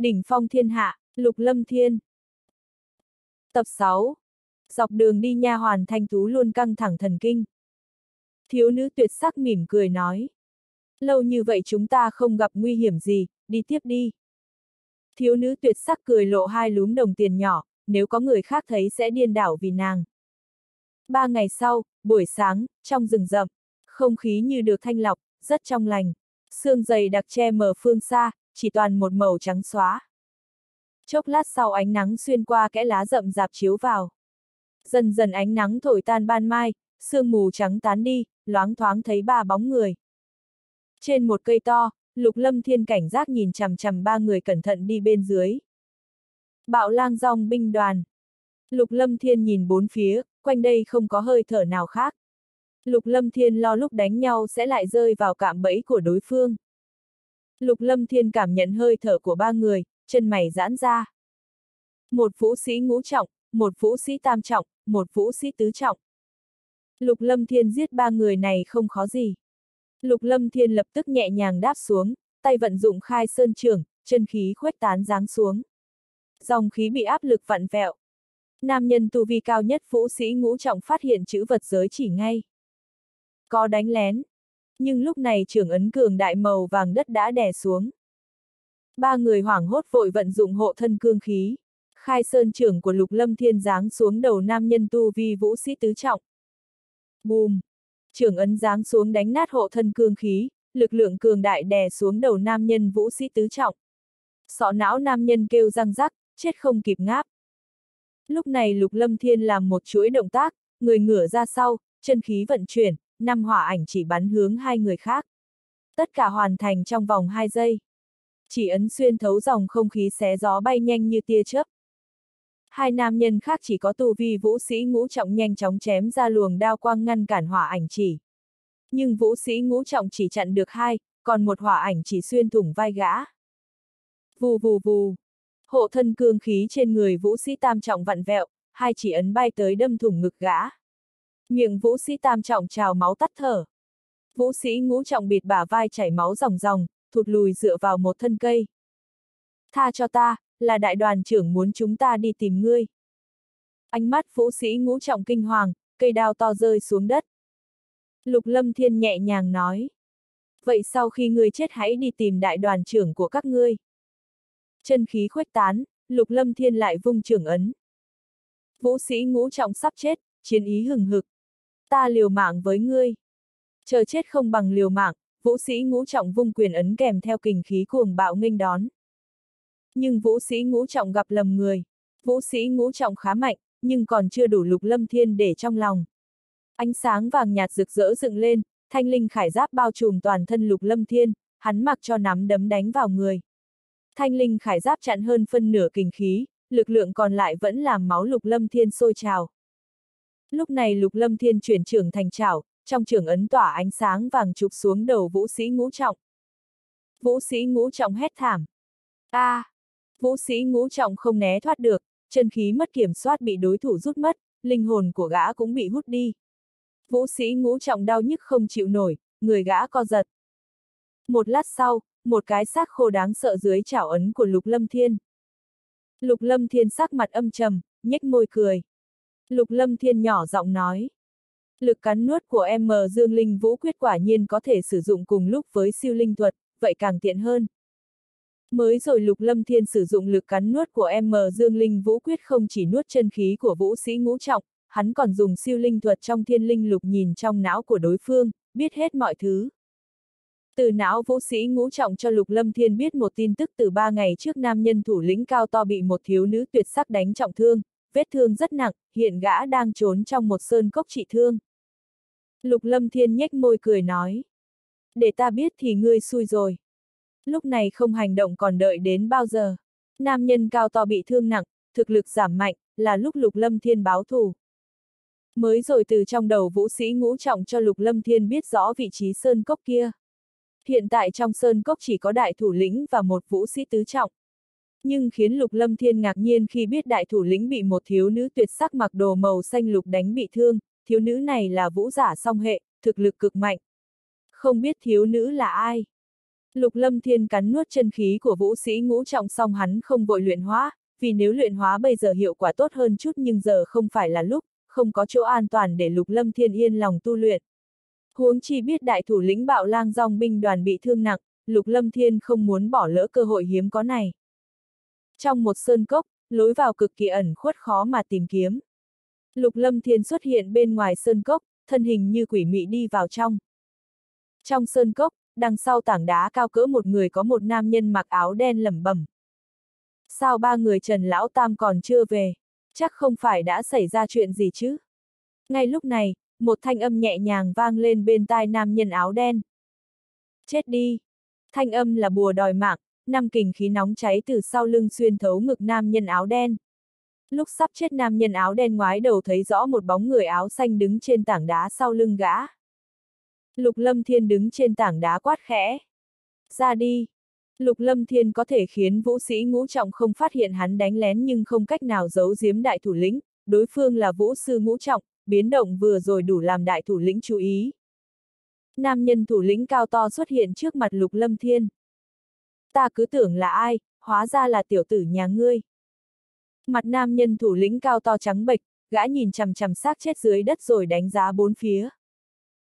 Đỉnh phong thiên hạ, Lục Lâm Thiên. Tập 6. Dọc đường đi nha hoàn thanh tú luôn căng thẳng thần kinh. Thiếu nữ tuyệt sắc mỉm cười nói. Lâu như vậy chúng ta không gặp nguy hiểm gì, đi tiếp đi. Thiếu nữ tuyệt sắc cười lộ hai lúm đồng tiền nhỏ, nếu có người khác thấy sẽ điên đảo vì nàng. Ba ngày sau, buổi sáng, trong rừng rậm, không khí như được thanh lọc, rất trong lành. Sương dày đặc che mờ phương xa, chỉ toàn một màu trắng xóa. Chốc lát sau ánh nắng xuyên qua kẽ lá rậm rạp chiếu vào. Dần dần ánh nắng thổi tan ban mai, sương mù trắng tán đi, loáng thoáng thấy ba bóng người. Trên một cây to, Lục Lâm Thiên cảnh giác nhìn chằm chằm ba người cẩn thận đi bên dưới. Bạo lang dòng binh đoàn. Lục Lâm Thiên nhìn bốn phía, quanh đây không có hơi thở nào khác. Lục Lâm Thiên lo lúc đánh nhau sẽ lại rơi vào cạm bẫy của đối phương. Lục Lâm Thiên cảm nhận hơi thở của ba người, chân mày giãn ra. Một vũ sĩ ngũ trọng, một vũ sĩ tam trọng, một vũ sĩ tứ trọng. Lục Lâm Thiên giết ba người này không khó gì. Lục Lâm Thiên lập tức nhẹ nhàng đáp xuống, tay vận dụng khai sơn trường, chân khí khuếch tán giáng xuống. Dòng khí bị áp lực vặn vẹo. Nam nhân tu vi cao nhất vũ sĩ ngũ trọng phát hiện chữ vật giới chỉ ngay. Có đánh lén. Nhưng lúc này trưởng ấn cường đại màu vàng đất đã đè xuống. Ba người hoảng hốt vội vận dụng hộ thân cương khí. Khai sơn trưởng của lục lâm thiên giáng xuống đầu nam nhân tu vi vũ sĩ tứ trọng. Bùm! Trưởng ấn giáng xuống đánh nát hộ thân cương khí, lực lượng cường đại đè xuống đầu nam nhân vũ sĩ tứ trọng. Sọ não nam nhân kêu răng rắc, chết không kịp ngáp. Lúc này lục lâm thiên làm một chuỗi động tác, người ngửa ra sau, chân khí vận chuyển, năm hỏa ảnh chỉ bắn hướng hai người khác. Tất cả hoàn thành trong vòng 2 giây. Chỉ ấn xuyên thấu dòng không khí xé gió bay nhanh như tia chớp. Hai nam nhân khác chỉ có tu vi vũ sĩ ngũ trọng nhanh chóng chém ra luồng đao quang ngăn cản hỏa ảnh chỉ. Nhưng vũ sĩ ngũ trọng chỉ chặn được hai, còn một hỏa ảnh chỉ xuyên thủng vai gã. Vù vù vù. Hộ thân cương khí trên người vũ sĩ tam trọng vặn vẹo, hai chỉ ấn bay tới đâm thủng ngực gã. Miệng vũ sĩ tam trọng trào máu tắt thở. Vũ sĩ ngũ trọng bịt bả vai chảy máu ròng ròng, thụt lùi dựa vào một thân cây. Tha cho ta, là đại đoàn trưởng muốn chúng ta đi tìm ngươi. Ánh mắt vũ sĩ ngũ trọng kinh hoàng, cây đao to rơi xuống đất. Lục lâm thiên nhẹ nhàng nói. Vậy sau khi ngươi chết hãy đi tìm đại đoàn trưởng của các ngươi. Chân khí khuếch tán, lục lâm thiên lại vung trưởng ấn. Vũ sĩ ngũ trọng sắp chết, chiến ý hừng hực. Ta liều mạng với ngươi. Chờ chết không bằng liều mạng, vũ sĩ ngũ trọng vung quyền ấn kèm theo kình khí cuồng bạo nghênh đón. Nhưng vũ sĩ ngũ trọng gặp lầm người. Vũ sĩ ngũ trọng khá mạnh, nhưng còn chưa đủ lục lâm thiên để trong lòng. Ánh sáng vàng nhạt rực rỡ dựng lên, thanh linh khải giáp bao trùm toàn thân lục lâm thiên, hắn mặc cho nắm đấm đánh vào người. Thanh linh khải giáp chặn hơn phân nửa kình khí, lực lượng còn lại vẫn làm máu lục lâm thiên sôi trào. Lúc này lục lâm thiên chuyển trưởng thành trảo, trong trường ấn tỏa ánh sáng vàng chụp xuống đầu vũ sĩ ngũ trọng. Vũ sĩ ngũ trọng hét thảm. a à, Vũ sĩ ngũ trọng không né thoát được, chân khí mất kiểm soát bị đối thủ rút mất, linh hồn của gã cũng bị hút đi. Vũ sĩ ngũ trọng đau nhức không chịu nổi, người gã co giật. Một lát sau, một cái xác khô đáng sợ dưới chảo ấn của Lục Lâm Thiên. Lục Lâm Thiên sắc mặt âm trầm, nhếch môi cười. Lục Lâm Thiên nhỏ giọng nói. Lực cắn nuốt của M Dương Linh Vũ Quyết quả nhiên có thể sử dụng cùng lúc với siêu linh thuật, vậy càng tiện hơn. Mới rồi Lục Lâm Thiên sử dụng lực cắn nuốt của M Dương Linh Vũ Quyết không chỉ nuốt chân khí của vũ sĩ ngũ trọng, hắn còn dùng siêu linh thuật trong thiên linh lục nhìn trong não của đối phương, biết hết mọi thứ. Từ não vũ sĩ ngũ trọng cho Lục Lâm Thiên biết một tin tức từ ba ngày trước nam nhân thủ lĩnh cao to bị một thiếu nữ tuyệt sắc đánh trọng thương, vết thương rất nặng, hiện gã đang trốn trong một sơn cốc trị thương. Lục Lâm Thiên nhếch môi cười nói. Để ta biết thì ngươi xui rồi. Lúc này không hành động còn đợi đến bao giờ. Nam nhân cao to bị thương nặng, thực lực giảm mạnh, là lúc Lục Lâm Thiên báo thù. Mới rồi từ trong đầu vũ sĩ ngũ trọng cho Lục Lâm Thiên biết rõ vị trí sơn cốc kia. Hiện tại trong sơn cốc chỉ có đại thủ lĩnh và một vũ sĩ tứ trọng. Nhưng khiến Lục Lâm Thiên ngạc nhiên khi biết đại thủ lĩnh bị một thiếu nữ tuyệt sắc mặc đồ màu xanh lục đánh bị thương, thiếu nữ này là vũ giả song hệ, thực lực cực mạnh. Không biết thiếu nữ là ai? Lục Lâm Thiên cắn nuốt chân khí của vũ sĩ ngũ trọng song hắn không vội luyện hóa, vì nếu luyện hóa bây giờ hiệu quả tốt hơn chút nhưng giờ không phải là lúc, không có chỗ an toàn để Lục Lâm Thiên yên lòng tu luyện. Huống chi biết đại thủ lĩnh bạo lang dòng binh đoàn bị thương nặng, Lục Lâm Thiên không muốn bỏ lỡ cơ hội hiếm có này. Trong một sơn cốc, lối vào cực kỳ ẩn khuất khó mà tìm kiếm. Lục Lâm Thiên xuất hiện bên ngoài sơn cốc, thân hình như quỷ mị đi vào trong. Trong sơn cốc, đằng sau tảng đá cao cỡ một người có một nam nhân mặc áo đen lẩm bẩm. Sao ba người Trần Lão Tam còn chưa về? Chắc không phải đã xảy ra chuyện gì chứ? Ngay lúc này, một thanh âm nhẹ nhàng vang lên bên tai nam nhân áo đen. Chết đi! Thanh âm là bùa đòi mạng, năm kình khí nóng cháy từ sau lưng xuyên thấu ngực nam nhân áo đen. Lúc sắp chết nam nhân áo đen ngoái đầu thấy rõ một bóng người áo xanh đứng trên tảng đá sau lưng gã. Lục Lâm Thiên đứng trên tảng đá quát khẽ. Ra đi! Lục Lâm Thiên có thể khiến vũ sĩ ngũ trọng không phát hiện hắn đánh lén nhưng không cách nào giấu giếm đại thủ lĩnh, đối phương là vũ sư ngũ trọng, biến động vừa rồi đủ làm đại thủ lĩnh chú ý. Nam nhân thủ lĩnh cao to xuất hiện trước mặt Lục Lâm Thiên. Ta cứ tưởng là ai, hóa ra là tiểu tử nhà ngươi. Mặt nam nhân thủ lĩnh cao to trắng bệch, gã nhìn chằm chằm xác chết dưới đất rồi đánh giá bốn phía.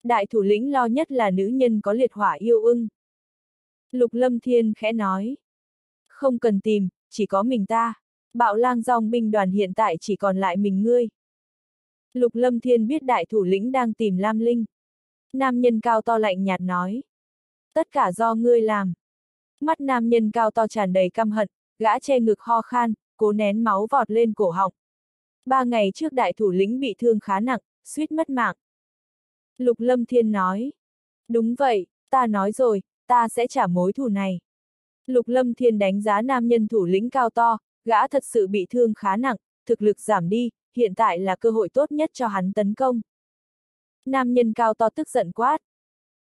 Đại thủ lĩnh lo nhất là nữ nhân có liệt hỏa yêu ưng. Lục Lâm Thiên khẽ nói. Không cần tìm, chỉ có mình ta. Bạo lang dòng binh đoàn hiện tại chỉ còn lại mình ngươi. Lục Lâm Thiên biết đại thủ lĩnh đang tìm Lam Linh. Nam nhân cao to lạnh nhạt nói. Tất cả do ngươi làm. Mắt nam nhân cao to tràn đầy căm hận, gã che ngực ho khan, cố nén máu vọt lên cổ họng. Ba ngày trước đại thủ lĩnh bị thương khá nặng, suýt mất mạng. Lục Lâm Thiên nói. Đúng vậy, ta nói rồi, ta sẽ trả mối thù này. Lục Lâm Thiên đánh giá nam nhân thủ lĩnh cao to, gã thật sự bị thương khá nặng, thực lực giảm đi, hiện tại là cơ hội tốt nhất cho hắn tấn công. Nam nhân cao to tức giận quát.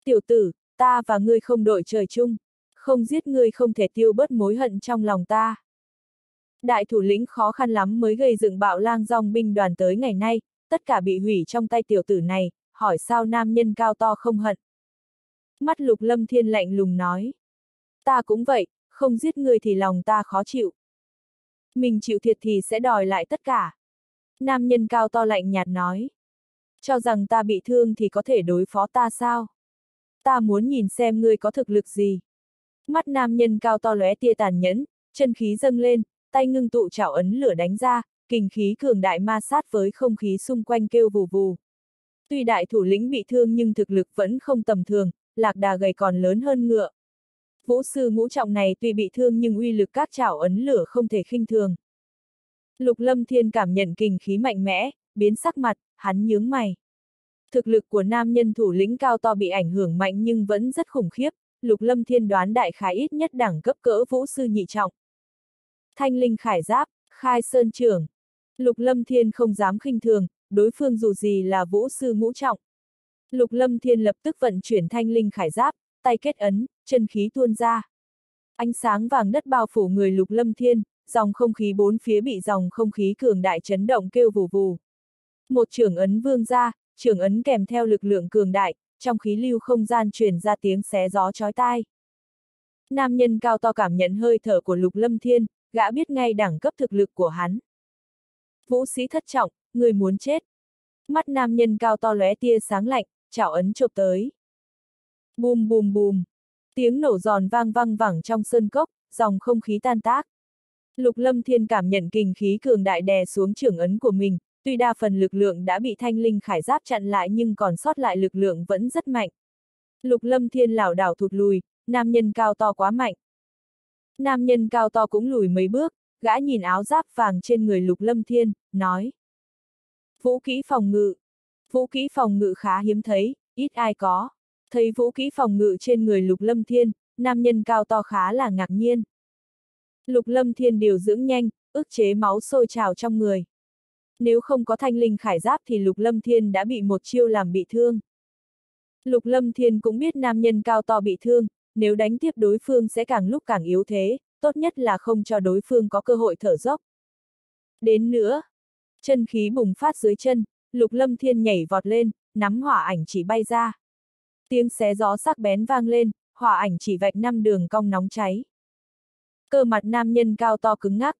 Tiểu tử, ta và ngươi không đội trời chung, không giết ngươi không thể tiêu bớt mối hận trong lòng ta. Đại thủ lĩnh khó khăn lắm mới gây dựng bạo lang dòng binh đoàn tới ngày nay, tất cả bị hủy trong tay tiểu tử này, hỏi sao nam nhân cao to không hận. Mắt lục lâm thiên lạnh lùng nói. Ta cũng vậy, không giết người thì lòng ta khó chịu. Mình chịu thiệt thì sẽ đòi lại tất cả. Nam nhân cao to lạnh nhạt nói. Cho rằng ta bị thương thì có thể đối phó ta sao? Ta muốn nhìn xem ngươi có thực lực gì. Mắt nam nhân cao to lóe tia tàn nhẫn, chân khí dâng lên, tay ngưng tụ chảo ấn lửa đánh ra, kình khí cường đại ma sát với không khí xung quanh kêu vù vù. Tuy đại thủ lĩnh bị thương nhưng thực lực vẫn không tầm thường, lạc đà gầy còn lớn hơn ngựa. Vũ sư ngũ trọng này tuy bị thương nhưng uy lực các chảo ấn lửa không thể khinh thường. Lục lâm thiên cảm nhận kình khí mạnh mẽ, biến sắc mặt, hắn nhướng mày. Thực lực của nam nhân thủ lĩnh cao to bị ảnh hưởng mạnh nhưng vẫn rất khủng khiếp, lục lâm thiên đoán đại khái ít nhất đẳng cấp cỡ vũ sư nhị trọng. Thanh linh khải giáp, khai sơn trưởng. Lục lâm thiên không dám khinh thường, đối phương dù gì là vũ sư ngũ trọng. Lục lâm thiên lập tức vận chuyển thanh linh khải giáp, tay kết ấn, chân khí tuôn ra. Ánh sáng vàng đất bao phủ người lục lâm thiên, dòng không khí bốn phía bị dòng không khí cường đại chấn động kêu vù vù. Một trưởng ấn vương ra, trưởng ấn kèm theo lực lượng cường đại, trong khí lưu không gian truyền ra tiếng xé gió chói tai. Nam nhân cao to cảm nhận hơi thở của lục lâm thiên, gã biết ngay đẳng cấp thực lực của hắn. Vũ sĩ thất trọng, người muốn chết. Mắt nam nhân cao to lóe tia sáng lạnh, chảo ấn chộp tới. Bùm bùm bùm. Tiếng nổ giòn vang vang vẳng trong sơn cốc, dòng không khí tan tác. Lục lâm thiên cảm nhận kinh khí cường đại đè xuống trưởng ấn của mình, tuy đa phần lực lượng đã bị thanh linh khải giáp chặn lại nhưng còn sót lại lực lượng vẫn rất mạnh. Lục lâm thiên lảo đảo thụt lùi, nam nhân cao to quá mạnh. Nam nhân cao to cũng lùi mấy bước, gã nhìn áo giáp vàng trên người lục lâm thiên, nói. Vũ kỹ phòng ngự. Vũ kỹ phòng ngự khá hiếm thấy, ít ai có. Thấy vũ kỹ phòng ngự trên người lục lâm thiên, nam nhân cao to khá là ngạc nhiên. Lục lâm thiên điều dưỡng nhanh, ức chế máu sôi trào trong người. Nếu không có thanh linh khải giáp thì lục lâm thiên đã bị một chiêu làm bị thương. Lục lâm thiên cũng biết nam nhân cao to bị thương, nếu đánh tiếp đối phương sẽ càng lúc càng yếu thế, tốt nhất là không cho đối phương có cơ hội thở dốc. Đến nữa, chân khí bùng phát dưới chân, lục lâm thiên nhảy vọt lên, nắm hỏa ảnh chỉ bay ra. Tiếng xé gió sắc bén vang lên, hỏa ảnh chỉ vạch năm đường cong nóng cháy. Cơ mặt nam nhân cao to cứng ngắc.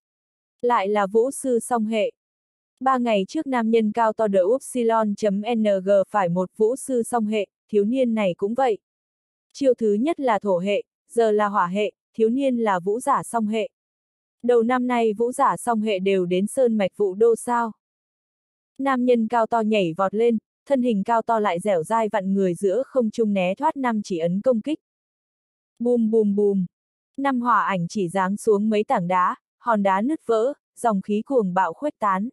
Lại là vũ sư song hệ. Ba ngày trước nam nhân cao to đỡ upsilon.ng phải một vũ sư song hệ, thiếu niên này cũng vậy. Chiêu thứ nhất là thổ hệ, giờ là hỏa hệ, thiếu niên là vũ giả song hệ. Đầu năm nay vũ giả song hệ đều đến sơn mạch vụ đô sao. Nam nhân cao to nhảy vọt lên, thân hình cao to lại dẻo dai vặn người giữa không trung né thoát năm chỉ ấn công kích. Bùm bùm bùm. Năm hỏa ảnh chỉ giáng xuống mấy tảng đá, hòn đá nứt vỡ, dòng khí cuồng bạo khuếch tán.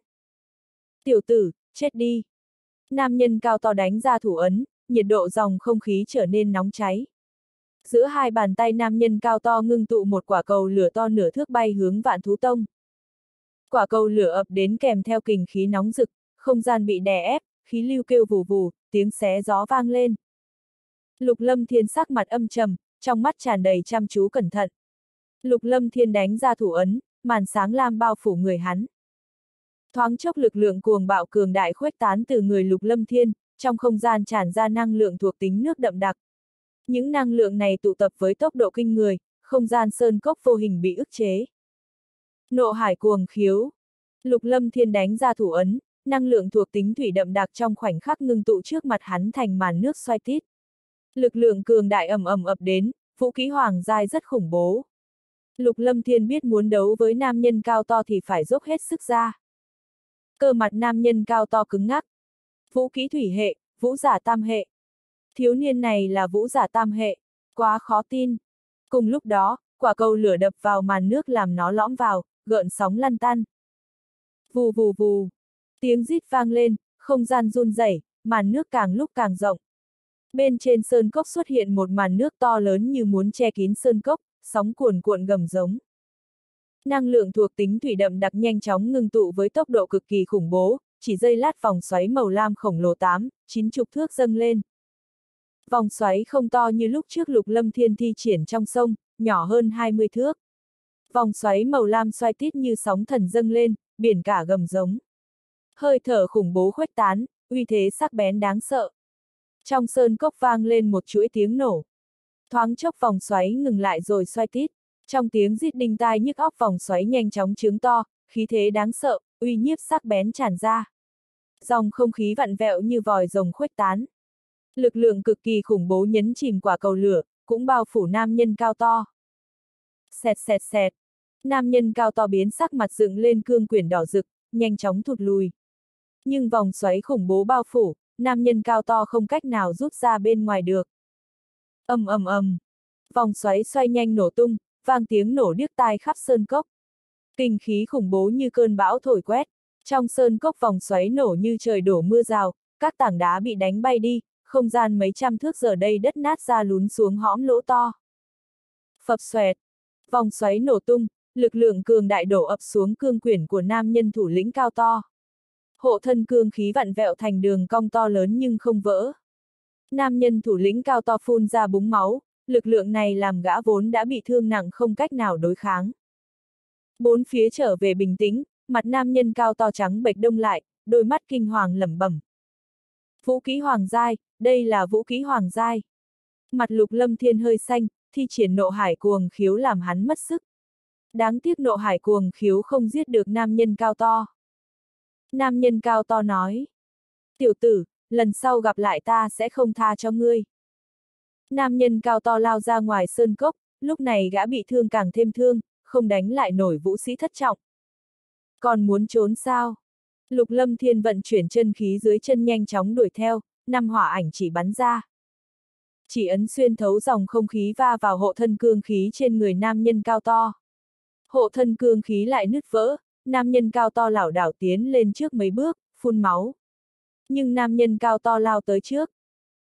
Tiểu tử, chết đi. Nam nhân cao to đánh ra thủ ấn, nhiệt độ dòng không khí trở nên nóng cháy. Giữa hai bàn tay nam nhân cao to ngưng tụ một quả cầu lửa to nửa thước bay hướng vạn thú tông. Quả cầu lửa ập đến kèm theo kình khí nóng rực, không gian bị đè ép, khí lưu kêu vù vù, tiếng xé gió vang lên. Lục lâm thiên sắc mặt âm trầm, trong mắt tràn đầy chăm chú cẩn thận. Lục lâm thiên đánh ra thủ ấn, màn sáng lam bao phủ người hắn. Thoáng chốc lực lượng cuồng bạo cường đại khuếch tán từ người lục lâm thiên, trong không gian tràn ra năng lượng thuộc tính nước đậm đặc. Những năng lượng này tụ tập với tốc độ kinh người, không gian sơn cốc vô hình bị ức chế. Nộ hải cuồng khiếu. Lục lâm thiên đánh ra thủ ấn, năng lượng thuộc tính thủy đậm đặc trong khoảnh khắc ngưng tụ trước mặt hắn thành màn nước xoay tít. Lực lượng cường đại ầm ầm ập đến, vũ khí hoàng giai rất khủng bố. Lục Lâm Thiên biết muốn đấu với nam nhân cao to thì phải dốc hết sức ra. Cơ mặt nam nhân cao to cứng ngắc. Vũ kỹ thủy hệ, vũ giả tam hệ. Thiếu niên này là vũ giả tam hệ, quá khó tin. Cùng lúc đó, quả cầu lửa đập vào màn nước làm nó lõm vào, gợn sóng lăn tăn. Vù vù vù. Tiếng rít vang lên, không gian run rẩy, màn nước càng lúc càng rộng. Bên trên sơn cốc xuất hiện một màn nước to lớn như muốn che kín sơn cốc, sóng cuồn cuộn gầm giống. Năng lượng thuộc tính thủy đậm đặc nhanh chóng ngưng tụ với tốc độ cực kỳ khủng bố, chỉ dây lát vòng xoáy màu lam khổng lồ 8, 9 chục thước dâng lên. Vòng xoáy không to như lúc trước lục lâm thiên thi triển trong sông, nhỏ hơn 20 thước. Vòng xoáy màu lam xoay tít như sóng thần dâng lên, biển cả gầm giống. Hơi thở khủng bố khuếch tán, uy thế sắc bén đáng sợ. Trong sơn cốc vang lên một chuỗi tiếng nổ. Thoáng chốc vòng xoáy ngừng lại rồi xoay tít. Trong tiếng rít đinh tai nhức óc vòng xoáy nhanh chóng trướng to, khí thế đáng sợ, uy nhiếp sắc bén tràn ra. Dòng không khí vặn vẹo như vòi rồng khuếch tán. Lực lượng cực kỳ khủng bố nhấn chìm quả cầu lửa, cũng bao phủ nam nhân cao to. Xẹt xẹt xẹt. Nam nhân cao to biến sắc mặt dựng lên cương quyển đỏ rực, nhanh chóng thụt lùi. Nhưng vòng xoáy khủng bố bao phủ, nam nhân cao to không cách nào rút ra bên ngoài được. ầm ầm ầm, vòng xoáy xoay nhanh nổ tung, vang tiếng nổ điếc tai khắp sơn cốc. Kinh khí khủng bố như cơn bão thổi quét, trong sơn cốc vòng xoáy nổ như trời đổ mưa rào, các tảng đá bị đánh bay đi, không gian mấy trăm thước giờ đây đất nát ra lún xuống hõm lỗ to. Phập xoẹt, vòng xoáy nổ tung, lực lượng cường đại đổ ập xuống cương quyển của nam nhân thủ lĩnh cao to. Hộ thân cương khí vặn vẹo thành đường cong to lớn nhưng không vỡ. Nam nhân thủ lĩnh cao to phun ra búng máu, lực lượng này làm gã vốn đã bị thương nặng không cách nào đối kháng. Bốn phía trở về bình tĩnh, mặt nam nhân cao to trắng bệch đông lại, đôi mắt kinh hoàng lẩm bẩm. Vũ khí hoàng giai, đây là vũ khí hoàng giai. Mặt lục lâm thiên hơi xanh, thi triển nộ hải cuồng khiếu làm hắn mất sức. Đáng tiếc nộ hải cuồng khiếu không giết được nam nhân cao to. Nam nhân cao to nói. Tiểu tử, lần sau gặp lại ta sẽ không tha cho ngươi. Nam nhân cao to lao ra ngoài sơn cốc, lúc này gã bị thương càng thêm thương, không đánh lại nổi vũ sĩ thất trọng. Còn muốn trốn sao? Lục lâm thiên vận chuyển chân khí dưới chân nhanh chóng đuổi theo, năm hỏa ảnh chỉ bắn ra. Chỉ ấn xuyên thấu dòng không khí va vào hộ thân cương khí trên người nam nhân cao to. Hộ thân cương khí lại nứt vỡ, nam nhân cao to lảo đảo tiến lên trước mấy bước, phun máu. Nhưng nam nhân cao to lao tới trước.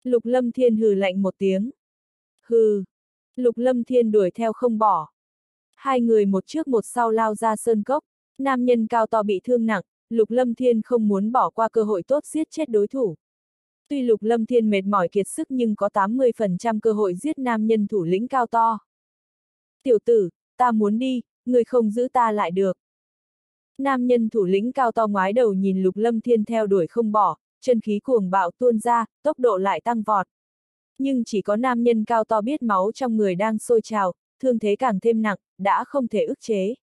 Lục lâm thiên hừ lạnh một tiếng. Hừ. Lục lâm thiên đuổi theo không bỏ. Hai người một trước một sau lao ra sơn cốc, nam nhân cao to bị thương nặng, Lục Lâm Thiên không muốn bỏ qua cơ hội tốt giết chết đối thủ. Tuy Lục Lâm Thiên mệt mỏi kiệt sức nhưng có 80% cơ hội giết nam nhân thủ lĩnh cao to. Tiểu tử, ta muốn đi, người không giữ ta lại được. Nam nhân thủ lĩnh cao to ngoái đầu nhìn Lục Lâm Thiên theo đuổi không bỏ, chân khí cuồng bạo tuôn ra, tốc độ lại tăng vọt. Nhưng chỉ có nam nhân cao to biết máu trong người đang sôi trào, thương thế càng thêm nặng, đã không thể ức chế.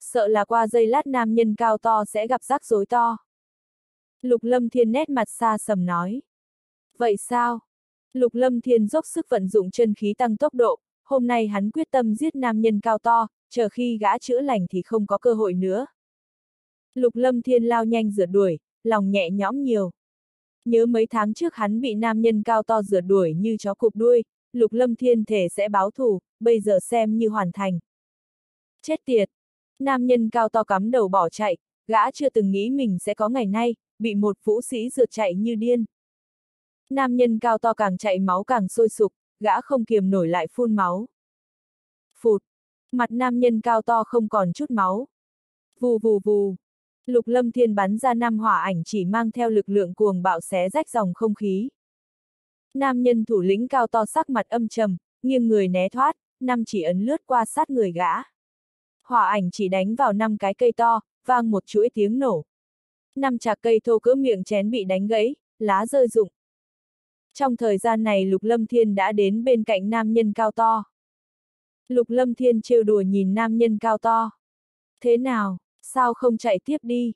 Sợ là qua giây lát nam nhân cao to sẽ gặp rắc rối to. Lục Lâm Thiên nét mặt xa sầm nói. Vậy sao? Lục Lâm Thiên dốc sức vận dụng chân khí tăng tốc độ, hôm nay hắn quyết tâm giết nam nhân cao to, chờ khi gã chữa lành thì không có cơ hội nữa. Lục Lâm Thiên lao nhanh rượt đuổi, lòng nhẹ nhõm nhiều. Nhớ mấy tháng trước hắn bị nam nhân cao to rượt đuổi như chó cụp đuôi, Lục Lâm Thiên thể sẽ báo thù, bây giờ xem như hoàn thành. Chết tiệt! Nam nhân cao to cắm đầu bỏ chạy, gã chưa từng nghĩ mình sẽ có ngày nay, bị một vũ sĩ rượt chạy như điên. Nam nhân cao to càng chạy máu càng sôi sục, gã không kiềm nổi lại phun máu. Phụt! Mặt nam nhân cao to không còn chút máu. Vù vù vù! Lục lâm thiên bắn ra năm hỏa ảnh chỉ mang theo lực lượng cuồng bạo xé rách dòng không khí. Nam nhân thủ lĩnh cao to sắc mặt âm trầm, nghiêng người né thoát, năm chỉ ấn lướt qua sát người gã. Hỏa ảnh chỉ đánh vào năm cái cây to, vang một chuỗi tiếng nổ. Năm chạc cây thô cỡ miệng chén bị đánh gãy, lá rơi rụng. Trong thời gian này Lục Lâm Thiên đã đến bên cạnh nam nhân cao to. Lục Lâm Thiên trêu đùa nhìn nam nhân cao to. Thế nào, sao không chạy tiếp đi?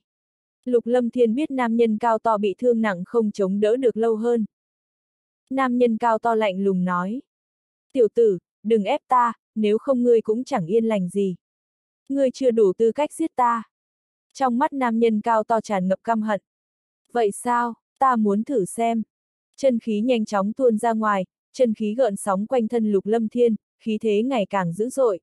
Lục Lâm Thiên biết nam nhân cao to bị thương nặng không chống đỡ được lâu hơn. Nam nhân cao to lạnh lùng nói. Tiểu tử, đừng ép ta, nếu không ngươi cũng chẳng yên lành gì. Ngươi chưa đủ tư cách giết ta. Trong mắt nam nhân cao to tràn ngập căm hận. Vậy sao, ta muốn thử xem. Chân khí nhanh chóng tuôn ra ngoài, chân khí gợn sóng quanh thân lục lâm thiên, khí thế ngày càng dữ dội.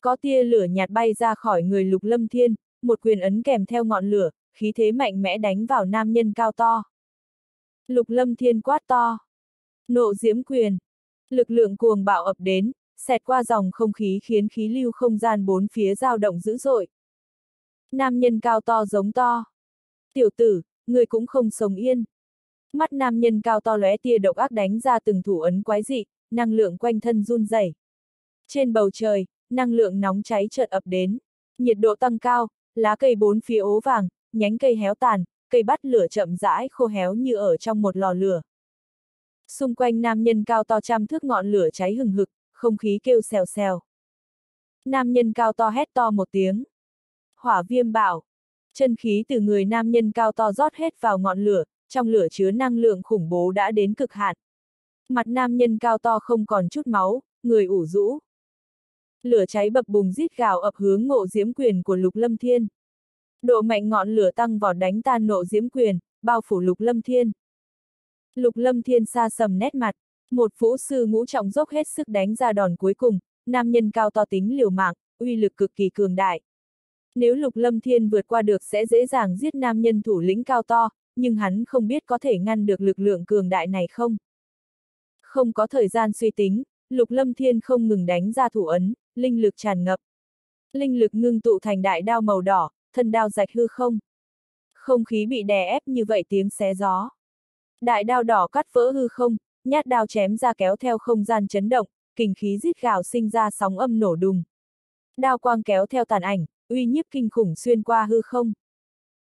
Có tia lửa nhạt bay ra khỏi người lục lâm thiên, một quyền ấn kèm theo ngọn lửa, khí thế mạnh mẽ đánh vào nam nhân cao to. Lục lâm thiên quát to. Nộ diễm quyền. Lực lượng cuồng bạo ập đến, xẹt qua dòng không khí khiến khí lưu không gian bốn phía dao động dữ dội. Nam nhân cao to giống to. Tiểu tử, người cũng không sống yên. Mắt nam nhân cao to lóe tia độc ác đánh ra từng thủ ấn quái dị, năng lượng quanh thân run rẩy. Trên bầu trời, năng lượng nóng cháy chợt ập đến. Nhiệt độ tăng cao, lá cây bốn phía ố vàng, nhánh cây héo tàn, cây bắt lửa chậm rãi khô héo như ở trong một lò lửa. Xung quanh nam nhân cao to trăm thước ngọn lửa cháy hừng hực, không khí kêu xèo xèo. Nam nhân cao to hét to một tiếng. Hỏa viêm bảo. Chân khí từ người nam nhân cao to rót hết vào ngọn lửa, trong lửa chứa năng lượng khủng bố đã đến cực hạn. Mặt nam nhân cao to không còn chút máu, người ủ rũ. Lửa cháy bập bùng rít gào ập hướng ngộ diễm quyền của lục lâm thiên. Độ mạnh ngọn lửa tăng vọt đánh tan nộ diễm quyền, bao phủ lục lâm thiên. Lục lâm thiên xa sầm nét mặt, một vũ sư ngũ trọng dốc hết sức đánh ra đòn cuối cùng, nam nhân cao to tính liều mạng, uy lực cực kỳ cường đại. Nếu lục lâm thiên vượt qua được sẽ dễ dàng giết nam nhân thủ lĩnh cao to, nhưng hắn không biết có thể ngăn được lực lượng cường đại này không. Không có thời gian suy tính, lục lâm thiên không ngừng đánh ra thủ ấn, linh lực tràn ngập. Linh lực ngưng tụ thành đại đao màu đỏ, thân đao rạch hư không. Không khí bị đè ép như vậy tiếng xé gió. Đại đao đỏ cắt vỡ hư không, nhát đao chém ra kéo theo không gian chấn động, kinh khí rít gào sinh ra sóng âm nổ đùng. Đao quang kéo theo tàn ảnh, uy nhiếp kinh khủng xuyên qua hư không.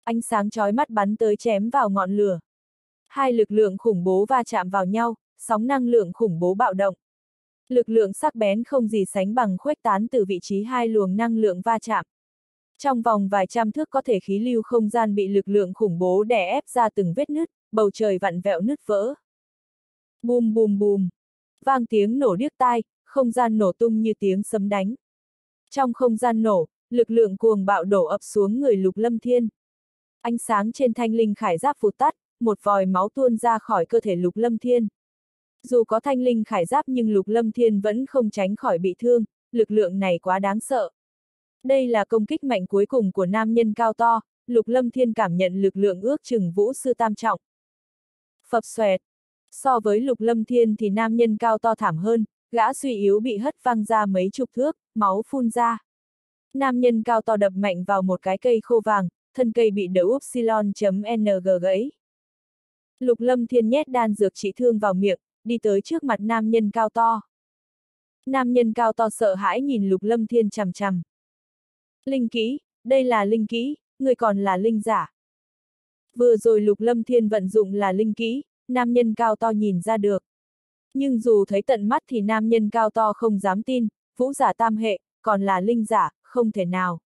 Ánh sáng chói mắt bắn tới chém vào ngọn lửa. Hai lực lượng khủng bố va chạm vào nhau, sóng năng lượng khủng bố bạo động. Lực lượng sắc bén không gì sánh bằng khuếch tán từ vị trí hai luồng năng lượng va chạm. Trong vòng vài trăm thước có thể khí lưu không gian bị lực lượng khủng bố đè ép ra từng vết nứt, bầu trời vặn vẹo nứt vỡ. Bùm bùm bùm. Vang tiếng nổ điếc tai, không gian nổ tung như tiếng sấm đánh. Trong không gian nổ, lực lượng cuồng bạo đổ ập xuống người lục lâm thiên. Ánh sáng trên thanh linh khải giáp phụt tắt, một vòi máu tuôn ra khỏi cơ thể lục lâm thiên. Dù có thanh linh khải giáp nhưng lục lâm thiên vẫn không tránh khỏi bị thương, lực lượng này quá đáng sợ. Đây là công kích mạnh cuối cùng của nam nhân cao to, lục lâm thiên cảm nhận lực lượng ước chừng vũ sư tam trọng. Phập xoẹt. So với lục lâm thiên thì nam nhân cao to thảm hơn, gã suy yếu bị hất văng ra mấy chục thước, máu phun ra. Nam nhân cao to đập mạnh vào một cái cây khô vàng, thân cây bị đỡ upsilon.ng gãy. Lục lâm thiên nhét đan dược trị thương vào miệng, đi tới trước mặt nam nhân cao to. Nam nhân cao to sợ hãi nhìn lục lâm thiên chằm chằm. Linh kỹ, đây là linh kỹ, người còn là linh giả. Vừa rồi lục lâm thiên vận dụng là linh kỹ, nam nhân cao to nhìn ra được. Nhưng dù thấy tận mắt thì nam nhân cao to không dám tin, vũ giả tam hệ, còn là linh giả, không thể nào.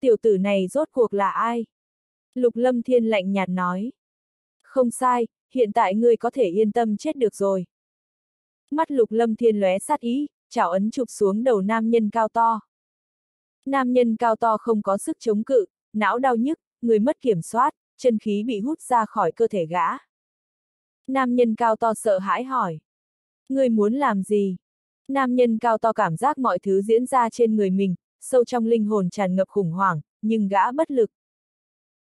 Tiểu tử này rốt cuộc là ai? Lục lâm thiên lạnh nhạt nói. Không sai, hiện tại ngươi có thể yên tâm chết được rồi. Mắt lục lâm thiên lóe sát ý, chảo ấn chụp xuống đầu nam nhân cao to. Nam nhân cao to không có sức chống cự, não đau nhức, người mất kiểm soát, chân khí bị hút ra khỏi cơ thể gã. Nam nhân cao to sợ hãi hỏi. Người muốn làm gì? Nam nhân cao to cảm giác mọi thứ diễn ra trên người mình, sâu trong linh hồn tràn ngập khủng hoảng, nhưng gã bất lực.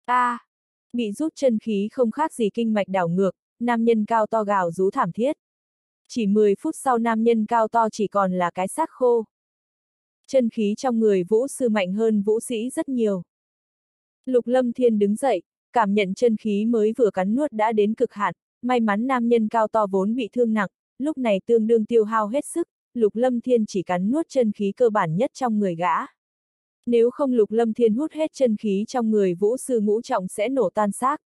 A, à, bị rút chân khí không khác gì kinh mạch đảo ngược, nam nhân cao to gào rú thảm thiết. Chỉ 10 phút sau nam nhân cao to chỉ còn là cái xác khô. Chân khí trong người vũ sư mạnh hơn vũ sĩ rất nhiều. Lục lâm thiên đứng dậy, cảm nhận chân khí mới vừa cắn nuốt đã đến cực hạn, may mắn nam nhân cao to vốn bị thương nặng, lúc này tương đương tiêu hao hết sức, lục lâm thiên chỉ cắn nuốt chân khí cơ bản nhất trong người gã. Nếu không lục lâm thiên hút hết chân khí trong người vũ sư ngũ trọng sẽ nổ tan xác.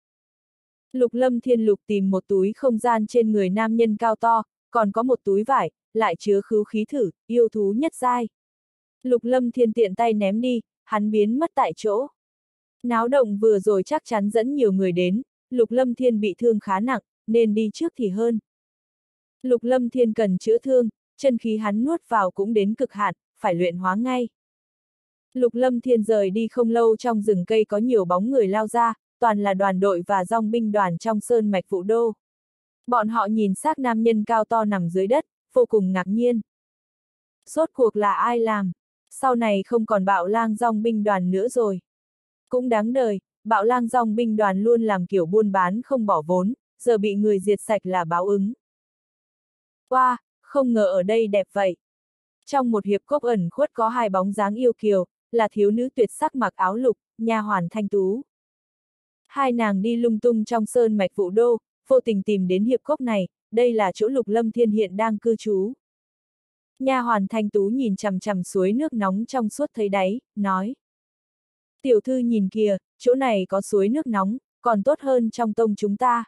Lục lâm thiên lục tìm một túi không gian trên người nam nhân cao to, còn có một túi vải, lại chứa khứu khí thử, yêu thú nhất giai. Lục lâm thiên tiện tay ném đi, hắn biến mất tại chỗ. Náo động vừa rồi chắc chắn dẫn nhiều người đến, lục lâm thiên bị thương khá nặng, nên đi trước thì hơn. Lục lâm thiên cần chữa thương, chân khí hắn nuốt vào cũng đến cực hạn, phải luyện hóa ngay. Lục lâm thiên rời đi không lâu trong rừng cây có nhiều bóng người lao ra, toàn là đoàn đội và dòng binh đoàn trong sơn mạch vụ đô. Bọn họ nhìn xác nam nhân cao to nằm dưới đất, vô cùng ngạc nhiên. Rốt cuộc là ai làm? Sau này không còn bạo lang dòng binh đoàn nữa rồi. Cũng đáng đời, bạo lang dòng binh đoàn luôn làm kiểu buôn bán không bỏ vốn, giờ bị người diệt sạch là báo ứng. Wow, không ngờ ở đây đẹp vậy. Trong một hiệp cốc ẩn khuất có hai bóng dáng yêu kiều, là thiếu nữ tuyệt sắc mặc áo lục, nha hoàn thanh tú. Hai nàng đi lung tung trong sơn mạch vụ đô, vô tình tìm đến hiệp cốc này, đây là chỗ lục lâm thiên hiện đang cư trú. Nha hoàn thanh tú nhìn chằm chằm suối nước nóng trong suốt thấy đáy, nói. Tiểu thư nhìn kìa, chỗ này có suối nước nóng, còn tốt hơn trong tông chúng ta.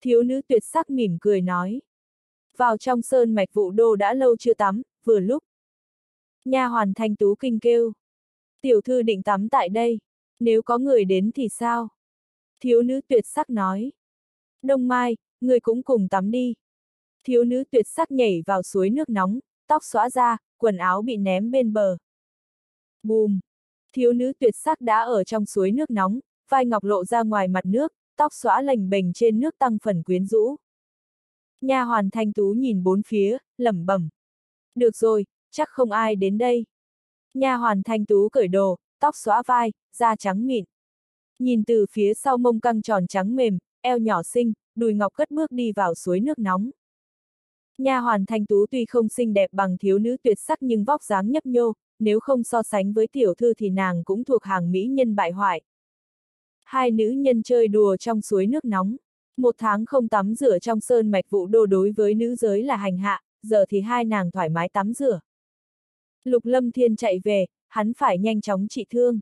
Thiếu nữ tuyệt sắc mỉm cười nói. Vào trong sơn mạch vụ đô đã lâu chưa tắm, vừa lúc. Nha hoàn thanh tú kinh kêu. Tiểu thư định tắm tại đây, nếu có người đến thì sao? Thiếu nữ tuyệt sắc nói. Đông Mai, người cũng cùng tắm đi. Thiếu nữ tuyệt sắc nhảy vào suối nước nóng, tóc xóa ra, quần áo bị ném bên bờ. Bùm! Thiếu nữ tuyệt sắc đã ở trong suối nước nóng, vai ngọc lộ ra ngoài mặt nước, tóc xóa lềnh bềnh trên nước tăng phần quyến rũ. Nha hoàn thanh tú nhìn bốn phía, lẩm bẩm. Được rồi, chắc không ai đến đây. Nha hoàn thanh tú cởi đồ, tóc xóa vai, da trắng mịn. Nhìn từ phía sau mông căng tròn trắng mềm, eo nhỏ xinh, đùi ngọc cất bước đi vào suối nước nóng. Nha hoàn thanh tú tuy không xinh đẹp bằng thiếu nữ tuyệt sắc nhưng vóc dáng nhấp nhô, nếu không so sánh với tiểu thư thì nàng cũng thuộc hàng mỹ nhân bại hoại. Hai nữ nhân chơi đùa trong suối nước nóng. Một tháng không tắm rửa trong sơn mạch vụ đô đối với nữ giới là hành hạ, giờ thì hai nàng thoải mái tắm rửa. Lục Lâm Thiên chạy về, hắn phải nhanh chóng trị thương.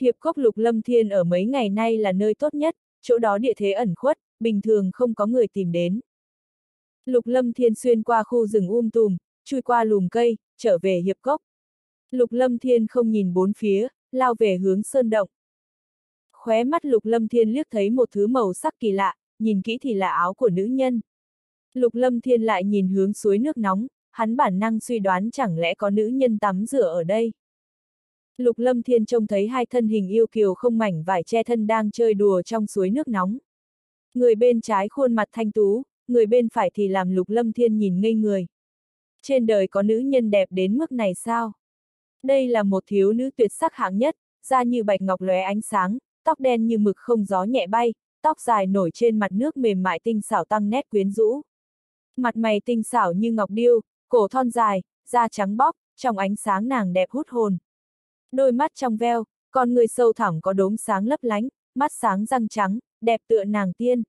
Hiệp cốc Lục Lâm Thiên ở mấy ngày nay là nơi tốt nhất, chỗ đó địa thế ẩn khuất, bình thường không có người tìm đến. Lục Lâm Thiên xuyên qua khu rừng um tùm, chui qua lùm cây, trở về hiệp cốc. Lục Lâm Thiên không nhìn bốn phía, lao về hướng sơn động. Khóe mắt Lục Lâm Thiên liếc thấy một thứ màu sắc kỳ lạ, nhìn kỹ thì là áo của nữ nhân. Lục Lâm Thiên lại nhìn hướng suối nước nóng, hắn bản năng suy đoán chẳng lẽ có nữ nhân tắm rửa ở đây. Lục Lâm Thiên trông thấy hai thân hình yêu kiều không mảnh vải che thân đang chơi đùa trong suối nước nóng. Người bên trái khuôn mặt thanh tú, người bên phải thì làm Lục Lâm Thiên nhìn ngây người. Trên đời có nữ nhân đẹp đến mức này sao? Đây là một thiếu nữ tuyệt sắc hạng nhất, da như bạch ngọc lóe ánh sáng, tóc đen như mực không gió nhẹ bay, tóc dài nổi trên mặt nước mềm mại tinh xảo tăng nét quyến rũ. Mặt mày tinh xảo như ngọc điêu, cổ thon dài, da trắng bóc, trong ánh sáng nàng đẹp hút hồn. Đôi mắt trong veo, con người sâu thẳm có đốm sáng lấp lánh, mắt sáng răng trắng, đẹp tựa nàng tiên.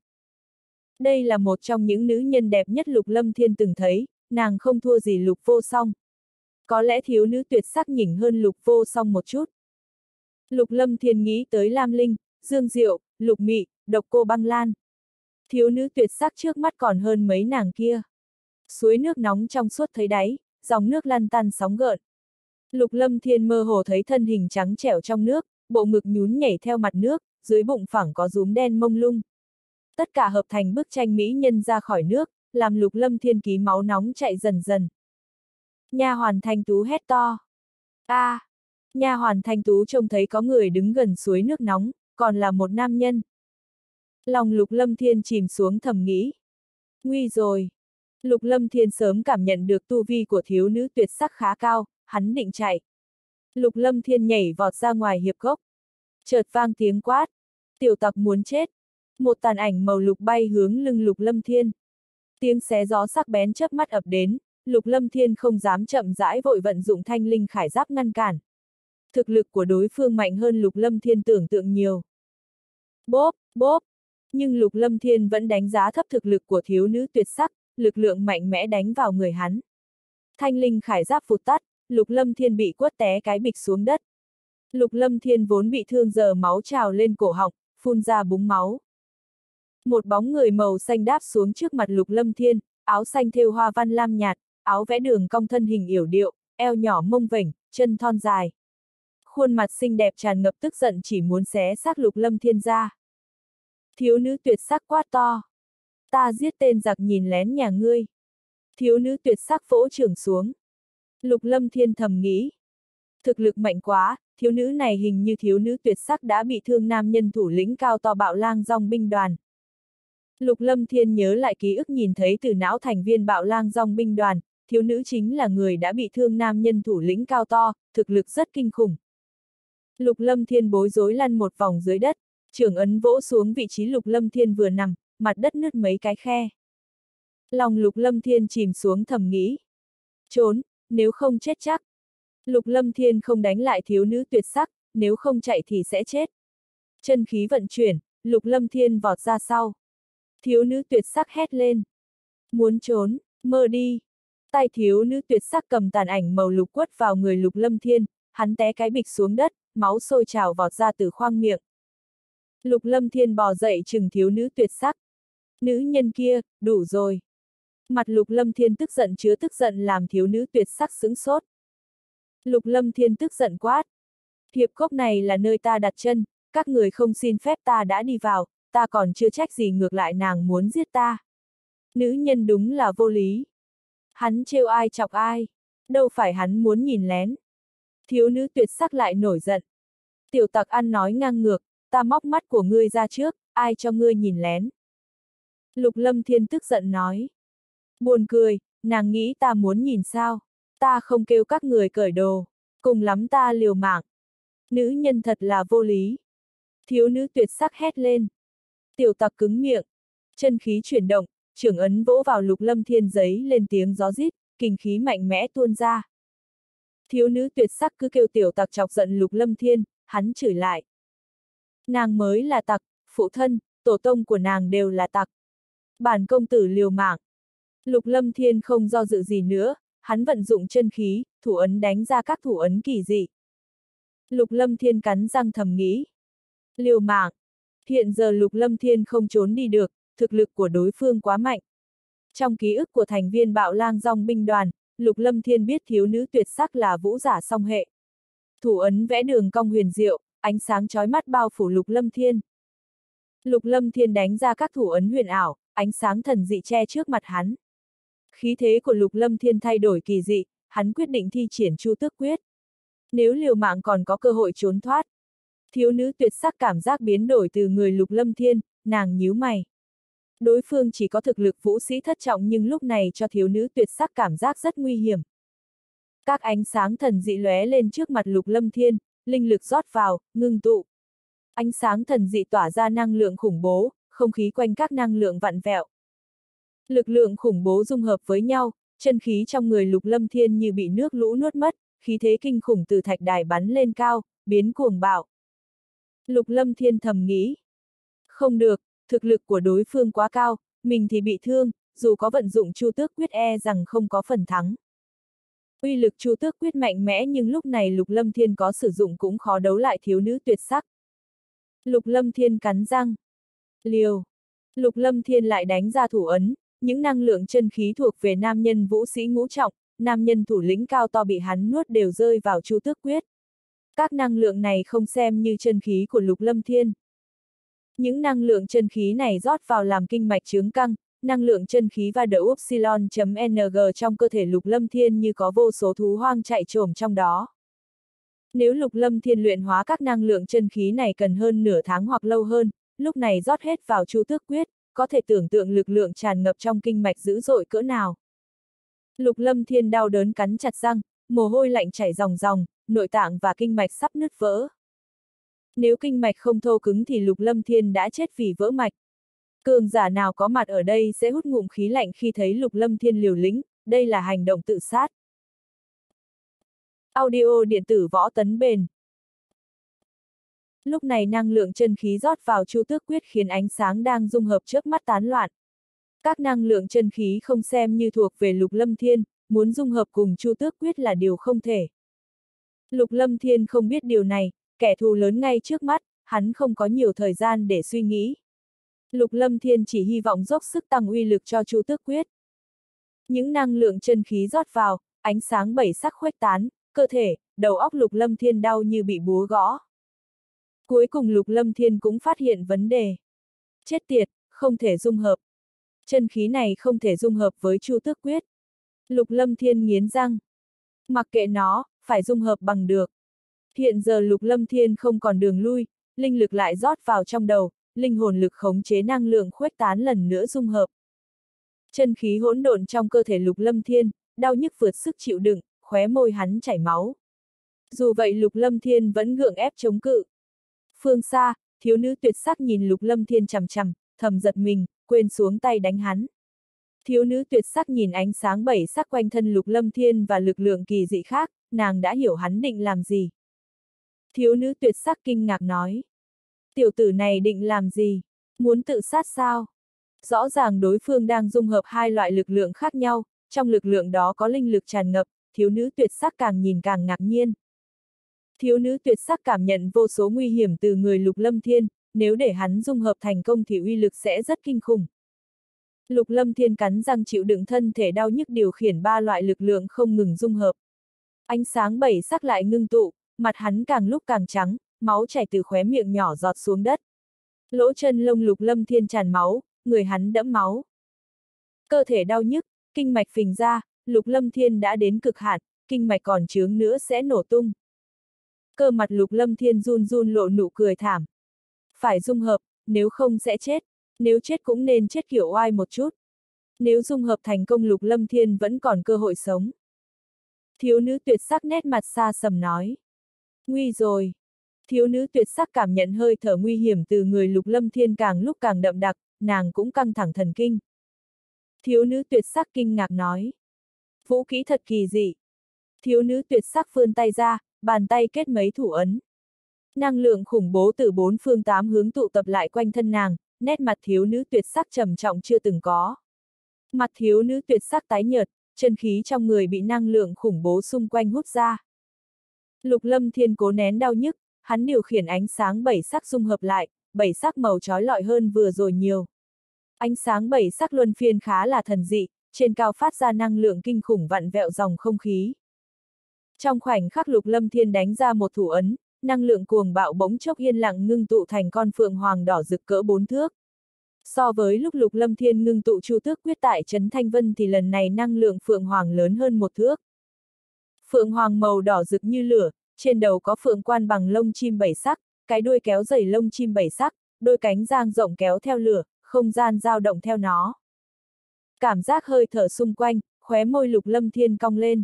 Đây là một trong những nữ nhân đẹp nhất Lục Lâm Thiên từng thấy, nàng không thua gì Lục Vô Song. Có lẽ thiếu nữ tuyệt sắc nhỉnh hơn Lục Vô Song một chút. Lục Lâm Thiên nghĩ tới Lam Linh, Dương Diệu, Lục Mị, Độc Cô Băng Lan. Thiếu nữ tuyệt sắc trước mắt còn hơn mấy nàng kia. Suối nước nóng trong suốt thấy đáy, dòng nước lăn tăn sóng gợn. Lục Lâm Thiên mơ hồ thấy thân hình trắng trẻo trong nước, bộ ngực nhún nhảy theo mặt nước, dưới bụng phẳng có rúm đen mông lung. Tất cả hợp thành bức tranh mỹ nhân ra khỏi nước, làm Lục Lâm Thiên ký máu nóng chạy dần dần. Nha hoàn thanh tú hét to. a, à, nha hoàn thanh tú trông thấy có người đứng gần suối nước nóng, còn là một nam nhân. Lòng Lục Lâm Thiên chìm xuống thầm nghĩ. Nguy rồi. Lục Lâm Thiên sớm cảm nhận được tu vi của thiếu nữ tuyệt sắc khá cao, hắn định chạy. Lục Lâm Thiên nhảy vọt ra ngoài hiệp gốc. Chợt vang tiếng quát. Tiểu tặc muốn chết. Một tàn ảnh màu lục bay hướng lưng Lục Lâm Thiên. Tiếng xé gió sắc bén chớp mắt ập đến, Lục Lâm Thiên không dám chậm rãi vội vận dụng thanh linh khải giáp ngăn cản. Thực lực của đối phương mạnh hơn Lục Lâm Thiên tưởng tượng nhiều. Bốp, bốp. Nhưng Lục Lâm Thiên vẫn đánh giá thấp thực lực của thiếu nữ tuyệt sắc, lực lượng mạnh mẽ đánh vào người hắn. Thanh linh khải giáp phụt tắt, Lục Lâm Thiên bị quất té cái bịch xuống đất. Lục Lâm Thiên vốn bị thương giờ máu trào lên cổ họng, phun ra búng máu. Một bóng người màu xanh đáp xuống trước mặt Lục Lâm Thiên, áo xanh thêu hoa văn lam nhạt, áo vẽ đường cong thân hình yểu điệu, eo nhỏ mông vểnh, chân thon dài. Khuôn mặt xinh đẹp tràn ngập tức giận chỉ muốn xé xác Lục Lâm Thiên ra. Thiếu nữ tuyệt sắc quá to. Ta giết tên giặc nhìn lén nhà ngươi. Thiếu nữ tuyệt sắc vỗ trưởng xuống. Lục Lâm Thiên thầm nghĩ. Thực lực mạnh quá, thiếu nữ này hình như thiếu nữ tuyệt sắc đã bị thương nam nhân thủ lĩnh cao to bạo lang dòng binh đoàn. Lục Lâm Thiên nhớ lại ký ức nhìn thấy từ não thành viên bạo lang dòng binh đoàn, thiếu nữ chính là người đã bị thương nam nhân thủ lĩnh cao to, thực lực rất kinh khủng. Lục Lâm Thiên bối rối lăn một vòng dưới đất, trưởng ấn vỗ xuống vị trí Lục Lâm Thiên vừa nằm, mặt đất nứt mấy cái khe. Lòng Lục Lâm Thiên chìm xuống thầm nghĩ. Trốn, nếu không chết chắc. Lục Lâm Thiên không đánh lại thiếu nữ tuyệt sắc, nếu không chạy thì sẽ chết. Chân khí vận chuyển, Lục Lâm Thiên vọt ra sau. Thiếu nữ tuyệt sắc hét lên. Muốn trốn, mơ đi. Tay thiếu nữ tuyệt sắc cầm tàn ảnh màu lục quất vào người Lục Lâm Thiên, hắn té cái bịch xuống đất, máu sôi trào vọt ra từ khoang miệng. Lục Lâm Thiên bò dậy chừng thiếu nữ tuyệt sắc. Nữ nhân kia, đủ rồi. Mặt Lục Lâm Thiên tức giận chứa tức giận làm thiếu nữ tuyệt sắc sững sốt. Lục Lâm Thiên tức giận quát. Hiệp cốc này là nơi ta đặt chân, các người không xin phép ta đã đi vào, ta còn chưa trách gì ngược lại nàng muốn giết ta. Nữ nhân đúng là vô lý. Hắn trêu ai chọc ai, đâu phải hắn muốn nhìn lén. Thiếu nữ tuyệt sắc lại nổi giận. Tiểu tặc ăn nói ngang ngược, ta móc mắt của ngươi ra trước, ai cho ngươi nhìn lén. Lục lâm thiên tức giận nói. Buồn cười, nàng nghĩ ta muốn nhìn sao, ta không kêu các người cởi đồ, cùng lắm ta liều mạng. Nữ nhân thật là vô lý. Thiếu nữ tuyệt sắc hét lên. Tiểu tặc cứng miệng, chân khí chuyển động, trưởng ấn vỗ vào lục lâm thiên giấy lên tiếng gió rít, kinh khí mạnh mẽ tuôn ra. Thiếu nữ tuyệt sắc cứ kêu tiểu tặc chọc giận lục lâm thiên, hắn chửi lại. Nàng mới là tặc, phụ thân, tổ tông của nàng đều là tặc. Bản công tử liều mạng. Lục lâm thiên không do dự gì nữa, hắn vận dụng chân khí, thủ ấn đánh ra các thủ ấn kỳ dị. Lục lâm thiên cắn răng thầm nghĩ. Liều mạng. Hiện giờ lục lâm thiên không trốn đi được, thực lực của đối phương quá mạnh. Trong ký ức của thành viên bạo lang dòng binh đoàn, lục lâm thiên biết thiếu nữ tuyệt sắc là vũ giả song hệ. Thủ ấn vẽ đường cong huyền diệu, ánh sáng chói mắt bao phủ lục lâm thiên. Lục lâm thiên đánh ra các thủ ấn huyền ảo, ánh sáng thần dị che trước mặt hắn. Khí thế của lục lâm thiên thay đổi kỳ dị, hắn quyết định thi triển chu tước quyết. Nếu liều mạng còn có cơ hội trốn thoát. Thiếu nữ tuyệt sắc cảm giác biến đổi từ người lục lâm thiên, nàng nhíu mày. Đối phương chỉ có thực lực vũ sĩ thất trọng nhưng lúc này cho thiếu nữ tuyệt sắc cảm giác rất nguy hiểm. Các ánh sáng thần dị lóe lên trước mặt lục lâm thiên, linh lực rót vào, ngưng tụ. Ánh sáng thần dị tỏa ra năng lượng khủng bố, không khí quanh các năng lượng vặn vẹo. Lực lượng khủng bố dung hợp với nhau, chân khí trong người lục lâm thiên như bị nước lũ nuốt mất, khí thế kinh khủng từ thạch đài bắn lên cao, biến cuồng bạo. Lục lâm thiên thầm nghĩ. Không được, thực lực của đối phương quá cao, mình thì bị thương, dù có vận dụng chu tước quyết e rằng không có phần thắng. Uy lực chu tước quyết mạnh mẽ nhưng lúc này lục lâm thiên có sử dụng cũng khó đấu lại thiếu nữ tuyệt sắc. Lục lâm thiên cắn răng. Liều. Lục lâm thiên lại đánh ra thủ ấn, những năng lượng chân khí thuộc về nam nhân vũ sĩ ngũ trọng, nam nhân thủ lĩnh cao to bị hắn nuốt đều rơi vào chu tước quyết. Các năng lượng này không xem như chân khí của lục lâm thiên. Những năng lượng chân khí này rót vào làm kinh mạch trướng căng, năng lượng chân khí và đỡ upsilon.ng trong cơ thể lục lâm thiên như có vô số thú hoang chạy trồm trong đó. Nếu lục lâm thiên luyện hóa các năng lượng chân khí này cần hơn nửa tháng hoặc lâu hơn, lúc này rót hết vào chu tước quyết, có thể tưởng tượng lực lượng tràn ngập trong kinh mạch dữ dội cỡ nào. Lục lâm thiên đau đớn cắn chặt răng, mồ hôi lạnh chảy ròng ròng, nội tạng và kinh mạch sắp nứt vỡ. Nếu kinh mạch không thô cứng thì lục lâm thiên đã chết vì vỡ mạch. Cường giả nào có mặt ở đây sẽ hút ngụm khí lạnh khi thấy lục lâm thiên liều lĩnh, đây là hành động tự sát. Audio điện tử võ tấn bền. Lúc này năng lượng chân khí rót vào chu tước quyết khiến ánh sáng đang dung hợp trước mắt tán loạn. Các năng lượng chân khí không xem như thuộc về lục lâm thiên, muốn dung hợp cùng chu tước quyết là điều không thể. Lục lâm thiên không biết điều này, kẻ thù lớn ngay trước mắt, hắn không có nhiều thời gian để suy nghĩ. Lục lâm thiên chỉ hy vọng dốc sức tăng uy lực cho chu tước quyết. Những năng lượng chân khí rót vào, ánh sáng bảy sắc khuếch tán, cơ thể, đầu óc lục lâm thiên đau như bị búa gõ. Cuối cùng lục lâm thiên cũng phát hiện vấn đề. Chết tiệt, không thể dung hợp. Chân khí này không thể dung hợp với chu tước quyết. Lục lâm thiên nghiến răng. Mặc kệ nó, phải dung hợp bằng được. Hiện giờ lục lâm thiên không còn đường lui, linh lực lại rót vào trong đầu, linh hồn lực khống chế năng lượng khuếch tán lần nữa dung hợp. Chân khí hỗn độn trong cơ thể lục lâm thiên, đau nhức vượt sức chịu đựng, khóe môi hắn chảy máu. Dù vậy lục lâm thiên vẫn gượng ép chống cự. Phương xa, thiếu nữ tuyệt sắc nhìn lục lâm thiên chằm chằm, thầm giật mình, quên xuống tay đánh hắn. Thiếu nữ tuyệt sắc nhìn ánh sáng bảy sắc quanh thân lục lâm thiên và lực lượng kỳ dị khác, nàng đã hiểu hắn định làm gì. Thiếu nữ tuyệt sắc kinh ngạc nói. Tiểu tử này định làm gì? Muốn tự sát sao? Rõ ràng đối phương đang dung hợp hai loại lực lượng khác nhau, trong lực lượng đó có linh lực tràn ngập, thiếu nữ tuyệt sắc càng nhìn càng ngạc nhiên. Thiếu nữ tuyệt sắc cảm nhận vô số nguy hiểm từ người lục lâm thiên, nếu để hắn dung hợp thành công thì uy lực sẽ rất kinh khủng. Lục lâm thiên cắn răng chịu đựng thân thể đau nhức điều khiển ba loại lực lượng không ngừng dung hợp. Ánh sáng bảy sắc lại ngưng tụ, mặt hắn càng lúc càng trắng, máu chảy từ khóe miệng nhỏ giọt xuống đất. Lỗ chân lông lục lâm thiên tràn máu, người hắn đẫm máu. Cơ thể đau nhức, kinh mạch phình ra, lục lâm thiên đã đến cực hạn, kinh mạch còn chướng nữa sẽ nổ tung. Cơ mặt lục lâm thiên run run lộ nụ cười thảm. Phải dung hợp, nếu không sẽ chết, nếu chết cũng nên chết kiểu oai một chút. Nếu dung hợp thành công lục lâm thiên vẫn còn cơ hội sống. Thiếu nữ tuyệt sắc nét mặt xa sầm nói. Nguy rồi. Thiếu nữ tuyệt sắc cảm nhận hơi thở nguy hiểm từ người lục lâm thiên càng lúc càng đậm đặc, nàng cũng căng thẳng thần kinh. Thiếu nữ tuyệt sắc kinh ngạc nói. Vũ kỹ thật kỳ dị. Thiếu nữ tuyệt sắc vươn tay ra, bàn tay kết mấy thủ ấn. Năng lượng khủng bố từ bốn phương tám hướng tụ tập lại quanh thân nàng, nét mặt thiếu nữ tuyệt sắc trầm trọng chưa từng có. Mặt thiếu nữ tuyệt sắc tái nhợt, chân khí trong người bị năng lượng khủng bố xung quanh hút ra. Lục lâm thiên cố nén đau nhức, hắn điều khiển ánh sáng bảy sắc dung hợp lại, bảy sắc màu trói lọi hơn vừa rồi nhiều. Ánh sáng bảy sắc luân phiên khá là thần dị, trên cao phát ra năng lượng kinh khủng vặn vẹo dòng không khí. Trong khoảnh khắc lục lâm thiên đánh ra một thủ ấn, năng lượng cuồng bạo bỗng chốc yên lặng ngưng tụ thành con phượng hoàng đỏ rực cỡ bốn thước. So với lúc lục lâm thiên ngưng tụ chu tước quyết tại Trấn Thanh Vân thì lần này năng lượng phượng hoàng lớn hơn một thước. Phượng hoàng màu đỏ rực như lửa, trên đầu có phượng quan bằng lông chim bảy sắc, cái đuôi kéo dày lông chim bảy sắc, đôi cánh giang rộng kéo theo lửa, không gian dao động theo nó. Cảm giác hơi thở xung quanh, khóe môi lục lâm thiên cong lên.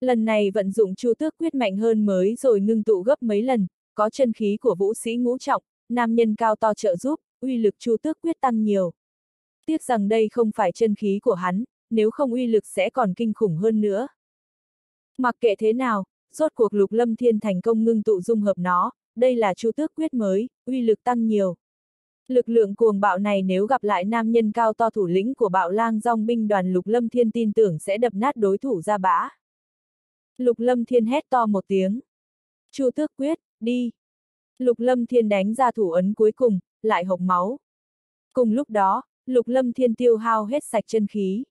Lần này vận dụng chu tước quyết mạnh hơn mới rồi ngưng tụ gấp mấy lần, có chân khí của vũ sĩ ngũ trọng, nam nhân cao to trợ giúp, uy lực chu tước quyết tăng nhiều. Tiếc rằng đây không phải chân khí của hắn, nếu không uy lực sẽ còn kinh khủng hơn nữa. Mặc kệ thế nào, rốt cuộc lục lâm thiên thành công ngưng tụ dung hợp nó, đây là chu tước quyết mới, uy lực tăng nhiều. Lực lượng cuồng bạo này nếu gặp lại nam nhân cao to thủ lĩnh của bạo lang dòng binh đoàn lục lâm thiên tin tưởng sẽ đập nát đối thủ ra bã. Lục lâm thiên hét to một tiếng. Chu tước quyết, đi. Lục lâm thiên đánh ra thủ ấn cuối cùng, lại hộc máu. Cùng lúc đó, Lục lâm thiên tiêu hao hết sạch chân khí.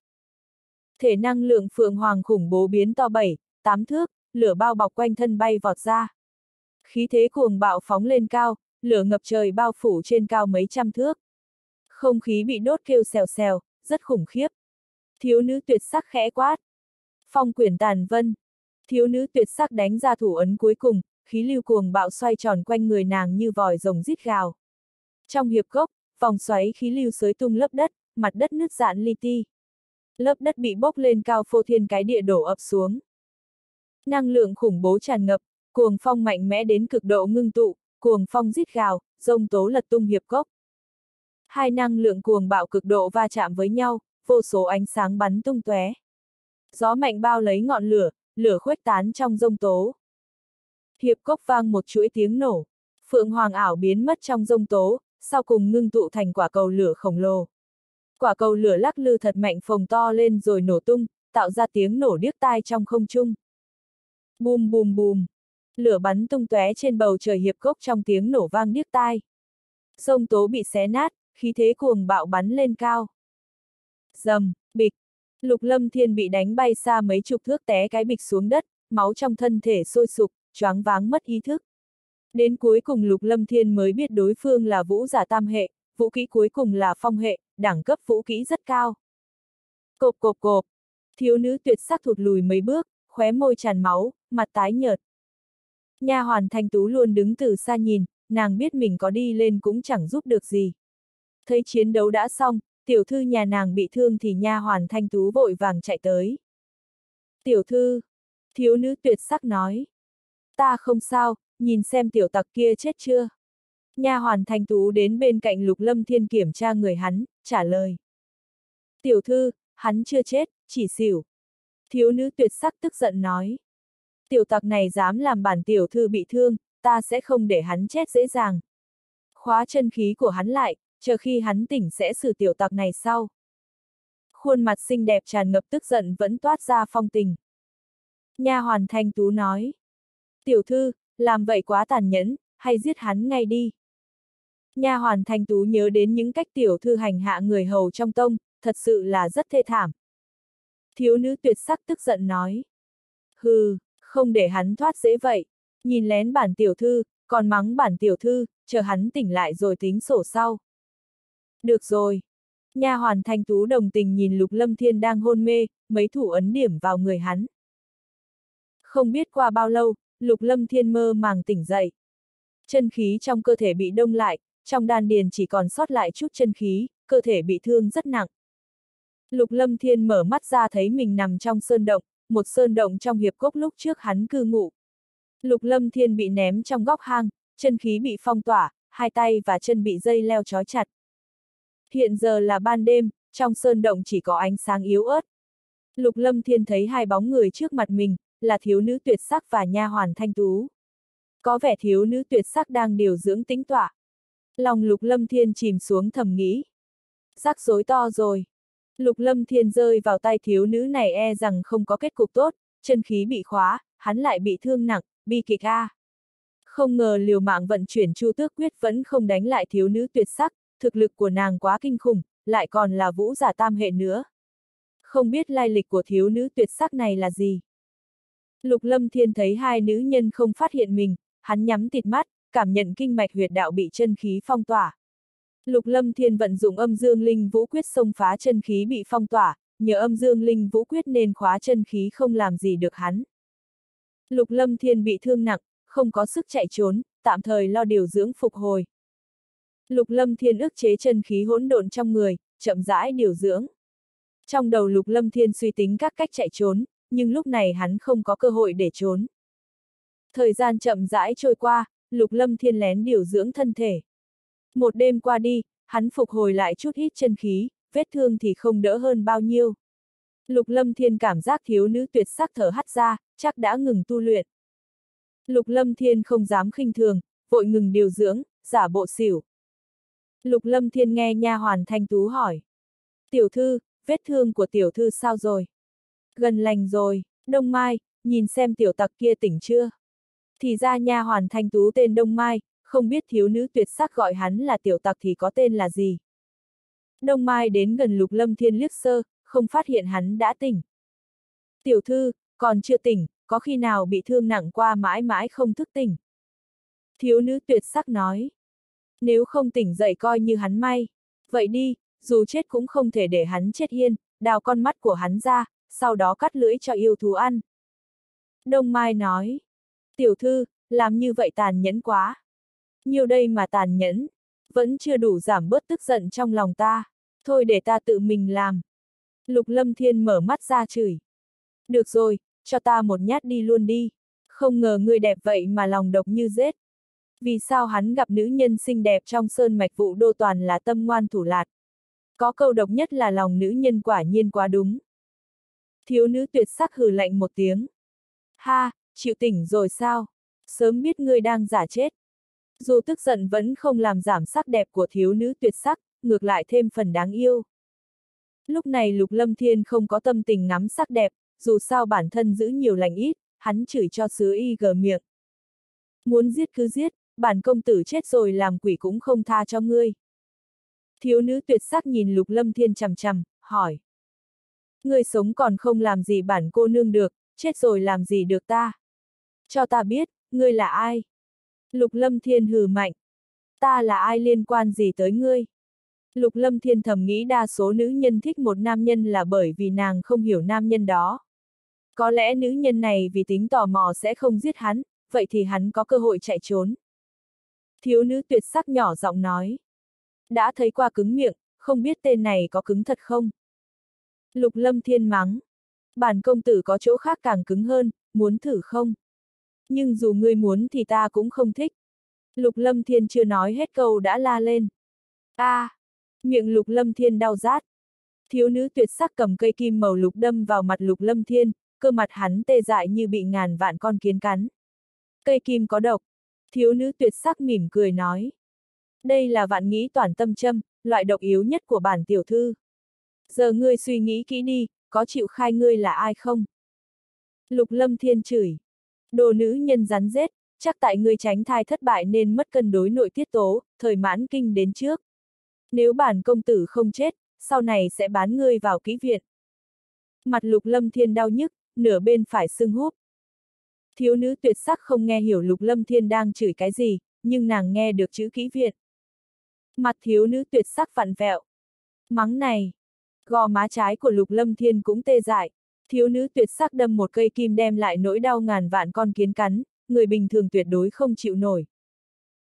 Thể năng lượng phượng hoàng khủng bố biến to bảy, tám thước, lửa bao bọc quanh thân bay vọt ra. Khí thế cuồng bạo phóng lên cao, lửa ngập trời bao phủ trên cao mấy trăm thước. Không khí bị đốt kêu xèo xèo, rất khủng khiếp. Thiếu nữ tuyệt sắc khẽ quát. Phong quyển tàn vân. Thiếu nữ tuyệt sắc đánh ra thủ ấn cuối cùng, khí lưu cuồng bạo xoay tròn quanh người nàng như vòi rồng rít gào. Trong hiệp gốc, vòng xoáy khí lưu xới tung lớp đất, mặt đất nứt dạn li ti. Lớp đất bị bốc lên cao phô thiên cái địa đổ ập xuống. Năng lượng khủng bố tràn ngập, cuồng phong mạnh mẽ đến cực độ ngưng tụ, cuồng phong rít gào, rông tố lật tung hiệp gốc. Hai năng lượng cuồng bạo cực độ va chạm với nhau, vô số ánh sáng bắn tung tóe. Gió mạnh bao lấy ngọn lửa, lửa khuếch tán trong rông tố. Hiệp cốc vang một chuỗi tiếng nổ. Phượng hoàng ảo biến mất trong rông tố, sau cùng ngưng tụ thành quả cầu lửa khổng lồ. Quả cầu lửa lắc lư thật mạnh phồng to lên rồi nổ tung, tạo ra tiếng nổ điếc tai trong không trung. Bùm bùm bùm. Lửa bắn tung tóe trên bầu trời hiệp cốc trong tiếng nổ vang điếc tai. Sông tố bị xé nát, khí thế cuồng bạo bắn lên cao. Dầm, bịch. Lục lâm thiên bị đánh bay xa mấy chục thước té cái bịch xuống đất, máu trong thân thể sôi sục, choáng váng mất ý thức. Đến cuối cùng Lục Lâm Thiên mới biết đối phương là vũ giả tam hệ, vũ kỹ cuối cùng là phong hệ, đẳng cấp vũ kỹ rất cao. Cộp cộp cộp, thiếu nữ tuyệt sắc thụt lùi mấy bước, khóe môi tràn máu, mặt tái nhợt. Nha hoàn thanh tú luôn đứng từ xa nhìn, nàng biết mình có đi lên cũng chẳng giúp được gì. Thấy chiến đấu đã xong, tiểu thư nhà nàng bị thương thì nha hoàn thanh tú vội vàng chạy tới. Tiểu thư, thiếu nữ tuyệt sắc nói. Ta không sao, nhìn xem tiểu tặc kia chết chưa. Nha hoàn thanh tú đến bên cạnh lục lâm thiên kiểm tra người hắn, trả lời. Tiểu thư, hắn chưa chết, chỉ xỉu. Thiếu nữ tuyệt sắc tức giận nói. Tiểu tặc này dám làm bản tiểu thư bị thương, ta sẽ không để hắn chết dễ dàng. Khóa chân khí của hắn lại, chờ khi hắn tỉnh sẽ xử tiểu tặc này sau. Khuôn mặt xinh đẹp tràn ngập tức giận vẫn toát ra phong tình. Nha hoàn thanh tú nói. Tiểu thư, làm vậy quá tàn nhẫn, hay giết hắn ngay đi. Nha hoàn thanh tú nhớ đến những cách tiểu thư hành hạ người hầu trong tông, thật sự là rất thê thảm. Thiếu nữ tuyệt sắc tức giận nói. Hừ, không để hắn thoát dễ vậy. Nhìn lén bản tiểu thư, còn mắng bản tiểu thư, chờ hắn tỉnh lại rồi tính sổ sau. Được rồi. Nha hoàn thanh tú đồng tình nhìn lục lâm thiên đang hôn mê, mấy thủ ấn điểm vào người hắn. Không biết qua bao lâu, lục lâm thiên mơ màng tỉnh dậy. Chân khí trong cơ thể bị đông lại, trong đan điền chỉ còn sót lại chút chân khí, cơ thể bị thương rất nặng. Lục lâm thiên mở mắt ra thấy mình nằm trong sơn động, một sơn động trong hiệp cốc lúc trước hắn cư ngụ. Lục lâm thiên bị ném trong góc hang, chân khí bị phong tỏa, hai tay và chân bị dây leo trói chặt. Hiện giờ là ban đêm, trong sơn động chỉ có ánh sáng yếu ớt. Lục lâm thiên thấy hai bóng người trước mặt mình, là thiếu nữ tuyệt sắc và nha hoàn thanh tú. Có vẻ thiếu nữ tuyệt sắc đang điều dưỡng tính tỏa. Lòng lục lâm thiên chìm xuống thầm nghĩ. Rắc rối to rồi. Lục lâm thiên rơi vào tay thiếu nữ này e rằng không có kết cục tốt, chân khí bị khóa, hắn lại bị thương nặng, bi kịch a. Không ngờ liều mạng vận chuyển chu tước quyết vẫn không đánh lại thiếu nữ tuyệt sắc, thực lực của nàng quá kinh khủng, lại còn là vũ giả tam hệ nữa. Không biết lai lịch của thiếu nữ tuyệt sắc này là gì. Lục Lâm Thiên thấy hai nữ nhân không phát hiện mình, hắn nhắm tịt mắt, cảm nhận kinh mạch huyệt đạo bị chân khí phong tỏa. Lục Lâm Thiên vận dụng âm dương linh vũ quyết xông phá chân khí bị phong tỏa, nhờ âm dương linh vũ quyết nên khóa chân khí không làm gì được hắn. Lục Lâm Thiên bị thương nặng, không có sức chạy trốn, tạm thời lo điều dưỡng phục hồi. Lục Lâm Thiên ức chế chân khí hỗn độn trong người, chậm rãi điều dưỡng. Trong đầu Lục Lâm Thiên suy tính các cách chạy trốn, nhưng lúc này hắn không có cơ hội để trốn. Thời gian chậm rãi trôi qua, Lục Lâm Thiên lén điều dưỡng thân thể. Một đêm qua đi, hắn phục hồi lại chút ít chân khí, vết thương thì không đỡ hơn bao nhiêu. Lục Lâm Thiên cảm giác thiếu nữ tuyệt sắc thở hắt ra, chắc đã ngừng tu luyện. Lục Lâm Thiên không dám khinh thường, vội ngừng điều dưỡng, giả bộ xỉu. Lục Lâm Thiên nghe nha hoàn thanh tú hỏi. Tiểu thư, vết thương của tiểu thư sao rồi? Gần lành rồi, Đông Mai, nhìn xem tiểu tặc kia tỉnh chưa? Thì ra nha hoàn thanh tú tên Đông Mai, không biết thiếu nữ tuyệt sắc gọi hắn là tiểu tặc thì có tên là gì. Đông Mai đến gần Lục Lâm Thiên liếc sơ, không phát hiện hắn đã tỉnh. Tiểu thư, còn chưa tỉnh, có khi nào bị thương nặng qua mãi mãi không thức tỉnh. Thiếu nữ tuyệt sắc nói. Nếu không tỉnh dậy coi như hắn may. Vậy đi, dù chết cũng không thể để hắn chết yên, đào con mắt của hắn ra, sau đó cắt lưỡi cho yêu thú ăn. Đông Mai nói. Tiểu thư, làm như vậy tàn nhẫn quá. Nhiều đây mà tàn nhẫn, vẫn chưa đủ giảm bớt tức giận trong lòng ta. Thôi để ta tự mình làm. Lục Lâm Thiên mở mắt ra chửi. Được rồi, cho ta một nhát đi luôn đi. Không ngờ người đẹp vậy mà lòng độc như rết. Vì sao hắn gặp nữ nhân xinh đẹp trong sơn mạch vụ đô toàn là tâm ngoan thủ lạt. Có câu độc nhất là lòng nữ nhân quả nhiên quá đúng. Thiếu nữ tuyệt sắc hừ lạnh một tiếng. Ha, chịu tỉnh rồi sao? Sớm biết ngươi đang giả chết. Dù tức giận vẫn không làm giảm sắc đẹp của thiếu nữ tuyệt sắc, ngược lại thêm phần đáng yêu. Lúc này Lục Lâm Thiên không có tâm tình ngắm sắc đẹp, dù sao bản thân giữ nhiều lành ít, hắn chửi cho sứ y gờ miệng. Muốn giết cứ giết, bản công tử chết rồi làm quỷ cũng không tha cho ngươi. Thiếu nữ tuyệt sắc nhìn Lục Lâm Thiên chằm chằm, hỏi. Ngươi sống còn không làm gì bản cô nương được, chết rồi làm gì được ta? Cho ta biết, ngươi là ai? Lục Lâm Thiên hừ mạnh. Ta là ai liên quan gì tới ngươi? Lục Lâm Thiên thầm nghĩ đa số nữ nhân thích một nam nhân là bởi vì nàng không hiểu nam nhân đó. Có lẽ nữ nhân này vì tính tò mò sẽ không giết hắn, vậy thì hắn có cơ hội chạy trốn. Thiếu nữ tuyệt sắc nhỏ giọng nói. Đã thấy qua cứng miệng, không biết tên này có cứng thật không? Lục Lâm Thiên mắng. Bản công tử có chỗ khác càng cứng hơn, muốn thử không? Nhưng dù ngươi muốn thì ta cũng không thích. Lục Lâm Thiên chưa nói hết câu đã la lên. a à, miệng Lục Lâm Thiên đau rát. Thiếu nữ tuyệt sắc cầm cây kim màu lục đâm vào mặt Lục Lâm Thiên, cơ mặt hắn tê dại như bị ngàn vạn con kiến cắn. Cây kim có độc. Thiếu nữ tuyệt sắc mỉm cười nói. Đây là vạn nghĩ toàn tâm châm, loại độc yếu nhất của bản tiểu thư. Giờ ngươi suy nghĩ kỹ đi, có chịu khai ngươi là ai không? Lục Lâm Thiên chửi. Đồ nữ nhân rắn rết, chắc tại ngươi tránh thai thất bại nên mất cân đối nội tiết tố, thời mãn kinh đến trước. Nếu bản công tử không chết, sau này sẽ bán ngươi vào kỹ viện. Mặt lục lâm thiên đau nhức, nửa bên phải sưng húp. Thiếu nữ tuyệt sắc không nghe hiểu lục lâm thiên đang chửi cái gì, nhưng nàng nghe được chữ kỹ viện. Mặt thiếu nữ tuyệt sắc vặn vẹo. Mắng này. Gò má trái của lục lâm thiên cũng tê dại. Thiếu nữ tuyệt sắc đâm một cây kim đem lại nỗi đau ngàn vạn con kiến cắn, người bình thường tuyệt đối không chịu nổi.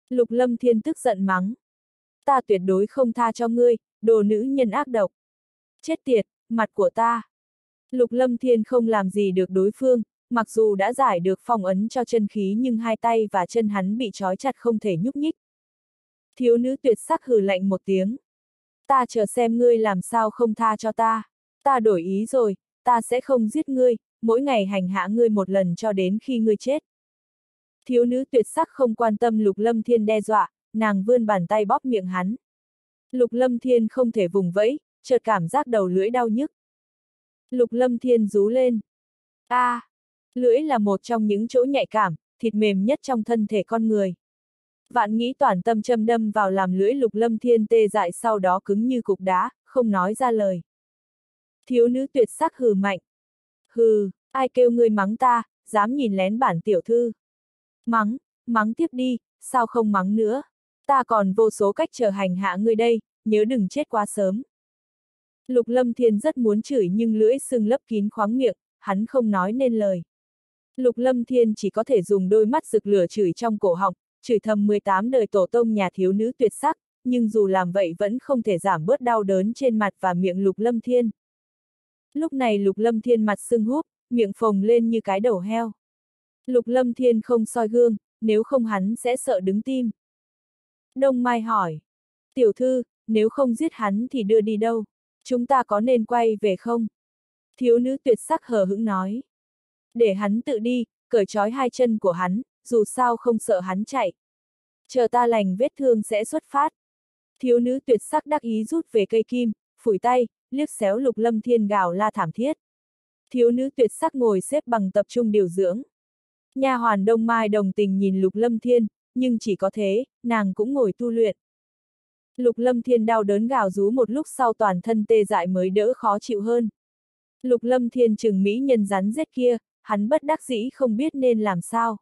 Lục lâm thiên tức giận mắng. Ta tuyệt đối không tha cho ngươi, đồ nữ nhân ác độc. Chết tiệt, mặt của ta. Lục lâm thiên không làm gì được đối phương, mặc dù đã giải được phong ấn cho chân khí nhưng hai tay và chân hắn bị trói chặt không thể nhúc nhích. Thiếu nữ tuyệt sắc hừ lạnh một tiếng. Ta chờ xem ngươi làm sao không tha cho ta. Ta đổi ý rồi, ta sẽ không giết ngươi, mỗi ngày hành hạ ngươi một lần cho đến khi ngươi chết. Thiếu nữ tuyệt sắc không quan tâm Lục Lâm Thiên đe dọa, nàng vươn bàn tay bóp miệng hắn. Lục Lâm Thiên không thể vùng vẫy, chợt cảm giác đầu lưỡi đau nhức. Lục Lâm Thiên rú lên. a, à, lưỡi là một trong những chỗ nhạy cảm, thịt mềm nhất trong thân thể con người. Vạn nghĩ toàn tâm châm đâm vào làm lưỡi Lục Lâm Thiên tê dại sau đó cứng như cục đá, không nói ra lời. Thiếu nữ tuyệt sắc hừ mạnh. Hừ, ai kêu ngươi mắng ta, dám nhìn lén bản tiểu thư. Mắng, mắng tiếp đi, sao không mắng nữa. Ta còn vô số cách chờ hành hạ ngươi đây, nhớ đừng chết quá sớm. Lục Lâm Thiên rất muốn chửi nhưng lưỡi sưng lấp kín khoáng miệng, hắn không nói nên lời. Lục Lâm Thiên chỉ có thể dùng đôi mắt rực lửa chửi trong cổ họng, chửi thầm 18 đời tổ tông nhà thiếu nữ tuyệt sắc, nhưng dù làm vậy vẫn không thể giảm bớt đau đớn trên mặt và miệng Lục Lâm Thiên. Lúc này Lục Lâm Thiên mặt sưng húp, miệng phồng lên như cái đầu heo. Lục Lâm Thiên không soi gương, nếu không hắn sẽ sợ đứng tim. Đông Mai hỏi. Tiểu thư, nếu không giết hắn thì đưa đi đâu? Chúng ta có nên quay về không? Thiếu nữ tuyệt sắc hờ hững nói. Để hắn tự đi, cởi trói hai chân của hắn, dù sao không sợ hắn chạy. Chờ ta lành vết thương sẽ xuất phát. Thiếu nữ tuyệt sắc đắc ý rút về cây kim, phủi tay, liếc xéo lục lâm thiên gào la thảm thiết. Thiếu nữ tuyệt sắc ngồi xếp bằng tập trung điều dưỡng. Nha hoàn đông mai đồng tình nhìn lục lâm thiên, nhưng chỉ có thế, nàng cũng ngồi tu luyện. Lục Lâm Thiên đau đớn gào rú một lúc sau toàn thân tê dại mới đỡ khó chịu hơn. Lục Lâm Thiên trừng mỹ nhân rắn rết kia, hắn bất đắc dĩ không biết nên làm sao.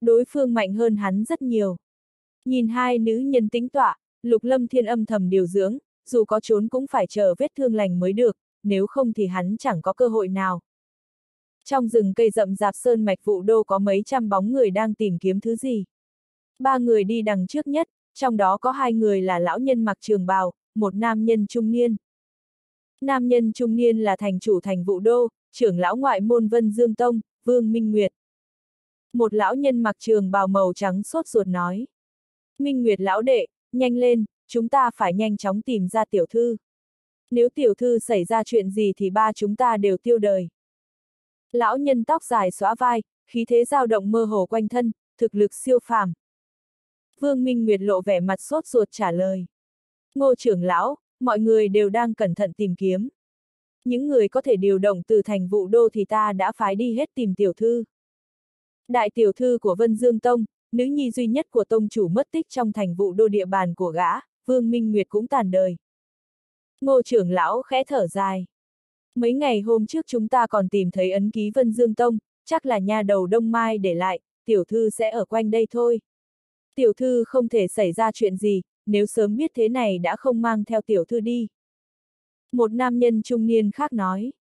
Đối phương mạnh hơn hắn rất nhiều. Nhìn hai nữ nhân tính tọa, Lục Lâm Thiên âm thầm điều dưỡng, dù có trốn cũng phải chờ vết thương lành mới được, nếu không thì hắn chẳng có cơ hội nào. Trong rừng cây rậm rạp sơn mạch vụ đô có mấy trăm bóng người đang tìm kiếm thứ gì. Ba người đi đằng trước nhất, trong đó có hai người là lão nhân mặc trường bào, một nam nhân trung niên. Nam nhân trung niên là thành chủ thành vụ đô, trưởng lão ngoại môn Vân Dương Tông, Vương Minh Nguyệt. Một lão nhân mặc trường bào màu trắng sốt ruột nói. Minh Nguyệt lão đệ, nhanh lên, chúng ta phải nhanh chóng tìm ra tiểu thư. Nếu tiểu thư xảy ra chuyện gì thì ba chúng ta đều tiêu đời. Lão nhân tóc dài xóa vai, khí thế dao động mơ hồ quanh thân, thực lực siêu phàm. Vương Minh Nguyệt lộ vẻ mặt sốt ruột trả lời. Ngô trưởng lão, mọi người đều đang cẩn thận tìm kiếm. Những người có thể điều động từ thành vụ đô thì ta đã phái đi hết tìm tiểu thư. Đại tiểu thư của Vân Dương Tông, nữ nhi duy nhất của tông chủ mất tích trong thành vụ đô địa bàn của gã, Vương Minh Nguyệt cũng tàn đời. Ngô trưởng lão khẽ thở dài. Mấy ngày hôm trước chúng ta còn tìm thấy ấn ký Vân Dương Tông, chắc là nhà đầu Đông Mai để lại, tiểu thư sẽ ở quanh đây thôi. Tiểu thư không thể xảy ra chuyện gì, nếu sớm biết thế này đã không mang theo tiểu thư đi. Một nam nhân trung niên khác nói.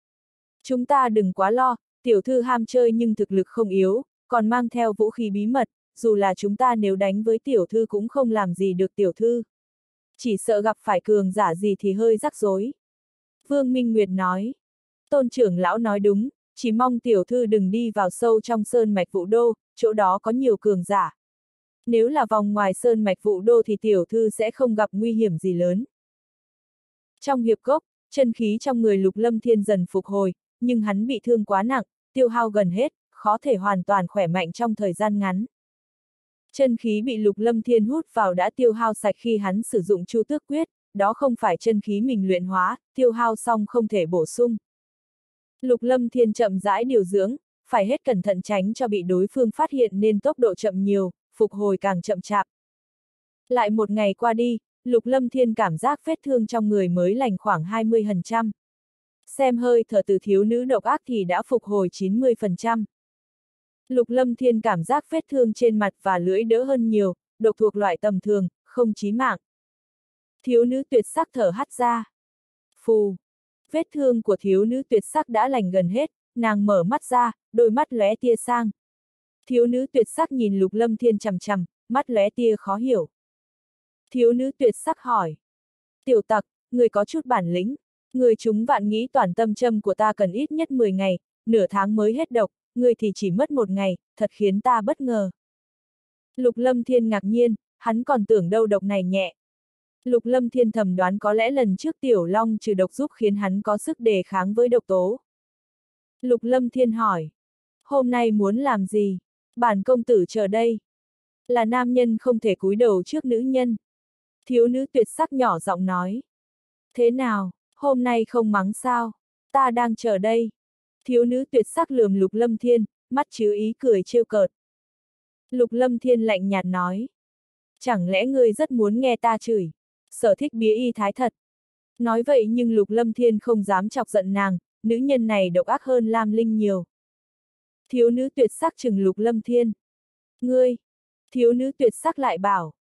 Chúng ta đừng quá lo, tiểu thư ham chơi nhưng thực lực không yếu, còn mang theo vũ khí bí mật, dù là chúng ta nếu đánh với tiểu thư cũng không làm gì được tiểu thư. Chỉ sợ gặp phải cường giả gì thì hơi rắc rối. Vương Minh Nguyệt nói. Tôn trưởng lão nói đúng, chỉ mong tiểu thư đừng đi vào sâu trong sơn mạch vũ đô, chỗ đó có nhiều cường giả. Nếu là vòng ngoài sơn mạch vũ đô thì tiểu thư sẽ không gặp nguy hiểm gì lớn. Trong hiệp gốc, chân khí trong người lục lâm thiên dần phục hồi, nhưng hắn bị thương quá nặng, tiêu hao gần hết, khó thể hoàn toàn khỏe mạnh trong thời gian ngắn. Chân khí bị lục lâm thiên hút vào đã tiêu hao sạch khi hắn sử dụng chu tước quyết, đó không phải chân khí mình luyện hóa, tiêu hao xong không thể bổ sung. Lục lâm thiên chậm rãi điều dưỡng, phải hết cẩn thận tránh cho bị đối phương phát hiện nên tốc độ chậm nhiều, phục hồi càng chậm chạp. Lại một ngày qua đi, Lục Lâm Thiên cảm giác vết thương trong người mới lành khoảng 20%. Xem hơi thở từ thiếu nữ độc ác thì đã phục hồi 90%. Lục Lâm Thiên cảm giác vết thương trên mặt và lưỡi đỡ hơn nhiều, độc thuộc loại tầm thường, không chí mạng. Thiếu nữ tuyệt sắc thở hắt ra. Phù. Vết thương của thiếu nữ tuyệt sắc đã lành gần hết, nàng mở mắt ra, đôi mắt lóe tia sang. Thiếu nữ tuyệt sắc nhìn Lục Lâm Thiên chằm chằm, mắt lóe tia khó hiểu. Thiếu nữ tuyệt sắc hỏi. Tiểu tặc, người có chút bản lĩnh. Người chúng vạn nghĩ toàn tâm châm của ta cần ít nhất 10 ngày, nửa tháng mới hết độc, người thì chỉ mất một ngày, thật khiến ta bất ngờ. Lục Lâm Thiên ngạc nhiên, hắn còn tưởng đâu độc này nhẹ. Lục Lâm Thiên thầm đoán có lẽ lần trước Tiểu Long trừ độc giúp khiến hắn có sức đề kháng với độc tố. Lục Lâm Thiên hỏi. Hôm nay muốn làm gì? Bản công tử chờ đây. Là nam nhân không thể cúi đầu trước nữ nhân. Thiếu nữ tuyệt sắc nhỏ giọng nói. Thế nào, hôm nay không mắng sao? Ta đang chờ đây. Thiếu nữ tuyệt sắc lườm lục lâm thiên, mắt chứa ý cười trêu cợt. Lục lâm thiên lạnh nhạt nói. Chẳng lẽ ngươi rất muốn nghe ta chửi? Sở thích bía y thái thật. Nói vậy nhưng lục lâm thiên không dám chọc giận nàng, nữ nhân này độc ác hơn Lam Linh nhiều. Thiếu nữ tuyệt sắc chừng lục lâm thiên. Ngươi! Thiếu nữ tuyệt sắc lại bảo.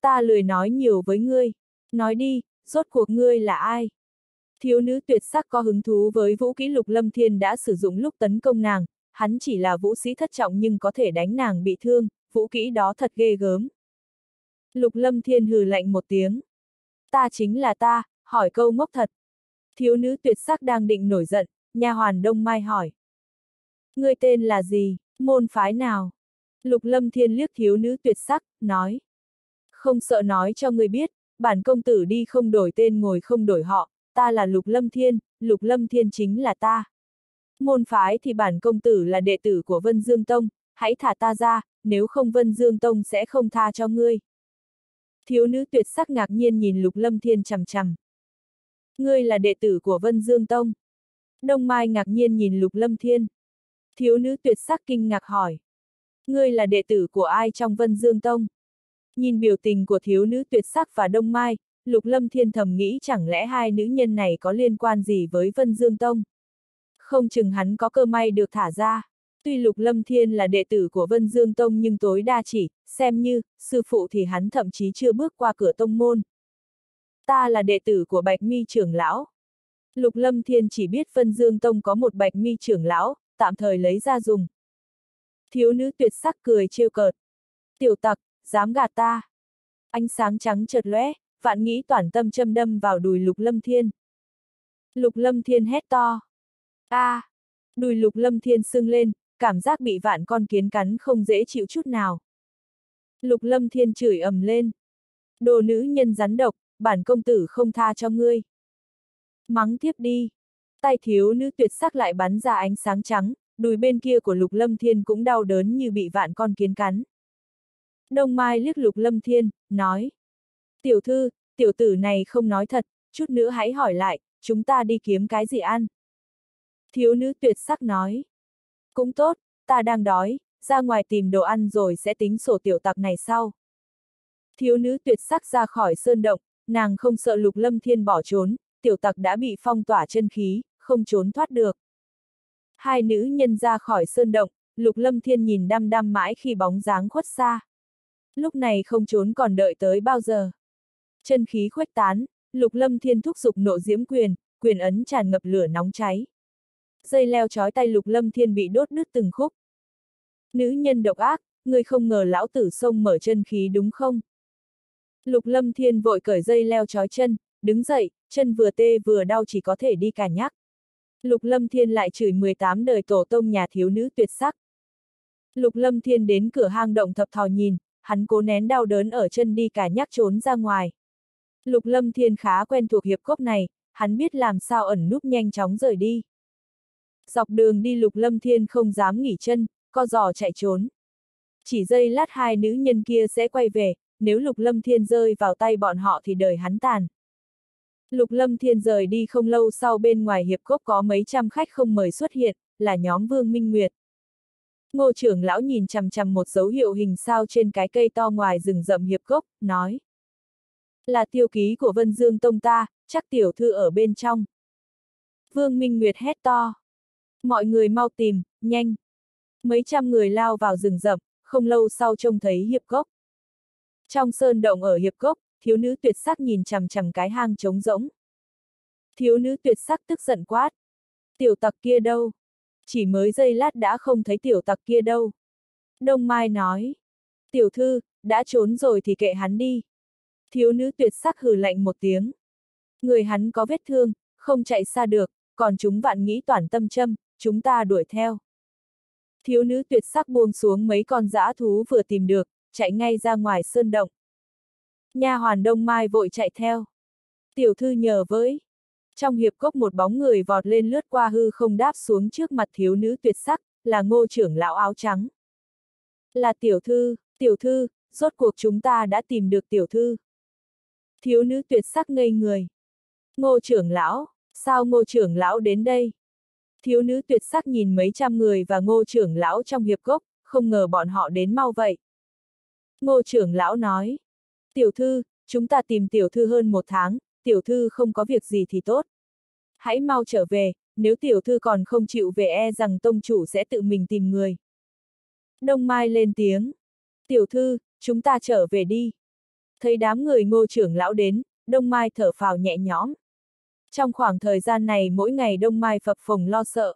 Ta lười nói nhiều với ngươi. Nói đi, rốt cuộc ngươi là ai? Thiếu nữ tuyệt sắc có hứng thú với vũ kỹ lục lâm thiên đã sử dụng lúc tấn công nàng, hắn chỉ là vũ sĩ thất trọng nhưng có thể đánh nàng bị thương, vũ kỹ đó thật ghê gớm. Lục lâm thiên hừ lạnh một tiếng. Ta chính là ta, hỏi câu ngốc thật. Thiếu nữ tuyệt sắc đang định nổi giận, nha hoàn đông mai hỏi. Ngươi tên là gì, môn phái nào? Lục lâm thiên liếc thiếu nữ tuyệt sắc, nói. Không sợ nói cho ngươi biết, bản công tử đi không đổi tên ngồi không đổi họ, ta là Lục Lâm Thiên, Lục Lâm Thiên chính là ta. Môn phái thì bản công tử là đệ tử của Vân Dương Tông, hãy thả ta ra, nếu không Vân Dương Tông sẽ không tha cho ngươi. Thiếu nữ tuyệt sắc ngạc nhiên nhìn Lục Lâm Thiên chằm chằm. Ngươi là đệ tử của Vân Dương Tông. Đông Mai ngạc nhiên nhìn Lục Lâm Thiên. Thiếu nữ tuyệt sắc kinh ngạc hỏi. Ngươi là đệ tử của ai trong Vân Dương Tông? Nhìn biểu tình của thiếu nữ tuyệt sắc và Đông Mai, Lục Lâm Thiên thầm nghĩ chẳng lẽ hai nữ nhân này có liên quan gì với Vân Dương Tông. Không chừng hắn có cơ may được thả ra. Tuy Lục Lâm Thiên là đệ tử của Vân Dương Tông nhưng tối đa chỉ, xem như, sư phụ thì hắn thậm chí chưa bước qua cửa tông môn. Ta là đệ tử của Bạch Mi trưởng lão. Lục Lâm Thiên chỉ biết Vân Dương Tông có một Bạch Mi trưởng lão, tạm thời lấy ra dùng. Thiếu nữ tuyệt sắc cười trêu cợt. Tiểu tặc, dám gạt ta. Ánh sáng trắng chợt lóe, vạn nghĩ toàn tâm châm đâm vào đùi Lục Lâm Thiên. Lục Lâm Thiên hét to. a, à, đùi Lục Lâm Thiên sưng lên, cảm giác bị vạn con kiến cắn không dễ chịu chút nào. Lục Lâm Thiên chửi ầm lên. Đồ nữ nhân rắn độc, bản công tử không tha cho ngươi. Mắng tiếp đi. Tay thiếu nữ tuyệt sắc lại bắn ra ánh sáng trắng, đùi bên kia của Lục Lâm Thiên cũng đau đớn như bị vạn con kiến cắn. Đông Mai liếc Lục Lâm Thiên, nói. Tiểu thư, tiểu tử này không nói thật, chút nữa hãy hỏi lại, chúng ta đi kiếm cái gì ăn? Thiếu nữ tuyệt sắc nói. Cũng tốt, ta đang đói, ra ngoài tìm đồ ăn rồi sẽ tính sổ tiểu tặc này sau. Thiếu nữ tuyệt sắc ra khỏi sơn động, nàng không sợ lục lâm thiên bỏ trốn, tiểu tặc đã bị phong tỏa chân khí, không trốn thoát được. Hai nữ nhân ra khỏi sơn động, lục lâm thiên nhìn đăm đăm mãi khi bóng dáng khuất xa. Lúc này không trốn còn đợi tới bao giờ. Chân khí khuếch tán, lục lâm thiên thúc dục nộ diễm quyền, quyền ấn tràn ngập lửa nóng cháy. Dây leo trói tay lục lâm thiên bị đốt đứt từng khúc. Nữ nhân độc ác, ngươi không ngờ lão tử sông mở chân khí đúng không? Lục lâm thiên vội cởi dây leo trói chân, đứng dậy, chân vừa tê vừa đau chỉ có thể đi cả nhắc. Lục lâm thiên lại chửi 18 đời tổ tông nhà thiếu nữ tuyệt sắc. Lục lâm thiên đến cửa hang động thập thò nhìn, hắn cố nén đau đớn ở chân đi cả nhắc trốn ra ngoài. Lục lâm thiên khá quen thuộc hiệp cốc này, hắn biết làm sao ẩn núp nhanh chóng rời đi. Dọc đường đi lục lâm thiên không dám nghỉ chân, co giò chạy trốn. Chỉ giây lát hai nữ nhân kia sẽ quay về, nếu lục lâm thiên rơi vào tay bọn họ thì đời hắn tàn. Lục lâm thiên rời đi không lâu sau bên ngoài hiệp cốc có mấy trăm khách không mời xuất hiện, là nhóm Vương Minh Nguyệt. Ngô trưởng lão nhìn chằm chằm một dấu hiệu hình sao trên cái cây to ngoài rừng rậm hiệp cốc, nói. Là tiêu ký của Vân Dương Tông ta, chắc tiểu thư ở bên trong. Vương Minh Nguyệt hét to. Mọi người mau tìm, nhanh. Mấy trăm người lao vào rừng rậm, không lâu sau trông thấy hiệp cốc. Trong sơn động ở hiệp cốc, thiếu nữ tuyệt sắc nhìn chằm chằm cái hang trống rỗng. Thiếu nữ tuyệt sắc tức giận quát. Tiểu tặc kia đâu? Chỉ mới giây lát đã không thấy tiểu tặc kia đâu. Đông Mai nói. Tiểu thư, đã trốn rồi thì kệ hắn đi. Thiếu nữ tuyệt sắc hừ lạnh một tiếng. Người hắn có vết thương, không chạy xa được, còn chúng vạn nghĩ toàn tâm châm, chúng ta đuổi theo. Thiếu nữ tuyệt sắc buông xuống mấy con dã thú vừa tìm được, chạy ngay ra ngoài sơn động. Nha hoàn đông mai vội chạy theo. Tiểu thư nhờ với. Trong hiệp cốc một bóng người vọt lên lướt qua hư không đáp xuống trước mặt thiếu nữ tuyệt sắc, là ngô trưởng lão áo trắng. Là tiểu thư, tiểu thư, rốt cuộc chúng ta đã tìm được tiểu thư. Thiếu nữ tuyệt sắc ngây người. Ngô trưởng lão, sao ngô trưởng lão đến đây? Thiếu nữ tuyệt sắc nhìn mấy trăm người và ngô trưởng lão trong hiệp cốc, không ngờ bọn họ đến mau vậy. Ngô trưởng lão nói, tiểu thư, chúng ta tìm tiểu thư hơn một tháng, tiểu thư không có việc gì thì tốt. Hãy mau trở về, nếu tiểu thư còn không chịu về e rằng tông chủ sẽ tự mình tìm người. Đông Mai lên tiếng, tiểu thư, chúng ta trở về đi. Thấy đám người ngô trưởng lão đến, Đông Mai thở phào nhẹ nhõm. Trong khoảng thời gian này mỗi ngày Đông Mai phập phồng lo sợ.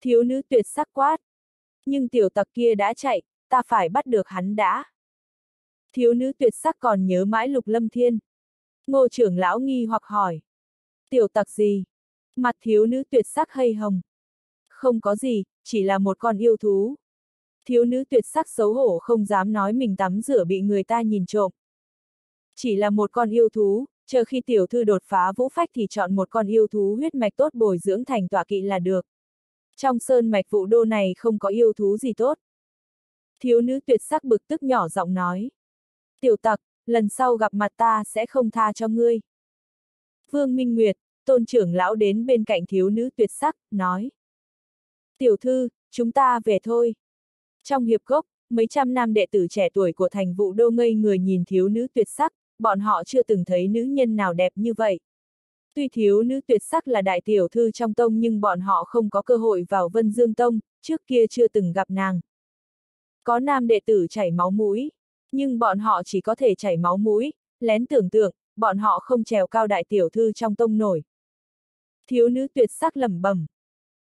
Thiếu nữ tuyệt sắc quát. Nhưng tiểu tặc kia đã chạy, ta phải bắt được hắn đã. Thiếu nữ tuyệt sắc còn nhớ mãi lục lâm thiên. Ngô trưởng lão nghi hoặc hỏi. Tiểu tặc gì? Mặt thiếu nữ tuyệt sắc hay hồng. Không có gì, chỉ là một con yêu thú. Thiếu nữ tuyệt sắc xấu hổ không dám nói mình tắm rửa bị người ta nhìn trộm. Chỉ là một con yêu thú, chờ khi tiểu thư đột phá vũ phách thì chọn một con yêu thú huyết mạch tốt bồi dưỡng thành tọa kỵ là được. Trong sơn mạch vụ đô này không có yêu thú gì tốt. Thiếu nữ tuyệt sắc bực tức nhỏ giọng nói. Tiểu tặc, lần sau gặp mặt ta sẽ không tha cho ngươi. Vương Minh Nguyệt, tôn trưởng lão đến bên cạnh thiếu nữ tuyệt sắc, nói. Tiểu thư, chúng ta về thôi. Trong hiệp gốc, mấy trăm nam đệ tử trẻ tuổi của thành vụ đô ngây người nhìn thiếu nữ tuyệt sắc, bọn họ chưa từng thấy nữ nhân nào đẹp như vậy. Tuy thiếu nữ tuyệt sắc là đại tiểu thư trong tông nhưng bọn họ không có cơ hội vào Vân Dương Tông, trước kia chưa từng gặp nàng. Có nam đệ tử chảy máu mũi, nhưng bọn họ chỉ có thể chảy máu mũi, lén tưởng tượng, bọn họ không trèo cao đại tiểu thư trong tông nổi. Thiếu nữ tuyệt sắc lẩm bẩm.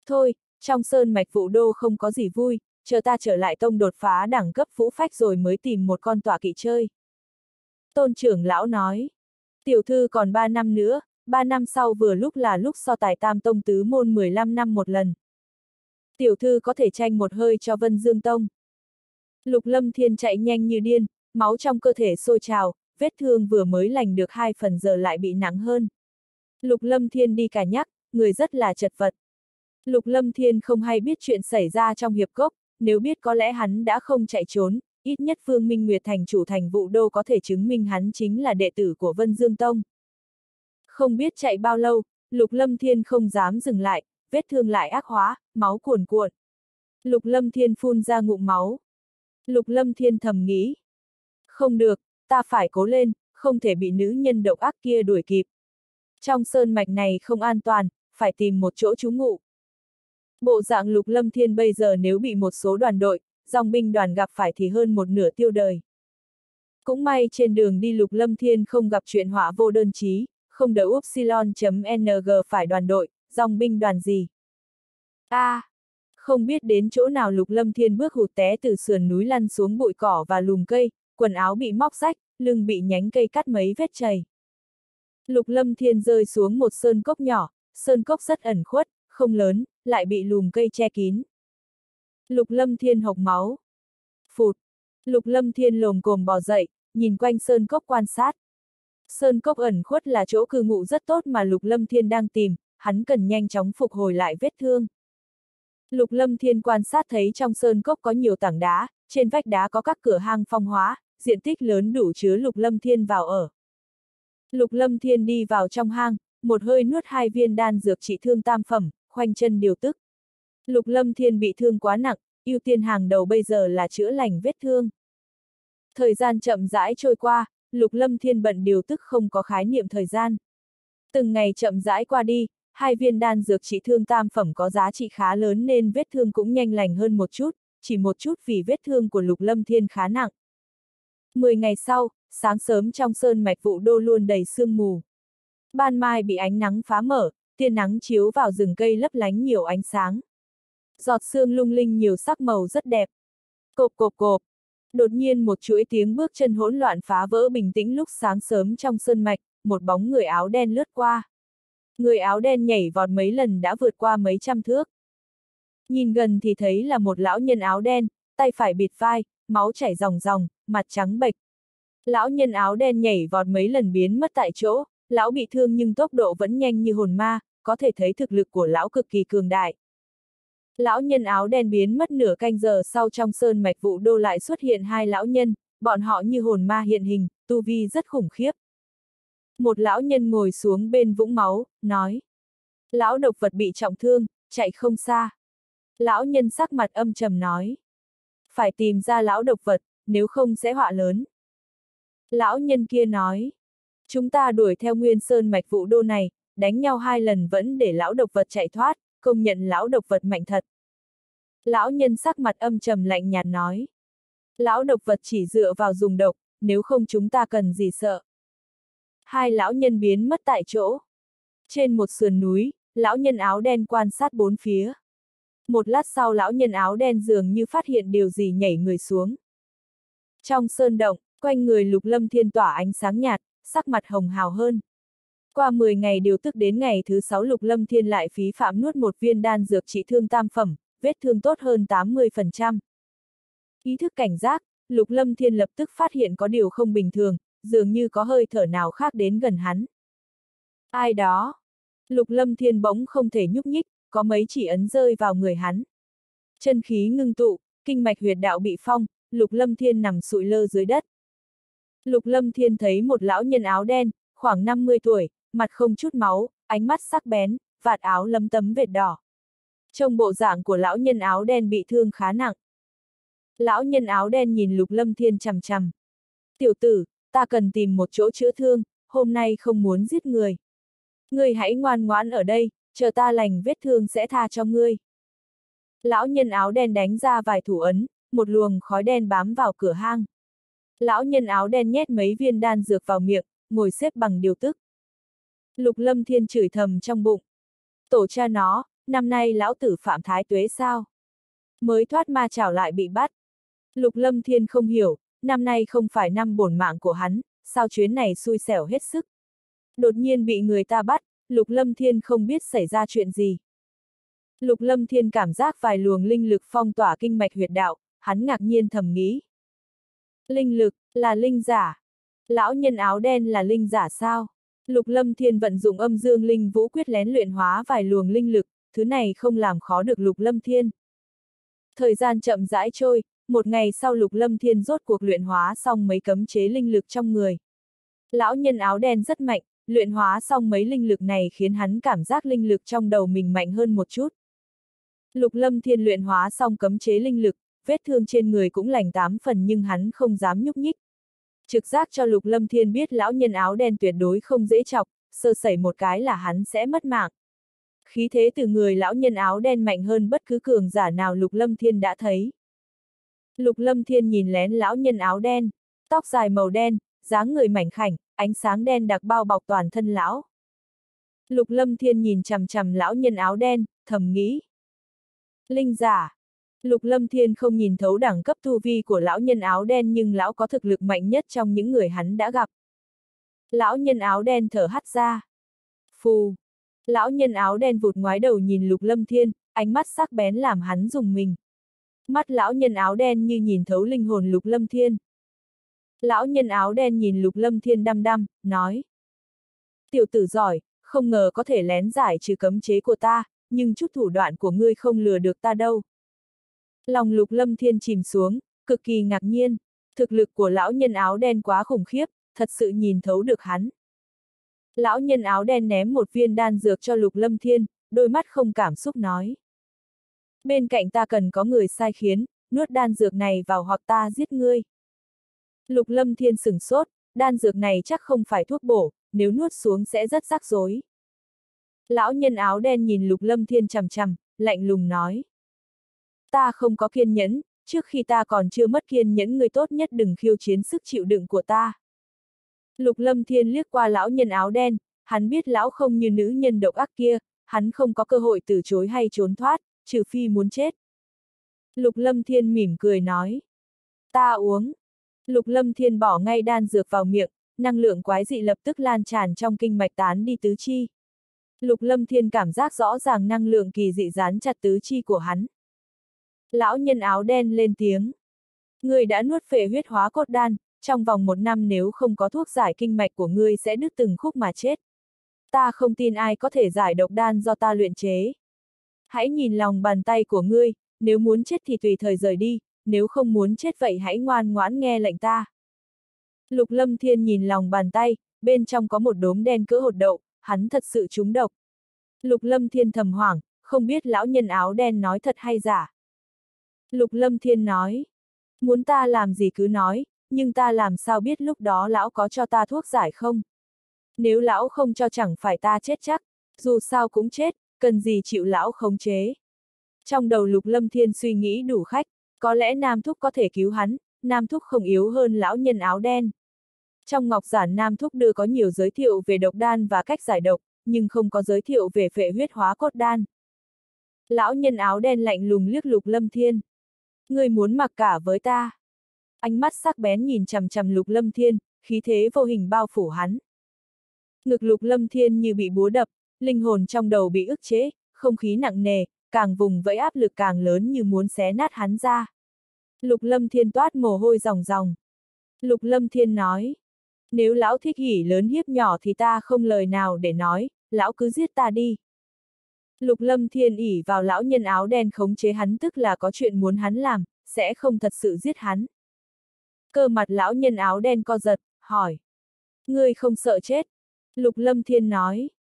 Thôi, trong sơn mạch vụ đô không có gì vui, chờ ta trở lại tông đột phá đẳng cấp vũ phách rồi mới tìm một con tòa kỵ chơi. Tôn trưởng lão nói. Tiểu thư còn ba năm nữa, ba năm sau vừa lúc là lúc so tài tam tông tứ môn 15 năm một lần. Tiểu thư có thể tranh một hơi cho Vân Dương Tông. Lục Lâm Thiên chạy nhanh như điên, máu trong cơ thể sôi trào, vết thương vừa mới lành được hai phần giờ lại bị nặng hơn. Lục Lâm Thiên đi cả nhắc, người rất là chật vật. Lục Lâm Thiên không hay biết chuyện xảy ra trong hiệp cốc, nếu biết có lẽ hắn đã không chạy trốn, ít nhất Phương Minh Nguyệt thành chủ thành vụ đô có thể chứng minh hắn chính là đệ tử của Vân Dương Tông. Không biết chạy bao lâu, Lục Lâm Thiên không dám dừng lại, vết thương lại ác hóa, máu cuồn cuộn. Lục Lâm Thiên phun ra ngụm máu. Lục Lâm Thiên thầm nghĩ. Không được, ta phải cố lên, không thể bị nữ nhân độc ác kia đuổi kịp. Trong sơn mạch này không an toàn, phải tìm một chỗ trú ngụ. Bộ dạng Lục Lâm Thiên bây giờ nếu bị một số đoàn đội, dòng binh đoàn gặp phải thì hơn một nửa tiêu đời. Cũng may trên đường đi Lục Lâm Thiên không gặp chuyện họa vô đơn chí, không đỡ Upsilon.ng phải đoàn đội, dòng binh đoàn gì. a à, không biết đến chỗ nào Lục Lâm Thiên bước hụt té từ sườn núi lăn xuống bụi cỏ và lùm cây, quần áo bị móc rách, lưng bị nhánh cây cắt mấy vết chày. Lục Lâm Thiên rơi xuống một sơn cốc nhỏ, sơn cốc rất ẩn khuất, không lớn, lại bị lùm cây che kín. Lục Lâm Thiên hộc máu. Phụt. Lục Lâm Thiên lồm cồm bò dậy, nhìn quanh sơn cốc quan sát. Sơn cốc ẩn khuất là chỗ cư ngụ rất tốt mà Lục Lâm Thiên đang tìm, hắn cần nhanh chóng phục hồi lại vết thương. Lục Lâm Thiên quan sát thấy trong sơn cốc có nhiều tảng đá, trên vách đá có các cửa hang phong hóa, diện tích lớn đủ chứa Lục Lâm Thiên vào ở. Lục Lâm Thiên đi vào trong hang, một hơi nuốt hai viên đan dược trị thương tam phẩm, khoanh chân điều tức. Lục Lâm Thiên bị thương quá nặng, ưu tiên hàng đầu bây giờ là chữa lành vết thương. Thời gian chậm rãi trôi qua, Lục Lâm Thiên bận điều tức không có khái niệm thời gian. Từng ngày chậm rãi qua đi, hai viên đan dược trị thương tam phẩm có giá trị khá lớn nên vết thương cũng nhanh lành hơn một chút, chỉ một chút vì vết thương của Lục Lâm Thiên khá nặng. Mười ngày sau, sáng sớm trong sơn mạch vụ đô luôn đầy sương mù. Ban mai bị ánh nắng phá mở, tia nắng chiếu vào rừng cây lấp lánh nhiều ánh sáng. Giọt sương lung linh nhiều sắc màu rất đẹp. Cộp cộp cộp. Đột nhiên một chuỗi tiếng bước chân hỗn loạn phá vỡ bình tĩnh lúc sáng sớm trong sơn mạch, một bóng người áo đen lướt qua. Người áo đen nhảy vọt mấy lần đã vượt qua mấy trăm thước. Nhìn gần thì thấy là một lão nhân áo đen, tay phải bịt vai, máu chảy ròng ròng, mặt trắng bệch. Lão nhân áo đen nhảy vọt mấy lần biến mất tại chỗ, lão bị thương nhưng tốc độ vẫn nhanh như hồn ma, có thể thấy thực lực của lão cực kỳ cường đại. Lão nhân áo đen biến mất nửa canh giờ sau trong sơn mạch vụ đô lại xuất hiện hai lão nhân, bọn họ như hồn ma hiện hình, tu vi rất khủng khiếp. Một lão nhân ngồi xuống bên vũng máu, nói. Lão độc vật bị trọng thương, chạy không xa. Lão nhân sắc mặt âm trầm nói. Phải tìm ra lão độc vật, nếu không sẽ họa lớn. Lão nhân kia nói. Chúng ta đuổi theo nguyên sơn mạch vụ đô này, đánh nhau hai lần vẫn để lão độc vật chạy thoát, công nhận lão độc vật mạnh thật. Lão nhân sắc mặt âm trầm lạnh nhạt nói. Lão độc vật chỉ dựa vào dùng độc, nếu không chúng ta cần gì sợ. Hai lão nhân biến mất tại chỗ. Trên một sườn núi, lão nhân áo đen quan sát bốn phía. Một lát sau lão nhân áo đen dường như phát hiện điều gì nhảy người xuống. Trong sơn động, quanh người lục lâm thiên tỏa ánh sáng nhạt, sắc mặt hồng hào hơn. Qua 10 ngày điều tức đến ngày thứ 6 Lục Lâm Thiên lại phí phạm nuốt một viên đan dược trị thương tam phẩm, vết thương tốt hơn 80%. Ý thức cảnh giác, Lục Lâm Thiên lập tức phát hiện có điều không bình thường, dường như có hơi thở nào khác đến gần hắn. Ai đó? Lục Lâm Thiên bỗng không thể nhúc nhích, có mấy chỉ ấn rơi vào người hắn. Chân khí ngưng tụ, kinh mạch huyệt đạo bị phong, Lục Lâm Thiên nằm sụi lơ dưới đất. Lục Lâm Thiên thấy một lão nhân áo đen, khoảng 50 tuổi, mặt không chút máu, ánh mắt sắc bén, vạt áo lấm tấm vệt đỏ. Trong bộ dạng của lão nhân áo đen bị thương khá nặng. Lão nhân áo đen nhìn lục lâm thiên chằm chằm. Tiểu tử, ta cần tìm một chỗ chữa thương, hôm nay không muốn giết người. Ngươi hãy ngoan ngoãn ở đây, chờ ta lành vết thương sẽ tha cho ngươi. Lão nhân áo đen đánh ra vài thủ ấn, một luồng khói đen bám vào cửa hang. Lão nhân áo đen nhét mấy viên đan dược vào miệng, ngồi xếp bằng điều tức. Lục lâm thiên chửi thầm trong bụng. Tổ cha nó, năm nay lão tử phạm thái tuế sao? Mới thoát ma chảo lại bị bắt. Lục lâm thiên không hiểu, năm nay không phải năm bổn mạng của hắn, sao chuyến này xui xẻo hết sức. Đột nhiên bị người ta bắt, Lục Lâm Thiên không biết xảy ra chuyện gì. Lục Lâm Thiên cảm giác vài luồng linh lực phong tỏa kinh mạch huyệt đạo, hắn ngạc nhiên thầm nghĩ. Linh lực, là linh giả. Lão nhân áo đen là linh giả sao? Lục Lâm Thiên vận dụng âm dương linh vũ quyết lén luyện hóa vài luồng linh lực, thứ này không làm khó được Lục Lâm Thiên. Thời gian chậm rãi trôi, một ngày sau Lục Lâm Thiên rốt cuộc luyện hóa xong mấy cấm chế linh lực trong người. Lão nhân áo đen rất mạnh, luyện hóa xong mấy linh lực này khiến hắn cảm giác linh lực trong đầu mình mạnh hơn một chút. Lục Lâm Thiên luyện hóa xong cấm chế linh lực, vết thương trên người cũng lành tám phần nhưng hắn không dám nhúc nhích. Trực giác cho Lục Lâm Thiên biết lão nhân áo đen tuyệt đối không dễ chọc, sơ sẩy một cái là hắn sẽ mất mạng. Khí thế từ người lão nhân áo đen mạnh hơn bất cứ cường giả nào Lục Lâm Thiên đã thấy. Lục Lâm Thiên nhìn lén lão nhân áo đen, tóc dài màu đen, dáng người mảnh khảnh, ánh sáng đen đặc bao bọc toàn thân lão. Lục Lâm Thiên nhìn chằm chằm lão nhân áo đen, thầm nghĩ. Linh giả. Lục Lâm Thiên không nhìn thấu đẳng cấp tu vi của lão nhân áo đen nhưng lão có thực lực mạnh nhất trong những người hắn đã gặp. Lão nhân áo đen thở hắt ra. Phù. Lão nhân áo đen vụt ngoái đầu nhìn Lục Lâm Thiên, ánh mắt sắc bén làm hắn dùng mình. Mắt lão nhân áo đen như nhìn thấu linh hồn Lục Lâm Thiên. Lão nhân áo đen nhìn Lục Lâm Thiên đăm đăm, nói. Tiểu tử giỏi, không ngờ có thể lén giải trừ cấm chế của ta, nhưng chút thủ đoạn của ngươi không lừa được ta đâu. Lòng Lục Lâm Thiên chìm xuống, cực kỳ ngạc nhiên, thực lực của lão nhân áo đen quá khủng khiếp, thật sự nhìn thấu được hắn. Lão nhân áo đen ném một viên đan dược cho Lục Lâm Thiên, đôi mắt không cảm xúc nói. Bên cạnh ta cần có người sai khiến, nuốt đan dược này vào hoặc ta giết ngươi. Lục Lâm Thiên sửng sốt, đan dược này chắc không phải thuốc bổ, nếu nuốt xuống sẽ rất rắc rối. Lão nhân áo đen nhìn Lục Lâm Thiên chằm chằm, lạnh lùng nói. Ta không có kiên nhẫn, trước khi ta còn chưa mất kiên nhẫn người tốt nhất đừng khiêu chiến sức chịu đựng của ta. Lục Lâm Thiên liếc qua lão nhân áo đen, hắn biết lão không như nữ nhân độc ác kia, hắn không có cơ hội từ chối hay trốn thoát, trừ phi muốn chết. Lục Lâm Thiên mỉm cười nói. Ta uống. Lục Lâm Thiên bỏ ngay đan dược vào miệng, năng lượng quái dị lập tức lan tràn trong kinh mạch tán đi tứ chi. Lục Lâm Thiên cảm giác rõ ràng năng lượng kỳ dị dán chặt tứ chi của hắn. Lão nhân áo đen lên tiếng. Người đã nuốt phệ huyết hóa cốt đan, trong vòng một năm nếu không có thuốc giải kinh mạch của ngươi sẽ đứt từng khúc mà chết. Ta không tin ai có thể giải độc đan do ta luyện chế. Hãy nhìn lòng bàn tay của ngươi, nếu muốn chết thì tùy thời rời đi, nếu không muốn chết vậy hãy ngoan ngoãn nghe lệnh ta. Lục Lâm Thiên nhìn lòng bàn tay, bên trong có một đốm đen cỡ hột đậu, hắn thật sự trúng độc. Lục Lâm Thiên thầm hoảng, không biết lão nhân áo đen nói thật hay giả. Lục Lâm Thiên nói, muốn ta làm gì cứ nói, nhưng ta làm sao biết lúc đó lão có cho ta thuốc giải không? Nếu lão không cho chẳng phải ta chết chắc, dù sao cũng chết, cần gì chịu lão khống chế. Trong đầu Lục Lâm Thiên suy nghĩ đủ khách, có lẽ Nam Thúc có thể cứu hắn, Nam Thúc không yếu hơn lão nhân áo đen. Trong ngọc giản Nam Thúc đưa có nhiều giới thiệu về độc đan và cách giải độc, nhưng không có giới thiệu về phệ huyết hóa cốt đan. Lão nhân áo đen lạnh lùng liếc lục lâm thiên ngươi muốn mặc cả với ta. Ánh mắt sắc bén nhìn chằm chằm lục lâm thiên, khí thế vô hình bao phủ hắn. Ngực lục lâm thiên như bị búa đập, linh hồn trong đầu bị ức chế, không khí nặng nề, càng vùng vẫy áp lực càng lớn như muốn xé nát hắn ra. Lục lâm thiên toát mồ hôi ròng ròng. Lục lâm thiên nói, nếu lão thích hỉ lớn hiếp nhỏ thì ta không lời nào để nói, lão cứ giết ta đi. Lục lâm thiên ỉ vào lão nhân áo đen khống chế hắn tức là có chuyện muốn hắn làm, sẽ không thật sự giết hắn. Cơ mặt lão nhân áo đen co giật, hỏi. Ngươi không sợ chết? Lục lâm thiên nói.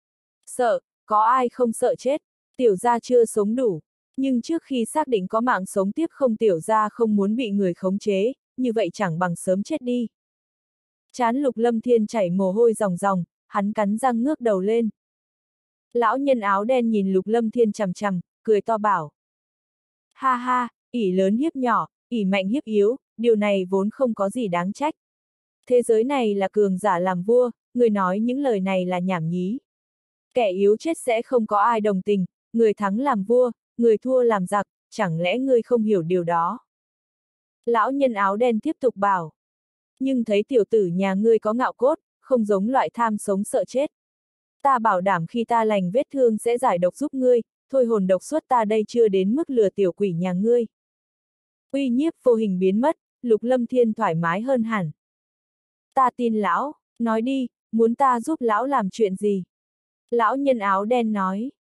Sợ, có ai không sợ chết? Tiểu gia chưa sống đủ. Nhưng trước khi xác định có mạng sống tiếp không tiểu gia không muốn bị người khống chế, như vậy chẳng bằng sớm chết đi. Chán lục lâm thiên chảy mồ hôi ròng ròng, hắn cắn răng ngước đầu lên. Lão nhân áo đen nhìn lục lâm thiên chằm chằm, cười to bảo. Ha ha, ỉ lớn hiếp nhỏ, ỉ mạnh hiếp yếu, điều này vốn không có gì đáng trách. Thế giới này là cường giả làm vua, người nói những lời này là nhảm nhí. Kẻ yếu chết sẽ không có ai đồng tình, người thắng làm vua, người thua làm giặc, chẳng lẽ ngươi không hiểu điều đó? Lão nhân áo đen tiếp tục bảo. Nhưng thấy tiểu tử nhà ngươi có ngạo cốt, không giống loại tham sống sợ chết. Ta bảo đảm khi ta lành vết thương sẽ giải độc giúp ngươi, thôi hồn độc suốt ta đây chưa đến mức lừa tiểu quỷ nhà ngươi. Uy nhiếp vô hình biến mất, lục lâm thiên thoải mái hơn hẳn. Ta tin lão, nói đi, muốn ta giúp lão làm chuyện gì? Lão nhân áo đen nói.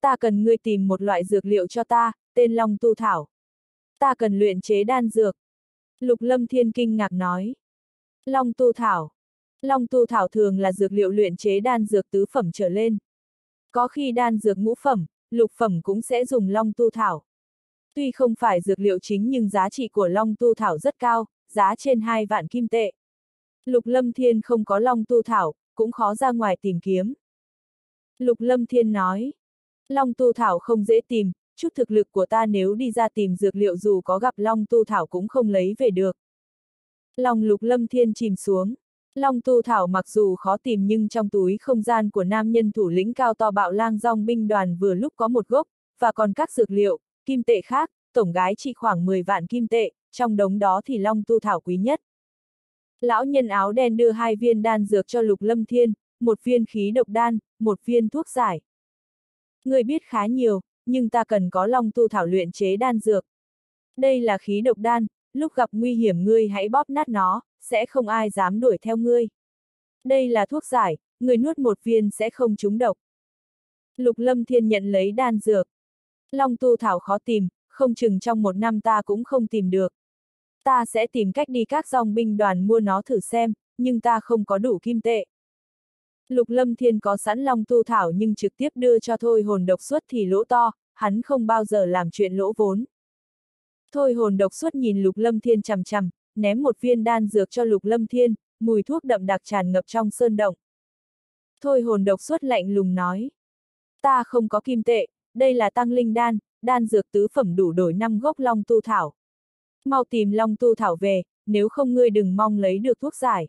Ta cần ngươi tìm một loại dược liệu cho ta, tên Long Tu Thảo. Ta cần luyện chế đan dược. Lục Lâm Thiên kinh ngạc nói. Long Tu Thảo. Long Tu Thảo thường là dược liệu luyện chế đan dược tứ phẩm trở lên. Có khi đan dược ngũ phẩm, lục phẩm cũng sẽ dùng Long Tu Thảo. Tuy không phải dược liệu chính nhưng giá trị của Long Tu Thảo rất cao, giá trên 2 vạn kim tệ. Lục Lâm Thiên không có Long Tu Thảo, cũng khó ra ngoài tìm kiếm. Lục Lâm Thiên nói, Long Tu Thảo không dễ tìm, chút thực lực của ta nếu đi ra tìm dược liệu dù có gặp Long Tu Thảo cũng không lấy về được. Lòng Lục Lâm Thiên chìm xuống. Long Tu Thảo mặc dù khó tìm nhưng trong túi không gian của nam nhân thủ lĩnh cao to bạo lang dòng binh đoàn vừa lúc có một gốc, và còn các dược liệu, kim tệ khác, tổng gái chỉ khoảng 10 vạn kim tệ, trong đống đó thì Long Tu Thảo quý nhất. Lão nhân áo đen đưa hai viên đan dược cho Lục Lâm Thiên, một viên khí độc đan, một viên thuốc giải. Người biết khá nhiều, nhưng ta cần có long tu thảo luyện chế đan dược. Đây là khí độc đan, lúc gặp nguy hiểm ngươi hãy bóp nát nó, sẽ không ai dám đuổi theo ngươi. Đây là thuốc giải, người nuốt một viên sẽ không trúng độc. Lục Lâm Thiên nhận lấy đan dược. Long tu thảo khó tìm, không chừng trong một năm ta cũng không tìm được. Ta sẽ tìm cách đi các dòng binh đoàn mua nó thử xem, nhưng ta không có đủ kim tệ. Lục Lâm Thiên có sẵn long tu thảo nhưng trực tiếp đưa cho thôi hồn độc suất thì lỗ to, hắn không bao giờ làm chuyện lỗ vốn. Thôi hồn độc Xuất nhìn Lục Lâm Thiên chằm chằm, ném một viên đan dược cho Lục Lâm Thiên, mùi thuốc đậm đặc tràn ngập trong sơn động. Thôi hồn độc Xuất lạnh lùng nói. Ta không có kim tệ, đây là tăng linh đan, đan dược tứ phẩm đủ đổi năm gốc long tu thảo. Mau tìm long tu thảo về, nếu không ngươi đừng mong lấy được thuốc giải.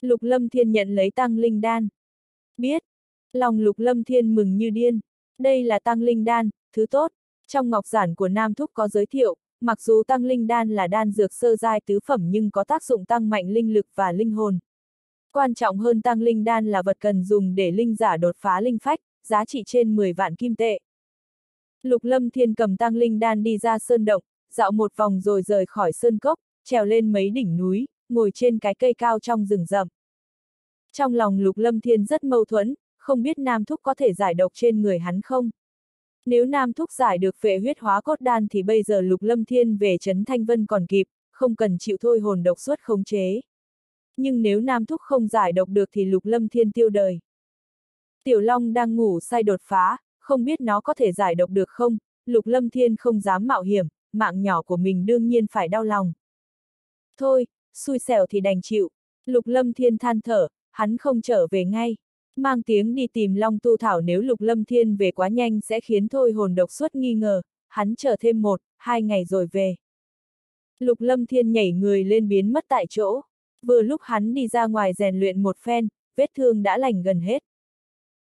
Lục Lâm Thiên nhận lấy tăng linh đan. Biết. Lòng Lục Lâm Thiên mừng như điên. Đây là tăng linh đan, thứ tốt. Trong ngọc giản của Nam Thúc có giới thiệu, mặc dù tăng linh đan là đan dược sơ giai tứ phẩm nhưng có tác dụng tăng mạnh linh lực và linh hồn. Quan trọng hơn tăng linh đan là vật cần dùng để linh giả đột phá linh phách, giá trị trên 10 vạn kim tệ. Lục Lâm Thiên cầm tăng linh đan đi ra sơn động, dạo một vòng rồi rời khỏi sơn cốc, trèo lên mấy đỉnh núi, ngồi trên cái cây cao trong rừng rậm. Trong lòng Lục Lâm Thiên rất mâu thuẫn, không biết Nam Thúc có thể giải độc trên người hắn không? Nếu Nam Thúc giải được phệ huyết hóa cốt đan thì bây giờ Lục Lâm Thiên về Trấn Thanh Vân còn kịp, không cần chịu thôi hồn độc suất khống chế. Nhưng nếu Nam Thúc không giải độc được thì Lục Lâm Thiên tiêu đời. Tiểu Long đang ngủ say đột phá, không biết nó có thể giải độc được không, Lục Lâm Thiên không dám mạo hiểm, mạng nhỏ của mình đương nhiên phải đau lòng. Thôi, xui xẻo thì đành chịu. Lục Lâm Thiên than thở, hắn không trở về ngay. Mang tiếng đi tìm Long Tu Thảo nếu Lục Lâm Thiên về quá nhanh sẽ khiến thôi hồn độc suất nghi ngờ, hắn chờ thêm một, hai ngày rồi về. Lục Lâm Thiên nhảy người lên biến mất tại chỗ. Vừa lúc hắn đi ra ngoài rèn luyện một phen, vết thương đã lành gần hết.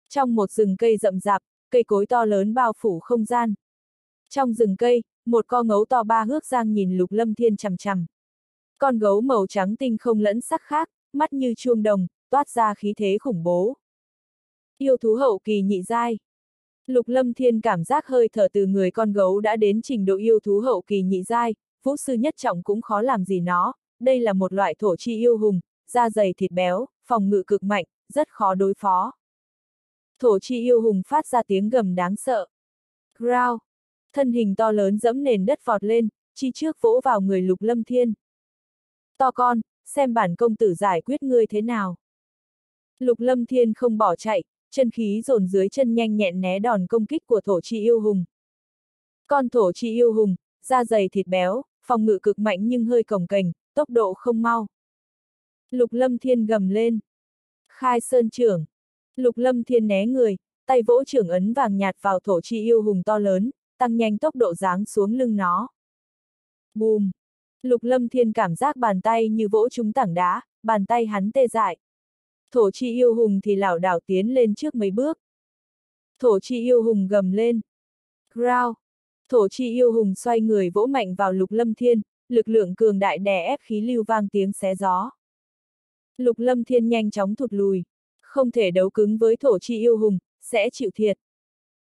Trong một rừng cây rậm rạp, cây cối to lớn bao phủ không gian. Trong rừng cây, một con ngấu to ba hước giang nhìn Lục Lâm Thiên chằm chằm. Con gấu màu trắng tinh không lẫn sắc khác, mắt như chuông đồng, toát ra khí thế khủng bố. Yêu thú hậu kỳ nhị giai. Lục Lâm Thiên cảm giác hơi thở từ người con gấu đã đến trình độ yêu thú hậu kỳ nhị giai, vũ sư nhất trọng cũng khó làm gì nó, đây là một loại thổ chi yêu hùng, da dày thịt béo, phòng ngự cực mạnh, rất khó đối phó. Thổ chi yêu hùng phát ra tiếng gầm đáng sợ. Growl. Thân hình to lớn dẫm nền đất vọt lên, chi trước vỗ vào người Lục Lâm Thiên. To con, xem bản công tử giải quyết ngươi thế nào. Lục Lâm Thiên không bỏ chạy, chân khí dồn dưới chân nhanh nhẹn né đòn công kích của thổ chi yêu hùng. Con thổ chi yêu hùng, da dày thịt béo, phòng ngự cực mạnh nhưng hơi cồng kềnh, tốc độ không mau. Lục Lâm Thiên gầm lên. Khai Sơn trưởng. Lục Lâm Thiên né người, tay vỗ trưởng ấn vàng nhạt vào thổ chi yêu hùng to lớn, tăng nhanh tốc độ giáng xuống lưng nó. Bùm! Lục Lâm Thiên cảm giác bàn tay như vỗ trúng tảng đá, bàn tay hắn tê dại. Thổ chi yêu hùng thì lảo đảo tiến lên trước mấy bước. Thổ chi yêu hùng gầm lên. Growl! Thổ chi yêu hùng xoay người vỗ mạnh vào Lục Lâm Thiên, lực lượng cường đại đè ép khí lưu vang tiếng xé gió. Lục Lâm Thiên nhanh chóng thụt lùi. Không thể đấu cứng với thổ chi yêu hùng, sẽ chịu thiệt.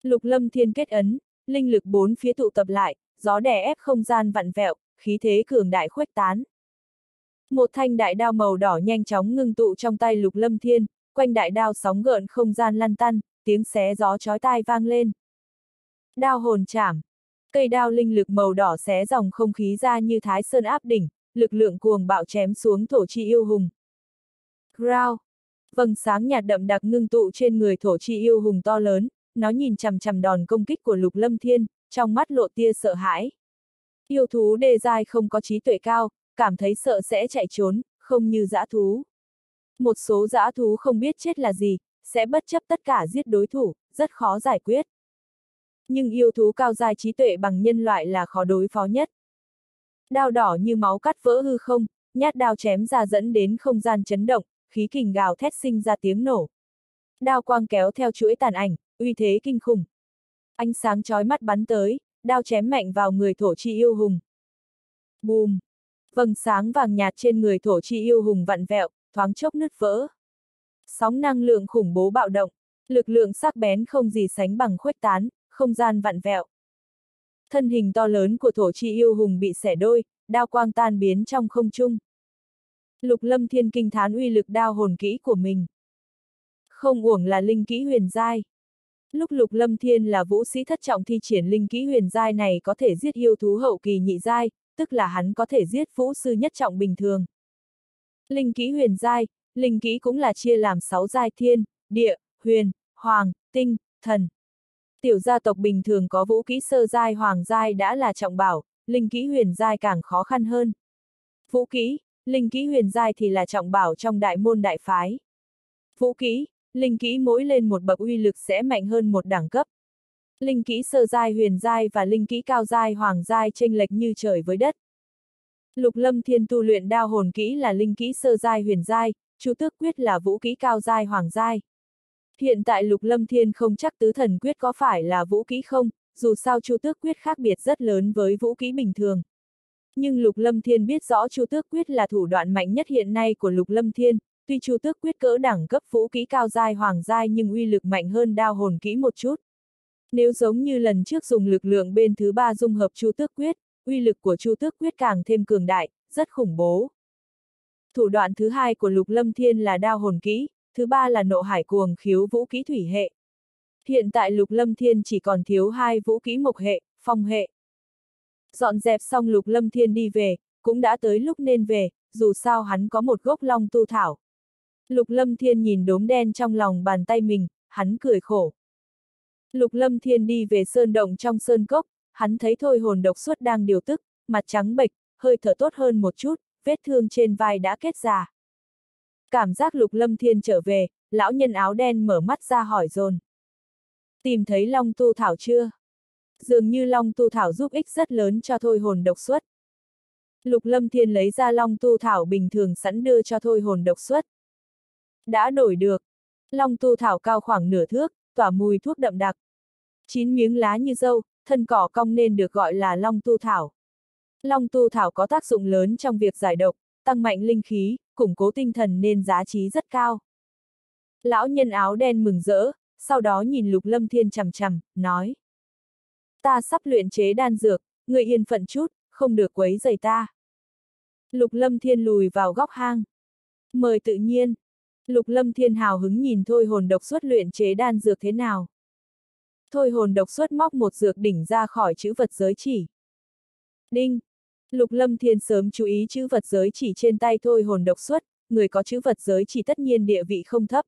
Lục Lâm Thiên kết ấn, linh lực bốn phía tụ tập lại, gió đè ép không gian vặn vẹo, khí thế cường đại khuếch tán. Một thanh đại đao màu đỏ nhanh chóng ngưng tụ trong tay Lục Lâm Thiên, quanh đại đao sóng gợn không gian lăn tăn, tiếng xé gió chói tai vang lên. Đao hồn chảm. Cây đao linh lực màu đỏ xé dòng không khí ra như thái sơn áp đỉnh, lực lượng cuồng bạo chém xuống thổ chi yêu hùng. Growl. Vầng sáng nhạt đậm đặc ngưng tụ trên người thổ chi yêu hùng to lớn, nó nhìn chằm chằm đòn công kích của Lục Lâm Thiên, trong mắt lộ tia sợ hãi. Yêu thú đề dai không có trí tuệ cao, cảm thấy sợ sẽ chạy trốn, không như dã thú. Một số dã thú không biết chết là gì, sẽ bất chấp tất cả giết đối thủ, rất khó giải quyết. Nhưng yêu thú cao dài trí tuệ bằng nhân loại là khó đối phó nhất. Đao đỏ như máu cắt vỡ hư không, nhát đao chém ra dẫn đến không gian chấn động, khí kình gào thét sinh ra tiếng nổ. Đao quang kéo theo chuỗi tàn ảnh, uy thế kinh khủng. Ánh sáng chói mắt bắn tới, đao chém mạnh vào người thổ chi yêu hùng. Bùm! Vầng sáng vàng nhạt trên người thổ chi yêu hùng vặn vẹo, thoáng chốc nứt vỡ. Sóng năng lượng khủng bố bạo động, lực lượng sắc bén không gì sánh bằng khuếch tán, không gian vặn vẹo. Thân hình to lớn của thổ chi yêu hùng bị xẻ đôi, đao quang tan biến trong không trung. Lục lâm thiên kinh thán uy lực đao hồn kỹ của mình. Không uổng là linh kỹ huyền giai. Lúc lục lâm thiên là vũ sĩ thất trọng thi triển linh kỹ huyền giai này có thể giết yêu thú hậu kỳ nhị giai, tức là hắn có thể giết vũ sư nhất trọng bình thường. Linh kỹ huyền giai, linh kỹ cũng là chia làm sáu giai thiên, địa, huyền, hoàng, tinh, thần. Tiểu gia tộc bình thường có vũ kỹ sơ giai hoàng giai đã là trọng bảo, linh kỹ huyền giai càng khó khăn hơn. Vũ kỹ, linh kỹ huyền giai thì là trọng bảo trong đại môn đại phái. Vũ kỹ, linh kỹ mỗi lên một bậc uy lực sẽ mạnh hơn một đẳng cấp. Linh kỹ sơ giai huyền giai và linh kỹ cao giai hoàng giai chênh lệch như trời với đất. Lục Lâm Thiên tu luyện đao hồn kỹ là linh kỹ sơ giai huyền giai, Chu Tước quyết là vũ kỹ cao giai hoàng giai. Hiện tại Lục Lâm Thiên không chắc tứ thần quyết có phải là vũ kỹ không, dù sao Chu Tước quyết khác biệt rất lớn với vũ kỹ bình thường. Nhưng Lục Lâm Thiên biết rõ Chu Tước quyết là thủ đoạn mạnh nhất hiện nay của Lục Lâm Thiên, tuy Chu Tước quyết cỡ đẳng cấp vũ kỹ cao giai hoàng giai nhưng uy lực mạnh hơn đao hồn kỹ một chút. Nếu giống như lần trước dùng lực lượng bên thứ ba dung hợp Chu Tước quyết, uy lực của Chu Tước quyết càng thêm cường đại, rất khủng bố. Thủ đoạn thứ hai của Lục Lâm Thiên là đao hồn kỹ, thứ ba là nộ hải cuồng khiếu vũ kỹ thủy hệ. Hiện tại Lục Lâm Thiên chỉ còn thiếu hai vũ kỹ mộc hệ, phong hệ. Dọn dẹp xong Lục Lâm Thiên đi về, cũng đã tới lúc nên về, dù sao hắn có một gốc long tu thảo. Lục Lâm Thiên nhìn đốm đen trong lòng bàn tay mình, hắn cười khổ. Lục Lâm Thiên đi về sơn động trong sơn cốc, hắn thấy thôi hồn độc suốt đang điều tức, mặt trắng bệch, hơi thở tốt hơn một chút, vết thương trên vai đã kết già. Cảm giác Lục Lâm Thiên trở về, lão nhân áo đen mở mắt ra hỏi dồn. Tìm thấy Long Tu Thảo chưa? Dường như Long Tu Thảo giúp ích rất lớn cho thôi hồn độc suất. Lục Lâm Thiên lấy ra Long Tu Thảo bình thường sẵn đưa cho thôi hồn độc suất. Đã đổi được. Long Tu Thảo cao khoảng nửa thước, tỏa mùi thuốc đậm đặc. Chín miếng lá như dâu, thân cỏ cong nên được gọi là Long Tu Thảo. Long Tu Thảo có tác dụng lớn trong việc giải độc, tăng mạnh linh khí, củng cố tinh thần nên giá trị rất cao. Lão nhân áo đen mừng rỡ, sau đó nhìn Lục Lâm Thiên chằm chằm, nói. Ta sắp luyện chế đan dược, người yên phận chút, không được quấy giày ta. Lục Lâm Thiên lùi vào góc hang. Mời tự nhiên. Lục Lâm Thiên hào hứng nhìn thôi hồn độc xuất luyện chế đan dược thế nào. Thôi hồn độc xuất móc một dược đỉnh ra khỏi chữ vật giới chỉ. Đinh! Lục Lâm Thiên sớm chú ý chữ vật giới chỉ trên tay thôi hồn độc xuất. người có chữ vật giới chỉ tất nhiên địa vị không thấp.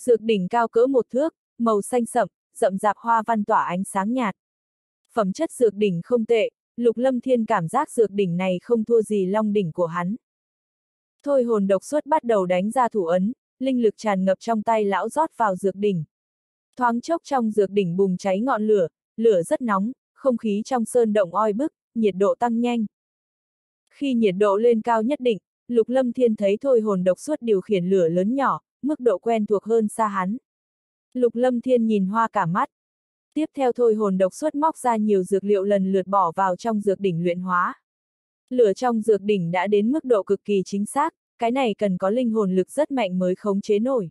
Dược đỉnh cao cỡ một thước, màu xanh sậm, rậm rạp hoa văn tỏa ánh sáng nhạt. Phẩm chất dược đỉnh không tệ, Lục Lâm Thiên cảm giác dược đỉnh này không thua gì long đỉnh của hắn. Thôi hồn độc xuất bắt đầu đánh ra thủ ấn, linh lực tràn ngập trong tay lão rót vào dược đỉnh. Thoáng chốc trong dược đỉnh bùng cháy ngọn lửa, lửa rất nóng, không khí trong sơn động oi bức, nhiệt độ tăng nhanh. Khi nhiệt độ lên cao nhất định, Lục Lâm Thiên thấy thôi hồn độc xuất điều khiển lửa lớn nhỏ, mức độ quen thuộc hơn xa hắn. Lục Lâm Thiên nhìn hoa cả mắt. Tiếp theo thôi hồn độc xuất móc ra nhiều dược liệu lần lượt bỏ vào trong dược đỉnh luyện hóa. Lửa trong dược đỉnh đã đến mức độ cực kỳ chính xác, cái này cần có linh hồn lực rất mạnh mới khống chế nổi.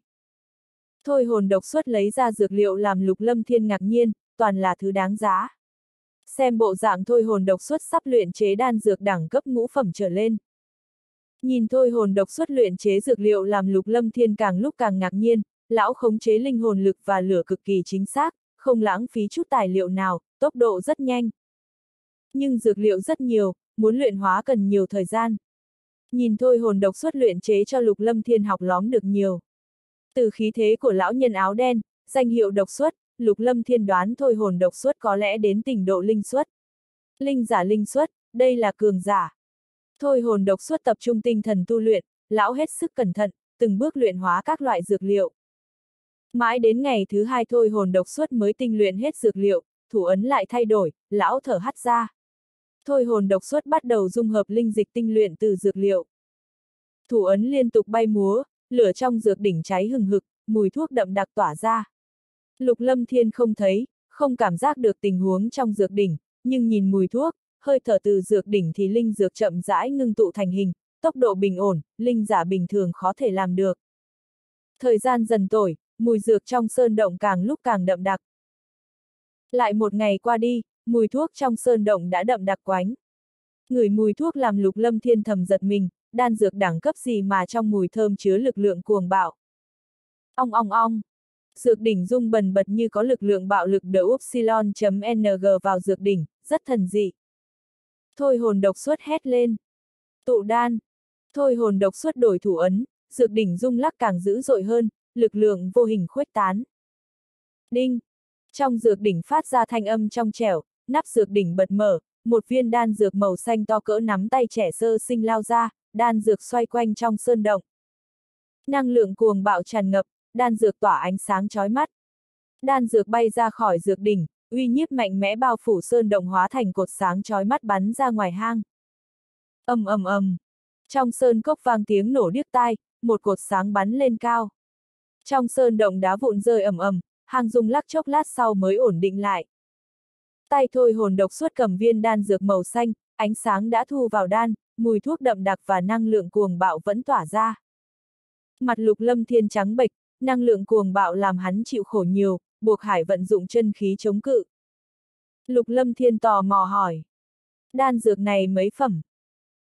Thôi hồn độc suất lấy ra dược liệu làm lục lâm thiên ngạc nhiên, toàn là thứ đáng giá. Xem bộ dạng thôi hồn độc suất sắp luyện chế đan dược đẳng cấp ngũ phẩm trở lên. Nhìn thôi hồn độc suất luyện chế dược liệu làm lục lâm thiên càng lúc càng ngạc nhiên, lão khống chế linh hồn lực và lửa cực kỳ chính xác, không lãng phí chút tài liệu nào, tốc độ rất nhanh. Nhưng dược liệu rất nhiều, muốn luyện hóa cần nhiều thời gian. Nhìn thôi hồn độc xuất luyện chế cho lục lâm thiên học lóm được nhiều. Từ khí thế của lão nhân áo đen, danh hiệu độc xuất lục lâm thiên đoán thôi hồn độc xuất có lẽ đến tình độ linh xuất Linh giả linh xuất đây là cường giả. Thôi hồn độc xuất tập trung tinh thần tu luyện, lão hết sức cẩn thận, từng bước luyện hóa các loại dược liệu. Mãi đến ngày thứ hai thôi hồn độc xuất mới tinh luyện hết dược liệu, thủ ấn lại thay đổi, lão thở hắt ra. Thôi hồn độc xuất bắt đầu dung hợp linh dịch tinh luyện từ dược liệu. Thủ ấn liên tục bay múa, lửa trong dược đỉnh cháy hừng hực, mùi thuốc đậm đặc tỏa ra. Lục lâm thiên không thấy, không cảm giác được tình huống trong dược đỉnh, nhưng nhìn mùi thuốc, hơi thở từ dược đỉnh thì linh dược chậm rãi ngưng tụ thành hình, tốc độ bình ổn, linh giả bình thường khó thể làm được. Thời gian dần tuổi mùi dược trong sơn động càng lúc càng đậm đặc. Lại một ngày qua đi, mùi thuốc trong sơn động đã đậm đặc quánh. Người mùi thuốc làm lục lâm thiên thầm giật mình, đan dược đẳng cấp gì mà trong mùi thơm chứa lực lượng cuồng bạo. Ong ong ong. Dược đỉnh rung bần bật như có lực lượng bạo lực đỡ upsilon.ng vào dược đỉnh, rất thần dị. Thôi hồn độc suất hét lên. Tụ đan. Thôi hồn độc suất đổi thủ ấn, dược đỉnh rung lắc càng dữ dội hơn, lực lượng vô hình khuếch tán. Đinh. Trong dược đỉnh phát ra thanh âm trong trẻo, nắp dược đỉnh bật mở, một viên đan dược màu xanh to cỡ nắm tay trẻ sơ sinh lao ra, đan dược xoay quanh trong sơn động. Năng lượng cuồng bạo tràn ngập, đan dược tỏa ánh sáng chói mắt. Đan dược bay ra khỏi dược đỉnh, uy nhiếp mạnh mẽ bao phủ sơn động hóa thành cột sáng chói mắt bắn ra ngoài hang. ầm ầm ầm, trong sơn cốc vang tiếng nổ điếc tai, một cột sáng bắn lên cao. Trong sơn động đá vụn rơi ầm ầm, hang dung lắc chốc lát sau mới ổn định lại. Tay thôi hồn độc suốt cầm viên đan dược màu xanh, ánh sáng đã thu vào đan, mùi thuốc đậm đặc và năng lượng cuồng bạo vẫn tỏa ra. Mặt lục lâm thiên trắng bệch, năng lượng cuồng bạo làm hắn chịu khổ nhiều, buộc hải vận dụng chân khí chống cự. Lục lâm thiên tò mò hỏi. Đan dược này mấy phẩm?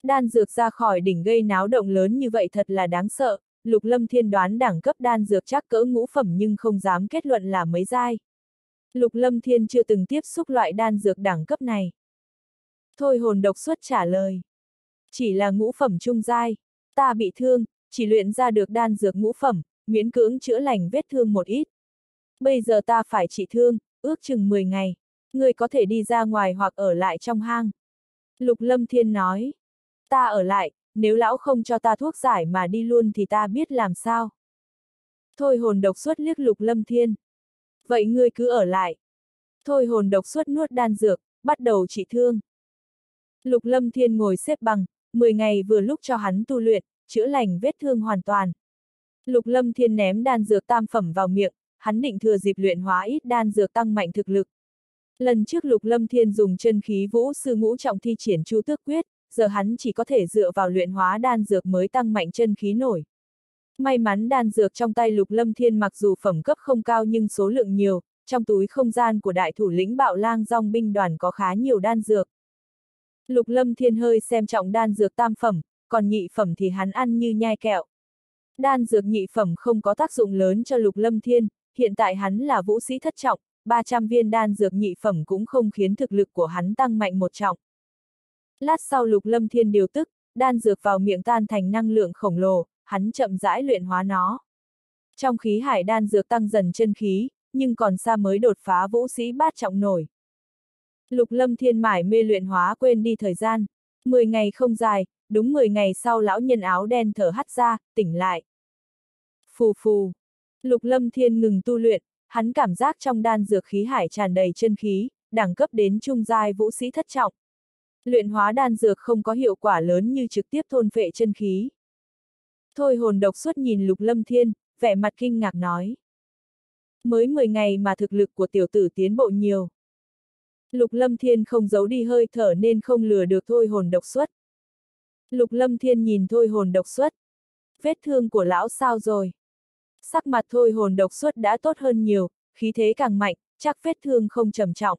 Đan dược ra khỏi đỉnh gây náo động lớn như vậy thật là đáng sợ, lục lâm thiên đoán đẳng cấp đan dược chắc cỡ ngũ phẩm nhưng không dám kết luận là mấy giai. Lục lâm thiên chưa từng tiếp xúc loại đan dược đẳng cấp này. Thôi hồn độc Xuất trả lời. Chỉ là ngũ phẩm trung giai, ta bị thương, chỉ luyện ra được đan dược ngũ phẩm, miễn cưỡng chữa lành vết thương một ít. Bây giờ ta phải trị thương, ước chừng 10 ngày. Người có thể đi ra ngoài hoặc ở lại trong hang. Lục Lâm Thiên nói. Ta ở lại, nếu lão không cho ta thuốc giải mà đi luôn thì ta biết làm sao. Thôi hồn độc Xuất liếc Lục Lâm Thiên. Vậy ngươi cứ ở lại. Thôi hồn độc suốt nuốt đan dược, bắt đầu trị thương. Lục Lâm Thiên ngồi xếp bằng, 10 ngày vừa lúc cho hắn tu luyện, chữa lành vết thương hoàn toàn. Lục Lâm Thiên ném đan dược tam phẩm vào miệng, hắn định thừa dịp luyện hóa ít đan dược tăng mạnh thực lực. Lần trước Lục Lâm Thiên dùng chân khí vũ sư ngũ trọng thi triển chu tước quyết, giờ hắn chỉ có thể dựa vào luyện hóa đan dược mới tăng mạnh chân khí nổi. May mắn đan dược trong tay Lục Lâm Thiên mặc dù phẩm cấp không cao nhưng số lượng nhiều, trong túi không gian của đại thủ lĩnh bạo lang dòng binh đoàn có khá nhiều đan dược. Lục Lâm Thiên hơi xem trọng đan dược tam phẩm, còn nhị phẩm thì hắn ăn như nhai kẹo. Đan dược nhị phẩm không có tác dụng lớn cho Lục Lâm Thiên, hiện tại hắn là vũ sĩ thất trọng, 300 viên đan dược nhị phẩm cũng không khiến thực lực của hắn tăng mạnh một trọng. Lát sau Lục Lâm Thiên điều tức, đan dược vào miệng tan thành năng lượng khổng lồ, hắn chậm rãi luyện hóa nó. Trong khí hải đan dược tăng dần chân khí, nhưng còn xa mới đột phá vũ sĩ bát trọng nổi. Lục lâm thiên mải mê luyện hóa quên đi thời gian. Mười ngày không dài, đúng 10 ngày sau lão nhân áo đen thở hắt ra, tỉnh lại. Phù phù. Lục Lâm Thiên ngừng tu luyện, hắn cảm giác trong đan dược khí hải tràn đầy chân khí, đẳng cấp đến trung giai vũ sĩ thất trọng. Luyện hóa đan dược không có hiệu quả lớn như trực tiếp thôn phệ chân khí. Thôi hồn độc xuất nhìn Lục Lâm Thiên, vẻ mặt kinh ngạc nói. Mới 10 ngày mà thực lực của tiểu tử tiến bộ nhiều. Lục Lâm Thiên không giấu đi hơi thở nên không lừa được thôi hồn độc xuất. Lục Lâm Thiên nhìn thôi hồn độc xuất. Vết thương của lão sao rồi? Sắc mặt thôi hồn độc xuất đã tốt hơn nhiều, khí thế càng mạnh, chắc vết thương không trầm trọng.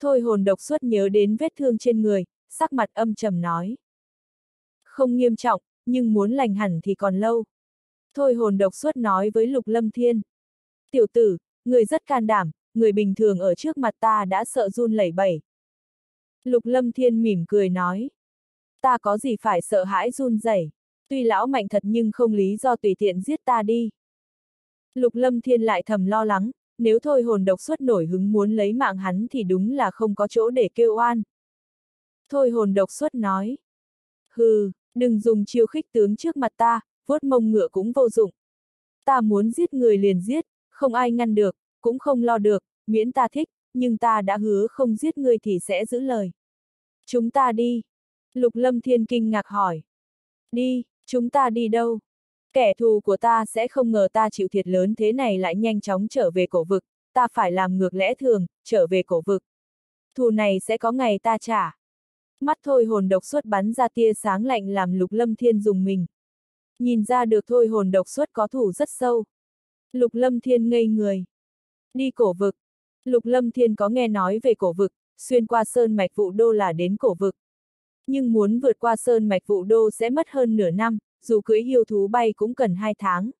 Thôi hồn độc xuất nhớ đến vết thương trên người, sắc mặt âm trầm nói. Không nghiêm trọng, nhưng muốn lành hẳn thì còn lâu. Thôi hồn độc xuất nói với Lục Lâm Thiên. Tiểu tử, người rất can đảm, người bình thường ở trước mặt ta đã sợ run lẩy bẩy. Lục Lâm Thiên mỉm cười nói. Ta có gì phải sợ hãi run rẩy? Tuy lão mạnh thật nhưng không lý do tùy tiện giết ta đi. Lục Lâm Thiên lại thầm lo lắng, nếu thôi hồn độc xuất nổi hứng muốn lấy mạng hắn thì đúng là không có chỗ để kêu oan. Thôi hồn độc xuất nói. Hừ, đừng dùng chiêu khích tướng trước mặt ta, vuốt mông ngựa cũng vô dụng. Ta muốn giết người liền giết, không ai ngăn được, cũng không lo được, miễn ta thích, nhưng ta đã hứa không giết người thì sẽ giữ lời. Chúng ta đi. Lục Lâm Thiên kinh ngạc hỏi. Đi, chúng ta đi đâu? Kẻ thù của ta sẽ không ngờ ta chịu thiệt lớn thế này lại nhanh chóng trở về cổ vực, ta phải làm ngược lẽ thường, trở về cổ vực. Thù này sẽ có ngày ta trả. Mắt thôi hồn độc xuất bắn ra tia sáng lạnh làm lục lâm thiên dùng mình. Nhìn ra được thôi hồn độc xuất có thủ rất sâu. Lục lâm thiên ngây người. Đi cổ vực. Lục lâm thiên có nghe nói về cổ vực, xuyên qua sơn mạch vụ đô là đến cổ vực. Nhưng muốn vượt qua sơn mạch vụ đô sẽ mất hơn nửa năm, dù cưỡi yêu thú bay cũng cần hai tháng.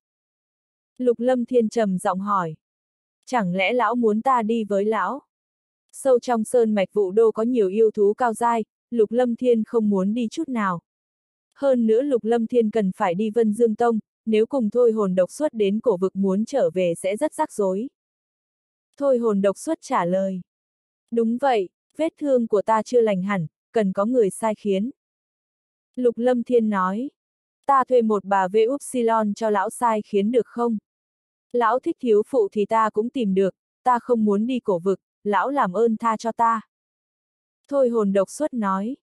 Lục lâm thiên trầm giọng hỏi. Chẳng lẽ lão muốn ta đi với lão? Sâu trong sơn mạch vụ đô có nhiều yêu thú cao dai, lục lâm thiên không muốn đi chút nào. Hơn nữa lục lâm thiên cần phải đi vân dương tông, nếu cùng thôi hồn độc xuất đến cổ vực muốn trở về sẽ rất rắc rối. Thôi hồn độc xuất trả lời. Đúng vậy, vết thương của ta chưa lành hẳn, cần có người sai khiến. Lục lâm thiên nói ta thuê một bà vệ upsilon cho lão sai khiến được không? Lão thích thiếu phụ thì ta cũng tìm được, ta không muốn đi cổ vực, lão làm ơn tha cho ta. Thôi hồn độc xuất nói.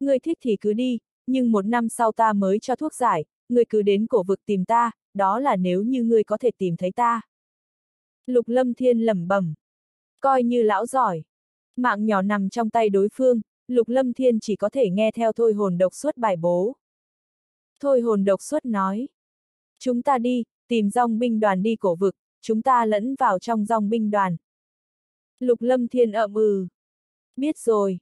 Ngươi thích thì cứ đi, nhưng một năm sau ta mới cho thuốc giải, ngươi cứ đến cổ vực tìm ta, đó là nếu như ngươi có thể tìm thấy ta. Lục lâm thiên lẩm bẩm, Coi như lão giỏi. Mạng nhỏ nằm trong tay đối phương, lục lâm thiên chỉ có thể nghe theo thôi hồn độc suốt bài bố. Thôi hồn độc xuất nói. Chúng ta đi, tìm dòng binh đoàn đi cổ vực, chúng ta lẫn vào trong dòng binh đoàn. Lục lâm thiên ậm ừ. Biết rồi.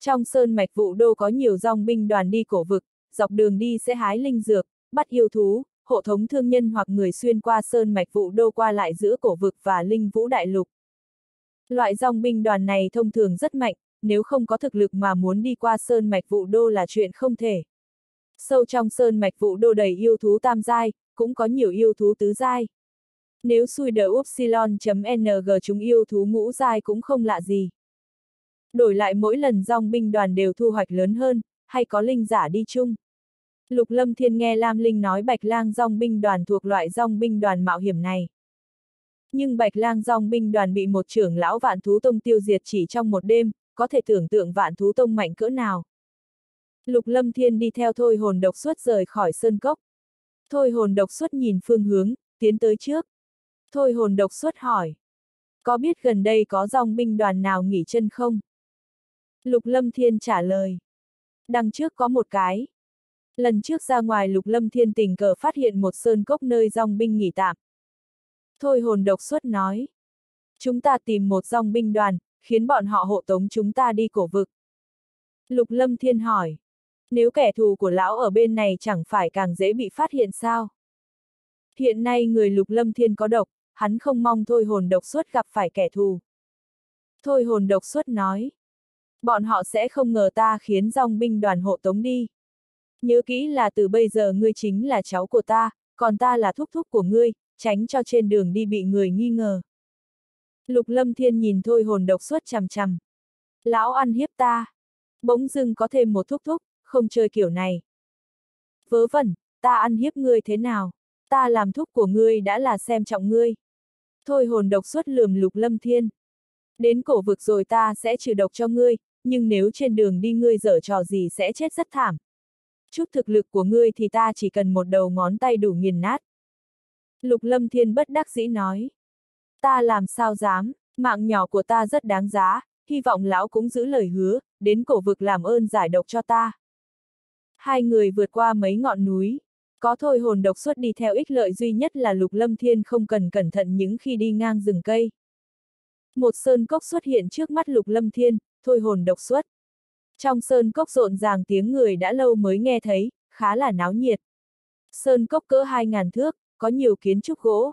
Trong sơn mạch vụ đô có nhiều dòng binh đoàn đi cổ vực, dọc đường đi sẽ hái linh dược, bắt yêu thú, hộ thống thương nhân hoặc người xuyên qua sơn mạch vụ đô qua lại giữa cổ vực và linh vũ đại lục. Loại dòng binh đoàn này thông thường rất mạnh, nếu không có thực lực mà muốn đi qua sơn mạch vụ đô là chuyện không thể. Sâu trong sơn mạch vụ đô đầy yêu thú tam giai, cũng có nhiều yêu thú tứ giai. Nếu xui đỡ upsilon.ng chúng yêu thú ngũ giai cũng không lạ gì. Đổi lại mỗi lần dòng binh đoàn đều thu hoạch lớn hơn, hay có linh giả đi chung. Lục Lâm Thiên nghe Lam Linh nói Bạch Lang dòng binh đoàn thuộc loại dòng binh đoàn mạo hiểm này. Nhưng Bạch Lang dòng binh đoàn bị một trưởng lão vạn thú tông tiêu diệt chỉ trong một đêm, có thể tưởng tượng vạn thú tông mạnh cỡ nào. Lục Lâm Thiên đi theo thôi hồn độc xuất rời khỏi sơn cốc. Thôi hồn độc xuất nhìn phương hướng, tiến tới trước. Thôi hồn độc xuất hỏi. Có biết gần đây có dòng binh đoàn nào nghỉ chân không? Lục Lâm Thiên trả lời. Đằng trước có một cái. Lần trước ra ngoài Lục Lâm Thiên tình cờ phát hiện một sơn cốc nơi dòng binh nghỉ tạm. Thôi hồn độc suất nói. Chúng ta tìm một dòng binh đoàn, khiến bọn họ hộ tống chúng ta đi cổ vực. Lục Lâm Thiên hỏi. Nếu kẻ thù của lão ở bên này chẳng phải càng dễ bị phát hiện sao? Hiện nay người lục lâm thiên có độc, hắn không mong thôi hồn độc suất gặp phải kẻ thù. Thôi hồn độc suất nói. Bọn họ sẽ không ngờ ta khiến dòng binh đoàn hộ tống đi. Nhớ kỹ là từ bây giờ ngươi chính là cháu của ta, còn ta là thúc thúc của ngươi, tránh cho trên đường đi bị người nghi ngờ. Lục lâm thiên nhìn thôi hồn độc suốt chằm chằm. Lão ăn hiếp ta. Bỗng dưng có thêm một thúc thúc, không chơi kiểu này. Vớ vẩn, ta ăn hiếp ngươi thế nào? Ta làm thúc của ngươi đã là xem trọng ngươi. Thôi hồn độc suất lườm lục lâm thiên. Đến cổ vực rồi ta sẽ trừ độc cho ngươi, nhưng nếu trên đường đi ngươi dở trò gì sẽ chết rất thảm. Chút thực lực của ngươi thì ta chỉ cần một đầu ngón tay đủ nghiền nát. Lục lâm thiên bất đắc dĩ nói. Ta làm sao dám, mạng nhỏ của ta rất đáng giá, hy vọng lão cũng giữ lời hứa, đến cổ vực làm ơn giải độc cho ta. Hai người vượt qua mấy ngọn núi. Có thôi hồn độc xuất đi theo ích lợi duy nhất là lục lâm thiên không cần cẩn thận những khi đi ngang rừng cây. Một sơn cốc xuất hiện trước mắt lục lâm thiên, thôi hồn độc xuất. Trong sơn cốc rộn ràng tiếng người đã lâu mới nghe thấy, khá là náo nhiệt. Sơn cốc cỡ hai ngàn thước, có nhiều kiến trúc gỗ.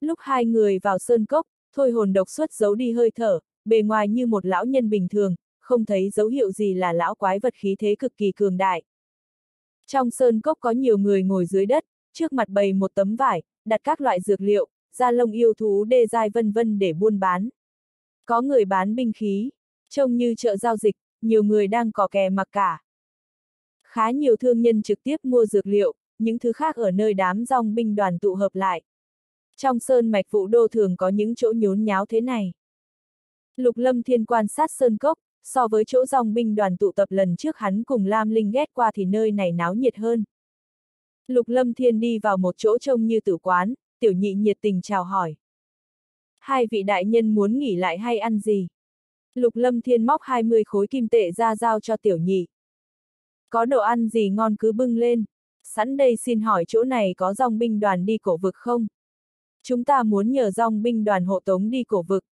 Lúc hai người vào sơn cốc, thôi hồn độc xuất giấu đi hơi thở, bề ngoài như một lão nhân bình thường, không thấy dấu hiệu gì là lão quái vật khí thế cực kỳ cường đại. Trong sơn cốc có nhiều người ngồi dưới đất, trước mặt bày một tấm vải, đặt các loại dược liệu, da lông yêu thú đê dai vân vân để buôn bán. Có người bán binh khí, trông như chợ giao dịch, nhiều người đang cò kè mặc cả. Khá nhiều thương nhân trực tiếp mua dược liệu, những thứ khác ở nơi đám dòng binh đoàn tụ hợp lại. Trong sơn mạch vụ đô thường có những chỗ nhốn nháo thế này. Lục lâm thiên quan sát sơn cốc, so với chỗ dòng binh đoàn tụ tập lần trước hắn cùng Lam Linh ghét qua thì nơi này náo nhiệt hơn. Lục lâm thiên đi vào một chỗ trông như tử quán, tiểu nhị nhiệt tình chào hỏi. Hai vị đại nhân muốn nghỉ lại hay ăn gì? Lục lâm thiên móc 20 khối kim tệ ra giao cho tiểu nhị. Có đồ ăn gì ngon cứ bưng lên. Sẵn đây xin hỏi chỗ này có dòng binh đoàn đi cổ vực không? Chúng ta muốn nhờ dòng binh đoàn hộ tống đi cổ vực.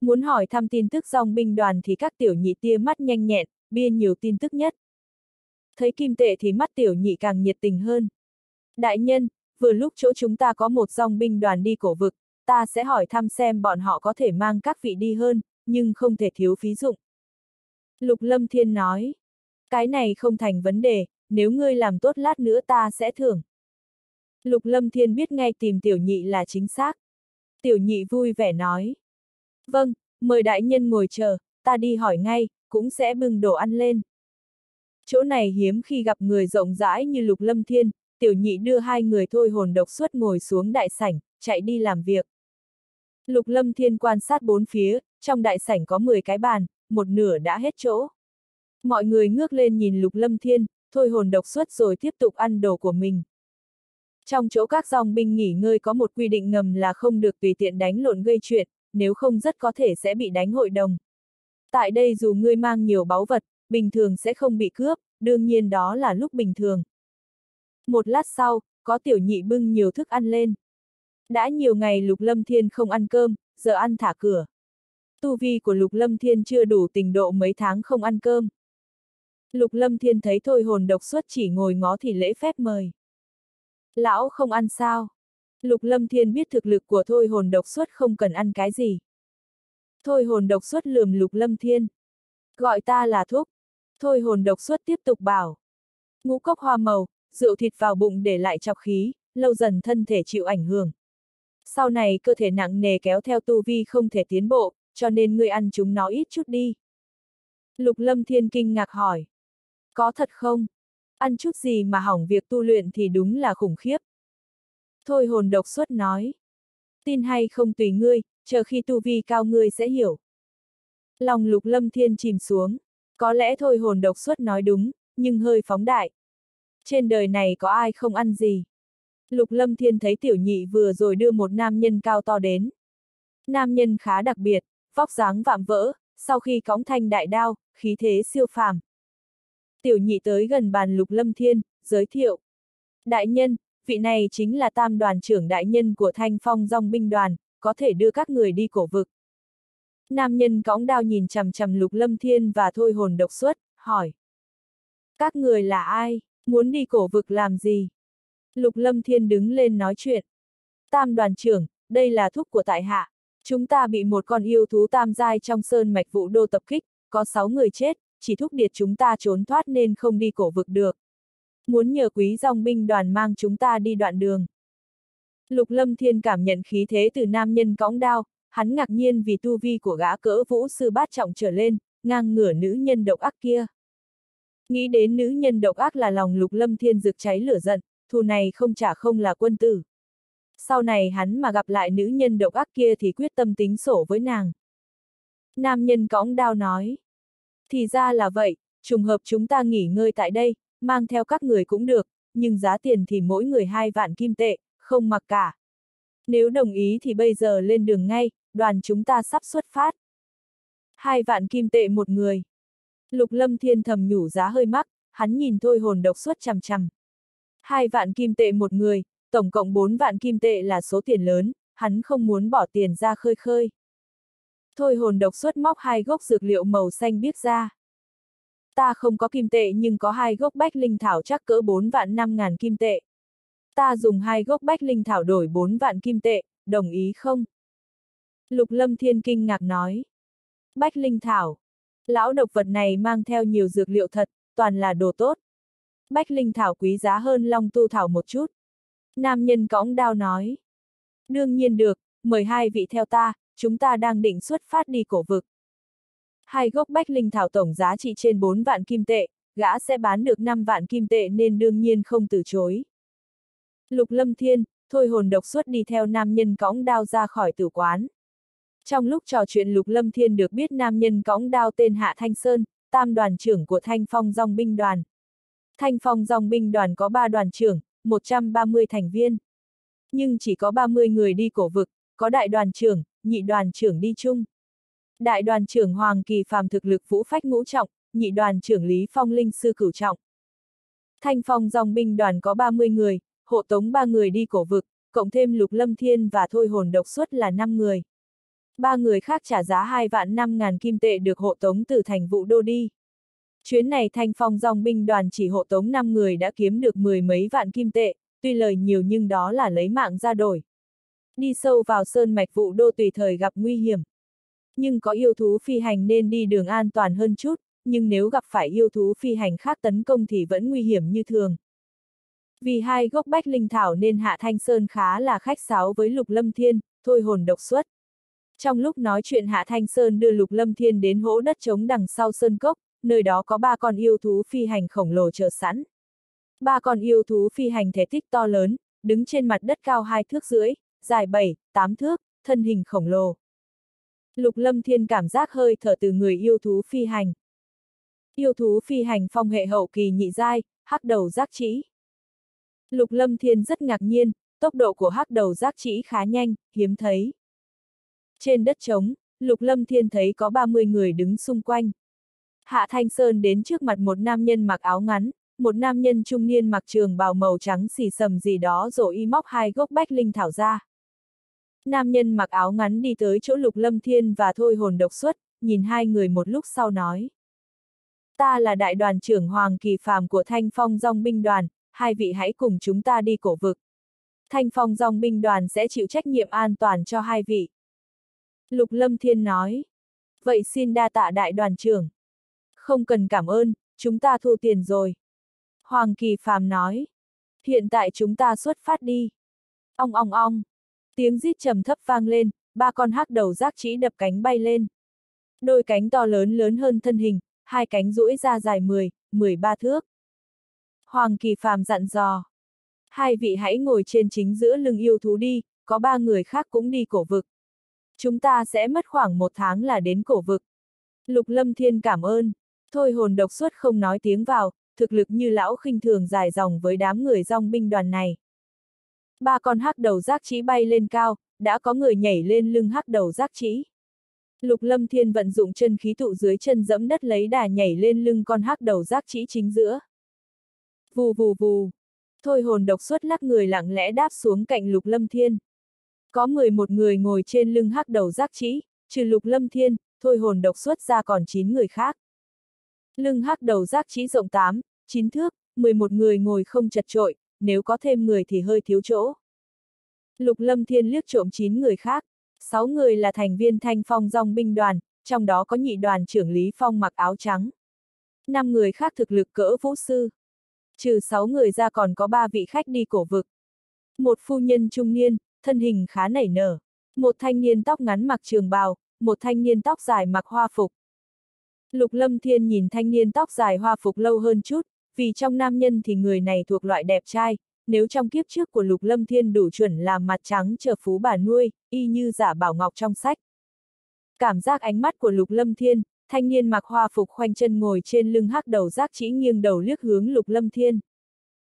Muốn hỏi thăm tin tức dòng binh đoàn thì các tiểu nhị tia mắt nhanh nhẹn, bia nhiều tin tức nhất. Thấy kim tệ thì mắt tiểu nhị càng nhiệt tình hơn. Đại nhân, vừa lúc chỗ chúng ta có một dòng binh đoàn đi cổ vực, ta sẽ hỏi thăm xem bọn họ có thể mang các vị đi hơn, nhưng không thể thiếu phí dụng. Lục Lâm Thiên nói, cái này không thành vấn đề, nếu ngươi làm tốt lát nữa ta sẽ thưởng. Lục Lâm Thiên biết ngay tìm tiểu nhị là chính xác. Tiểu nhị vui vẻ nói. Vâng, mời đại nhân ngồi chờ, ta đi hỏi ngay, cũng sẽ bưng đồ ăn lên. Chỗ này hiếm khi gặp người rộng rãi như Lục Lâm Thiên, tiểu nhị đưa hai người thôi hồn độc suất ngồi xuống đại sảnh, chạy đi làm việc. Lục Lâm Thiên quan sát bốn phía, trong đại sảnh có 10 cái bàn, một nửa đã hết chỗ. Mọi người ngước lên nhìn Lục Lâm Thiên, thôi hồn độc suất rồi tiếp tục ăn đồ của mình. Trong chỗ các dòng binh nghỉ ngơi có một quy định ngầm là không được tùy tiện đánh lộn gây chuyện, nếu không rất có thể sẽ bị đánh hội đồng. Tại đây dù ngươi mang nhiều báu vật, bình thường sẽ không bị cướp, đương nhiên đó là lúc bình thường. Một lát sau, có tiểu nhị bưng nhiều thức ăn lên. Đã nhiều ngày Lục Lâm Thiên không ăn cơm, giờ ăn thả cửa. Tu vi của Lục Lâm Thiên chưa đủ tình độ mấy tháng không ăn cơm. Lục Lâm Thiên thấy thôi hồn độc xuất chỉ ngồi ngó thì lễ phép mời. Lão không ăn sao? Lục Lâm Thiên biết thực lực của thôi hồn độc xuất không cần ăn cái gì. Thôi hồn độc xuất lườm Lục Lâm Thiên. Gọi ta là thúc. Thôi hồn độc xuất tiếp tục bảo. Ngũ cốc hoa màu, rượu thịt vào bụng để lại chọc khí, lâu dần thân thể chịu ảnh hưởng. Sau này cơ thể nặng nề kéo theo tu vi không thể tiến bộ, cho nên ngươi ăn chúng nó ít chút đi. Lục Lâm Thiên kinh ngạc hỏi. Có thật không? Ăn chút gì mà hỏng việc tu luyện thì đúng là khủng khiếp. Thôi hồn độc suất nói. Tin hay không tùy ngươi, chờ khi tu vi cao ngươi sẽ hiểu. Lòng lục lâm thiên chìm xuống. Có lẽ thôi hồn độc suất nói đúng, nhưng hơi phóng đại. Trên đời này có ai không ăn gì? Lục lâm thiên thấy tiểu nhị vừa rồi đưa một nam nhân cao to đến. Nam nhân khá đặc biệt, vóc dáng vạm vỡ, sau khi cõng thanh đại đao, khí thế siêu phàm. Tiểu nhị tới gần bàn lục lâm thiên, giới thiệu. Đại nhân, vị này chính là tam đoàn trưởng đại nhân của thanh phong dòng binh đoàn, có thể đưa các người đi cổ vực. Nam nhân cõng đao nhìn chằm chằm lục lâm thiên và thôi hồn độc xuất, hỏi. Các người là ai, muốn đi cổ vực làm gì? Lục lâm thiên đứng lên nói chuyện. Tam đoàn trưởng, đây là thúc của tại hạ. Chúng ta bị một con yêu thú tam giai trong sơn mạch vụ đô tập kích, có sáu người chết, chỉ thúc điệt chúng ta trốn thoát nên không đi cổ vực được. Muốn nhờ quý dòng binh đoàn mang chúng ta đi đoạn đường. Lục Lâm Thiên cảm nhận khí thế từ nam nhân cõng đao, hắn ngạc nhiên vì tu vi của gã cỡ vũ sư bát trọng trở lên, ngang ngửa nữ nhân độc ác kia. Nghĩ đến nữ nhân độc ác là lòng lục lâm thiên rực cháy lửa giận, thù này không trả không là quân tử. Sau này hắn mà gặp lại nữ nhân độc ác kia thì quyết tâm tính sổ với nàng. Nam nhân cõng đao nói. Thì ra là vậy, trùng hợp chúng ta nghỉ ngơi tại đây, mang theo các người cũng được, nhưng giá tiền thì mỗi người hai vạn kim tệ, không mặc cả. Nếu đồng ý thì bây giờ lên đường ngay, đoàn chúng ta sắp xuất phát. Hai vạn kim tệ một người. Lục lâm thiên thầm nhủ giá hơi mắc, hắn nhìn thôi hồn độc suốt chằm chằm. Hai vạn kim tệ một người, tổng cộng bốn vạn kim tệ là số tiền lớn, hắn không muốn bỏ tiền ra khơi khơi. Thôi hồn độc xuất móc hai gốc dược liệu màu xanh biết ra. Ta không có kim tệ nhưng có hai gốc bách linh thảo chắc cỡ bốn vạn năm ngàn kim tệ. Ta dùng hai gốc bách linh thảo đổi bốn vạn kim tệ, đồng ý không? Lục lâm thiên kinh ngạc nói. Bách linh thảo. Lão độc vật này mang theo nhiều dược liệu thật, toàn là đồ tốt. Bách linh thảo quý giá hơn long tu thảo một chút. Nam nhân cõng đao nói. Đương nhiên được, mời hai vị theo ta, chúng ta đang định xuất phát đi cổ vực. Hai gốc bách linh thảo tổng giá trị trên 4 vạn kim tệ, gã sẽ bán được 5 vạn kim tệ nên đương nhiên không từ chối. Lục lâm thiên, thôi hồn độc suốt đi theo nam nhân cõng đao ra khỏi tử quán. Trong lúc trò chuyện Lục Lâm Thiên được biết nam nhân cõng đao tên Hạ Thanh Sơn, tam đoàn trưởng của Thanh Phong Dòng binh đoàn. Thanh Phong Dòng binh đoàn có 3 đoàn trưởng, 130 thành viên. Nhưng chỉ có 30 người đi cổ vực, có đại đoàn trưởng, nhị đoàn trưởng đi chung. Đại đoàn trưởng Hoàng Kỳ Phàm thực lực vũ phách ngũ trọng, nhị đoàn trưởng Lý Phong linh sư cửu trọng. Thanh Phong dòng binh đoàn có 30 người, hộ tống 3 người đi cổ vực, cộng thêm Lục Lâm Thiên và Thôi Hồn Độc Xuất là 5 người. Ba người khác trả giá 2 vạn 5 ngàn kim tệ được hộ tống từ thành vụ đô đi. Chuyến này Thanh Phong dòng binh đoàn chỉ hộ tống 5 người đã kiếm được mười mấy vạn kim tệ, tuy lời nhiều nhưng đó là lấy mạng ra đổi. Đi sâu vào sơn mạch vụ đô tùy thời gặp nguy hiểm. Nhưng có yêu thú phi hành nên đi đường an toàn hơn chút, nhưng nếu gặp phải yêu thú phi hành khác tấn công thì vẫn nguy hiểm như thường. Vì hai gốc bách linh thảo nên Hạ Thanh Sơn khá là khách sáo với Lục Lâm Thiên, thôi hồn độc xuất. Trong lúc nói chuyện Hạ Thanh Sơn đưa Lục Lâm Thiên đến hỗ đất trống đằng sau sơn cốc, nơi đó có ba con yêu thú phi hành khổng lồ chờ sẵn. Ba con yêu thú phi hành thể tích to lớn, đứng trên mặt đất cao hai thước rưỡi, dài bảy, tám thước, thân hình khổng lồ. Lục Lâm Thiên cảm giác hơi thở từ người yêu thú phi hành. Yêu thú phi hành phong hệ hậu kỳ nhị giai, hắc đầu giác chỉ. Lục Lâm Thiên rất ngạc nhiên, tốc độ của hắc đầu giác chỉ khá nhanh, hiếm thấy. Trên đất trống, Lục Lâm Thiên thấy có 30 người đứng xung quanh. Hạ Thanh Sơn đến trước mặt một nam nhân mặc áo ngắn, một nam nhân trung niên mặc trường bào màu trắng xì sầm gì đó rồi y móc hai gốc bách linh thảo ra. Nam nhân mặc áo ngắn đi tới chỗ Lục Lâm Thiên và Thôi Hồn Độc Xuất, nhìn hai người một lúc sau nói. Ta là đại đoàn trưởng Hoàng Kỳ Phàm của Thanh Phong Dòng binh đoàn, hai vị hãy cùng chúng ta đi cổ vực. Thanh Phong Dòng binh đoàn sẽ chịu trách nhiệm an toàn cho hai vị. Lục Lâm Thiên nói. Vậy xin đa tạ đại đoàn trưởng. Không cần cảm ơn, chúng ta thu tiền rồi. Hoàng Kỳ Phàm nói. Hiện tại chúng ta xuất phát đi. Ong ong ong. Tiếng rít trầm thấp vang lên, ba con hắc đầu giác chỉ đập cánh bay lên. Đôi cánh to lớn lớn hơn thân hình, hai cánh duỗi ra dài 10, 13 thước. Hoàng Kỳ Phàm dặn dò. Hai vị hãy ngồi trên chính giữa lưng yêu thú đi, có ba người khác cũng đi cổ vực. Chúng ta sẽ mất khoảng một tháng là đến cổ vực. Lục Lâm Thiên cảm ơn. Thôi hồn độc xuất không nói tiếng vào, thực lực như lão khinh thường dài dòng với đám người dòng binh đoàn này. Ba con hắc đầu giác chỉ bay lên cao, đã có người nhảy lên lưng hắc đầu giác chỉ. Lục Lâm Thiên vận dụng chân khí tụ dưới chân dẫm đất lấy đà nhảy lên lưng con hắc đầu giác chỉ chính giữa. Vù vù vù. Thôi hồn độc xuất lắc người lặng lẽ đáp xuống cạnh Lục Lâm Thiên. Có 11 người ngồi trên lưng hắc đầu giác chỉ, trừ Lục Lâm Thiên, thôi hồn độc xuất ra còn 9 người khác. Lưng hắc đầu giác chỉ rộng 8, 9 thước, 11 người ngồi không chật trội, nếu có thêm người thì hơi thiếu chỗ. Lục Lâm Thiên liếc trộm 9 người khác, 6 người là thành viên thanh phong dòng binh đoàn, trong đó có nhị đoàn trưởng Lý Phong mặc áo trắng. 5 người khác thực lực cỡ vũ sư. Trừ 6 người ra còn có 3 vị khách đi cổ vực. Một phu nhân trung niên, thân hình khá nảy nở. Một thanh niên tóc ngắn mặc trường bào, một thanh niên tóc dài mặc hoa phục. Lục Lâm Thiên nhìn thanh niên tóc dài hoa phục lâu hơn chút, vì trong nam nhân thì người này thuộc loại đẹp trai, nếu trong kiếp trước của Lục Lâm Thiên đủ chuẩn làm mặt trắng chờ phú bà nuôi, y như giả bảo ngọc trong sách. Cảm giác ánh mắt của Lục Lâm Thiên, thanh niên mặc hoa phục khoanh chân ngồi trên lưng hắc đầu giác chỉ nghiêng đầu liếc hướng Lục Lâm Thiên.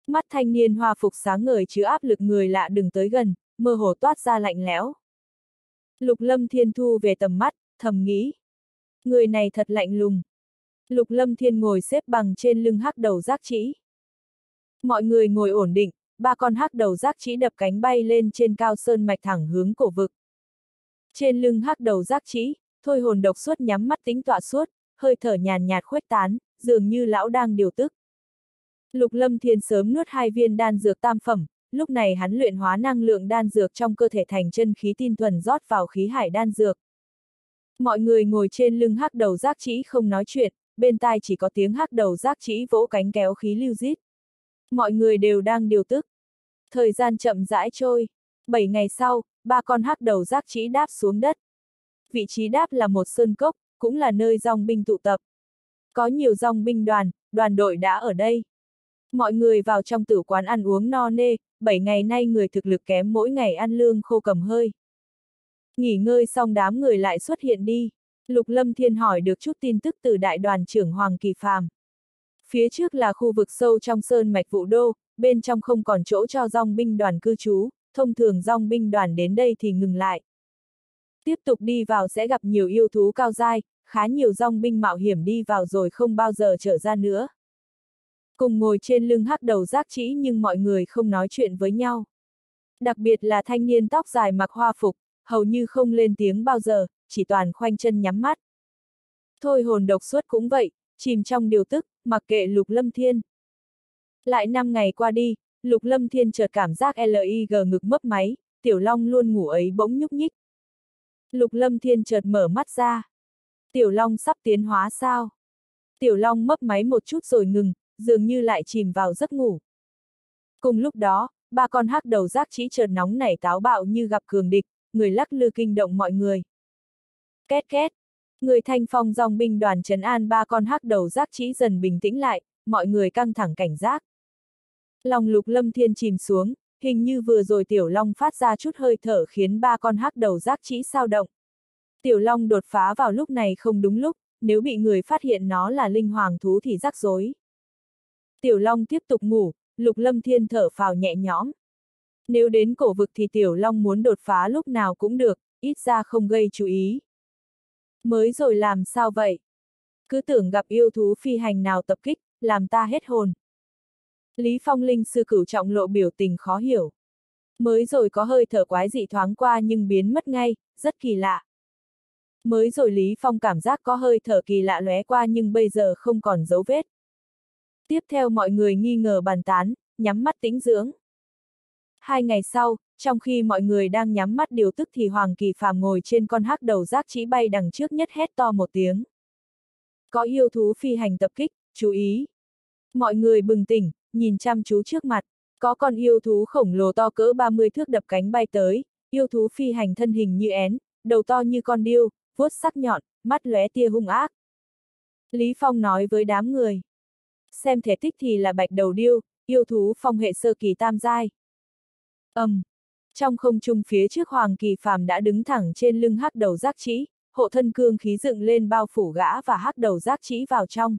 Mắt thanh niên hoa phục sáng ngời chứa áp lực người lạ đừng tới gần, mơ hồ toát ra lạnh lẽo. Lục Lâm Thiên thu về tầm mắt, thầm nghĩ. Người này thật lạnh lùng. Lục Lâm Thiên ngồi xếp bằng trên lưng hắc đầu giác chỉ. Mọi người ngồi ổn định, ba con hắc đầu giác chỉ đập cánh bay lên trên cao sơn mạch thẳng hướng cổ vực. Trên lưng hắc đầu giác chỉ, thôi hồn độc suốt nhắm mắt tính tọa suốt, hơi thở nhàn nhạt khuếch tán, dường như lão đang điều tức. Lục Lâm Thiên sớm nuốt hai viên đan dược tam phẩm, lúc này hắn luyện hóa năng lượng đan dược trong cơ thể thành chân khí tin thuần rót vào khí hải đan dược. Mọi người ngồi trên lưng hắc đầu giác chỉ không nói chuyện, bên tai chỉ có tiếng hắc đầu giác chỉ vỗ cánh kéo khí lưu rít. Mọi người đều đang điều tức. Thời gian chậm rãi trôi. Bảy ngày sau, ba con hắc đầu giác chỉ đáp xuống đất. Vị trí đáp là một sơn cốc, cũng là nơi dòng binh tụ tập. Có nhiều dòng binh đoàn, đoàn đội đã ở đây. Mọi người vào trong tử quán ăn uống no nê, bảy ngày nay người thực lực kém mỗi ngày ăn lương khô cầm hơi. Nghỉ ngơi xong đám người lại xuất hiện đi. Lục Lâm Thiên hỏi được chút tin tức từ đại đoàn trưởng Hoàng Kỳ Phàm. Phía trước là khu vực sâu trong sơn mạch vụ đô, bên trong không còn chỗ cho dòng binh đoàn cư trú, thông thường dòng binh đoàn đến đây thì ngừng lại. Tiếp tục đi vào sẽ gặp nhiều yêu thú cao dai, khá nhiều dòng binh mạo hiểm đi vào rồi không bao giờ trở ra nữa. Cùng ngồi trên lưng hắc đầu giác chỉ nhưng mọi người không nói chuyện với nhau. Đặc biệt là thanh niên tóc dài mặc hoa phục, hầu như không lên tiếng bao giờ, chỉ toàn khoanh chân nhắm mắt. Thôi hồn độc suốt cũng vậy, chìm trong điều tức, mặc kệ lục lâm thiên. Lại năm ngày qua đi, lục lâm thiên chợt cảm giác LIG ngực mấp máy, tiểu long luôn ngủ ấy bỗng nhúc nhích. Lục lâm thiên chợt mở mắt ra. Tiểu long sắp tiến hóa sao? Tiểu long mấp máy một chút rồi ngừng, dường như lại chìm vào giấc ngủ. Cùng lúc đó, ba con hắc đầu giác chỉ chợt nóng nảy táo bạo như gặp cường địch, người lắc lư kinh động mọi người. Két két, người thanh phong dòng binh đoàn trấn an ba con hắc đầu giác chỉ dần bình tĩnh lại, mọi người căng thẳng cảnh giác. Lòng lục lâm thiên chìm xuống, hình như vừa rồi tiểu long phát ra chút hơi thở khiến ba con hắc đầu giác chỉ sao động. Tiểu long đột phá vào lúc này không đúng lúc, nếu bị người phát hiện nó là linh hoàng thú thì rắc rối. Tiểu long tiếp tục ngủ, lục lâm thiên thở phào nhẹ nhõm. Nếu đến cổ vực thì tiểu long muốn đột phá lúc nào cũng được, ít ra không gây chú ý. Mới rồi làm sao vậy? Cứ tưởng gặp yêu thú phi hành nào tập kích, làm ta hết hồn. Lý Phong Linh sư cửu trọng lộ biểu tình khó hiểu. Mới rồi có hơi thở quái dị thoáng qua nhưng biến mất ngay, rất kỳ lạ. Mới rồi Lý Phong cảm giác có hơi thở kỳ lạ lóe qua nhưng bây giờ không còn dấu vết. Tiếp theo mọi người nghi ngờ bàn tán, nhắm mắt tĩnh dưỡng. Hai ngày sau, trong khi mọi người đang nhắm mắt điều tức thì Hoàng Kỳ Phàm ngồi trên con hắc đầu giác chỉ bay đằng trước nhất hét to một tiếng. Có yêu thú phi hành tập kích, chú ý. Mọi người bừng tỉnh, nhìn chăm chú trước mặt, có con yêu thú khổng lồ to cỡ 30 thước đập cánh bay tới, yêu thú phi hành thân hình như én, đầu to như con điêu, vuốt sắc nhọn, mắt lóe tia hung ác. Lý Phong nói với đám người. Xem thể tích thì là bạch đầu điêu, yêu thú phong hệ sơ kỳ tam giai ầm, um, Trong không trung phía trước Hoàng Kỳ Phàm đã đứng thẳng trên lưng hắc đầu giác chỉ, hộ thân cương khí dựng lên bao phủ gã và hắc đầu giác chỉ vào trong.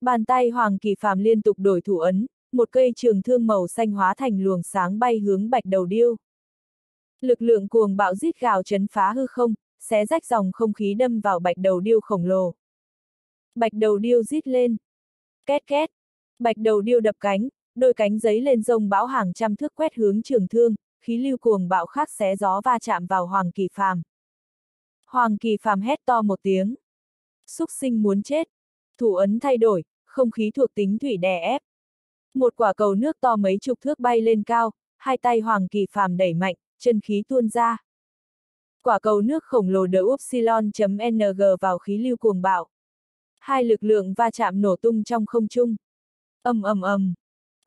Bàn tay Hoàng Kỳ Phàm liên tục đổi thủ ấn, một cây trường thương màu xanh hóa thành luồng sáng bay hướng bạch đầu điêu. Lực lượng cuồng bạo rít gào chấn phá hư không, xé rách dòng không khí đâm vào bạch đầu điêu khổng lồ. Bạch đầu điêu rít lên. Két két. Bạch đầu điêu đập cánh, đôi cánh giấy lên rông bão hàng trăm thước quét hướng trường thương, khí lưu cuồng bạo khác xé gió va chạm vào Hoàng Kỳ Phàm. Hoàng Kỳ Phàm hét to một tiếng. Xúc sinh muốn chết. Thủ ấn thay đổi, không khí thuộc tính thủy đè ép. Một quả cầu nước to mấy chục thước bay lên cao, hai tay Hoàng Kỳ Phàm đẩy mạnh, chân khí tuôn ra. Quả cầu nước khổng lồ đỡ upsilon.ng vào khí lưu cuồng bạo. Hai lực lượng va chạm nổ tung trong không trung. ầm ầm ầm.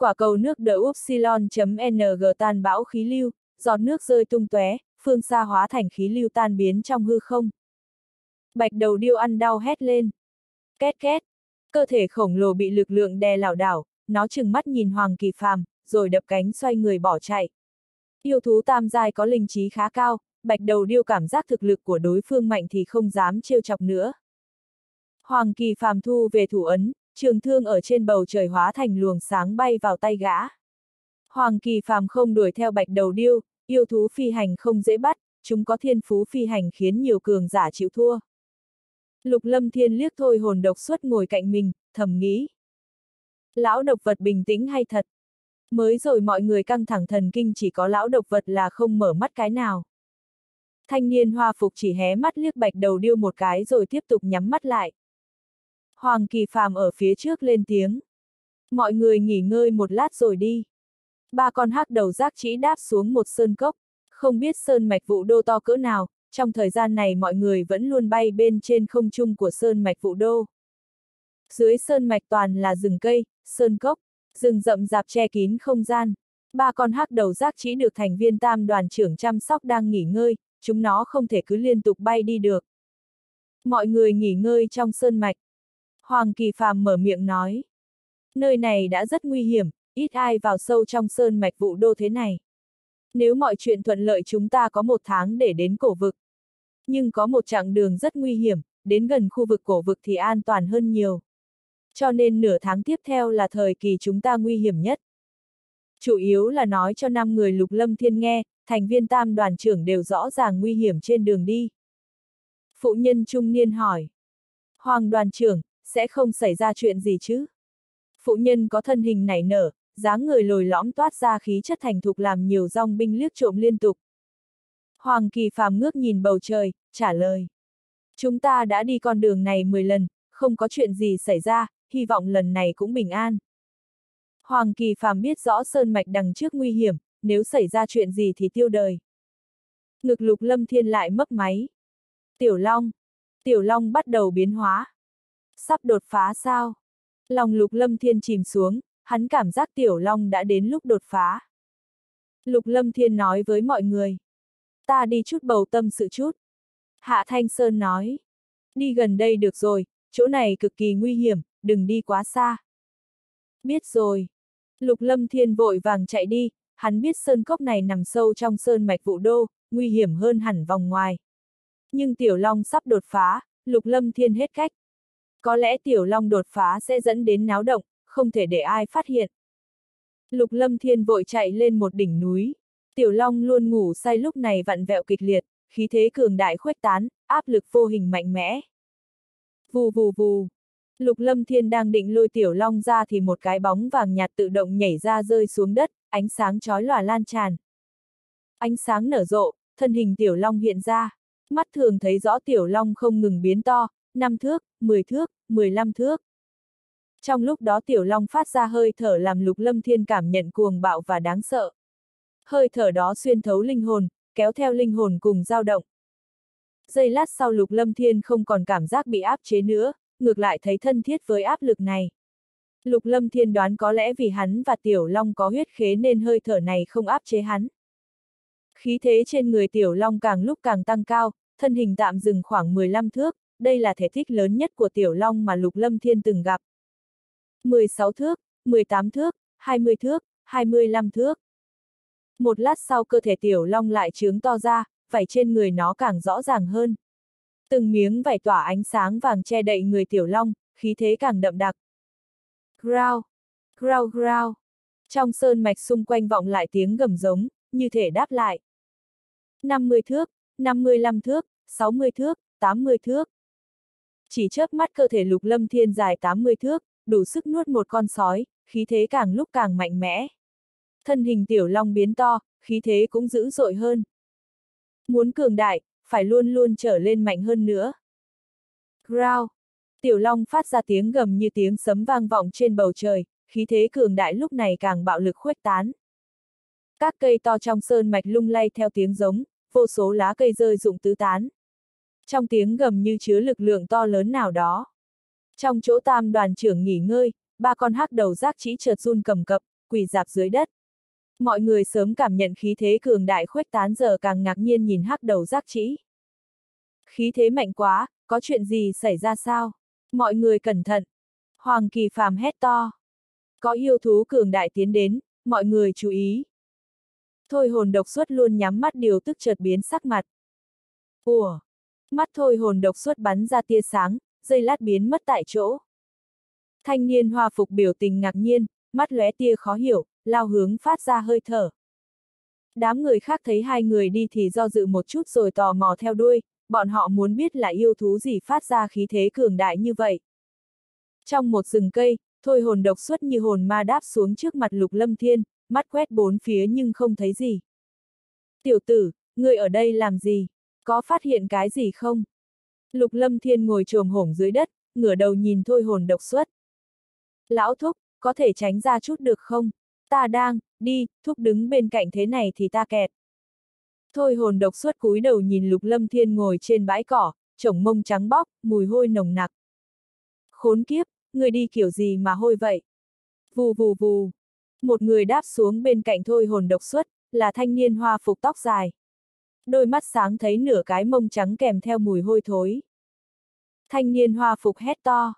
Quả cầu nước đỡ upsilon.ng tan bão khí lưu, giọt nước rơi tung tóe, phương xa hóa thành khí lưu tan biến trong hư không. Bạch đầu điêu ăn đau hét lên. Két két. Cơ thể khổng lồ bị lực lượng đè lảo đảo, nó chừng mắt nhìn Hoàng Kỳ Phàm, rồi đập cánh xoay người bỏ chạy. Yêu thú tam giai có linh trí khá cao, bạch đầu điêu cảm giác thực lực của đối phương mạnh thì không dám trêu chọc nữa. Hoàng Kỳ Phàm thu về thủ ấn, trường thương ở trên bầu trời hóa thành luồng sáng bay vào tay gã. Hoàng Kỳ Phàm không đuổi theo bạch đầu điêu, yêu thú phi hành không dễ bắt, chúng có thiên phú phi hành khiến nhiều cường giả chịu thua. Lục Lâm Thiên liếc thôi hồn độc suốt ngồi cạnh mình, thầm nghĩ. Lão độc vật bình tĩnh hay thật? Mới rồi mọi người căng thẳng thần kinh chỉ có lão độc vật là không mở mắt cái nào. Thanh niên hoa phục chỉ hé mắt liếc bạch đầu điêu một cái rồi tiếp tục nhắm mắt lại. Hoàng kỳ phàm ở phía trước lên tiếng. Mọi người nghỉ ngơi một lát rồi đi. Ba con hắc đầu giác chỉ đáp xuống một sơn cốc. Không biết sơn mạch vụ đô to cỡ nào, trong thời gian này mọi người vẫn luôn bay bên trên không trung của sơn mạch vụ đô. Dưới sơn mạch toàn là rừng cây, sơn cốc, rừng rậm rạp che kín không gian. Ba con hắc đầu giác chỉ được thành viên tam đoàn trưởng chăm sóc đang nghỉ ngơi, chúng nó không thể cứ liên tục bay đi được. Mọi người nghỉ ngơi trong sơn mạch. Hoàng Kỳ Phàm mở miệng nói. Nơi này đã rất nguy hiểm, ít ai vào sâu trong sơn mạch vụ đô thế này. Nếu mọi chuyện thuận lợi chúng ta có một tháng để đến cổ vực. Nhưng có một chặng đường rất nguy hiểm, đến gần khu vực cổ vực thì an toàn hơn nhiều. Cho nên nửa tháng tiếp theo là thời kỳ chúng ta nguy hiểm nhất. Chủ yếu là nói cho năm người lục lâm thiên nghe, thành viên tam đoàn trưởng đều rõ ràng nguy hiểm trên đường đi. Phụ nhân trung niên hỏi. Hoàng đoàn trưởng, sẽ không xảy ra chuyện gì chứ? Phụ nhân có thân hình nảy nở, dáng người lồi lõm toát ra khí chất thành thục làm nhiều dòng binh liếc trộm liên tục. Hoàng Kỳ Phàm ngước nhìn bầu trời, trả lời. Chúng ta đã đi con đường này 10 lần, không có chuyện gì xảy ra, hy vọng lần này cũng bình an. Hoàng Kỳ Phàm biết rõ sơn mạch đằng trước nguy hiểm, nếu xảy ra chuyện gì thì tiêu đời. Ngực lục lâm thiên lại mấp máy. Tiểu Long. Tiểu Long bắt đầu biến hóa. Sắp đột phá sao? Lòng lục lâm thiên chìm xuống, hắn cảm giác Tiểu Long đã đến lúc đột phá. Lục lâm thiên nói với mọi người. Ta đi chút bầu tâm sự chút. Hạ Thanh Sơn nói. Đi gần đây được rồi, chỗ này cực kỳ nguy hiểm, đừng đi quá xa. Biết rồi. Lục Lâm Thiên vội vàng chạy đi, hắn biết sơn cốc này nằm sâu trong sơn mạch vụ đô, nguy hiểm hơn hẳn vòng ngoài. Nhưng Tiểu Long sắp đột phá, Lục Lâm Thiên hết cách. Có lẽ Tiểu Long đột phá sẽ dẫn đến náo động, không thể để ai phát hiện. Lục Lâm Thiên vội chạy lên một đỉnh núi. Tiểu Long luôn ngủ say lúc này vặn vẹo kịch liệt, khí thế cường đại khuếch tán, áp lực vô hình mạnh mẽ. Vù vù vù. Lục Lâm Thiên đang định lôi Tiểu Long ra thì một cái bóng vàng nhạt tự động nhảy ra rơi xuống đất, ánh sáng chói lòa lan tràn. Ánh sáng nở rộ, thân hình Tiểu Long hiện ra. Mắt thường thấy rõ Tiểu Long không ngừng biến to, 5 thước, 10 thước, 15 thước. Trong lúc đó Tiểu Long phát ra hơi thở làm Lục Lâm Thiên cảm nhận cuồng bạo và đáng sợ. Hơi thở đó xuyên thấu linh hồn, kéo theo linh hồn cùng dao động. Giây lát sau Lục Lâm Thiên không còn cảm giác bị áp chế nữa, ngược lại thấy thân thiết với áp lực này. Lục Lâm Thiên đoán có lẽ vì hắn và Tiểu Long có huyết khế nên hơi thở này không áp chế hắn. Khí thế trên người Tiểu Long càng lúc càng tăng cao, thân hình tạm dừng khoảng 15 thước, đây là thể tích lớn nhất của Tiểu Long mà Lục Lâm Thiên từng gặp. 16 thước, 18 thước, 20 thước, 25 thước. Một lát sau cơ thể Tiểu Long lại trướng to ra, vảy trên người nó càng rõ ràng hơn. Từng miếng vảy tỏa ánh sáng vàng che đậy người Tiểu Long, khí thế càng đậm đặc. Growl, growl growl. Trong sơn mạch xung quanh vọng lại tiếng gầm giống, như thể đáp lại. 50 thước, 55 thước, 60 thước, 80 thước. Chỉ chớp mắt cơ thể lục lâm thiên dài 80 thước, đủ sức nuốt một con sói, khí thế càng lúc càng mạnh mẽ. Thân hình tiểu long biến to, khí thế cũng dữ dội hơn. Muốn cường đại, phải luôn luôn trở lên mạnh hơn nữa. Growl! Tiểu long phát ra tiếng gầm như tiếng sấm vang vọng trên bầu trời, khí thế cường đại lúc này càng bạo lực khuếch tán. Các cây to trong sơn mạch lung lay theo tiếng giống, vô số lá cây rơi rụng tứ tán. Trong tiếng gầm như chứa lực lượng to lớn nào đó. Trong chỗ tam đoàn trưởng nghỉ ngơi, ba con hắc đầu giác chỉ chợt run cầm cập, quỳ dạp dưới đất. Mọi người sớm cảm nhận khí thế cường đại khuếch tán giờ càng ngạc nhiên nhìn hắc đầu giác chỉ. Khí thế mạnh quá, có chuyện gì xảy ra sao? Mọi người cẩn thận. Hoàng Kỳ Phàm hét to. Có yêu thú cường đại tiến đến, mọi người chú ý. Thôi hồn độc suất luôn nhắm mắt điều tức chợt biến sắc mặt. Ủa! Mắt thôi hồn độc suất bắn ra tia sáng, dây lát biến mất tại chỗ. Thanh niên hoa phục biểu tình ngạc nhiên, mắt lóe tia khó hiểu, lao hướng phát ra hơi thở. Đám người khác thấy hai người đi thì do dự một chút rồi tò mò theo đuôi, bọn họ muốn biết là yêu thú gì phát ra khí thế cường đại như vậy. Trong một rừng cây, thôi hồn độc xuất như hồn ma đáp xuống trước mặt lục lâm thiên, mắt quét bốn phía nhưng không thấy gì. Tiểu tử, người ở đây làm gì? Có phát hiện cái gì không? Lục lâm thiên ngồi trồm hổm dưới đất, ngửa đầu nhìn thôi hồn độc xuất. Lão thúc, có thể tránh ra chút được không? Ta đang, đi, thúc đứng bên cạnh thế này thì ta kẹt. Thôi hồn độc suốt cúi đầu nhìn lục lâm thiên ngồi trên bãi cỏ, chồng mông trắng bóc, mùi hôi nồng nặc. Khốn kiếp, người đi kiểu gì mà hôi vậy? Vù vù vù. Một người đáp xuống bên cạnh thôi hồn độc xuất, là thanh niên hoa phục tóc dài. Đôi mắt sáng thấy nửa cái mông trắng kèm theo mùi hôi thối. Thanh niên hoa phục hét to.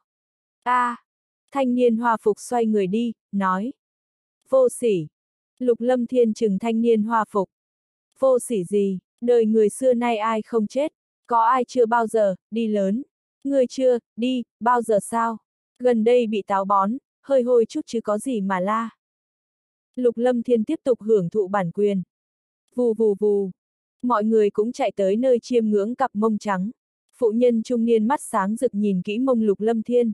a à. Thanh niên hoa phục xoay người đi, nói. Vô sỉ. Lục lâm thiên trừng thanh niên hoa phục. Vô sỉ gì, đời người xưa nay ai không chết, có ai chưa bao giờ, đi lớn. Người chưa, đi, bao giờ sao? Gần đây bị táo bón, hơi hôi chút chứ có gì mà la. Lục lâm thiên tiếp tục hưởng thụ bản quyền. Vù vù vù. Mọi người cũng chạy tới nơi chiêm ngưỡng cặp mông trắng. Phụ nhân trung niên mắt sáng rực nhìn kỹ mông lục lâm thiên.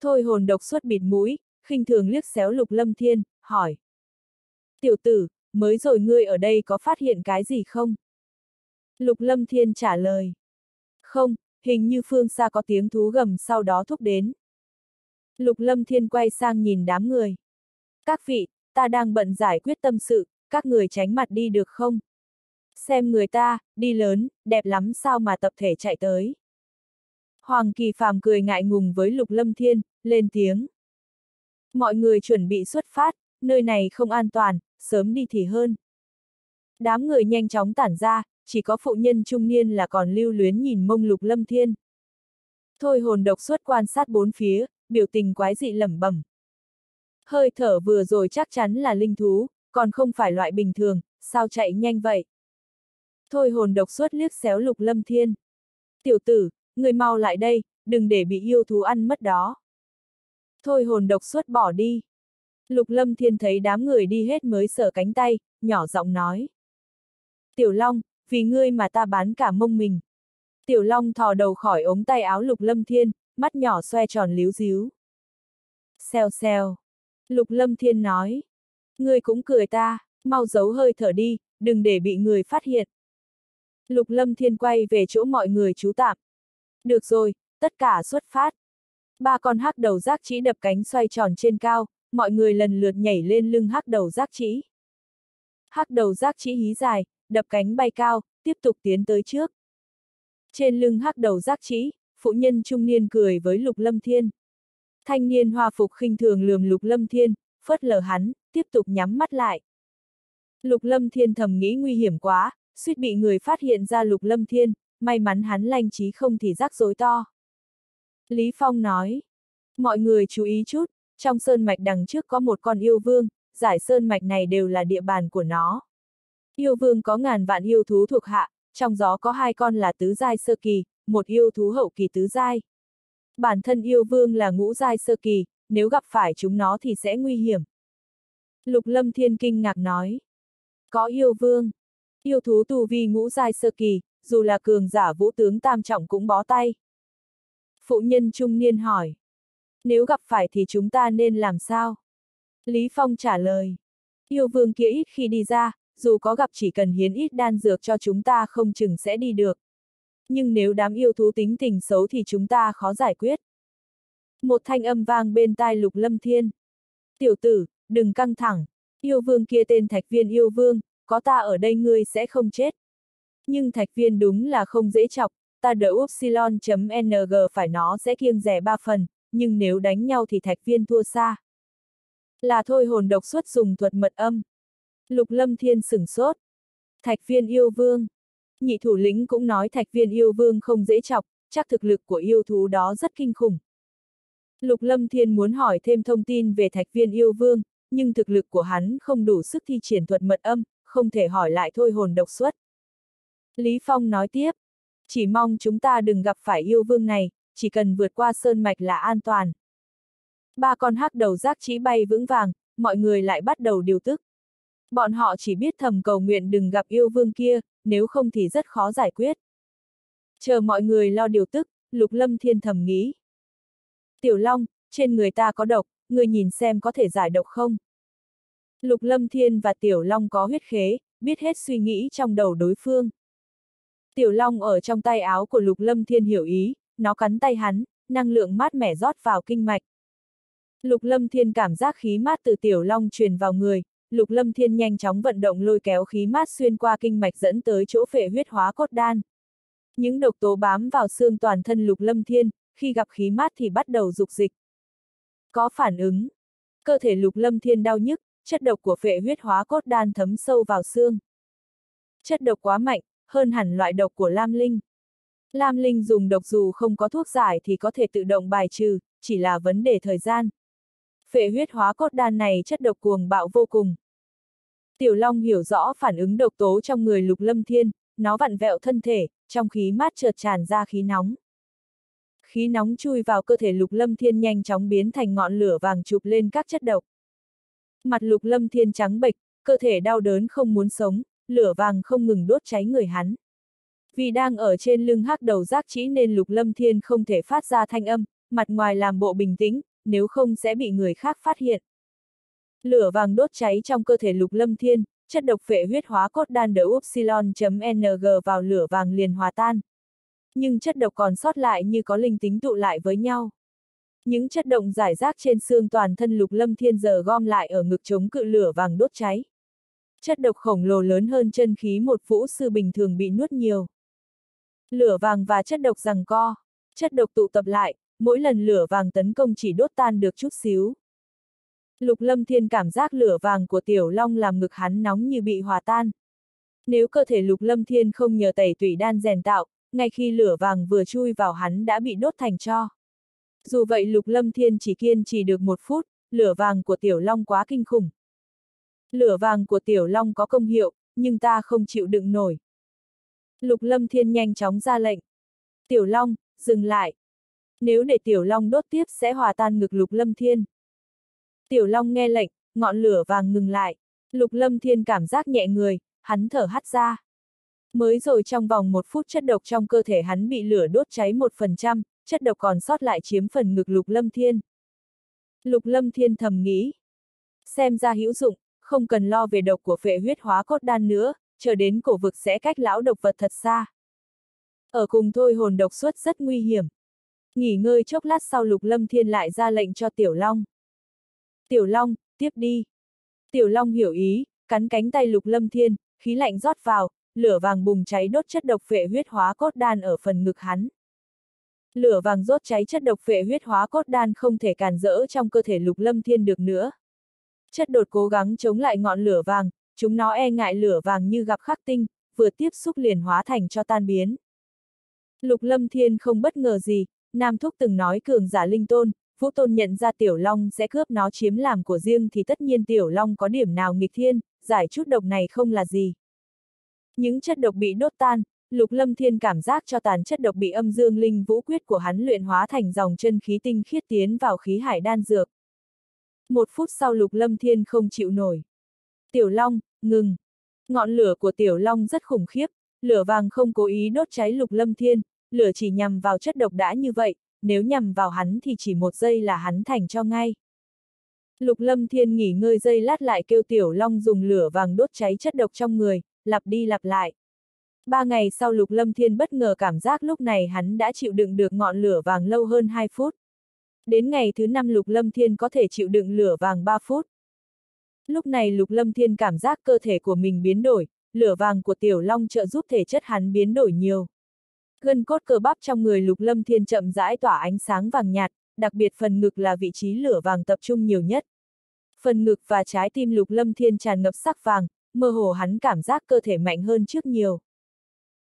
Thôi hồn độc suốt bịt mũi, khinh thường liếc xéo lục lâm thiên, hỏi. Tiểu tử, mới rồi ngươi ở đây có phát hiện cái gì không? Lục lâm thiên trả lời. Không, hình như phương xa có tiếng thú gầm sau đó thúc đến. Lục lâm thiên quay sang nhìn đám người. Các vị, ta đang bận giải quyết tâm sự, các người tránh mặt đi được không? Xem người ta, đi lớn, đẹp lắm sao mà tập thể chạy tới. Hoàng Kỳ Phàm cười ngại ngùng với Lục Lâm Thiên, lên tiếng. Mọi người chuẩn bị xuất phát, nơi này không an toàn, sớm đi thì hơn. Đám người nhanh chóng tản ra, chỉ có phụ nhân trung niên là còn lưu luyến nhìn mông Lục Lâm Thiên. Thôi hồn độc suốt quan sát bốn phía, biểu tình quái dị lẩm bẩm. Hơi thở vừa rồi chắc chắn là linh thú, còn không phải loại bình thường, sao chạy nhanh vậy? Thôi hồn độc suốt liếc xéo lục lâm thiên. Tiểu tử, người mau lại đây, đừng để bị yêu thú ăn mất đó. Thôi hồn độc suốt bỏ đi. Lục lâm thiên thấy đám người đi hết mới sở cánh tay, nhỏ giọng nói. Tiểu Long, vì ngươi mà ta bán cả mông mình. Tiểu Long thò đầu khỏi ống tay áo lục lâm thiên, mắt nhỏ xoe tròn líu díu. Xèo xèo. Lục lâm thiên nói. Ngươi cũng cười ta, mau giấu hơi thở đi, đừng để bị người phát hiện. Lục lâm thiên quay về chỗ mọi người trú tạm. Được rồi, tất cả xuất phát. Ba con hắc đầu giác chỉ đập cánh xoay tròn trên cao, mọi người lần lượt nhảy lên lưng hắc đầu giác chỉ. Hắc đầu giác chỉ hí dài, đập cánh bay cao, tiếp tục tiến tới trước. Trên lưng hắc đầu giác chỉ, phụ nhân trung niên cười với lục lâm thiên. Thanh niên hoa phục khinh thường lườm lục lâm thiên, phớt lờ hắn, tiếp tục nhắm mắt lại. Lục lâm thiên thầm nghĩ nguy hiểm quá, suýt bị người phát hiện ra lục lâm thiên, may mắn hắn lanh trí không thì rắc rối to. Lý Phong nói, mọi người chú ý chút, trong sơn mạch đằng trước có một con yêu vương, giải sơn mạch này đều là địa bàn của nó. Yêu vương có ngàn vạn yêu thú thuộc hạ, trong gió có hai con là tứ giai sơ kỳ, một yêu thú hậu kỳ tứ giai. Bản thân yêu vương là ngũ giai sơ kỳ, nếu gặp phải chúng nó thì sẽ nguy hiểm. Lục lâm thiên kinh ngạc nói. Có yêu vương. Yêu thú tu vi ngũ giai sơ kỳ, dù là cường giả vũ tướng tam trọng cũng bó tay. Phụ nhân trung niên hỏi. Nếu gặp phải thì chúng ta nên làm sao? Lý Phong trả lời. Yêu vương kia ít khi đi ra, dù có gặp chỉ cần hiến ít đan dược cho chúng ta không chừng sẽ đi được. Nhưng nếu đám yêu thú tính tình xấu thì chúng ta khó giải quyết. Một thanh âm vang bên tai lục lâm thiên. Tiểu tử, đừng căng thẳng. Yêu vương kia tên thạch viên yêu vương, có ta ở đây ngươi sẽ không chết. Nhưng thạch viên đúng là không dễ chọc, ta đỡ upsilon.ng phải nó sẽ kiêng rẻ ba phần, nhưng nếu đánh nhau thì thạch viên thua xa. Là thôi hồn độc xuất dùng thuật mật âm. Lục lâm thiên sửng sốt. Thạch viên yêu vương. Nhị thủ lĩnh cũng nói thạch viên yêu vương không dễ chọc, chắc thực lực của yêu thú đó rất kinh khủng. Lục Lâm Thiên muốn hỏi thêm thông tin về thạch viên yêu vương, nhưng thực lực của hắn không đủ sức thi triển thuật mật âm, không thể hỏi lại thôi hồn độc xuất. Lý Phong nói tiếp, chỉ mong chúng ta đừng gặp phải yêu vương này, chỉ cần vượt qua sơn mạch là an toàn. Ba con hắc đầu giác trí bay vững vàng, mọi người lại bắt đầu điều tức. Bọn họ chỉ biết thầm cầu nguyện đừng gặp yêu vương kia, nếu không thì rất khó giải quyết. Chờ mọi người lo điều tức, Lục Lâm Thiên thầm nghĩ. Tiểu Long, trên người ta có độc, người nhìn xem có thể giải độc không? Lục Lâm Thiên và Tiểu Long có huyết khế, biết hết suy nghĩ trong đầu đối phương. Tiểu Long ở trong tay áo của Lục Lâm Thiên hiểu ý, nó cắn tay hắn, năng lượng mát mẻ rót vào kinh mạch. Lục Lâm Thiên cảm giác khí mát từ Tiểu Long truyền vào người, Lục Lâm Thiên nhanh chóng vận động lôi kéo khí mát xuyên qua kinh mạch dẫn tới chỗ phệ huyết hóa cốt đan. Những độc tố bám vào xương toàn thân Lục Lâm Thiên, khi gặp khí mát thì bắt đầu dục dịch. Có phản ứng. Cơ thể Lục Lâm Thiên đau nhức, chất độc của phệ huyết hóa cốt đan thấm sâu vào xương. Chất độc quá mạnh, hơn hẳn loại độc của Lam Linh. Lam Linh dùng độc dù không có thuốc giải thì có thể tự động bài trừ, chỉ là vấn đề thời gian. Phệ huyết hóa cốt đan này chất độc cuồng bạo vô cùng. Tiểu Long hiểu rõ phản ứng độc tố trong người Lục Lâm Thiên, nó vặn vẹo thân thể, trong khí mát chợt tràn ra khí nóng. Khí nóng chui vào cơ thể Lục Lâm Thiên nhanh chóng biến thành ngọn lửa vàng chụp lên các chất độc. Mặt Lục Lâm Thiên trắng bệch, cơ thể đau đớn không muốn sống, lửa vàng không ngừng đốt cháy người hắn. Vì đang ở trên lưng hắc đầu giác chỉ nên Lục Lâm Thiên không thể phát ra thanh âm, mặt ngoài làm bộ bình tĩnh, nếu không sẽ bị người khác phát hiện. Lửa vàng đốt cháy trong cơ thể Lục Lâm Thiên, chất độc phệ huyết hóa cốt đan đỡ upsilon.ng vào lửa vàng liền hòa tan. Nhưng chất độc còn sót lại như có linh tính tụ lại với nhau. Những chất động giải rác trên xương toàn thân Lục Lâm Thiên giờ gom lại ở ngực chống cự lửa vàng đốt cháy. Chất độc khổng lồ lớn hơn chân khí một vũ sư bình thường bị nuốt nhiều. Lửa vàng và chất độc rằng co, chất độc tụ tập lại, mỗi lần lửa vàng tấn công chỉ đốt tan được chút xíu. Lục Lâm Thiên cảm giác lửa vàng của Tiểu Long làm ngực hắn nóng như bị hòa tan. Nếu cơ thể Lục Lâm Thiên không nhờ tẩy tủy đan rèn tạo, ngay khi lửa vàng vừa chui vào hắn đã bị đốt thành cho. Dù vậy Lục Lâm Thiên chỉ kiên trì được một phút, lửa vàng của Tiểu Long quá kinh khủng. Lửa vàng của Tiểu Long có công hiệu, nhưng ta không chịu đựng nổi. Lục Lâm Thiên nhanh chóng ra lệnh. Tiểu Long, dừng lại. Nếu để Tiểu Long đốt tiếp sẽ hòa tan ngực Lục Lâm Thiên. Tiểu Long nghe lệnh, ngọn lửa vàng ngừng lại. Lục Lâm Thiên cảm giác nhẹ người, hắn thở hắt ra. Mới rồi trong vòng một phút chất độc trong cơ thể hắn bị lửa đốt cháy một phần trăm, chất độc còn sót lại chiếm phần ngực Lục Lâm Thiên. Lục Lâm Thiên thầm nghĩ. Xem ra hữu dụng, không cần lo về độc của phệ huyết hóa cốt đan nữa, chờ đến cổ vực sẽ cách lão độc vật thật xa. Ở cùng thôi hồn độc suất rất nguy hiểm. Nghỉ ngơi chốc lát sau Lục Lâm Thiên lại ra lệnh cho Tiểu Long. Tiểu Long, tiếp đi. Tiểu Long hiểu ý, cắn cánh tay Lục Lâm Thiên, khí lạnh rót vào, lửa vàng bùng cháy đốt chất độc phệ huyết hóa cốt đan ở phần ngực hắn. Lửa vàng rốt cháy chất độc phệ huyết hóa cốt đan không thể càn rỡ trong cơ thể Lục Lâm Thiên được nữa. Chất đột cố gắng chống lại ngọn lửa vàng, chúng nó e ngại lửa vàng như gặp khắc tinh, vừa tiếp xúc liền hóa thành cho tan biến. Lục Lâm Thiên không bất ngờ gì, Nam Thúc từng nói cường giả linh tôn, Vũ Tôn nhận ra Tiểu Long sẽ cướp nó chiếm làm của riêng thì tất nhiên Tiểu Long có điểm nào nghịch thiên, giải chút độc này không là gì. Những chất độc bị đốt tan, Lục Lâm Thiên cảm giác cho tàn chất độc bị âm dương linh vũ quyết của hắn luyện hóa thành dòng chân khí tinh khiết tiến vào khí hải đan dược. Một phút sau Lục Lâm Thiên không chịu nổi. Tiểu Long, ngừng. Ngọn lửa của Tiểu Long rất khủng khiếp, lửa vàng không cố ý đốt cháy Lục Lâm Thiên, lửa chỉ nhằm vào chất độc đã như vậy, nếu nhằm vào hắn thì chỉ một giây là hắn thành cho ngay. Lục Lâm Thiên nghỉ ngơi giây lát lại kêu Tiểu Long dùng lửa vàng đốt cháy chất độc trong người, lặp đi lặp lại. Ba ngày sau Lục Lâm Thiên bất ngờ cảm giác lúc này hắn đã chịu đựng được ngọn lửa vàng lâu hơn 2 phút. Đến ngày thứ năm Lục Lâm Thiên có thể chịu đựng lửa vàng 3 phút. Lúc này Lục Lâm Thiên cảm giác cơ thể của mình biến đổi, lửa vàng của Tiểu Long trợ giúp thể chất hắn biến đổi nhiều. Gân cốt cơ bắp trong người Lục Lâm Thiên chậm rãi tỏa ánh sáng vàng nhạt, đặc biệt phần ngực là vị trí lửa vàng tập trung nhiều nhất. Phần ngực và trái tim Lục Lâm Thiên tràn ngập sắc vàng, mơ hồ hắn cảm giác cơ thể mạnh hơn trước nhiều.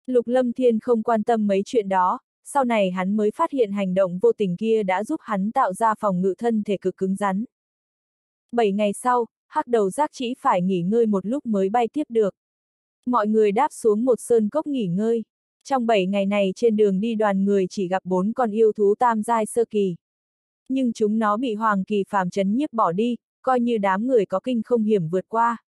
Lục Lâm Thiên không quan tâm mấy chuyện đó, sau này hắn mới phát hiện hành động vô tình kia đã giúp hắn tạo ra phòng ngự thân thể cực cứng rắn. Bảy ngày sau, hắc đầu giác chỉ phải nghỉ ngơi một lúc mới bay tiếp được. Mọi người đáp xuống một sơn cốc nghỉ ngơi. Trong 7 ngày này trên đường đi đoàn người chỉ gặp bốn con yêu thú tam giai sơ kỳ. Nhưng chúng nó bị Hoàng Kỳ phàm chấn nhiếp bỏ đi, coi như đám người có kinh không hiểm vượt qua.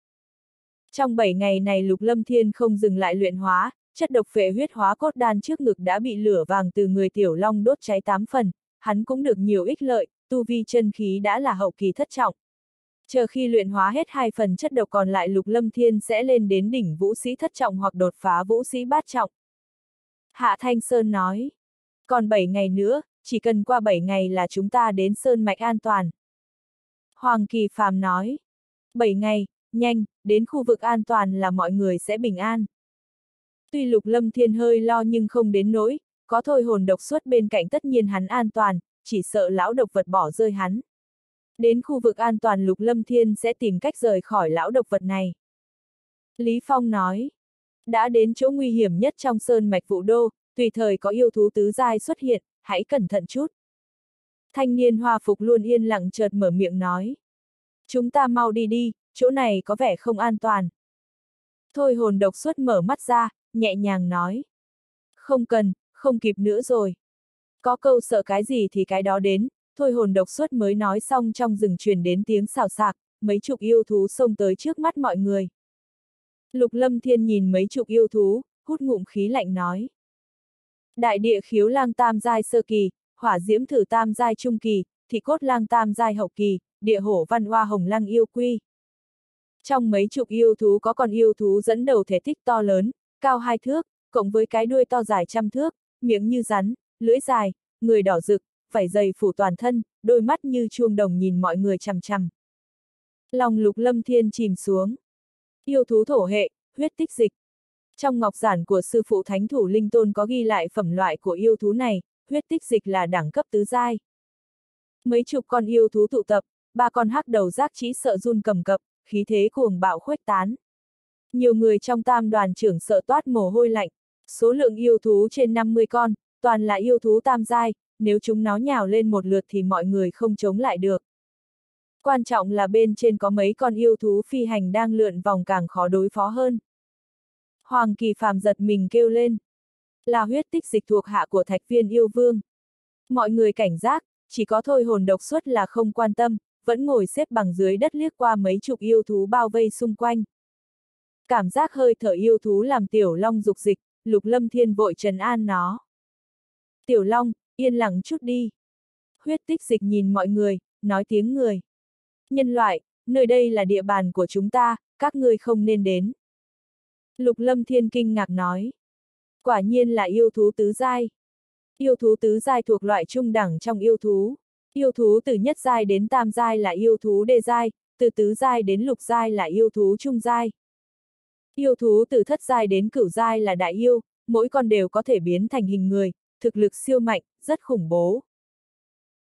Trong 7 ngày này Lục Lâm Thiên không dừng lại luyện hóa, chất độc phệ huyết hóa cốt đan trước ngực đã bị lửa vàng từ người tiểu long đốt cháy tám phần, hắn cũng được nhiều ích lợi, tu vi chân khí đã là hậu kỳ thất trọng. Chờ khi luyện hóa hết hai phần chất độc còn lại Lục Lâm Thiên sẽ lên đến đỉnh vũ sĩ thất trọng hoặc đột phá vũ sĩ bát trọng. Hạ Thanh Sơn nói, còn 7 ngày nữa, chỉ cần qua 7 ngày là chúng ta đến Sơn Mạch an toàn. Hoàng Kỳ Phàm nói, 7 ngày, nhanh, đến khu vực an toàn là mọi người sẽ bình an. Tuy Lục Lâm Thiên hơi lo nhưng không đến nỗi, có thôi hồn độc suốt bên cạnh tất nhiên hắn an toàn, chỉ sợ lão độc vật bỏ rơi hắn. Đến khu vực an toàn Lục Lâm Thiên sẽ tìm cách rời khỏi lão độc vật này. Lý Phong nói, đã đến chỗ nguy hiểm nhất trong sơn mạch vụ đô, tùy thời có yêu thú tứ giai xuất hiện, hãy cẩn thận chút. Thanh niên hoa phục luôn yên lặng chợt mở miệng nói. Chúng ta mau đi đi, chỗ này có vẻ không an toàn. Thôi hồn độc Xuất mở mắt ra, nhẹ nhàng nói. Không cần, không kịp nữa rồi. Có câu sợ cái gì thì cái đó đến, thôi hồn độc Xuất mới nói xong trong rừng truyền đến tiếng xào xạc, mấy chục yêu thú xông tới trước mắt mọi người. Lục lâm thiên nhìn mấy chục yêu thú, hút ngụm khí lạnh nói. Đại địa khiếu lang tam giai sơ kỳ, hỏa diễm thử tam giai trung kỳ, thị cốt lang tam giai hậu kỳ, địa hổ văn hoa hồng lăng yêu quy. Trong mấy chục yêu thú có con yêu thú dẫn đầu thể tích to lớn, cao hai thước, cộng với cái đuôi to dài trăm thước, miệng như rắn, lưỡi dài, người đỏ rực, vảy dày phủ toàn thân, đôi mắt như chuông đồng nhìn mọi người chằm chằm. Lòng lục lâm thiên chìm xuống. Yêu thú thổ hệ, huyết tích dịch. Trong ngọc giản của sư phụ thánh thủ linh tôn có ghi lại phẩm loại của yêu thú này, huyết tích dịch là đẳng cấp tứ giai. Mấy chục con yêu thú tụ tập, ba con hắc đầu giác chỉ sợ run cầm cập, khí thế cuồng bạo khuếch tán. Nhiều người trong tam đoàn trưởng sợ toát mồ hôi lạnh, số lượng yêu thú trên 50 con, toàn là yêu thú tam giai, nếu chúng nó nhào lên một lượt thì mọi người không chống lại được. Quan trọng là bên trên có mấy con yêu thú phi hành đang lượn vòng càng khó đối phó hơn. Hoàng Kỳ Phàm giật mình kêu lên. Là huyết tích dịch thuộc hạ của thạch viên yêu vương. Mọi người cảnh giác, chỉ có thôi hồn độc suất là không quan tâm, vẫn ngồi xếp bằng dưới đất liếc qua mấy chục yêu thú bao vây xung quanh. Cảm giác hơi thở yêu thú làm tiểu long dục dịch, lục lâm thiên vội trần an nó. Tiểu long, yên lặng chút đi. Huyết tích dịch nhìn mọi người, nói tiếng người. Nhân loại, nơi đây là địa bàn của chúng ta, các ngươi không nên đến. Lục lâm thiên kinh ngạc nói. Quả nhiên là yêu thú tứ giai. Yêu thú tứ giai thuộc loại trung đẳng trong yêu thú. Yêu thú từ nhất giai đến tam giai là yêu thú đê giai, từ tứ giai đến lục giai là yêu thú trung giai. Yêu thú từ thất giai đến cửu giai là đại yêu, mỗi con đều có thể biến thành hình người, thực lực siêu mạnh, rất khủng bố.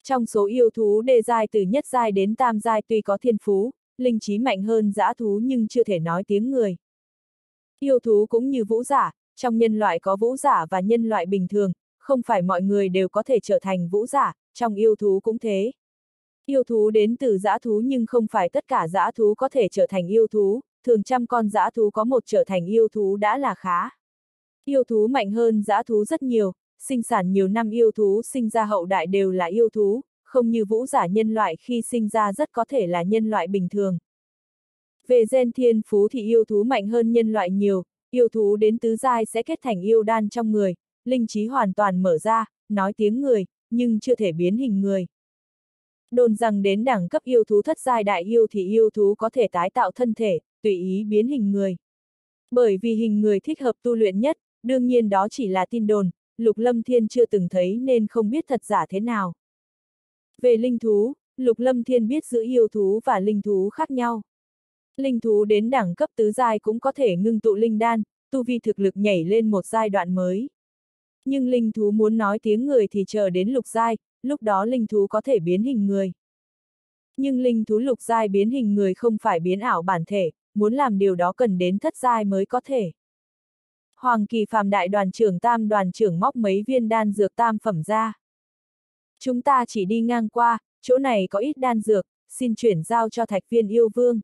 Trong số yêu thú đê giai từ nhất giai đến tam giai tuy có thiên phú, linh trí mạnh hơn dã thú nhưng chưa thể nói tiếng người. Yêu thú cũng như vũ giả, trong nhân loại có vũ giả và nhân loại bình thường, không phải mọi người đều có thể trở thành vũ giả, trong yêu thú cũng thế. Yêu thú đến từ dã thú nhưng không phải tất cả dã thú có thể trở thành yêu thú, thường trăm con dã thú có một trở thành yêu thú đã là khá. Yêu thú mạnh hơn dã thú rất nhiều, sinh sản nhiều năm yêu thú sinh ra hậu đại đều là yêu thú, không như vũ giả nhân loại khi sinh ra rất có thể là nhân loại bình thường. Về gen thiên phú thì yêu thú mạnh hơn nhân loại nhiều, yêu thú đến tứ giai sẽ kết thành yêu đan trong người, linh trí hoàn toàn mở ra, nói tiếng người, nhưng chưa thể biến hình người. Đồn rằng đến đẳng cấp yêu thú thất giai đại yêu thì yêu thú có thể tái tạo thân thể, tùy ý biến hình người. Bởi vì hình người thích hợp tu luyện nhất, đương nhiên đó chỉ là tin đồn, Lục Lâm Thiên chưa từng thấy nên không biết thật giả thế nào. Về linh thú, Lục Lâm Thiên biết giữa yêu thú và linh thú khác nhau. Linh thú đến đẳng cấp tứ giai cũng có thể ngưng tụ linh đan, tu vi thực lực nhảy lên một giai đoạn mới. Nhưng linh thú muốn nói tiếng người thì chờ đến lục giai, lúc đó linh thú có thể biến hình người. Nhưng linh thú lục giai biến hình người không phải biến ảo bản thể, muốn làm điều đó cần đến thất giai mới có thể. Hoàng Kỳ Phạm đại đoàn trưởng tam đoàn trưởng móc mấy viên đan dược tam phẩm ra. Chúng ta chỉ đi ngang qua, chỗ này có ít đan dược, xin chuyển giao cho thạch viên yêu vương.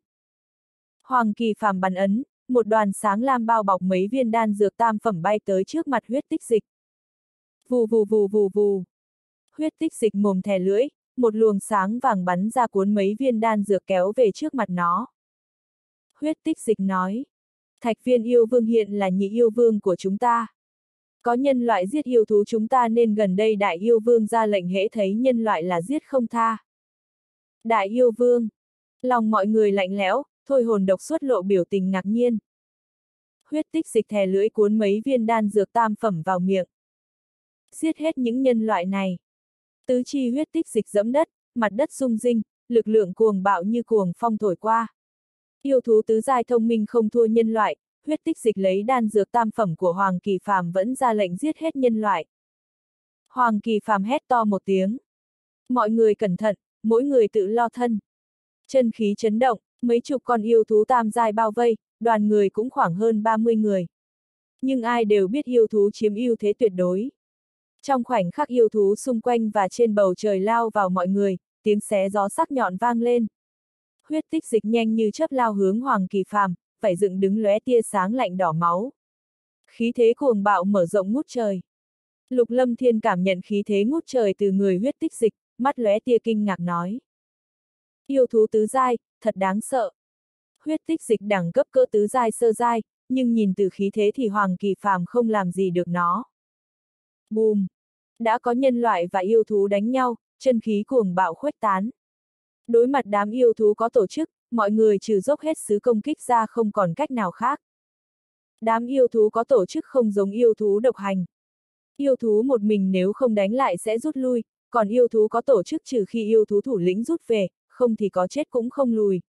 Hoàng Kỳ Phạm bắn ấn, một đoàn sáng lam bao bọc mấy viên đan dược tam phẩm bay tới trước mặt huyết tích dịch. Vù vù vù vù vù. Huyết tích dịch mồm thè lưỡi, một luồng sáng vàng bắn ra cuốn mấy viên đan dược kéo về trước mặt nó. Huyết tích dịch nói. Thạch viên yêu vương hiện là nhị yêu vương của chúng ta. Có nhân loại giết yêu thú chúng ta nên gần đây đại yêu vương ra lệnh hễ thấy nhân loại là giết không tha. Đại yêu vương. Lòng mọi người lạnh lẽo, thôi hồn độc xuất lộ biểu tình ngạc nhiên. Huyết tích dịch thè lưỡi cuốn mấy viên đan dược tam phẩm vào miệng. Giết hết những nhân loại này. Tứ chi huyết tích dịch dẫm đất, mặt đất rung rinh, lực lượng cuồng bạo như cuồng phong thổi qua. Yêu thú tứ giai thông minh không thua nhân loại, huyết tích dịch lấy đan dược tam phẩm của Hoàng Kỳ Phàm vẫn ra lệnh giết hết nhân loại. Hoàng Kỳ Phàm hét to một tiếng. Mọi người cẩn thận, mỗi người tự lo thân. Chân khí chấn động, mấy chục con yêu thú tam giai bao vây, đoàn người cũng khoảng hơn 30 người. Nhưng ai đều biết yêu thú chiếm ưu thế tuyệt đối. Trong khoảnh khắc yêu thú xung quanh và trên bầu trời lao vào mọi người, tiếng xé gió sắc nhọn vang lên. Huyết tích dịch nhanh như chớp lao hướng Hoàng Kỳ Phàm, phải dựng đứng lóe tia sáng lạnh đỏ máu. Khí thế cuồng bạo mở rộng ngút trời. Lục Lâm Thiên cảm nhận khí thế ngút trời từ người huyết tích dịch, mắt lóe tia kinh ngạc nói. Yêu thú tứ giai, thật đáng sợ. Huyết tích dịch đẳng cấp cỡ tứ giai sơ giai, nhưng nhìn từ khí thế thì Hoàng Kỳ Phàm không làm gì được nó. Bùm! Đã có nhân loại và yêu thú đánh nhau, chân khí cuồng bạo khuếch tán. Đối mặt đám yêu thú có tổ chức, mọi người trừ dốc hết sứ công kích ra không còn cách nào khác. Đám yêu thú có tổ chức không giống yêu thú độc hành. Yêu thú một mình nếu không đánh lại sẽ rút lui, còn yêu thú có tổ chức trừ khi yêu thú thủ lĩnh rút về, không thì có chết cũng không lùi.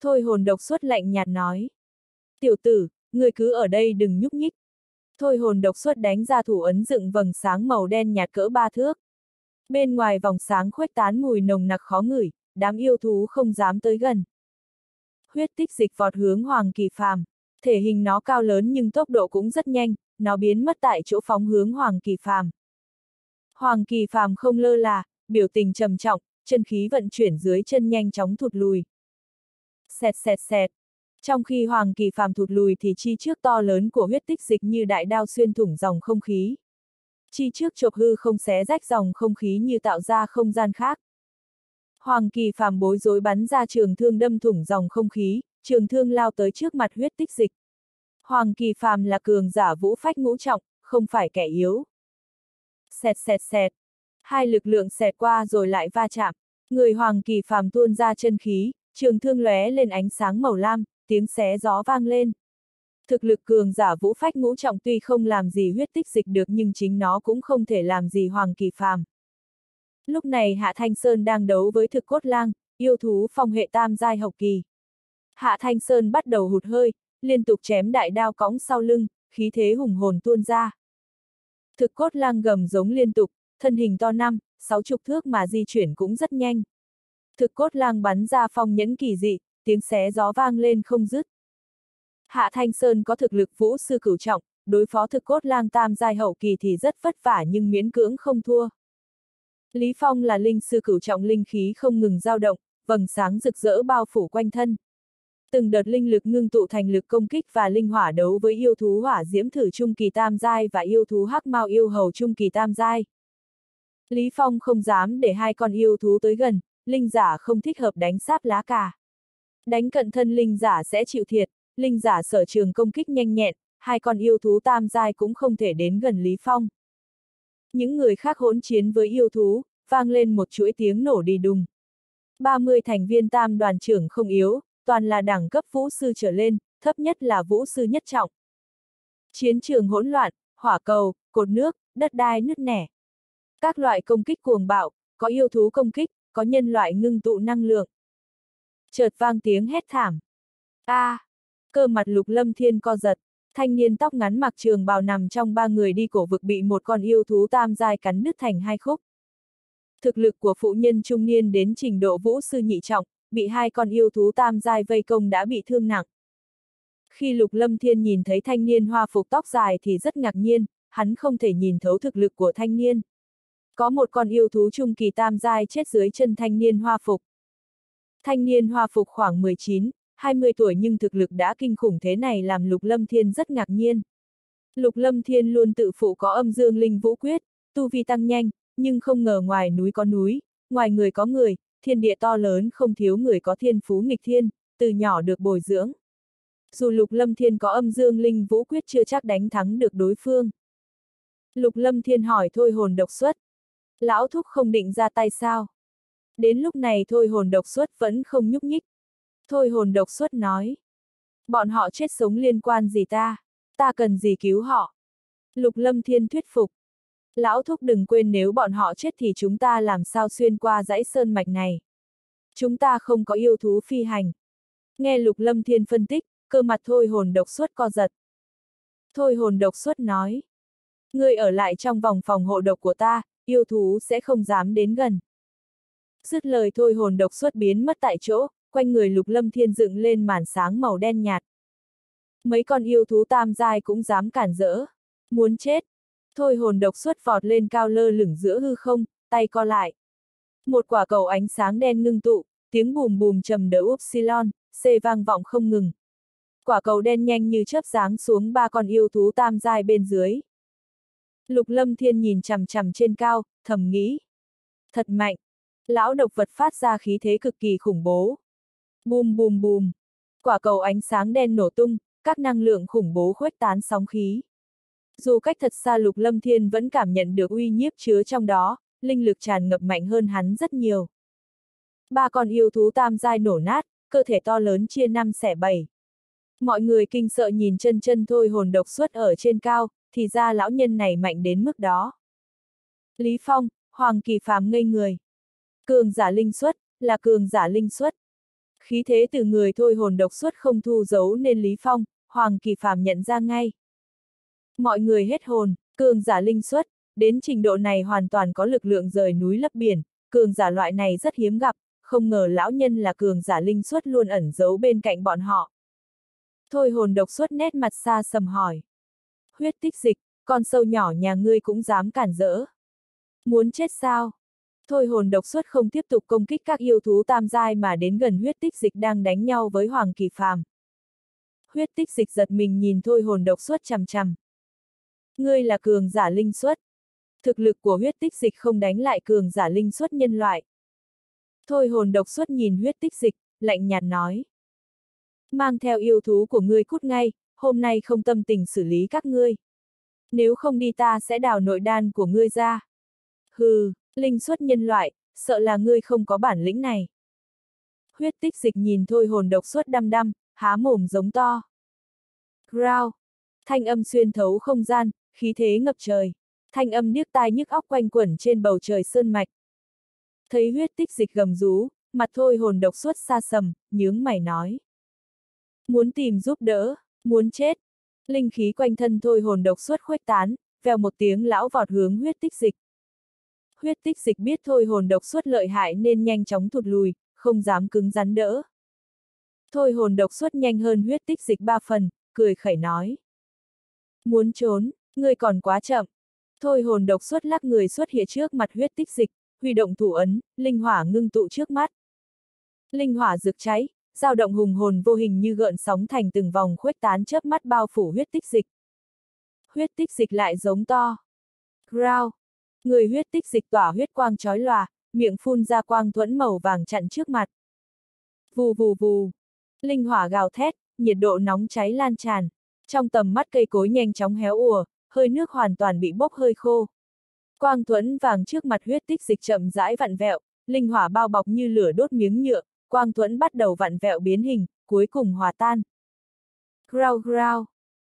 Thôi hồn độc xuất lạnh nhạt nói. Tiểu tử, người cứ ở đây đừng nhúc nhích. Thôi hồn độc xuất đánh ra thủ ấn dựng vầng sáng màu đen nhạt cỡ ba thước. Bên ngoài vòng sáng khuếch tán mùi nồng nặc khó ngửi, đám yêu thú không dám tới gần. Huyết tích dịch vọt hướng Hoàng Kỳ Phàm, thể hình nó cao lớn nhưng tốc độ cũng rất nhanh, nó biến mất tại chỗ phóng hướng Hoàng Kỳ Phàm. Hoàng Kỳ Phàm không lơ là, biểu tình trầm trọng, chân khí vận chuyển dưới chân nhanh chóng thụt lùi. Xẹt xẹt xẹt. Trong khi Hoàng Kỳ Phàm thụt lùi thì chi trước to lớn của huyết tích dịch như đại đao xuyên thủng dòng không khí. Chi trước chộp hư không xé rách dòng không khí như tạo ra không gian khác. Hoàng Kỳ Phàm bối rối bắn ra trường thương đâm thủng dòng không khí, trường thương lao tới trước mặt huyết tích dịch. Hoàng Kỳ Phàm là cường giả vũ phách ngũ trọng, không phải kẻ yếu. Xẹt xẹt xẹt. Hai lực lượng xẹt qua rồi lại va chạm. Người Hoàng Kỳ Phàm tuôn ra chân khí, trường thương lóe lên ánh sáng màu lam, tiếng xé gió vang lên. Thực lực cường giả vũ phách ngũ trọng tuy không làm gì huyết tích dịch được nhưng chính nó cũng không thể làm gì Hoàng Kỳ Phàm. Lúc này Hạ Thanh Sơn đang đấu với thực cốt lang, yêu thú phong hệ tam giai hậu kỳ. Hạ Thanh Sơn bắt đầu hụt hơi, liên tục chém đại đao cõng sau lưng, khí thế hùng hồn tuôn ra. Thực cốt lang gầm giống liên tục, thân hình to năm, sáu chục thước mà di chuyển cũng rất nhanh. Thực cốt lang bắn ra phong nhẫn kỳ dị, tiếng xé gió vang lên không dứt. Hạ Thanh Sơn có thực lực vũ sư cửu trọng, đối phó thực cốt lang tam giai hậu kỳ thì rất vất vả nhưng miễn cưỡng không thua. Lý Phong là linh sư cửu trọng linh khí không ngừng dao động, vầng sáng rực rỡ bao phủ quanh thân. Từng đợt linh lực ngưng tụ thành lực công kích và linh hỏa đấu với yêu thú hỏa diễm thử trung kỳ tam giai và yêu thú hắc mao yêu hầu trung kỳ tam giai. Lý Phong không dám để hai con yêu thú tới gần, linh giả không thích hợp đánh sáp lá cà. Đánh cận thân linh giả sẽ chịu thiệt, linh giả sở trường công kích nhanh nhẹn, hai con yêu thú tam giai cũng không thể đến gần Lý Phong. Những người khác hỗn chiến với yêu thú, vang lên một chuỗi tiếng nổ đi đùng. 30 thành viên tam đoàn trưởng không yếu, toàn là đẳng cấp vũ sư trở lên, thấp nhất là vũ sư nhất trọng. Chiến trường hỗn loạn, hỏa cầu, cột nước, đất đai nứt nẻ. Các loại công kích cuồng bạo, có yêu thú công kích, có nhân loại ngưng tụ năng lượng. Chợt vang tiếng hét thảm. A, à, cơ mặt lục lâm thiên co giật, thanh niên tóc ngắn mặc trường bào nằm trong ba người đi cổ vực bị một con yêu thú tam giai cắn nứt thành hai khúc. Thực lực của phụ nhân trung niên đến trình độ vũ sư nhị trọng, bị hai con yêu thú tam giai vây công đã bị thương nặng. Khi Lục Lâm Thiên nhìn thấy thanh niên hoa phục tóc dài thì rất ngạc nhiên, hắn không thể nhìn thấu thực lực của thanh niên. Có một con yêu thú trung kỳ tam giai chết dưới chân thanh niên hoa phục. Thanh niên hoa phục khoảng 19, 20 tuổi nhưng thực lực đã kinh khủng thế này làm Lục Lâm Thiên rất ngạc nhiên. Lục Lâm Thiên luôn tự phụ có âm dương linh vũ quyết, tu vi tăng nhanh, nhưng không ngờ ngoài núi có núi, ngoài người có người, thiên địa to lớn không thiếu người có thiên phú nghịch thiên, từ nhỏ được bồi dưỡng. Dù Lục Lâm Thiên có âm dương linh vũ quyết chưa chắc đánh thắng được đối phương. Lục Lâm Thiên hỏi thôi hồn độc xuất. Lão thúc không định ra tay sao? Đến lúc này thôi hồn độc xuất vẫn không nhúc nhích. Thôi hồn độc xuất nói. Bọn họ chết sống liên quan gì ta? Ta cần gì cứu họ? Lục Lâm Thiên thuyết phục. Lão thúc đừng quên nếu bọn họ chết thì chúng ta làm sao xuyên qua dãy sơn mạch này. Chúng ta không có yêu thú phi hành. Nghe Lục Lâm Thiên phân tích, cơ mặt thôi hồn độc xuất co giật. Thôi hồn độc xuất nói. Ngươi ở lại trong vòng phòng hộ độc của ta, yêu thú sẽ không dám đến gần. Dứt lời thôi hồn độc xuất biến mất tại chỗ, quanh người lục lâm thiên dựng lên màn sáng màu đen nhạt. Mấy con yêu thú tam giai cũng dám cản rỡ. Muốn chết. Thôi hồn độc xuất vọt lên cao lơ lửng giữa hư không, tay co lại. Một quả cầu ánh sáng đen ngưng tụ, tiếng bùm bùm trầm đỡ upsilon, C vang vọng không ngừng. Quả cầu đen nhanh như chớp giáng xuống ba con yêu thú tam giai bên dưới. Lục lâm thiên nhìn chằm chằm trên cao, thầm nghĩ. Thật mạnh. Lão độc vật phát ra khí thế cực kỳ khủng bố. Bùm bùm bùm. Quả cầu ánh sáng đen nổ tung, các năng lượng khủng bố khuếch tán sóng khí. Dù cách thật xa lục lâm thiên vẫn cảm nhận được uy nhiếp chứa trong đó, linh lực tràn ngập mạnh hơn hắn rất nhiều. Ba con yêu thú tam giai nổ nát, cơ thể to lớn chia năm xẻ bảy. Mọi người kinh sợ nhìn chân chân thôi hồn độc xuất ở trên cao, thì ra lão nhân này mạnh đến mức đó. Lý Phong, Hoàng Kỳ Phàm ngây người. Cường giả linh xuất, là cường giả linh xuất. Khí thế từ người thôi hồn độc xuất không thu giấu nên Lý Phong, Hoàng Kỳ Phàm nhận ra ngay. Mọi người hết hồn, cường giả linh xuất, đến trình độ này hoàn toàn có lực lượng rời núi lấp biển, cường giả loại này rất hiếm gặp, không ngờ lão nhân là cường giả linh xuất luôn ẩn giấu bên cạnh bọn họ. Thôi hồn độc xuất nét mặt xa sầm hỏi. Huyết tích dịch, con sâu nhỏ nhà ngươi cũng dám cản rỡ. Muốn chết sao? Thôi hồn độc xuất không tiếp tục công kích các yêu thú tam giai mà đến gần huyết tích dịch đang đánh nhau với Hoàng Kỳ Phàm. Huyết tích dịch giật mình nhìn thôi hồn độc xuất chằm chằm. Ngươi là cường giả linh xuất. Thực lực của huyết tích dịch không đánh lại cường giả linh xuất nhân loại. Thôi hồn độc xuất nhìn huyết tích dịch, lạnh nhạt nói. Mang theo yêu thú của ngươi cút ngay, hôm nay không tâm tình xử lý các ngươi. Nếu không đi ta sẽ đào nội đan của ngươi ra. Hừ, linh xuất nhân loại, sợ là ngươi không có bản lĩnh này. Huyết tích dịch nhìn thôi hồn độc suất đăm đăm, há mồm giống to. Growl. Thanh âm xuyên thấu không gian, khí thế ngập trời. Thanh âm niếc tai nhức óc quanh quẩn trên bầu trời sơn mạch. Thấy huyết tích dịch gầm rú, mặt thôi hồn độc suất xa sầm, nhướng mày nói. Muốn tìm giúp đỡ, muốn chết. Linh khí quanh thân thôi hồn độc suất khuếch tán, vèo một tiếng lão vọt hướng huyết tích dịch. Huyết tích dịch biết thôi hồn độc suất lợi hại nên nhanh chóng thụt lùi, không dám cứng rắn đỡ. Thôi hồn độc suất nhanh hơn huyết tích dịch ba phần, cười khẩy nói. Muốn trốn, ngươi còn quá chậm. Thôi hồn độc suất lắc người xuất hiện trước mặt huyết tích dịch, huy động thủ ấn, linh hỏa ngưng tụ trước mắt. Linh hỏa rực cháy, dao động hùng hồn vô hình như gợn sóng thành từng vòng khuếch tán chớp mắt bao phủ huyết tích dịch. Huyết tích dịch lại giống to. Growl. Người huyết tích dịch tỏa huyết quang chói lòa, miệng phun ra quang thuẫn màu vàng chặn trước mặt. Vù vù vù. Linh hỏa gào thét, nhiệt độ nóng cháy lan tràn. Trong tầm mắt cây cối nhanh chóng héo ùa, hơi nước hoàn toàn bị bốc hơi khô. Quang thuẫn vàng trước mặt huyết tích dịch chậm rãi vặn vẹo, linh hỏa bao bọc như lửa đốt miếng nhựa, quang thuẫn bắt đầu vặn vẹo biến hình, cuối cùng hòa tan. Grau grau.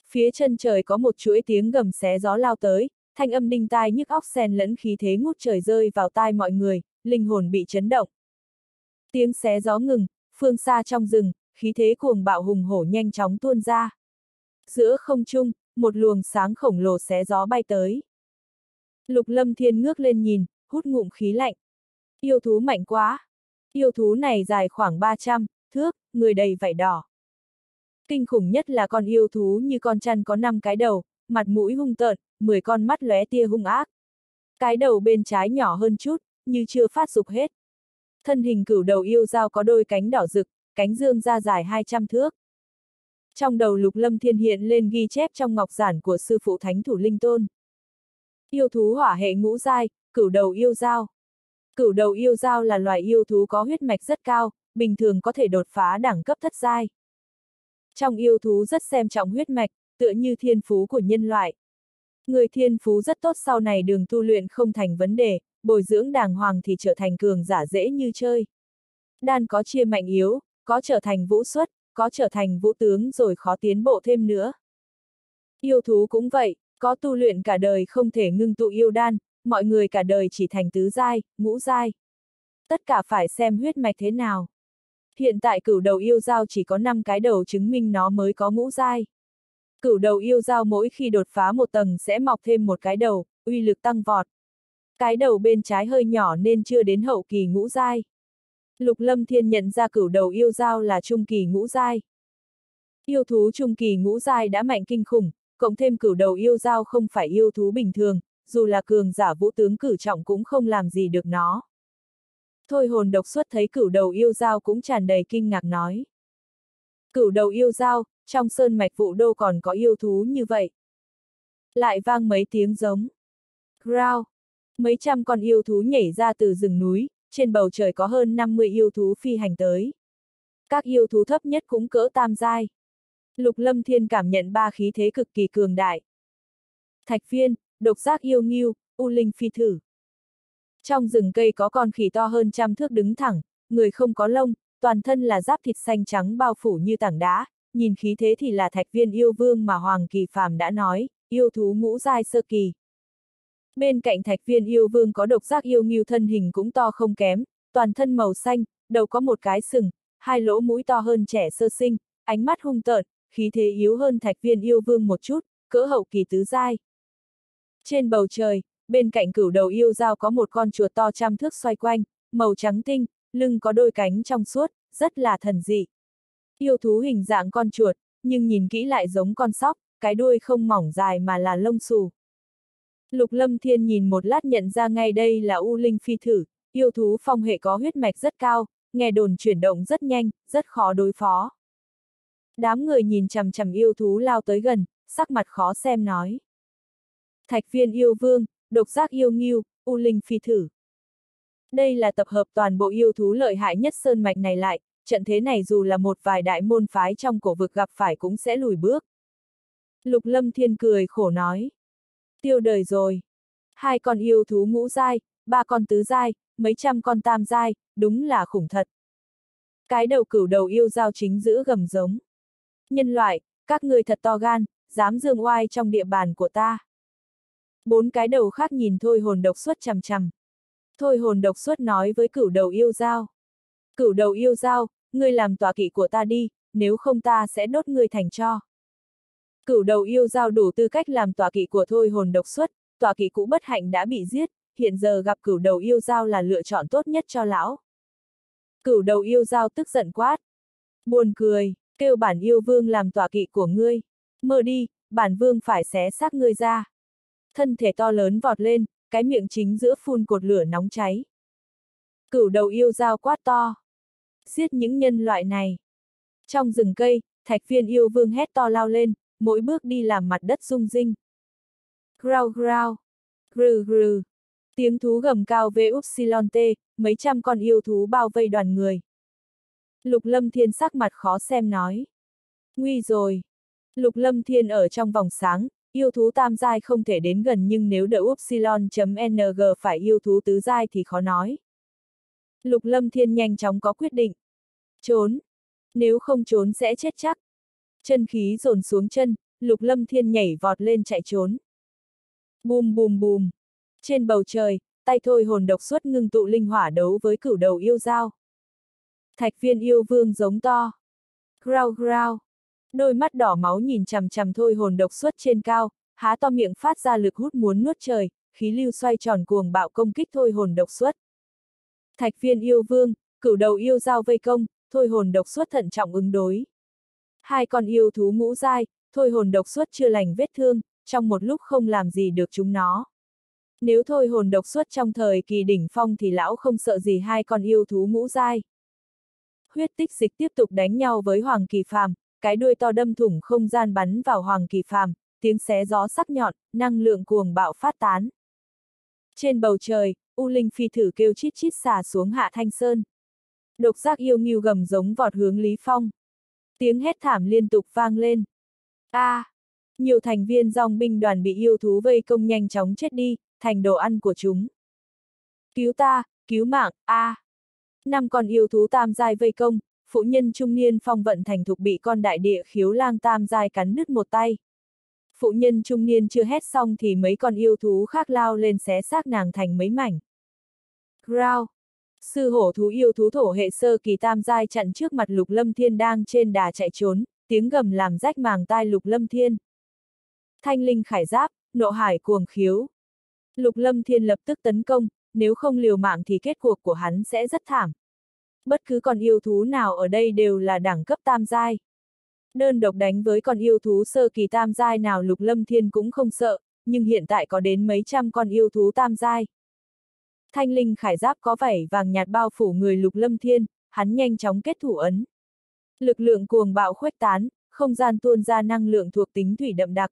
Phía chân trời có một chuỗi tiếng gầm xé gió lao tới, thanh âm đinh tai nhức óc sen lẫn khí thế ngút trời rơi vào tai mọi người, linh hồn bị chấn động. Tiếng xé gió ngừng, phương xa trong rừng, khí thế cuồng bạo hùng hổ nhanh chóng tuôn ra. Giữa không trung, một luồng sáng khổng lồ xé gió bay tới. Lục lâm thiên ngước lên nhìn, hút ngụm khí lạnh. Yêu thú mạnh quá. Yêu thú này dài khoảng 300 thước, người đầy vảy đỏ. Kinh khủng nhất là con yêu thú như con chăn có 5 cái đầu, mặt mũi hung tợn, 10 con mắt lóe tia hung ác. Cái đầu bên trái nhỏ hơn chút, như chưa phát dục hết. Thân hình cửu đầu yêu dao có đôi cánh đỏ rực, cánh dương ra dài 200 thước. Trong đầu lục lâm thiên hiện lên ghi chép trong ngọc giản của sư phụ thánh thủ linh tôn. Yêu thú hỏa hệ ngũ giai, cửu đầu yêu dao. Cửu đầu yêu dao là loài yêu thú có huyết mạch rất cao, bình thường có thể đột phá đẳng cấp thất giai. Trong yêu thú rất xem trọng huyết mạch, tựa như thiên phú của nhân loại. Người thiên phú rất tốt sau này đường tu luyện không thành vấn đề, bồi dưỡng đàng hoàng thì trở thành cường giả dễ như chơi. Đan có chia mạnh yếu, có trở thành vũ xuất, có trở thành vũ tướng rồi khó tiến bộ thêm nữa. Yêu thú cũng vậy, có tu luyện cả đời không thể ngưng tụ yêu đan, mọi người cả đời chỉ thành tứ giai, ngũ giai. Tất cả phải xem huyết mạch thế nào. Hiện tại cửu đầu yêu dao chỉ có 5 cái đầu chứng minh nó mới có ngũ giai. Cửu đầu yêu dao mỗi khi đột phá một tầng sẽ mọc thêm một cái đầu, uy lực tăng vọt. Cái đầu bên trái hơi nhỏ nên chưa đến hậu kỳ ngũ giai. Lục Lâm Thiên nhận ra cửu đầu yêu dao là trung kỳ ngũ giai. Yêu thú trung kỳ ngũ giai đã mạnh kinh khủng, cộng thêm cửu đầu yêu dao không phải yêu thú bình thường, dù là cường giả vũ tướng cử trọng cũng không làm gì được nó. Thôi hồn độc xuất thấy cửu đầu yêu dao cũng tràn đầy kinh ngạc nói. Cửu đầu yêu dao, trong sơn mạch vụ đô còn có yêu thú như vậy. Lại vang mấy tiếng giống. Growl. Mấy trăm con yêu thú nhảy ra từ rừng núi, trên bầu trời có hơn 50 yêu thú phi hành tới. Các yêu thú thấp nhất cũng cỡ tam giai. Lục Lâm Thiên cảm nhận ba khí thế cực kỳ cường đại. Thạch viên độc giác yêu nghiêu, u linh phi thử. Trong rừng cây có con khỉ to hơn trăm thước đứng thẳng, người không có lông, toàn thân là giáp thịt xanh trắng bao phủ như tảng đá, nhìn khí thế thì là thạch viên yêu vương mà Hoàng Kỳ Phàm đã nói, yêu thú ngũ giai sơ kỳ. Bên cạnh thạch viên yêu vương có độc giác yêu nghiêu thân hình cũng to không kém, toàn thân màu xanh, đầu có một cái sừng, hai lỗ mũi to hơn trẻ sơ sinh, ánh mắt hung tợn, khí thế yếu hơn thạch viên yêu vương một chút, cỡ hậu kỳ tứ giai. Trên bầu trời, bên cạnh cửu đầu yêu dao có một con chuột to trăm thước xoay quanh, màu trắng tinh, lưng có đôi cánh trong suốt, rất là thần dị. Yêu thú hình dạng con chuột, nhưng nhìn kỹ lại giống con sóc, cái đuôi không mỏng dài mà là lông xù. Lục Lâm Thiên nhìn một lát nhận ra ngay đây là U Linh Phi Thử, yêu thú phong hệ có huyết mạch rất cao, nghe đồn chuyển động rất nhanh, rất khó đối phó. Đám người nhìn chằm chằm yêu thú lao tới gần, sắc mặt khó xem nói. Thạch viên yêu vương, độc giác yêu nghiêu, U Linh Phi Thử. Đây là tập hợp toàn bộ yêu thú lợi hại nhất sơn mạch này lại, trận thế này dù là một vài đại môn phái trong cổ vực gặp phải cũng sẽ lùi bước. Lục Lâm Thiên cười khổ nói. Tiêu đời rồi. Hai con yêu thú ngũ giai, ba con tứ giai, mấy trăm con tam giai, đúng là khủng thật. Cái đầu cửu đầu yêu giao chính giữ gầm giống. Nhân loại, các người thật to gan, dám dương oai trong địa bàn của ta. Bốn cái đầu khác nhìn thôi hồn độc suất chằm chằm. Thôi hồn độc suất nói với cửu đầu yêu giao. Cửu đầu yêu giao, ngươi làm tòa kỵ của ta đi, nếu không ta sẽ đốt ngươi thành cho. Cửu đầu yêu giao đủ tư cách làm tòa kỵ của thôi hồn độc xuất, tòa kỵ cũ bất hạnh đã bị giết, hiện giờ gặp cửu đầu yêu giao là lựa chọn tốt nhất cho lão. Cửu đầu yêu giao tức giận quát. Buồn cười, kêu bản yêu vương làm tòa kỵ của ngươi. Mơ đi, bản vương phải xé xác ngươi ra. Thân thể to lớn vọt lên, cái miệng chính giữa phun cột lửa nóng cháy. Cửu đầu yêu giao quát to. Giết những nhân loại này. Trong rừng cây, thạch viên yêu vương hét to lao lên, mỗi bước đi làm mặt đất rung rinh. Grau grau. Grừ grừ. Tiếng thú gầm cao về Upsilon T, mấy trăm con yêu thú bao vây đoàn người. Lục Lâm Thiên sắc mặt khó xem nói. Nguy rồi. Lục Lâm Thiên ở trong vòng sáng, yêu thú tam giai không thể đến gần nhưng nếu đỡ Upsilon.ng phải yêu thú tứ giai thì khó nói. Lục Lâm Thiên nhanh chóng có quyết định. Trốn. Nếu không trốn sẽ chết chắc. Chân khí dồn xuống chân, Lục Lâm Thiên nhảy vọt lên chạy trốn. Bùm bùm bùm. Trên bầu trời, tay thôi hồn độc xuất ngưng tụ linh hỏa đấu với cửu đầu yêu dao. Thạch viên yêu vương giống to. Grau grau. Đôi mắt đỏ máu nhìn chằm chằm thôi hồn độc xuất trên cao, há to miệng phát ra lực hút muốn nuốt trời, khí lưu xoay tròn cuồng bạo công kích thôi hồn độc xuất. Thạch viên yêu vương, cửu đầu yêu giao vây công, thôi hồn độc xuất thận trọng ứng đối. Hai con yêu thú ngũ dai, thôi hồn độc suất chưa lành vết thương, trong một lúc không làm gì được chúng nó. Nếu thôi hồn độc suất trong thời kỳ đỉnh phong thì lão không sợ gì hai con yêu thú ngũ dai. Huyết tích dịch tiếp tục đánh nhau với Hoàng Kỳ Phàm, cái đuôi to đâm thủng không gian bắn vào Hoàng Kỳ Phàm, tiếng xé gió sắc nhọn, năng lượng cuồng bạo phát tán. Trên bầu trời, U Linh Phi thử kêu chít chít xả xuống hạ thanh sơn. Độc giác yêu nghiêu gầm giống vọt hướng Lý Phong. Tiếng hét thảm liên tục vang lên. A! À, nhiều thành viên dòng binh đoàn bị yêu thú vây công nhanh chóng chết đi, thành đồ ăn của chúng. Cứu ta, cứu mạng, a! À. Năm con yêu thú tam giai vây công, phụ nhân trung niên phong vận thành thục bị con đại địa khiếu lang tam giai cắn nứt một tay. Phụ nhân trung niên chưa hét xong thì mấy con yêu thú khác lao lên xé xác nàng thành mấy mảnh. Growl! Sư hổ thú yêu thú thổ hệ sơ kỳ tam giai chặn trước mặt lục lâm thiên đang trên đà chạy trốn, tiếng gầm làm rách màng tai lục lâm thiên. Thanh linh khải giáp, nộ hải cuồng khiếu. Lục lâm thiên lập tức tấn công, nếu không liều mạng thì kết cuộc của hắn sẽ rất thảm. Bất cứ con yêu thú nào ở đây đều là đẳng cấp tam giai. Đơn độc đánh với con yêu thú sơ kỳ tam giai nào lục lâm thiên cũng không sợ, nhưng hiện tại có đến mấy trăm con yêu thú tam giai. Thanh linh khải giáp có vảy vàng nhạt bao phủ người lục lâm thiên, hắn nhanh chóng kết thủ ấn. Lực lượng cuồng bạo khuếch tán, không gian tuôn ra năng lượng thuộc tính thủy đậm đặc.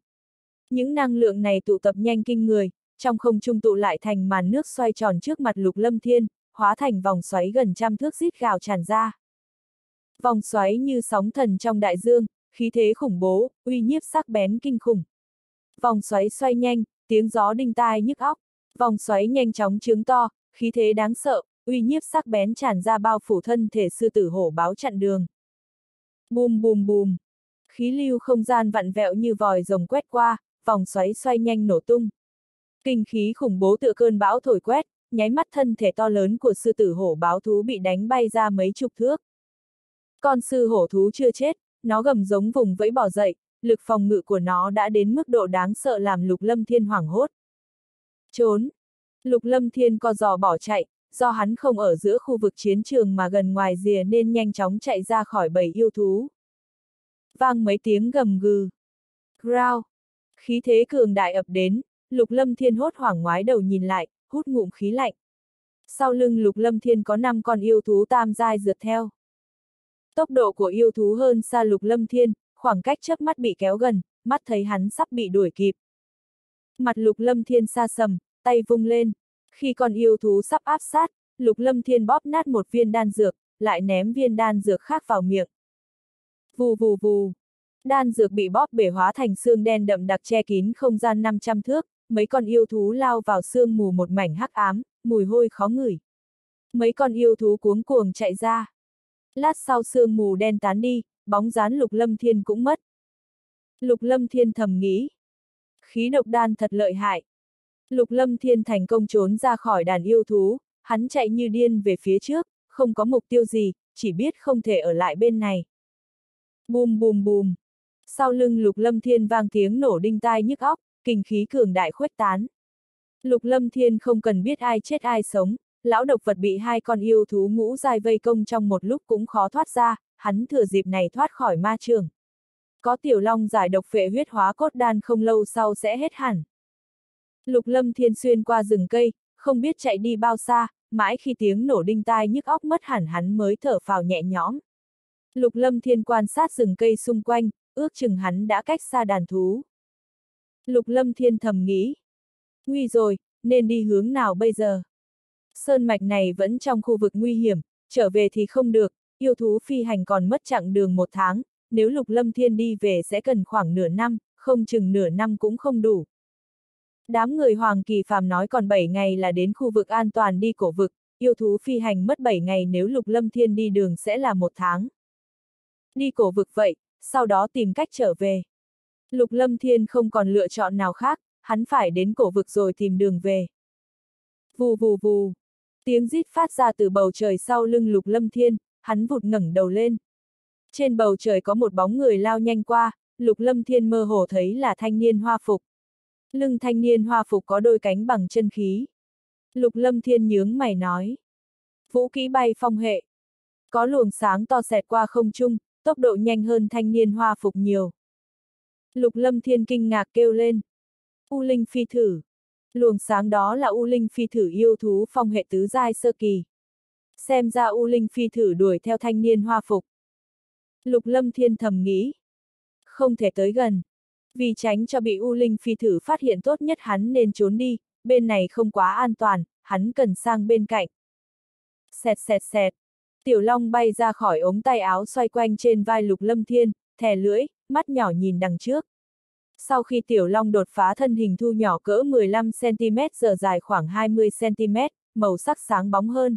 Những năng lượng này tụ tập nhanh kinh người, trong không trung tụ lại thành màn nước xoay tròn trước mặt lục lâm thiên, hóa thành vòng xoáy gần trăm thước rít gào tràn ra. Vòng xoáy như sóng thần trong đại dương, khí thế khủng bố, uy nhiếp sắc bén kinh khủng. Vòng xoáy xoay nhanh, tiếng gió đinh tai nhức óc. Vòng xoáy nhanh chóng trướng to, khí thế đáng sợ, uy nhiếp sắc bén tràn ra bao phủ thân thể sư tử hổ báo chặn đường. Bùm bùm bùm. Khí lưu không gian vặn vẹo như vòi rồng quét qua, vòng xoáy xoay nhanh nổ tung. Kinh khí khủng bố tựa cơn bão thổi quét, nháy mắt thân thể to lớn của sư tử hổ báo thú bị đánh bay ra mấy chục thước. Con sư hổ thú chưa chết, nó gầm giống vùng vẫy bỏ dậy, lực phòng ngự của nó đã đến mức độ đáng sợ làm lục lâm thiên hoảng hốt. Trốn! Lục lâm thiên co giò bỏ chạy, do hắn không ở giữa khu vực chiến trường mà gần ngoài rìa nên nhanh chóng chạy ra khỏi bầy yêu thú. Vang mấy tiếng gầm gừ. Growl! Khí thế cường đại ập đến, lục lâm thiên hốt hoảng ngoái đầu nhìn lại, hút ngụm khí lạnh. Sau lưng lục lâm thiên có 5 con yêu thú tam giai rượt theo. Tốc độ của yêu thú hơn xa lục lâm thiên, khoảng cách chớp mắt bị kéo gần, mắt thấy hắn sắp bị đuổi kịp. Mặt lục lâm thiên xa sầm, tay vung lên. Khi con yêu thú sắp áp sát, lục lâm thiên bóp nát một viên đan dược, lại ném viên đan dược khác vào miệng. Vù vù vù. Đan dược bị bóp bể hóa thành xương đen đậm đặc che kín không gian 500 thước, mấy con yêu thú lao vào xương mù một mảnh hắc ám, mùi hôi khó ngửi. Mấy con yêu thú cuống cuồng chạy ra. Lát sau sương mù đen tán đi, bóng dán lục lâm thiên cũng mất. Lục lâm thiên thầm nghĩ. Khí độc đan thật lợi hại. Lục lâm thiên thành công trốn ra khỏi đàn yêu thú, hắn chạy như điên về phía trước, không có mục tiêu gì, chỉ biết không thể ở lại bên này. Bùm bùm bùm. Sau lưng lục lâm thiên vang tiếng nổ đinh tai nhức óc, kinh khí cường đại khuếch tán. Lục lâm thiên không cần biết ai chết ai sống, lão độc vật bị hai con yêu thú ngũ dài vây công trong một lúc cũng khó thoát ra, hắn thừa dịp này thoát khỏi ma trường. Có tiểu long giải độc phệ huyết hóa cốt đan không lâu sau sẽ hết hẳn. Lục lâm thiên xuyên qua rừng cây, không biết chạy đi bao xa, mãi khi tiếng nổ đinh tai nhức óc mất hẳn hắn mới thở phào nhẹ nhõm. Lục lâm thiên quan sát rừng cây xung quanh, ước chừng hắn đã cách xa đàn thú. Lục lâm thiên thầm nghĩ. Nguy rồi, nên đi hướng nào bây giờ? Sơn mạch này vẫn trong khu vực nguy hiểm, trở về thì không được, yêu thú phi hành còn mất chặng đường một tháng, nếu lục lâm thiên đi về sẽ cần khoảng nửa năm, không chừng nửa năm cũng không đủ. Đám người Hoàng Kỳ Phàm nói còn 7 ngày là đến khu vực an toàn đi cổ vực, yêu thú phi hành mất 7 ngày nếu lục lâm thiên đi đường sẽ là một tháng. Đi cổ vực vậy, sau đó tìm cách trở về. Lục lâm thiên không còn lựa chọn nào khác, hắn phải đến cổ vực rồi tìm đường về. Vù vù vù. Tiếng rít phát ra từ bầu trời sau lưng lục lâm thiên, hắn vụt ngẩng đầu lên. Trên bầu trời có một bóng người lao nhanh qua, lục lâm thiên mơ hồ thấy là thanh niên hoa phục. Lưng thanh niên hoa phục có đôi cánh bằng chân khí. Lục lâm thiên nhướng mày nói. Vũ kỹ bay phong hệ. Có luồng sáng to xẹt qua không trung, tốc độ nhanh hơn thanh niên hoa phục nhiều. Lục lâm thiên kinh ngạc kêu lên. U linh phi thử. Luồng sáng đó là U linh phi thử yêu thú phong hệ tứ giai sơ kỳ. Xem ra U linh phi thử đuổi theo thanh niên hoa phục. Lục lâm thiên thầm nghĩ. Không thể tới gần. Vì tránh cho bị U linh phi thử phát hiện tốt nhất hắn nên trốn đi, bên này không quá an toàn, hắn cần sang bên cạnh. Xẹt xẹt xẹt. Tiểu Long bay ra khỏi ống tay áo xoay quanh trên vai Lục Lâm Thiên, thè lưỡi, mắt nhỏ nhìn đằng trước. Sau khi Tiểu Long đột phá thân hình thu nhỏ cỡ 15cm giờ dài khoảng 20cm, màu sắc sáng bóng hơn.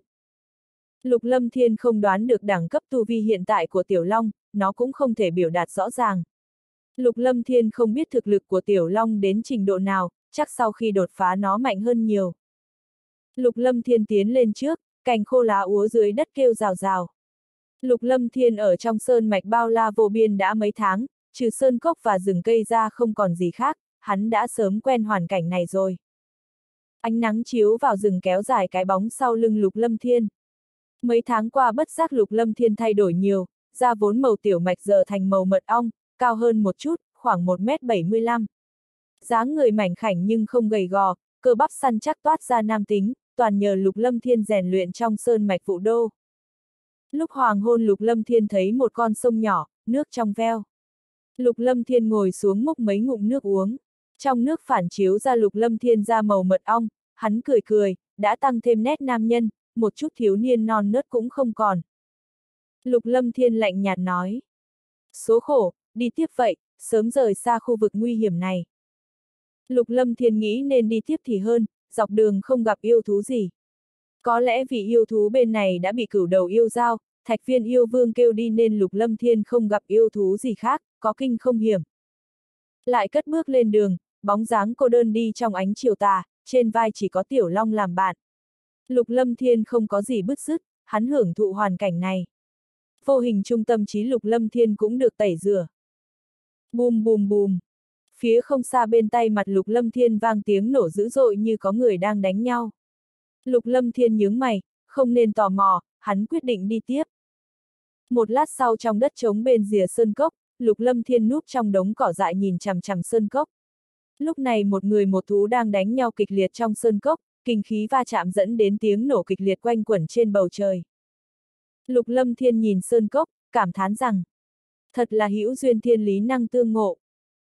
Lục Lâm Thiên không đoán được đẳng cấp tu vi hiện tại của Tiểu Long, nó cũng không thể biểu đạt rõ ràng. Lục Lâm Thiên không biết thực lực của Tiểu Long đến trình độ nào, chắc sau khi đột phá nó mạnh hơn nhiều. Lục Lâm Thiên tiến lên trước, cành khô lá úa dưới đất kêu rào rào. Lục Lâm Thiên ở trong sơn mạch bao la vô biên đã mấy tháng, trừ sơn cốc và rừng cây ra không còn gì khác, hắn đã sớm quen hoàn cảnh này rồi. Ánh nắng chiếu vào rừng kéo dài cái bóng sau lưng Lục Lâm Thiên. Mấy tháng qua bất giác Lục Lâm Thiên thay đổi nhiều, da vốn màu tiểu mạch giờ thành màu mật ong, cao hơn một chút, khoảng 1m75. dáng người mảnh khảnh nhưng không gầy gò, cơ bắp săn chắc toát ra nam tính, toàn nhờ Lục Lâm Thiên rèn luyện trong sơn mạch vụ đô. Lúc hoàng hôn Lục Lâm Thiên thấy một con sông nhỏ, nước trong veo. Lục Lâm Thiên ngồi xuống múc mấy ngụm nước uống. Trong nước phản chiếu ra Lục Lâm Thiên ra màu mật ong, hắn cười cười, đã tăng thêm nét nam nhân, một chút thiếu niên non nớt cũng không còn. Lục Lâm Thiên lạnh nhạt nói. Số khổ, đi tiếp vậy, sớm rời xa khu vực nguy hiểm này. Lục Lâm Thiên nghĩ nên đi tiếp thì hơn, dọc đường không gặp yêu thú gì. Có lẽ vì yêu thú bên này đã bị cửu đầu yêu giao, thạch viên yêu vương kêu đi nên lục lâm thiên không gặp yêu thú gì khác, có kinh không hiểm. Lại cất bước lên đường, bóng dáng cô đơn đi trong ánh chiều tà, trên vai chỉ có tiểu long làm bạn. Lục lâm thiên không có gì bứt rứt, hắn hưởng thụ hoàn cảnh này. Vô hình trung tâm trí lục lâm thiên cũng được tẩy rửa. Bùm bùm bùm. Phía không xa bên tay mặt lục lâm thiên vang tiếng nổ dữ dội như có người đang đánh nhau. Lục lâm thiên nhướng mày, không nên tò mò, hắn quyết định đi tiếp. Một lát sau trong đất trống bên rìa sơn cốc, lục lâm thiên núp trong đống cỏ dại nhìn chằm chằm sơn cốc. Lúc này một người một thú đang đánh nhau kịch liệt trong sơn cốc, kinh khí va chạm dẫn đến tiếng nổ kịch liệt quanh quẩn trên bầu trời. Lục lâm thiên nhìn sơn cốc, cảm thán rằng, thật là hữu duyên thiên lý năng tương ngộ.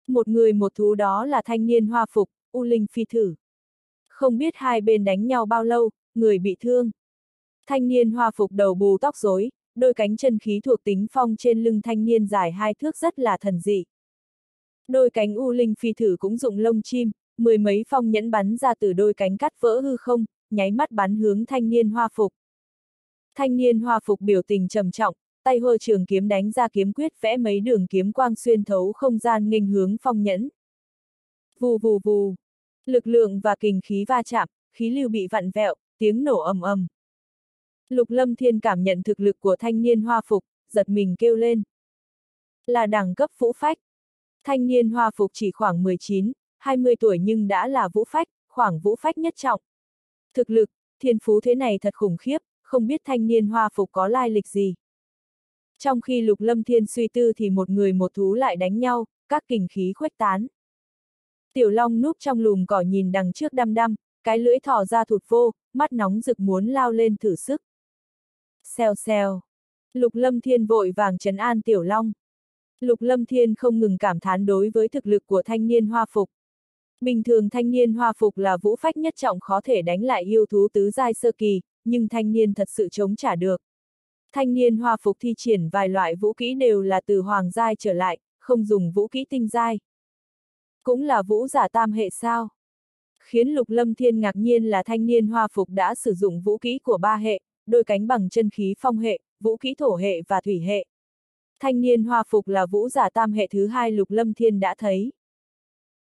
Một người một thú đó là thanh niên hoa phục, U Linh Phi Thử. Không biết hai bên đánh nhau bao lâu, người bị thương. Thanh niên hoa phục đầu bù tóc rối, đôi cánh chân khí thuộc tính phong trên lưng thanh niên dài hai thước rất là thần dị. Đôi cánh U Linh Phi Thử cũng dụng lông chim, mười mấy phong nhẫn bắn ra từ đôi cánh cắt vỡ hư không, nháy mắt bắn hướng thanh niên hoa phục. Thanh niên hoa phục biểu tình trầm trọng, tay hô trường kiếm đánh ra kiếm quyết vẽ mấy đường kiếm quang xuyên thấu không gian nghênh hướng phong nhẫn. Vù vù vù. Lực lượng và kình khí va chạm, khí lưu bị vặn vẹo, tiếng nổ ầm ầm. Lục Lâm Thiên cảm nhận thực lực của thanh niên hoa phục, giật mình kêu lên. Là đẳng cấp vũ phách. Thanh niên hoa phục chỉ khoảng 19, 20 tuổi nhưng đã là vũ phách, khoảng vũ phách nhất trọng. Thực lực, thiên phú thế này thật khủng khiếp, không biết thanh niên hoa phục có lai lịch gì. Trong khi lục lâm thiên suy tư thì một người một thú lại đánh nhau, các kình khí khuếch tán. Tiểu long núp trong lùm cỏ nhìn đằng trước đăm đăm, cái lưỡi thò ra thụt vô, mắt nóng rực muốn lao lên thử sức. Xèo xèo. Lục lâm thiên vội vàng trấn an tiểu long. Lục lâm thiên không ngừng cảm thán đối với thực lực của thanh niên hoa phục. Bình thường thanh niên hoa phục là vũ phách nhất trọng khó thể đánh lại yêu thú tứ giai sơ kỳ, nhưng thanh niên thật sự chống trả được. Thanh niên hoa phục thi triển vài loại vũ kỹ đều là từ hoàng giai trở lại, không dùng vũ kỹ tinh giai. Cũng là vũ giả tam hệ sao? Khiến Lục Lâm Thiên ngạc nhiên là thanh niên hoa phục đã sử dụng vũ kỹ của ba hệ, đôi cánh bằng chân khí phong hệ, vũ khí thổ hệ và thủy hệ. Thanh niên hoa phục là vũ giả tam hệ thứ hai Lục Lâm Thiên đã thấy.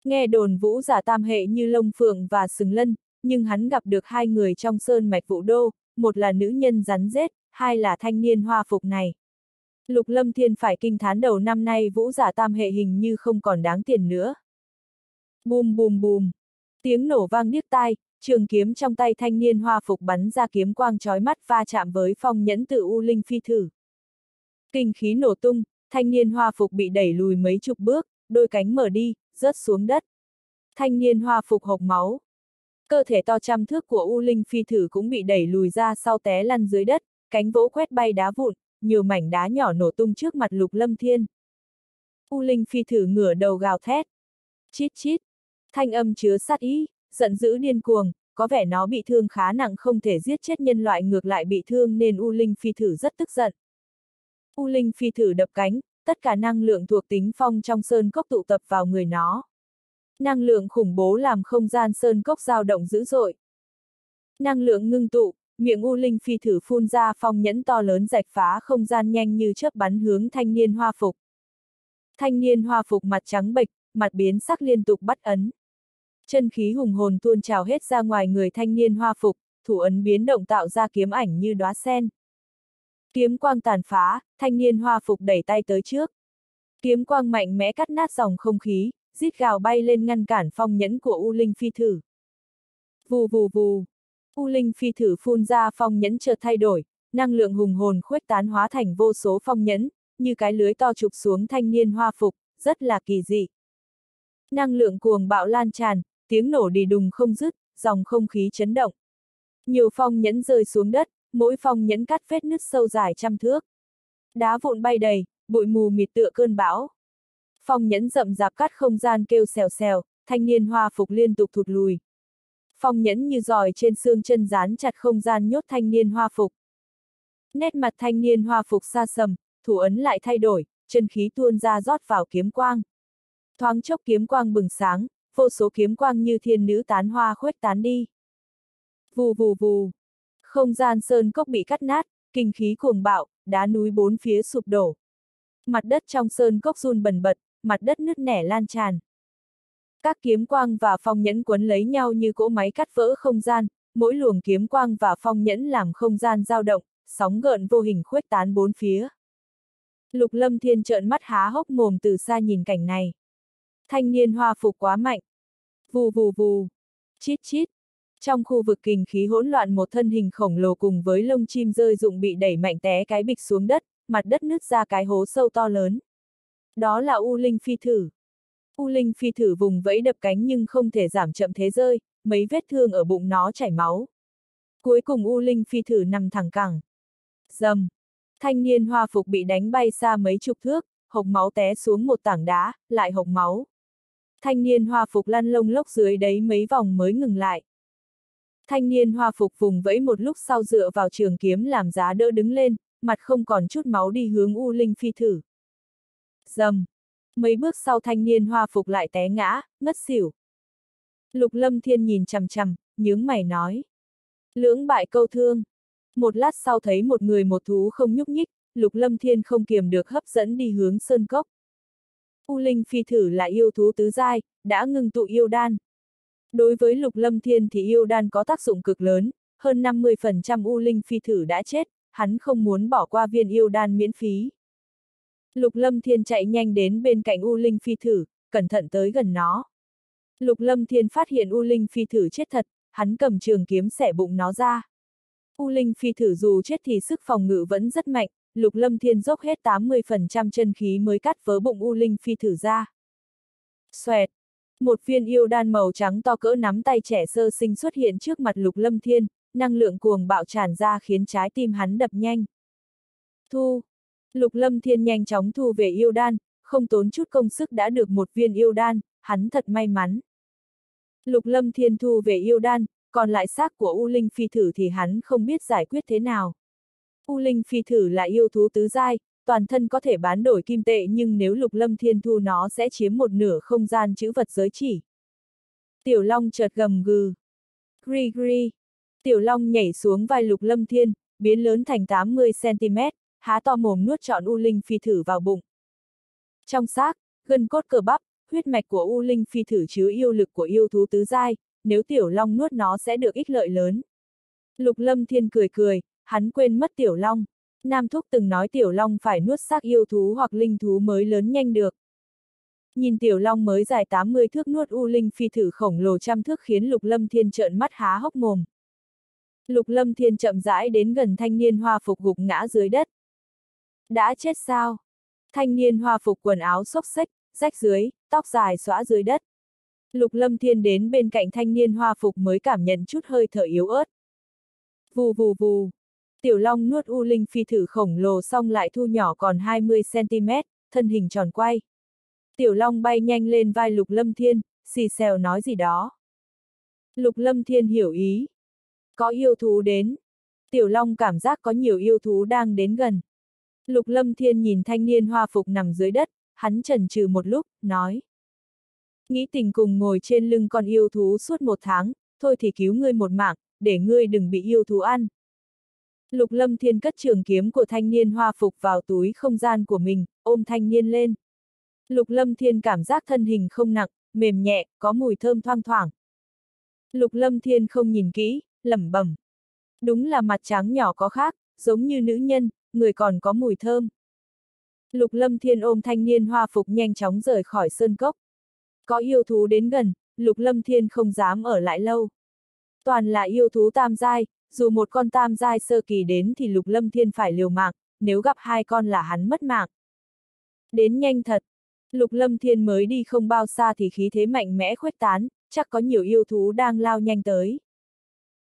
Nghe đồn vũ giả tam hệ như Lông Phượng và Sừng Lân, nhưng hắn gặp được hai người trong sơn mạch vũ đô, một là nữ nhân rắn rết, hai là thanh niên hoa phục này. Lục Lâm Thiên phải kinh thán đầu năm nay vũ giả tam hệ hình như không còn đáng tiền nữa. Bùm bùm bùm. Tiếng nổ vang điếc tai, trường kiếm trong tay thanh niên hoa phục bắn ra kiếm quang chói mắt va chạm với phong nhẫn tự U Linh phi thử. Kinh khí nổ tung, thanh niên hoa phục bị đẩy lùi mấy chục bước, đôi cánh mở đi, rớt xuống đất. Thanh niên hoa phục hộc máu. Cơ thể to trăm thước của U Linh phi thử cũng bị đẩy lùi ra sau té lăn dưới đất, cánh vỗ quét bay đá vụn, nhiều mảnh đá nhỏ nổ tung trước mặt lục lâm thiên. U Linh phi thử ngửa đầu gào thét. Chít chít. Thanh âm chứa sát ý, giận dữ điên cuồng, có vẻ nó bị thương khá nặng không thể giết chết nhân loại ngược lại bị thương nên U Linh phi thử rất tức giận. U Linh phi thử đập cánh, tất cả năng lượng thuộc tính phong trong sơn cốc tụ tập vào người nó. Năng lượng khủng bố làm không gian sơn cốc dao động dữ dội. Năng lượng ngưng tụ, miệng U Linh phi thử phun ra phong nhẫn to lớn rạch phá không gian nhanh như chớp bắn hướng thanh niên hoa phục. Thanh niên hoa phục mặt trắng bệch, mặt biến sắc liên tục bắt ấn. Chân khí hùng hồn tuôn trào hết ra ngoài người thanh niên hoa phục, thủ ấn biến động tạo ra kiếm ảnh như đóa sen. Kiếm quang tàn phá, thanh niên hoa phục đẩy tay tới trước. Kiếm quang mạnh mẽ cắt nát dòng không khí, rít gào bay lên ngăn cản phong nhẫn của U Linh phi thử. Vù vù vù. U Linh phi thử phun ra phong nhẫn chợt thay đổi, năng lượng hùng hồn khuếch tán hóa thành vô số phong nhẫn, như cái lưới to chụp xuống thanh niên hoa phục, rất là kỳ dị. Năng lượng cuồng bạo lan tràn, tiếng nổ đi đùng không dứt, dòng không khí chấn động. Nhiều phong nhẫn rơi xuống đất, mỗi phong nhẫn cắt vết nứt sâu dài trăm thước. Đá vụn bay đầy, bụi mù mịt tựa cơn bão. Phong nhẫn rậm rạp cắt không gian kêu xèo xèo, thanh niên hoa phục liên tục thụt lùi. Phong nhẫn như giỏi trên xương chân dán chặt không gian nhốt thanh niên hoa phục. Nét mặt thanh niên hoa phục xa sầm, thủ ấn lại thay đổi, chân khí tuôn ra rót vào kiếm quang. Thoáng chốc kiếm quang bừng sáng, vô số kiếm quang như thiên nữ tán hoa khuếch tán đi. Vù vù vù. Không gian sơn cốc bị cắt nát, kinh khí cuồng bạo, đá núi bốn phía sụp đổ. Mặt đất trong sơn cốc run bần bật, mặt đất nứt nẻ lan tràn. Các kiếm quang và phong nhẫn quấn lấy nhau như cỗ máy cắt vỡ không gian, mỗi luồng kiếm quang và phong nhẫn làm không gian dao động, sóng gợn vô hình khuếch tán bốn phía. Lục lâm thiên trợn mắt há hốc mồm từ xa nhìn cảnh này. Thanh niên hoa phục quá mạnh. Vù vù vù. Chít chít. Trong khu vực kinh khí hỗn loạn một thân hình khổng lồ cùng với lông chim rơi rụng bị đẩy mạnh té cái bịch xuống đất, mặt đất nứt ra cái hố sâu to lớn. Đó là U Linh Phi Thử. U Linh Phi Thử vùng vẫy đập cánh nhưng không thể giảm chậm thế rơi, mấy vết thương ở bụng nó chảy máu. Cuối cùng U Linh Phi Thử nằm thẳng cẳng. Dầm. Thanh niên hoa phục bị đánh bay xa mấy chục thước, hộc máu té xuống một tảng đá, lại hộc máu. Thanh niên hoa phục lăn lông lốc dưới đấy mấy vòng mới ngừng lại. Thanh niên hoa phục vùng vẫy một lúc sau dựa vào trường kiếm làm giá đỡ đứng lên, mặt không còn chút máu đi hướng U Linh phi thử. Dầm! Mấy bước sau thanh niên hoa phục lại té ngã, ngất xỉu. Lục lâm thiên nhìn chằm chằm, nhướng mày nói. Lưỡng bại câu thương. Một lát sau thấy một người một thú không nhúc nhích, lục lâm thiên không kiềm được hấp dẫn đi hướng sơn cốc. U Linh phi thử là yêu thú tứ giai, đã ngừng tụ yêu đan. Đối với lục lâm thiên thì yêu đan có tác dụng cực lớn, hơn 50% U Linh phi thử đã chết, hắn không muốn bỏ qua viên yêu đan miễn phí. Lục lâm thiên chạy nhanh đến bên cạnh U Linh phi thử, cẩn thận tới gần nó. Lục lâm thiên phát hiện U Linh phi thử chết thật, hắn cầm trường kiếm xẻ bụng nó ra. U Linh phi thử dù chết thì sức phòng ngự vẫn rất mạnh, Lục Lâm Thiên dốc hết 80% chân khí mới cắt vỡ bụng U Linh phi thử ra. Xoẹt! Một viên yêu đan màu trắng to cỡ nắm tay trẻ sơ sinh xuất hiện trước mặt Lục Lâm Thiên, năng lượng cuồng bạo tràn ra khiến trái tim hắn đập nhanh. Thu! Lục Lâm Thiên nhanh chóng thu về yêu đan, không tốn chút công sức đã được một viên yêu đan, hắn thật may mắn. Lục Lâm Thiên thu về yêu đan, còn lại xác của U Linh phi thử thì hắn không biết giải quyết thế nào. U Linh phi thử là yêu thú tứ giai, toàn thân có thể bán đổi kim tệ nhưng nếu lục lâm thiên thu nó sẽ chiếm một nửa không gian chữ vật giới chỉ. Tiểu Long chợt gầm gừ. Gri gri. Tiểu Long nhảy xuống vai lục lâm thiên, biến lớn thành 80cm, há to mồm nuốt trọn U Linh phi thử vào bụng. Trong xác, gân cốt cơ bắp, huyết mạch của U Linh phi thử chứa yêu lực của yêu thú tứ giai, nếu Tiểu Long nuốt nó sẽ được ích lợi lớn. Lục Lâm Thiên cười cười, hắn quên mất Tiểu Long. Nam Thúc từng nói Tiểu Long phải nuốt xác yêu thú hoặc linh thú mới lớn nhanh được. Nhìn Tiểu Long mới dài 80 thước nuốt U Linh phi thử khổng lồ trăm thước khiến Lục Lâm Thiên trợn mắt há hốc mồm. Lục Lâm Thiên chậm rãi đến gần thanh niên hoa phục gục ngã dưới đất. Đã chết sao? Thanh niên hoa phục quần áo xốc xếch, rách dưới, tóc dài xõa dưới đất. Lục Lâm Thiên đến bên cạnh thanh niên hoa phục mới cảm nhận chút hơi thở yếu ớt. Vù vù vù. Tiểu Long nuốt u linh phi thử khổng lồ xong lại thu nhỏ còn 20cm, thân hình tròn quay. Tiểu Long bay nhanh lên vai Lục Lâm Thiên, xì xèo nói gì đó. Lục Lâm Thiên hiểu ý. Có yêu thú đến. Tiểu Long cảm giác có nhiều yêu thú đang đến gần. Lục Lâm Thiên nhìn thanh niên hoa phục nằm dưới đất, hắn chần chừ một lúc, nói. Nghĩ tình cùng ngồi trên lưng con yêu thú suốt một tháng, thôi thì cứu ngươi một mạng, để ngươi đừng bị yêu thú ăn. Lục Lâm Thiên cất trường kiếm của thanh niên hoa phục vào túi không gian của mình, ôm thanh niên lên. Lục Lâm Thiên cảm giác thân hình không nặng, mềm nhẹ, có mùi thơm thoang thoảng. Lục Lâm Thiên không nhìn kỹ, lẩm bẩm. Đúng là mặt trắng nhỏ có khác, giống như nữ nhân, người còn có mùi thơm. Lục Lâm Thiên ôm thanh niên hoa phục nhanh chóng rời khỏi sơn cốc. Có yêu thú đến gần, Lục Lâm Thiên không dám ở lại lâu. Toàn là yêu thú tam giai, dù một con tam giai sơ kỳ đến thì Lục Lâm Thiên phải liều mạng, nếu gặp hai con là hắn mất mạng. Đến nhanh thật. Lục Lâm Thiên mới đi không bao xa thì khí thế mạnh mẽ khuếch tán, chắc có nhiều yêu thú đang lao nhanh tới.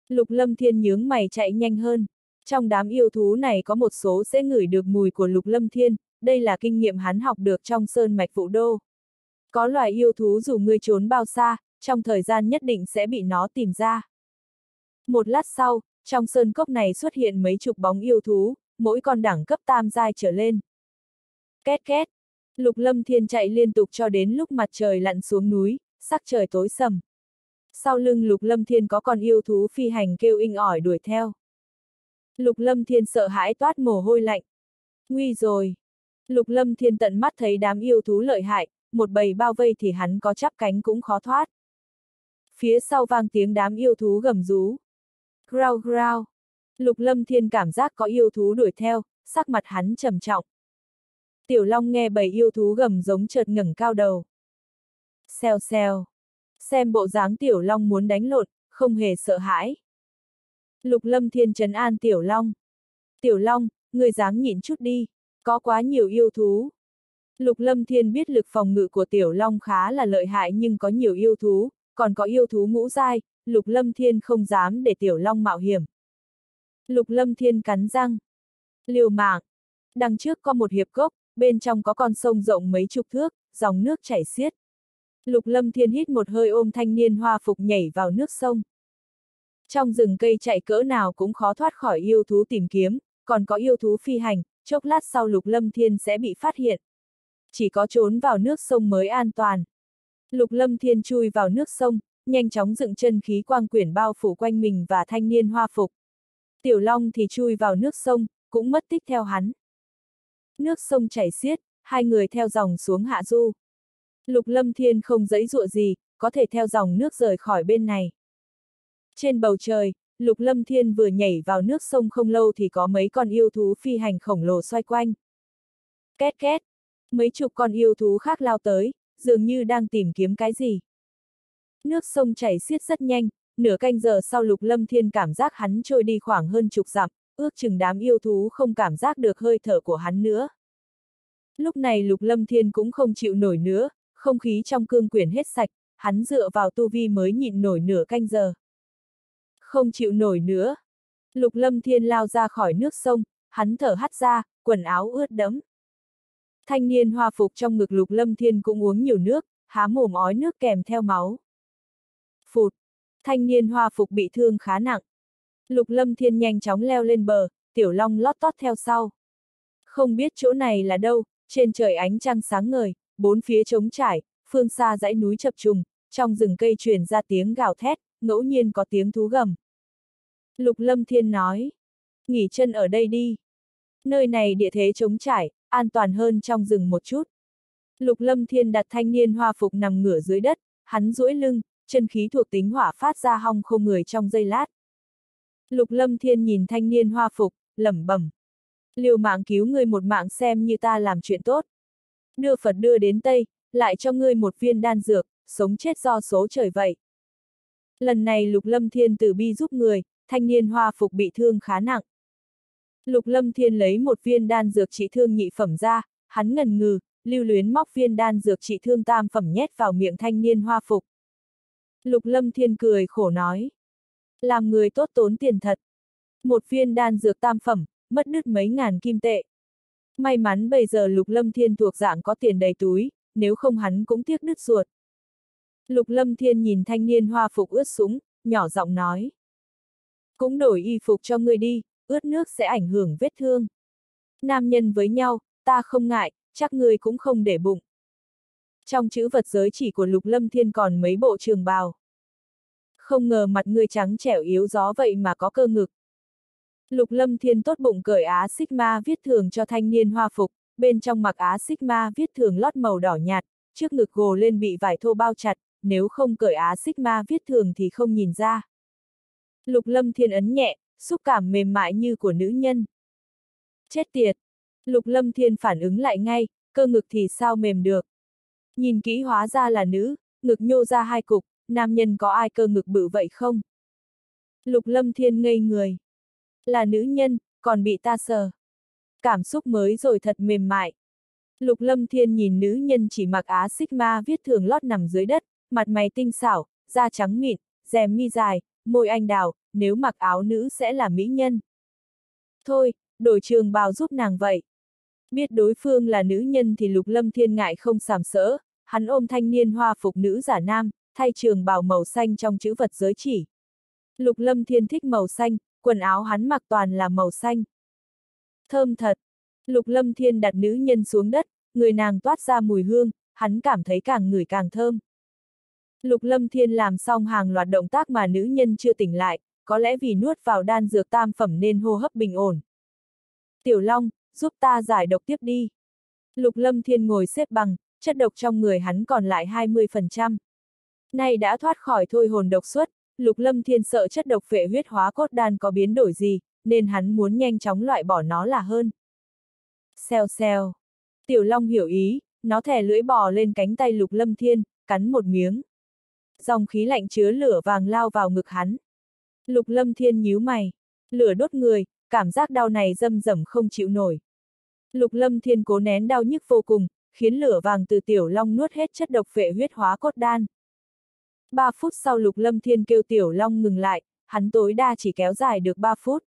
Lục Lâm Thiên nhướng mày chạy nhanh hơn. Trong đám yêu thú này có một số sẽ ngửi được mùi của Lục Lâm Thiên, đây là kinh nghiệm hắn học được trong sơn mạch phụ đô. Có loài yêu thú dù ngươi trốn bao xa, trong thời gian nhất định sẽ bị nó tìm ra. Một lát sau, trong sơn cốc này xuất hiện mấy chục bóng yêu thú, mỗi con đẳng cấp tam giai trở lên. Két két, Lục Lâm Thiên chạy liên tục cho đến lúc mặt trời lặn xuống núi, sắc trời tối sầm. Sau lưng Lục Lâm Thiên có con yêu thú phi hành kêu inh ỏi đuổi theo. Lục Lâm Thiên sợ hãi toát mồ hôi lạnh. Nguy rồi. Lục Lâm Thiên tận mắt thấy đám yêu thú lợi hại, một bầy bao vây thì hắn có chắp cánh cũng khó thoát. Phía sau vang tiếng đám yêu thú gầm rú. Grau grau. Lục Lâm Thiên cảm giác có yêu thú đuổi theo, sắc mặt hắn trầm trọng. Tiểu Long nghe bầy yêu thú gầm giống chợt ngẩng cao đầu. Xèo xèo. Xem bộ dáng Tiểu Long muốn đánh lột, không hề sợ hãi. Lục Lâm Thiên trấn an Tiểu Long. Tiểu Long, người dáng nhịn chút đi, có quá nhiều yêu thú. Lục Lâm Thiên biết lực phòng ngự của Tiểu Long khá là lợi hại nhưng có nhiều yêu thú, còn có yêu thú ngũ giai, Lục Lâm Thiên không dám để Tiểu Long mạo hiểm. Lục Lâm Thiên cắn răng. Liều mạng. Đằng trước có một hiệp cốc, bên trong có con sông rộng mấy chục thước, dòng nước chảy xiết. Lục Lâm Thiên hít một hơi ôm thanh niên hoa phục nhảy vào nước sông. Trong rừng cây chạy cỡ nào cũng khó thoát khỏi yêu thú tìm kiếm, còn có yêu thú phi hành, chốc lát sau Lục Lâm Thiên sẽ bị phát hiện. Chỉ có trốn vào nước sông mới an toàn. Lục Lâm Thiên chui vào nước sông, nhanh chóng dựng chân khí quang quyển bao phủ quanh mình và thanh niên hoa phục. Tiểu Long thì chui vào nước sông, cũng mất tích theo hắn. Nước sông chảy xiết, hai người theo dòng xuống hạ du. Lục Lâm Thiên không dẫy dụa gì, có thể theo dòng nước rời khỏi bên này. Trên bầu trời, Lục Lâm Thiên vừa nhảy vào nước sông không lâu thì có mấy con yêu thú phi hành khổng lồ xoay quanh. Két két, mấy chục con yêu thú khác lao tới, dường như đang tìm kiếm cái gì. Nước sông chảy xiết rất nhanh, nửa canh giờ sau Lục Lâm Thiên cảm giác hắn trôi đi khoảng hơn chục dặm, ước chừng đám yêu thú không cảm giác được hơi thở của hắn nữa. Lúc này Lục Lâm Thiên cũng không chịu nổi nữa, không khí trong cương quyển hết sạch, hắn dựa vào tu vi mới nhịn nổi nửa canh giờ. Không chịu nổi nữa. Lục Lâm Thiên lao ra khỏi nước sông, hắn thở hắt ra, quần áo ướt đẫm. Thanh niên hoa phục trong ngực Lục Lâm Thiên cũng uống nhiều nước, há mồm ói nước kèm theo máu. Phụt! Thanh niên hoa phục bị thương khá nặng. Lục Lâm Thiên nhanh chóng leo lên bờ, Tiểu Long lót tót theo sau. Không biết chỗ này là đâu, trên trời ánh trăng sáng ngời, bốn phía trống trải, phương xa dãy núi chập trùng, trong rừng cây truyền ra tiếng gào thét, ngẫu nhiên có tiếng thú gầm. Lục Lâm Thiên nói, nghỉ chân ở đây đi. Nơi này địa thế trống trải, an toàn hơn trong rừng một chút. Lục Lâm Thiên đặt thanh niên hoa phục nằm ngửa dưới đất, hắn duỗi lưng, chân khí thuộc tính hỏa phát ra hong khô người trong giây lát. Lục Lâm Thiên nhìn thanh niên hoa phục, lẩm bẩm. Liều mạng cứu người một mạng xem như ta làm chuyện tốt. Đưa Phật đưa đến Tây, lại cho ngươi một viên đan dược, sống chết do số trời vậy. Lần này Lục Lâm Thiên tử bi giúp người, thanh niên hoa phục bị thương khá nặng. Lục Lâm Thiên lấy một viên đan dược trị thương nhị phẩm ra, hắn ngần ngừ, lưu luyến móc viên đan dược trị thương tam phẩm nhét vào miệng thanh niên hoa phục. Lục Lâm Thiên cười khổ nói. Làm người tốt tốn tiền thật. Một viên đan dược tam phẩm, mất đứt mấy ngàn kim tệ. May mắn bây giờ Lục Lâm Thiên thuộc dạng có tiền đầy túi, nếu không hắn cũng tiếc đứt ruột. Lục Lâm Thiên nhìn thanh niên hoa phục ướt sũng, nhỏ giọng nói. Cũng đổi y phục cho ngươi đi, ướt nước sẽ ảnh hưởng vết thương. Nam nhân với nhau, ta không ngại, chắc ngươi cũng không để bụng. Trong chữ vật giới chỉ của Lục Lâm Thiên còn mấy bộ trường bào. Không ngờ mặt ngươi trắng trẻo yếu gió vậy mà có cơ ngực. Lục Lâm Thiên tốt bụng cởi Á Sigma viết thường cho thanh niên hoa phục, bên trong mặc Á Sigma viết thường lót màu đỏ nhạt, trước ngực gồ lên bị vải thô bao chặt, nếu không cởi Á Sigma viết thường thì không nhìn ra. Lục Lâm Thiên ấn nhẹ, xúc cảm mềm mại như của nữ nhân. Chết tiệt! Lục Lâm Thiên phản ứng lại ngay, cơ ngực thì sao mềm được. Nhìn kỹ hóa ra là nữ, ngực nhô ra hai cục, nam nhân có ai cơ ngực bự vậy không? Lục Lâm Thiên ngây người. Là nữ nhân, còn bị ta sờ. Cảm xúc mới rồi thật mềm mại. Lục Lâm Thiên nhìn nữ nhân chỉ mặc á sigma viết thường lót nằm dưới đất, mặt mày tinh xảo, da trắng mịn, rèm mi dài, môi anh đào, nếu mặc áo nữ sẽ là mỹ nhân. Thôi, đổi trường bào giúp nàng vậy. Biết đối phương là nữ nhân thì Lục Lâm Thiên ngại không sàm sỡ, hắn ôm thanh niên hoa phục nữ giả nam, thay trường bào màu xanh trong chữ vật giới chỉ. Lục Lâm Thiên thích màu xanh, quần áo hắn mặc toàn là màu xanh. Thơm thật! Lục Lâm Thiên đặt nữ nhân xuống đất, người nàng toát ra mùi hương, hắn cảm thấy càng ngửi càng thơm. Lục Lâm Thiên làm xong hàng loạt động tác mà nữ nhân chưa tỉnh lại, có lẽ vì nuốt vào đan dược tam phẩm nên hô hấp bình ổn. Tiểu Long, giúp ta giải độc tiếp đi. Lục Lâm Thiên ngồi xếp bằng, chất độc trong người hắn còn lại 20%. Nay đã thoát khỏi thôi hồn độc suất, Lục Lâm Thiên sợ chất độc phệ huyết hóa cốt đan có biến đổi gì, nên hắn muốn nhanh chóng loại bỏ nó là hơn. Xèo xèo. Tiểu Long hiểu ý, nó thè lưỡi bò lên cánh tay Lục Lâm Thiên, cắn một miếng. Dòng khí lạnh chứa lửa vàng lao vào ngực hắn. Lục Lâm Thiên nhíu mày. Lửa đốt người, cảm giác đau này dâm dầm không chịu nổi. Lục Lâm Thiên cố nén đau nhức vô cùng, khiến lửa vàng từ Tiểu Long nuốt hết chất độc phệ huyết hóa cốt đan. Ba phút sau Lục Lâm Thiên kêu Tiểu Long ngừng lại, hắn tối đa chỉ kéo dài được 3 phút.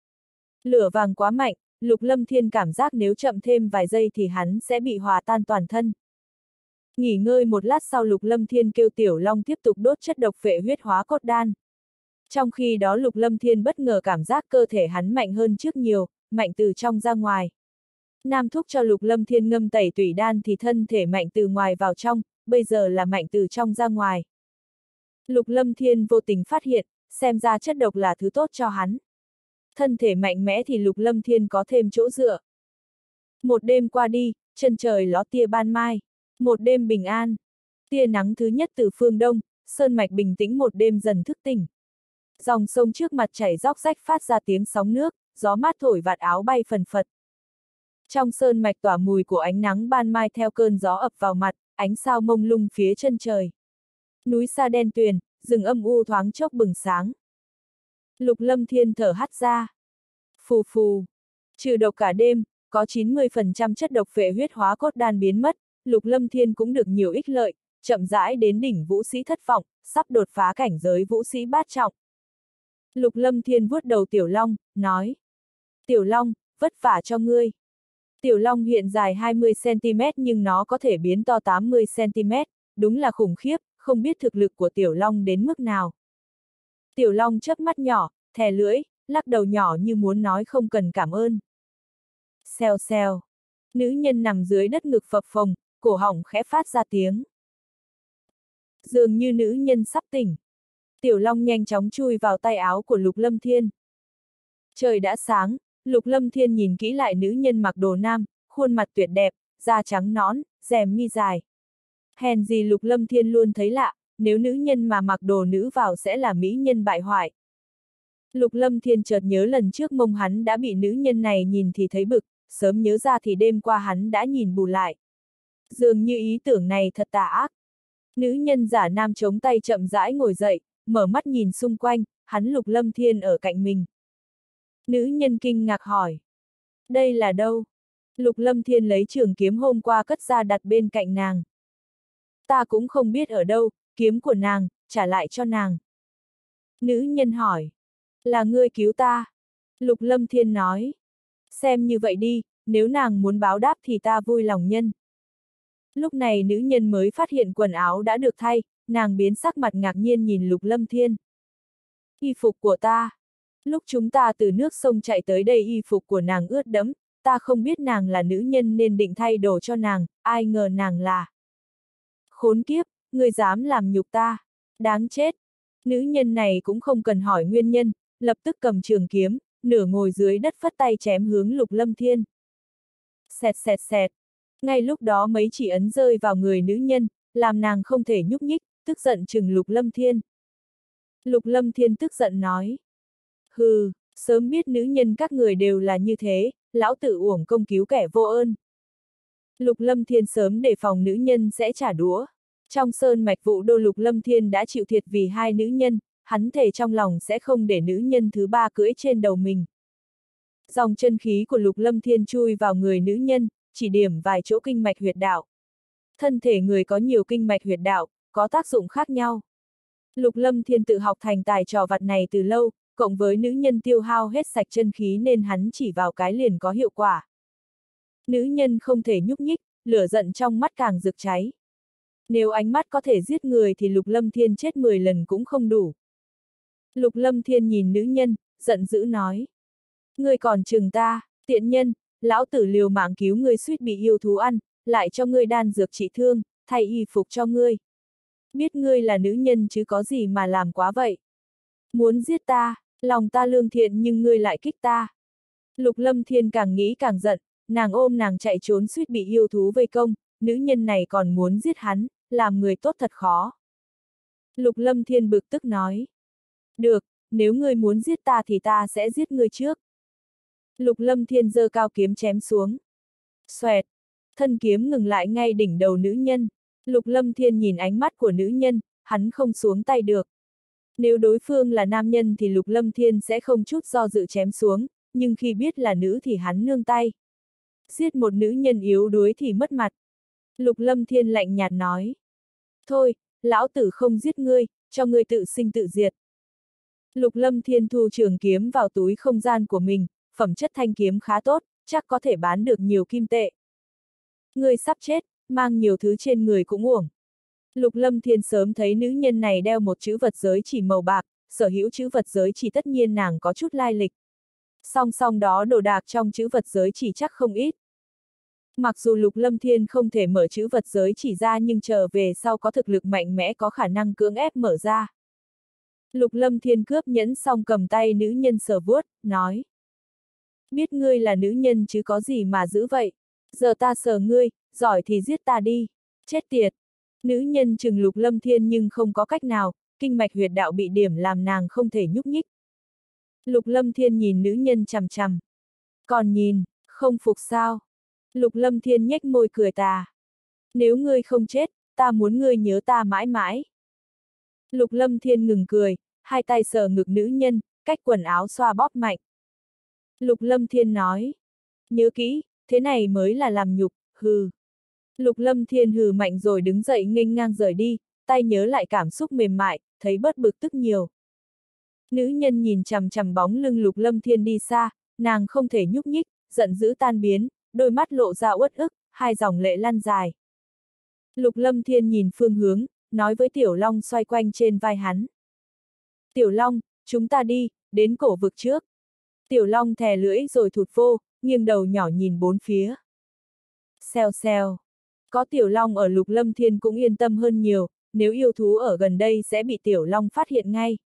Lửa vàng quá mạnh, Lục Lâm Thiên cảm giác nếu chậm thêm vài giây thì hắn sẽ bị hòa tan toàn thân. Nghỉ ngơi một lát sau Lục Lâm Thiên kêu Tiểu Long tiếp tục đốt chất độc phệ huyết hóa cốt đan. Trong khi đó Lục Lâm Thiên bất ngờ cảm giác cơ thể hắn mạnh hơn trước nhiều, mạnh từ trong ra ngoài. Nam thúc cho Lục Lâm Thiên ngâm tẩy tủy đan thì thân thể mạnh từ ngoài vào trong, bây giờ là mạnh từ trong ra ngoài. Lục Lâm Thiên vô tình phát hiện, xem ra chất độc là thứ tốt cho hắn. Thân thể mạnh mẽ thì Lục Lâm Thiên có thêm chỗ dựa. Một đêm qua đi, chân trời ló tia ban mai. Một đêm bình an. Tia nắng thứ nhất từ phương đông, sơn mạch bình tĩnh một đêm dần thức tỉnh. Dòng sông trước mặt chảy róc rách phát ra tiếng sóng nước, gió mát thổi vạt áo bay phần phật. Trong sơn mạch tỏa mùi của ánh nắng ban mai theo cơn gió ập vào mặt, ánh sao mông lung phía chân trời. Núi xa đen tuyền, rừng âm u thoáng chốc bừng sáng. Lục lâm thiên thở hắt ra. Phù phù. Trừ độc cả đêm, có 90% chất độc phệ huyết hóa cốt đan biến mất, lục lâm thiên cũng được nhiều ích lợi, chậm rãi đến đỉnh vũ sĩ thất vọng, sắp đột phá cảnh giới vũ sĩ bát trọng. Lục lâm thiên vuốt đầu tiểu long, nói. Tiểu long, vất vả cho ngươi. Tiểu long hiện dài 20cm nhưng nó có thể biến to 80cm, đúng là khủng khiếp, không biết thực lực của tiểu long đến mức nào. Tiểu long chớp mắt nhỏ, thè lưỡi, lắc đầu nhỏ như muốn nói không cần cảm ơn. Xèo xèo. Nữ nhân nằm dưới đất ngực phập phồng, cổ họng khẽ phát ra tiếng. Dường như nữ nhân sắp tỉnh. Tiểu Long nhanh chóng chui vào tay áo của Lục Lâm Thiên. Trời đã sáng, Lục Lâm Thiên nhìn kỹ lại nữ nhân mặc đồ nam, khuôn mặt tuyệt đẹp, da trắng nõn, rèm mi dài. Hèn gì Lục Lâm Thiên luôn thấy lạ, nếu nữ nhân mà mặc đồ nữ vào sẽ là mỹ nhân bại hoại. Lục Lâm Thiên chợt nhớ lần trước mông hắn đã bị nữ nhân này nhìn thì thấy bực, sớm nhớ ra thì đêm qua hắn đã nhìn bù lại. Dường như ý tưởng này thật tà ác. Nữ nhân giả nam chống tay chậm rãi ngồi dậy, mở mắt nhìn xung quanh, hắn Lục Lâm Thiên ở cạnh mình. Nữ nhân kinh ngạc hỏi. Đây là đâu? Lục Lâm Thiên lấy trường kiếm hôm qua cất ra đặt bên cạnh nàng. Ta cũng không biết ở đâu, kiếm của nàng, trả lại cho nàng. Nữ nhân hỏi. Là ngươi cứu ta. Lục Lâm Thiên nói. Xem như vậy đi, nếu nàng muốn báo đáp thì ta vui lòng nhân. Lúc này nữ nhân mới phát hiện quần áo đã được thay, nàng biến sắc mặt ngạc nhiên nhìn Lục Lâm Thiên. Y phục của ta. Lúc chúng ta từ nước sông chạy tới đây y phục của nàng ướt đẫm, ta không biết nàng là nữ nhân nên định thay đồ cho nàng, ai ngờ nàng là. Khốn kiếp, người dám làm nhục ta. Đáng chết. Nữ nhân này cũng không cần hỏi nguyên nhân, lập tức cầm trường kiếm, nửa ngồi dưới đất phất tay chém hướng lục lâm thiên. Xẹt xẹt xẹt. Ngay lúc đó mấy chỉ ấn rơi vào người nữ nhân, làm nàng không thể nhúc nhích, tức giận chừng lục lâm thiên. Lục lâm thiên tức giận nói. Hừ, sớm biết nữ nhân các người đều là như thế, lão tử uổng công cứu kẻ vô ơn. Lục lâm thiên sớm đề phòng nữ nhân sẽ trả đũa. Trong sơn mạch vụ đô lục lâm thiên đã chịu thiệt vì hai nữ nhân, hắn thể trong lòng sẽ không để nữ nhân thứ ba cưỡi trên đầu mình. Dòng chân khí của lục lâm thiên chui vào người nữ nhân, chỉ điểm vài chỗ kinh mạch huyệt đạo. Thân thể người có nhiều kinh mạch huyệt đạo, có tác dụng khác nhau. Lục lâm thiên tự học thành tài trò vặt này từ lâu, cộng với nữ nhân tiêu hao hết sạch chân khí nên hắn chỉ vào cái liền có hiệu quả. Nữ nhân không thể nhúc nhích, lửa giận trong mắt càng rực cháy. Nếu ánh mắt có thể giết người thì Lục Lâm Thiên chết 10 lần cũng không đủ. Lục Lâm Thiên nhìn nữ nhân, giận dữ nói. Ngươi còn chừng ta, tiện nhân, lão tử liều mạng cứu ngươi suýt bị yêu thú ăn, lại cho ngươi đan dược trị thương, thay y phục cho ngươi. Biết ngươi là nữ nhân chứ có gì mà làm quá vậy. Muốn giết ta, lòng ta lương thiện nhưng ngươi lại kích ta. Lục Lâm Thiên càng nghĩ càng giận, nàng ôm nàng chạy trốn suýt bị yêu thú vây công, nữ nhân này còn muốn giết hắn, làm người tốt thật khó. Lục Lâm Thiên bực tức nói. Được, nếu ngươi muốn giết ta thì ta sẽ giết ngươi trước. Lục Lâm Thiên giơ cao kiếm chém xuống. Xoẹt, thân kiếm ngừng lại ngay đỉnh đầu nữ nhân. Lục Lâm Thiên nhìn ánh mắt của nữ nhân, hắn không xuống tay được. Nếu đối phương là nam nhân thì Lục Lâm Thiên sẽ không chút do dự chém xuống, nhưng khi biết là nữ thì hắn nương tay. Giết một nữ nhân yếu đuối thì mất mặt. Lục Lâm Thiên lạnh nhạt nói. Thôi, lão tử không giết ngươi, cho ngươi tự sinh tự diệt. Lục Lâm Thiên thu trường kiếm vào túi không gian của mình, phẩm chất thanh kiếm khá tốt, chắc có thể bán được nhiều kim tệ. Ngươi sắp chết, mang nhiều thứ trên người cũng uổng. Lục Lâm Thiên sớm thấy nữ nhân này đeo một chữ vật giới chỉ màu bạc, sở hữu chữ vật giới chỉ tất nhiên nàng có chút lai lịch. Song song đó đồ đạc trong chữ vật giới chỉ chắc không ít. Mặc dù Lục Lâm Thiên không thể mở chữ vật giới chỉ ra nhưng chờ về sau có thực lực mạnh mẽ có khả năng cưỡng ép mở ra. Lục Lâm Thiên cướp nhẫn xong cầm tay nữ nhân sờ vuốt, nói. Biết ngươi là nữ nhân chứ có gì mà giữ vậy. Giờ ta sờ ngươi, giỏi thì giết ta đi. Chết tiệt. Nữ nhân chừng Lục Lâm Thiên nhưng không có cách nào, kinh mạch huyệt đạo bị điểm làm nàng không thể nhúc nhích. Lục Lâm Thiên nhìn nữ nhân chằm chằm. Còn nhìn, không phục sao? Lục Lâm Thiên nhếch môi cười tà. Nếu ngươi không chết, ta muốn ngươi nhớ ta mãi mãi. Lục Lâm Thiên ngừng cười, hai tay sờ ngực nữ nhân, cách quần áo xoa bóp mạnh. Lục Lâm Thiên nói. Nhớ kỹ, thế này mới là làm nhục, hừ. Lục Lâm Thiên hừ mạnh rồi đứng dậy nghênh ngang rời đi, tay nhớ lại cảm xúc mềm mại, thấy bớt bực tức nhiều. Nữ nhân nhìn chằm chằm bóng lưng Lục Lâm Thiên đi xa, nàng không thể nhúc nhích, giận dữ tan biến, đôi mắt lộ ra uất ức, hai dòng lệ lăn dài. Lục Lâm Thiên nhìn phương hướng, nói với Tiểu Long xoay quanh trên vai hắn. Tiểu Long, chúng ta đi, đến cổ vực trước. Tiểu Long thè lưỡi rồi thụt vô, nghiêng đầu nhỏ nhìn bốn phía. Xèo xèo. Có Tiểu Long ở Lục Lâm Thiên cũng yên tâm hơn nhiều, nếu yêu thú ở gần đây sẽ bị Tiểu Long phát hiện ngay.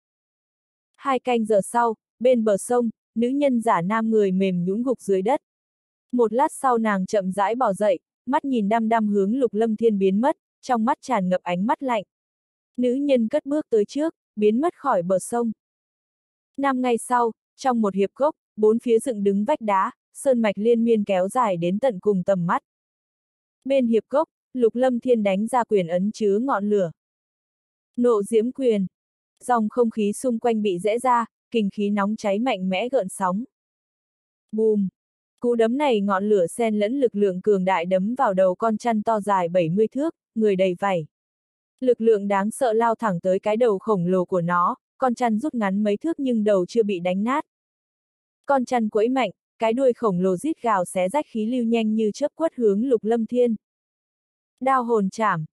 Hai canh giờ sau, bên bờ sông, nữ nhân giả nam người mềm nhũn gục dưới đất. Một lát sau nàng chậm rãi bỏ dậy, mắt nhìn đăm đăm hướng lục lâm thiên biến mất, trong mắt tràn ngập ánh mắt lạnh. Nữ nhân cất bước tới trước, biến mất khỏi bờ sông. Năm ngày sau, trong một hiệp gốc, bốn phía dựng đứng vách đá, sơn mạch liên miên kéo dài đến tận cùng tầm mắt. Bên hiệp gốc, lục lâm thiên đánh ra quyền ấn chứa ngọn lửa. Nộ diễm quyền. Dòng không khí xung quanh bị rẽ ra, kinh khí nóng cháy mạnh mẽ gợn sóng. Bùm! Cú đấm này ngọn lửa xen lẫn lực lượng cường đại đấm vào đầu con chăn to dài 70 thước, người đầy vảy. Lực lượng đáng sợ lao thẳng tới cái đầu khổng lồ của nó, con chăn rút ngắn mấy thước nhưng đầu chưa bị đánh nát. Con chăn quẫy mạnh, cái đuôi khổng lồ rít gào xé rách khí lưu nhanh như chớp quất hướng lục lâm thiên. Đao hồn chảm.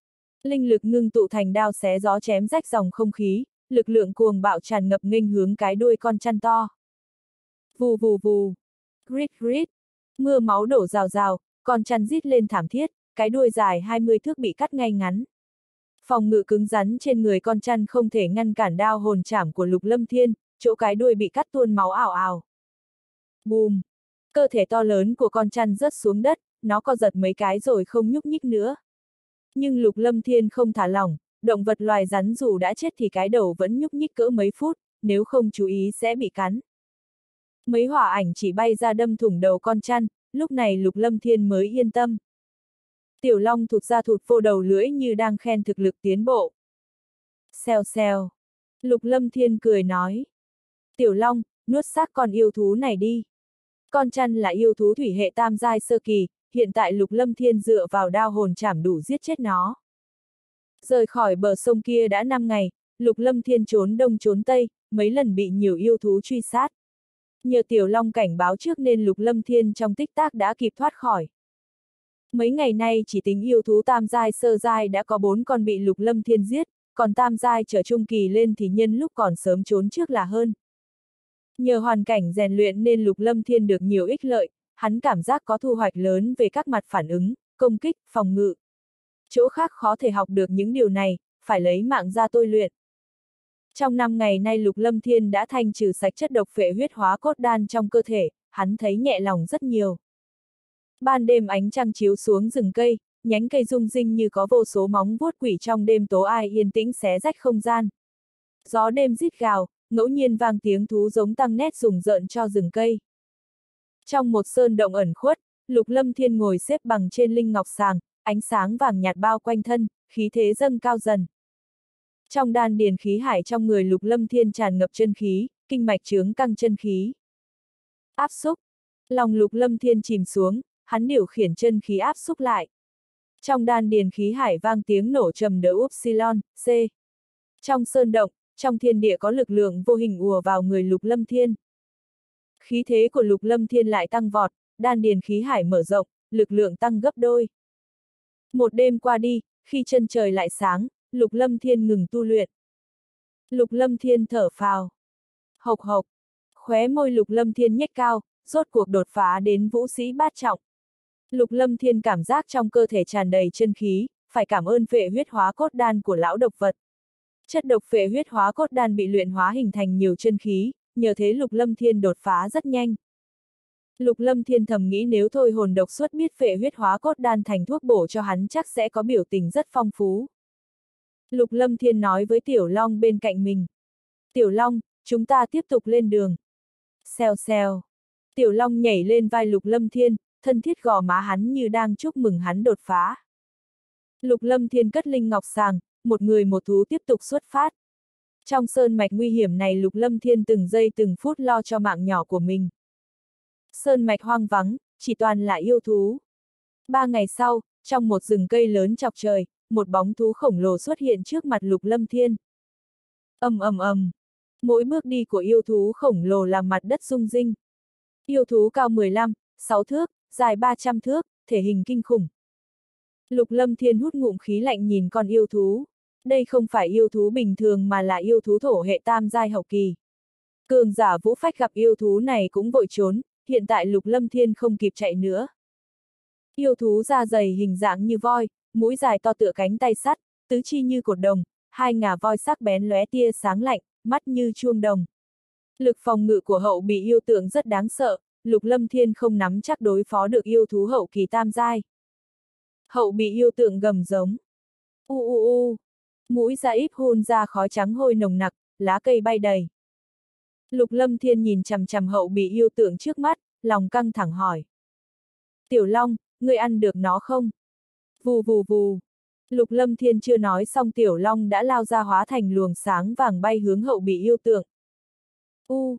Linh lực ngưng tụ thành đao xé gió chém rách dòng không khí, lực lượng cuồng bạo tràn ngập nghênh hướng cái đuôi con chăn to. Vù vù vù. Grit grit. Mưa máu đổ rào rào, con chăn rít lên thảm thiết, cái đuôi dài 20 thước bị cắt ngay ngắn. Phòng ngự cứng rắn trên người con chăn không thể ngăn cản đao hồn chảm của lục lâm thiên, chỗ cái đuôi bị cắt tuôn máu ảo ảo. Bùm! Cơ thể to lớn của con chăn rớt xuống đất, nó co giật mấy cái rồi không nhúc nhích nữa. Nhưng lục lâm thiên không thả lỏng, động vật loài rắn dù đã chết thì cái đầu vẫn nhúc nhích cỡ mấy phút, nếu không chú ý sẽ bị cắn. Mấy hỏa ảnh chỉ bay ra đâm thủng đầu con chăn, lúc này lục lâm thiên mới yên tâm. Tiểu Long thụt ra thụt vô đầu lưỡi như đang khen thực lực tiến bộ. Xèo xèo. Lục Lâm Thiên cười nói. Tiểu Long, nuốt xác con yêu thú này đi. Con chăn là yêu thú thủy hệ tam giai sơ kỳ, hiện tại Lục Lâm Thiên dựa vào đao hồn chảm đủ giết chết nó. Rời khỏi bờ sông kia đã 5 ngày, Lục Lâm Thiên trốn đông trốn tây, mấy lần bị nhiều yêu thú truy sát. Nhờ Tiểu Long cảnh báo trước nên Lục Lâm Thiên trong tích tác đã kịp thoát khỏi. Mấy ngày nay chỉ tính yêu thú tam giai sơ giai đã có bốn con bị lục lâm thiên giết, còn tam giai trở trung kỳ lên thì nhân lúc còn sớm trốn trước là hơn. Nhờ hoàn cảnh rèn luyện nên lục lâm thiên được nhiều ích lợi, hắn cảm giác có thu hoạch lớn về các mặt phản ứng, công kích, phòng ngự. Chỗ khác khó thể học được những điều này, phải lấy mạng ra tôi luyện. Trong năm ngày nay Lục Lâm Thiên đã thanh trừ sạch chất độc phệ huyết hóa cốt đan trong cơ thể, hắn thấy nhẹ lòng rất nhiều. Ban đêm ánh trăng chiếu xuống rừng cây, nhánh cây rung rinh như có vô số móng vuốt quỷ trong đêm tố ai yên tĩnh xé rách không gian. Gió đêm rít gào, ngẫu nhiên vang tiếng thú giống tăng nét rùng rợn cho rừng cây. Trong một sơn động ẩn khuất, Lục Lâm Thiên ngồi xếp bằng trên linh ngọc sàng, ánh sáng vàng nhạt bao quanh thân, khí thế dâng cao dần. Trong đan điền khí hải trong người Lục Lâm Thiên tràn ngập chân khí, kinh mạch trướng căng chân khí. Áp xúc, lòng Lục Lâm Thiên chìm xuống, hắn điều khiển chân khí áp xúc lại. Trong đan điền khí hải vang tiếng nổ trầm đỡ upsilon, C. Trong sơn động, trong thiên địa có lực lượng vô hình ùa vào người lục lâm thiên. Khí thế của lục lâm thiên lại tăng vọt, đan điền khí hải mở rộng, lực lượng tăng gấp đôi. Một đêm qua đi, khi chân trời lại sáng, lục lâm thiên ngừng tu luyện. Lục lâm thiên thở phào. Hộc hộc. Khóe môi lục lâm thiên nhếch cao, rốt cuộc đột phá đến vũ sĩ bát trọng. Lục Lâm Thiên cảm giác trong cơ thể tràn đầy chân khí, phải cảm ơn phệ huyết hóa cốt đan của lão độc vật. Chất độc phệ huyết hóa cốt đan bị luyện hóa hình thành nhiều chân khí, nhờ thế Lục Lâm Thiên đột phá rất nhanh. Lục Lâm Thiên thầm nghĩ nếu thôi hồn độc xuất biết phệ huyết hóa cốt đan thành thuốc bổ cho hắn chắc sẽ có biểu tình rất phong phú. Lục Lâm Thiên nói với Tiểu Long bên cạnh mình. Tiểu Long, chúng ta tiếp tục lên đường. Xèo xèo. Tiểu Long nhảy lên vai Lục Lâm Thiên, thân thiết gò má hắn như đang chúc mừng hắn đột phá. Lục lâm thiên cất linh ngọc sàng, một người một thú tiếp tục xuất phát. Trong sơn mạch nguy hiểm này lục lâm thiên từng giây từng phút lo cho mạng nhỏ của mình. Sơn mạch hoang vắng, chỉ toàn là yêu thú. Ba ngày sau, trong một rừng cây lớn chọc trời, một bóng thú khổng lồ xuất hiện trước mặt lục lâm thiên. ầm ầm ầm, mỗi bước đi của yêu thú khổng lồ làm mặt đất rung rinh. Yêu thú cao 15, 6 thước, dài 300 thước, thể hình kinh khủng. Lục Lâm Thiên hút ngụm khí lạnh nhìn con yêu thú. Đây không phải yêu thú bình thường mà là yêu thú thổ hệ tam giai hậu kỳ. Cường giả vũ phách gặp yêu thú này cũng vội trốn, hiện tại Lục Lâm Thiên không kịp chạy nữa. Yêu thú da dày hình dạng như voi, mũi dài to tựa cánh tay sắt, tứ chi như cột đồng, hai ngà voi sắc bén lóe tia sáng lạnh, mắt như chuông đồng. Lực phòng ngự của hậu bị yêu tượng rất đáng sợ, Lục Lâm Thiên không nắm chắc đối phó được yêu thú hậu kỳ tam giai. Hậu bị yêu tượng gầm giống. U u u. Mũi ra ít hôn ra khói trắng hôi nồng nặc, lá cây bay đầy. Lục Lâm Thiên nhìn chằm chằm hậu bị yêu tượng trước mắt, lòng căng thẳng hỏi. Tiểu Long, ngươi ăn được nó không? Vù vù vù. Lục Lâm Thiên chưa nói xong Tiểu Long đã lao ra hóa thành luồng sáng vàng bay hướng hậu bị yêu tượng. U.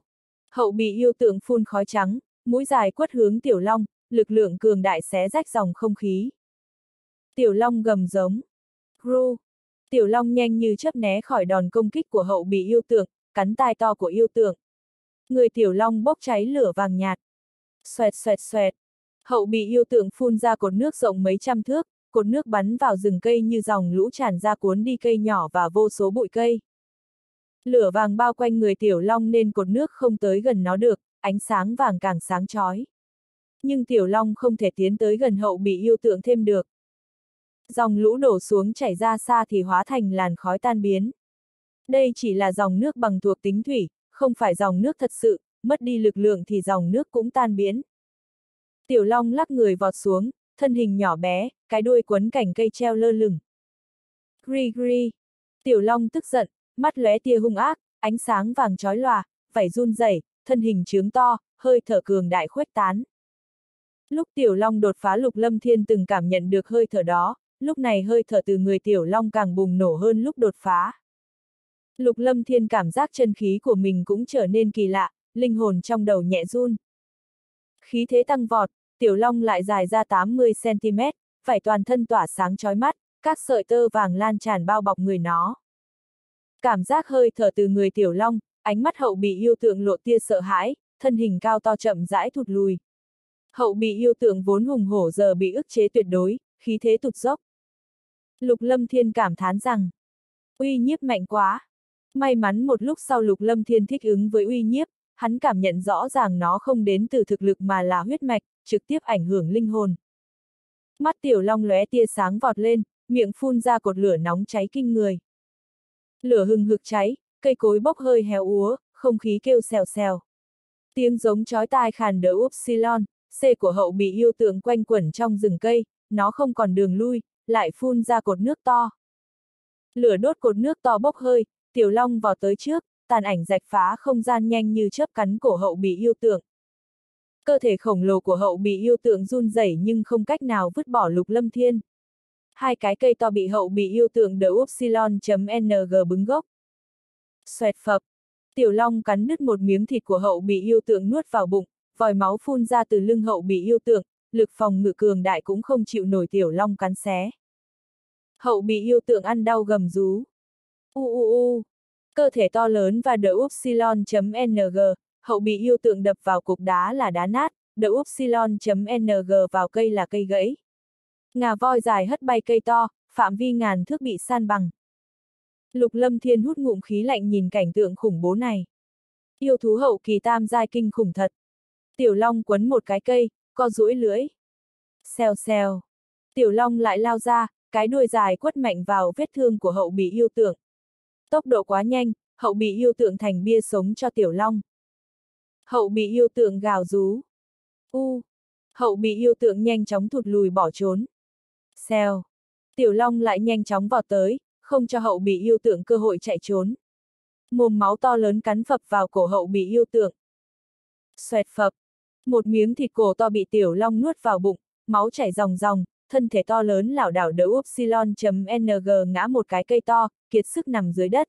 Hậu bị yêu tượng phun khói trắng, mũi dài quất hướng Tiểu Long, lực lượng cường đại xé rách dòng không khí. Tiểu Long gầm giống. Ru. Tiểu Long nhanh như chớp né khỏi đòn công kích của hậu bị yêu tượng, cắn tai to của yêu tượng. Người Tiểu Long bốc cháy lửa vàng nhạt. Xoẹt xoẹt xoẹt. Hậu bị yêu tượng phun ra cột nước rộng mấy trăm thước, cột nước bắn vào rừng cây như dòng lũ tràn ra cuốn đi cây nhỏ và vô số bụi cây. Lửa vàng bao quanh người tiểu long nên cột nước không tới gần nó được, ánh sáng vàng càng sáng chói. Nhưng tiểu long không thể tiến tới gần hậu bị yêu tượng thêm được. Dòng lũ đổ xuống chảy ra xa thì hóa thành làn khói tan biến. Đây chỉ là dòng nước bằng thuộc tính thủy, không phải dòng nước thật sự, mất đi lực lượng thì dòng nước cũng tan biến. Tiểu Long lắc người vọt xuống, thân hình nhỏ bé, cái đuôi quấn cảnh cây treo lơ lửng. Gri gri. Tiểu Long tức giận, mắt lóe tia hung ác, ánh sáng vàng chói lòa, vảy run rẩy, thân hình trướng to, hơi thở cường đại khuếch tán. Lúc Tiểu Long đột phá Lục Lâm Thiên từng cảm nhận được hơi thở đó, lúc này hơi thở từ người Tiểu Long càng bùng nổ hơn lúc đột phá. Lục Lâm Thiên cảm giác chân khí của mình cũng trở nên kỳ lạ, linh hồn trong đầu nhẹ run. Khí thế tăng vọt, Tiểu Long lại dài ra 80cm, phải toàn thân tỏa sáng chói mắt, các sợi tơ vàng lan tràn bao bọc người nó. Cảm giác hơi thở từ người Tiểu Long, ánh mắt hậu bị yêu tượng lộ tia sợ hãi, thân hình cao to chậm rãi thụt lùi. Hậu bị yêu tượng vốn hùng hổ giờ bị ức chế tuyệt đối, khí thế tụt dốc. Lục Lâm Thiên cảm thán rằng, uy nhiếp mạnh quá. May mắn một lúc sau Lục Lâm Thiên thích ứng với uy nhiếp, hắn cảm nhận rõ ràng nó không đến từ thực lực mà là huyết mạch, trực tiếp ảnh hưởng linh hồn. Mắt tiểu long lóe tia sáng vọt lên, miệng phun ra cột lửa nóng cháy kinh người. Lửa hừng hực cháy, cây cối bốc hơi héo úa, không khí kêu xèo xèo. Tiếng giống chói tai khàn đỡ Upsilon, C của hậu bị yêu tượng quanh quẩn trong rừng cây, nó không còn đường lui, lại phun ra cột nước to. Lửa đốt cột nước to bốc hơi, tiểu long vào tới trước, tàn ảnh rạch phá không gian nhanh như chớp cắn cổ hậu bị yêu tượng. Cơ thể khổng lồ của hậu bị yêu tượng run rẩy nhưng không cách nào vứt bỏ lục lâm thiên. Hai cái cây to bị hậu bị yêu tượng đỡ upsilon.ng bứng gốc. Xoẹt phập. Tiểu long cắn nứt một miếng thịt của hậu bị yêu tượng nuốt vào bụng, vòi máu phun ra từ lưng hậu bị yêu tượng, lực phòng ngự cường đại cũng không chịu nổi tiểu long cắn xé. Hậu bị yêu tượng ăn đau gầm rú. U u u. Cơ thể to lớn và đỡ upsilon.ng, hậu bị yêu tượng đập vào cục đá là đá nát, đỡ upsilon.ng vào cây là cây gãy. Ngà voi dài hất bay cây to, phạm vi ngàn thước bị san bằng. Lục lâm thiên hút ngụm khí lạnh nhìn cảnh tượng khủng bố này. Yêu thú hậu kỳ tam giai kinh khủng thật. Tiểu long quấn một cái cây, co duỗi lưỡi. Xèo xèo. Tiểu long lại lao ra, cái đuôi dài quất mạnh vào vết thương của hậu bị yêu tượng. Tốc độ quá nhanh, hậu bị yêu tượng thành bia sống cho tiểu long. Hậu bị yêu tượng gào rú. U. Hậu bị yêu tượng nhanh chóng thụt lùi bỏ trốn. Xèo. Tiểu long lại nhanh chóng vào tới, không cho hậu bị yêu tượng cơ hội chạy trốn. Mồm máu to lớn cắn phập vào cổ hậu bị yêu tượng. Xoẹt phập. Một miếng thịt cổ to bị tiểu long nuốt vào bụng, máu chảy ròng ròng, thân thể to lớn lảo đảo đỡ upsilon.ng ngã một cái cây to, kiệt sức nằm dưới đất.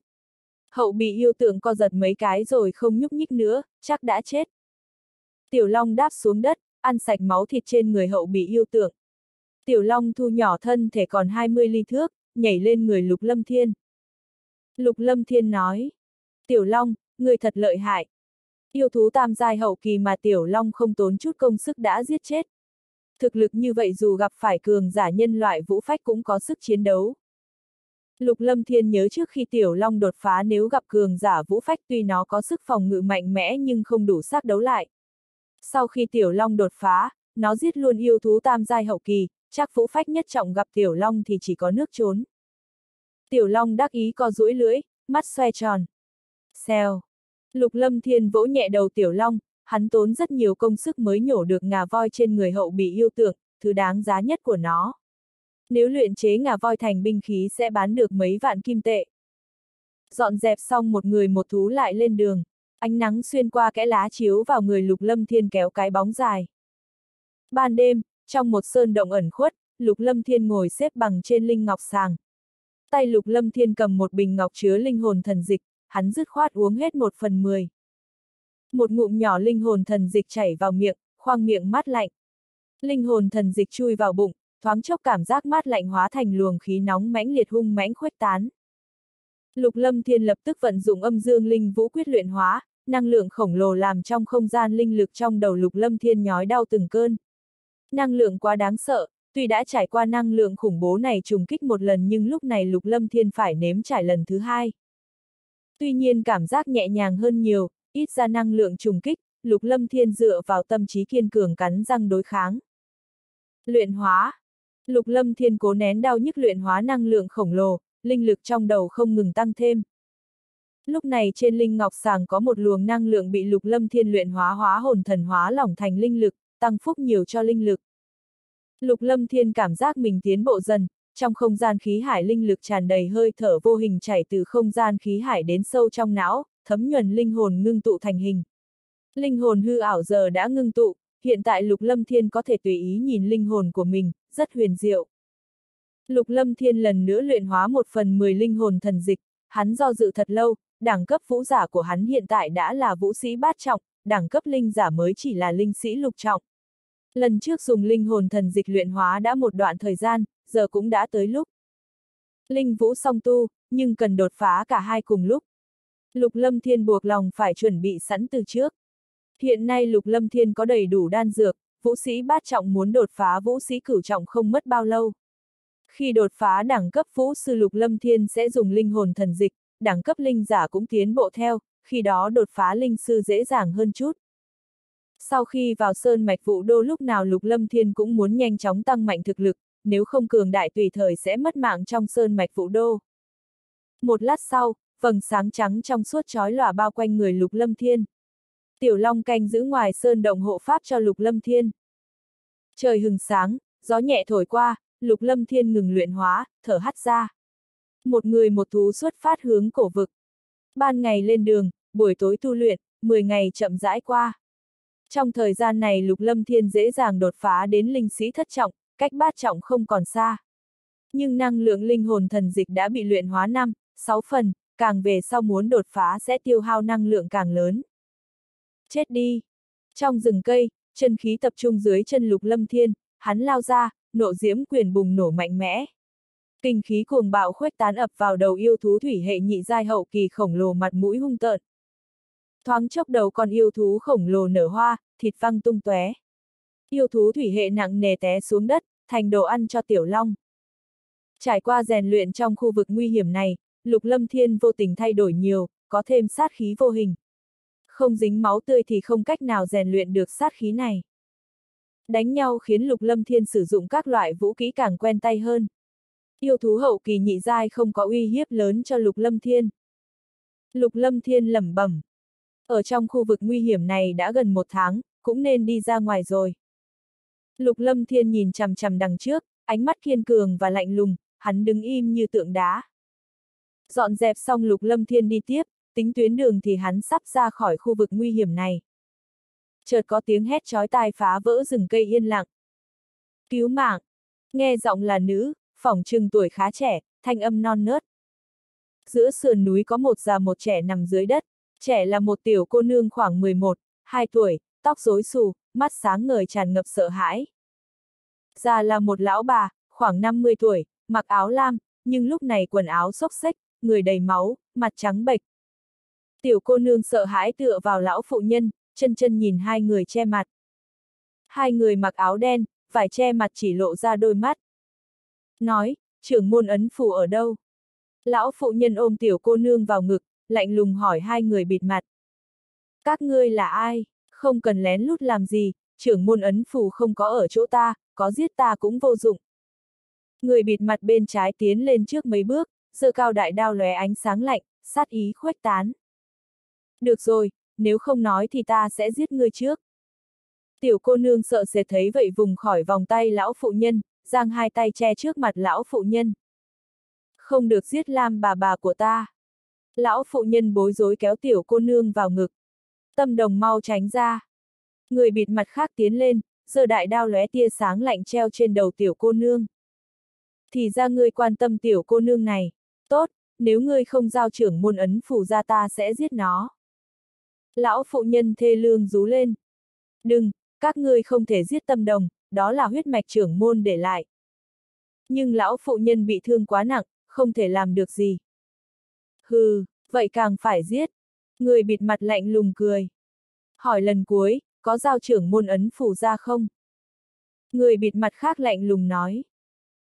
Hậu bị yêu tượng co giật mấy cái rồi không nhúc nhích nữa, chắc đã chết. Tiểu Long đáp xuống đất, ăn sạch máu thịt trên người hậu bị yêu tượng. Tiểu Long thu nhỏ thân thể còn 20 ly thước, nhảy lên người Lục Lâm Thiên. Lục Lâm Thiên nói, Tiểu Long, người thật lợi hại. Yêu thú tam giai hậu kỳ mà Tiểu Long không tốn chút công sức đã giết chết. Thực lực như vậy dù gặp phải cường giả nhân loại vũ phách cũng có sức chiến đấu. Lục Lâm Thiên nhớ trước khi Tiểu Long đột phá nếu gặp cường giả vũ phách tuy nó có sức phòng ngự mạnh mẽ nhưng không đủ sát đấu lại. Sau khi Tiểu Long đột phá, nó giết luôn yêu thú tam giai hậu kỳ, chắc vũ phách nhất trọng gặp Tiểu Long thì chỉ có nước trốn. Tiểu Long đắc ý co duỗi lưỡi, mắt xoe tròn. Xèo. Lục Lâm Thiên vỗ nhẹ đầu Tiểu Long, hắn tốn rất nhiều công sức mới nhổ được ngà voi trên người hậu bị yêu tượng, thứ đáng giá nhất của nó. Nếu luyện chế ngà voi thành binh khí sẽ bán được mấy vạn kim tệ. Dọn dẹp xong một người một thú lại lên đường, ánh nắng xuyên qua kẽ lá chiếu vào người lục lâm thiên kéo cái bóng dài. Ban đêm, trong một sơn động ẩn khuất, lục lâm thiên ngồi xếp bằng trên linh ngọc sàng. Tay lục lâm thiên cầm một bình ngọc chứa linh hồn thần dịch, hắn dứt khoát uống hết một phần mười. Một ngụm nhỏ linh hồn thần dịch chảy vào miệng, khoang miệng mát lạnh. Linh hồn thần dịch chui vào bụng, thoáng chốc cảm giác mát lạnh hóa thành luồng khí nóng mãnh liệt hung mãnh khuếch tán. Lục Lâm Thiên lập tức vận dụng âm dương linh vũ quyết luyện hóa, năng lượng khổng lồ làm trong không gian linh lực trong đầu Lục Lâm Thiên nhói đau từng cơn. Năng lượng quá đáng sợ, tuy đã trải qua năng lượng khủng bố này trùng kích một lần nhưng lúc này Lục Lâm Thiên phải nếm trải lần thứ hai. Tuy nhiên cảm giác nhẹ nhàng hơn nhiều, ít ra năng lượng trùng kích, Lục Lâm Thiên dựa vào tâm trí kiên cường cắn răng đối kháng. Luyện hóa Lục Lâm Thiên cố nén đau nhức luyện hóa năng lượng khổng lồ, linh lực trong đầu không ngừng tăng thêm. Lúc này trên linh ngọc sàng có một luồng năng lượng bị Lục Lâm Thiên luyện hóa hóa hồn thần hóa lỏng thành linh lực, tăng phúc nhiều cho linh lực. Lục Lâm Thiên cảm giác mình tiến bộ dần, trong không gian khí hải linh lực tràn đầy hơi thở vô hình chảy từ không gian khí hải đến sâu trong não, thấm nhuần linh hồn ngưng tụ thành hình. Linh hồn hư ảo giờ đã ngưng tụ, hiện tại Lục Lâm Thiên có thể tùy ý nhìn linh hồn của mình, rất huyền diệu. Lục Lâm Thiên lần nữa luyện hóa một phần mười linh hồn thần dịch, hắn do dự thật lâu, đẳng cấp vũ giả của hắn hiện tại đã là vũ sĩ bát trọng, đẳng cấp linh giả mới chỉ là linh sĩ lục trọng. Lần trước dùng linh hồn thần dịch luyện hóa đã một đoạn thời gian, giờ cũng đã tới lúc. Linh vũ song tu, nhưng cần đột phá cả hai cùng lúc. Lục Lâm Thiên buộc lòng phải chuẩn bị sẵn từ trước. Hiện nay Lục Lâm Thiên có đầy đủ đan dược, vũ sĩ bát trọng muốn đột phá vũ sĩ cửu trọng không mất bao lâu. Khi đột phá đẳng cấp vũ sư Lục Lâm Thiên sẽ dùng linh hồn thần dịch, đẳng cấp linh giả cũng tiến bộ theo, khi đó đột phá linh sư dễ dàng hơn chút. Sau khi vào sơn mạch vụ đô lúc nào Lục Lâm Thiên cũng muốn nhanh chóng tăng mạnh thực lực, nếu không cường đại tùy thời sẽ mất mạng trong sơn mạch vụ đô. Một lát sau, vầng sáng trắng trong suốt chói lòa bao quanh người Lục Lâm Thiên. Tiểu Long canh giữ ngoài sơn động hộ pháp cho Lục Lâm Thiên. Trời hừng sáng, gió nhẹ thổi qua, Lục Lâm Thiên ngừng luyện hóa, thở hắt ra. Một người một thú xuất phát hướng cổ vực. Ban ngày lên đường, buổi tối tu luyện, 10 ngày chậm rãi qua. Trong thời gian này Lục Lâm Thiên dễ dàng đột phá đến linh sĩ thất trọng, cách bát trọng không còn xa. Nhưng năng lượng linh hồn thần dịch đã bị luyện hóa 5, 6 phần, càng về sau muốn đột phá sẽ tiêu hao năng lượng càng lớn. Chết đi! Trong rừng cây, chân khí tập trung dưới chân lục lâm thiên, hắn lao ra, nộ diễm quyền bùng nổ mạnh mẽ. Kinh khí cuồng bạo khuếch tán ập vào đầu yêu thú thủy hệ nhị giai hậu kỳ khổng lồ mặt mũi hung tợn. Thoáng chốc đầu con yêu thú khổng lồ nở hoa, thịt văng tung tóe. Yêu thú thủy hệ nặng nề té xuống đất, thành đồ ăn cho tiểu long. Trải qua rèn luyện trong khu vực nguy hiểm này, Lục Lâm Thiên vô tình thay đổi nhiều, có thêm sát khí vô hình. Không dính máu tươi thì không cách nào rèn luyện được sát khí này. Đánh nhau khiến Lục Lâm Thiên sử dụng các loại vũ kỹ càng quen tay hơn. Yêu thú hậu kỳ nhị giai không có uy hiếp lớn cho Lục Lâm Thiên. Lục Lâm Thiên lẩm bẩm. Ở trong khu vực nguy hiểm này đã gần một tháng, cũng nên đi ra ngoài rồi. Lục Lâm Thiên nhìn chằm chằm đằng trước, ánh mắt kiên cường và lạnh lùng, hắn đứng im như tượng đá. Dọn dẹp xong Lục Lâm Thiên đi tiếp, tính tuyến đường thì hắn sắp ra khỏi khu vực nguy hiểm này. Chợt có tiếng hét chói tai phá vỡ rừng cây yên lặng. Cứu mạng! Nghe giọng là nữ, phỏng trưng tuổi khá trẻ, thanh âm non nớt. Giữa sườn núi có một già một trẻ nằm dưới đất, trẻ là một tiểu cô nương khoảng 11, 2 tuổi, tóc rối xù, mắt sáng ngời tràn ngập sợ hãi. Già là một lão bà, khoảng 50 tuổi, mặc áo lam, nhưng lúc này quần áo xốc xếch, người đầy máu, mặt trắng bệch. Tiểu cô nương sợ hãi tựa vào lão phụ nhân, chân chân nhìn hai người che mặt. Hai người mặc áo đen, vải che mặt chỉ lộ ra đôi mắt. Nói, trưởng môn ấn phù ở đâu? Lão phụ nhân ôm tiểu cô nương vào ngực, lạnh lùng hỏi hai người bịt mặt. Các ngươi là ai? Không cần lén lút làm gì, trưởng môn ấn phù không có ở chỗ ta, có giết ta cũng vô dụng. Người bịt mặt bên trái tiến lên trước mấy bước, giơ cao đại đao lóe ánh sáng lạnh, sát ý khuếch tán. Được rồi, nếu không nói thì ta sẽ giết ngươi trước. Tiểu cô nương sợ sẽ thấy vậy vùng khỏi vòng tay lão phụ nhân, giang hai tay che trước mặt lão phụ nhân. Không được giết lam bà bà của ta. Lão phụ nhân bối rối kéo tiểu cô nương vào ngực. Tâm đồng mau tránh ra. Người bịt mặt khác tiến lên, giờ đại đao lóe tia sáng lạnh treo trên đầu tiểu cô nương. Thì ra ngươi quan tâm tiểu cô nương này. Tốt, nếu ngươi không giao trưởng môn ấn phủ ra ta sẽ giết nó. Lão phụ nhân thê lương rú lên. Đừng, Các ngươi không thể giết tâm đồng, đó là huyết mạch trưởng môn để lại. Nhưng lão phụ nhân bị thương quá nặng, không thể làm được gì. Hừ, vậy càng phải giết. Người bịt mặt lạnh lùng cười. Hỏi lần cuối, có giao trưởng môn ấn phủ ra không? Người bịt mặt khác lạnh lùng nói.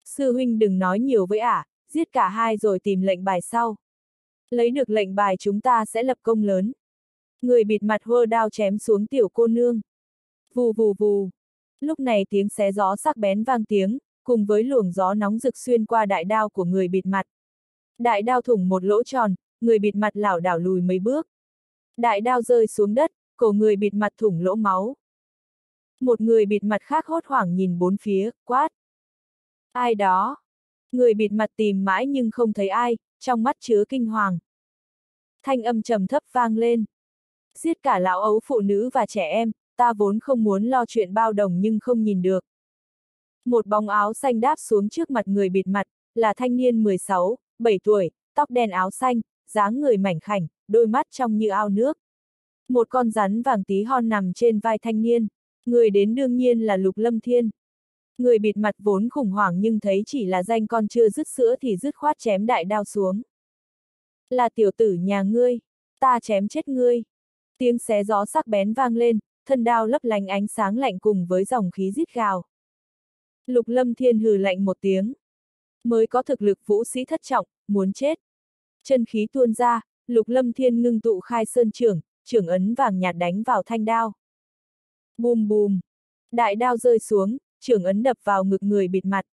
Sư huynh đừng nói nhiều với ả, giết cả hai rồi tìm lệnh bài sau. Lấy được lệnh bài chúng ta sẽ lập công lớn. Người bịt mặt hơ đao chém xuống tiểu cô nương. Vù vù vù. Lúc này tiếng xé gió sắc bén vang tiếng, cùng với luồng gió nóng rực xuyên qua đại đao của người bịt mặt. Đại đao thủng một lỗ tròn, người bịt mặt lảo đảo lùi mấy bước. Đại đao rơi xuống đất, cổ người bịt mặt thủng lỗ máu. Một người bịt mặt khác hốt hoảng nhìn bốn phía, quát. Ai đó? Người bịt mặt tìm mãi nhưng không thấy ai, trong mắt chứa kinh hoàng. Thanh âm trầm thấp vang lên. Giết cả lão ấu phụ nữ và trẻ em, ta vốn không muốn lo chuyện bao đồng nhưng không nhìn được. Một bóng áo xanh đáp xuống trước mặt người bịt mặt, là thanh niên 16, 7 tuổi, tóc đen áo xanh, dáng người mảnh khảnh, đôi mắt trong như ao nước. Một con rắn vàng tí hon nằm trên vai thanh niên, người đến đương nhiên là Lục Lâm Thiên. Người bịt mặt vốn khủng hoảng nhưng thấy chỉ là danh con chưa dứt sữa thì dứt khoát chém đại đao xuống. Là tiểu tử nhà ngươi, ta chém chết ngươi. Tiếng xé gió sắc bén vang lên, thân đao lấp lánh ánh sáng lạnh cùng với dòng khí rít gào. Lục lâm thiên hừ lạnh một tiếng. Mới có thực lực vũ sĩ thất trọng, muốn chết. Chân khí tuôn ra, lục lâm thiên ngưng tụ khai sơn trưởng, trưởng ấn vàng nhạt đánh vào thanh đao. Bùm bùm. Đại đao rơi xuống, trưởng ấn đập vào ngực người bịt mặt.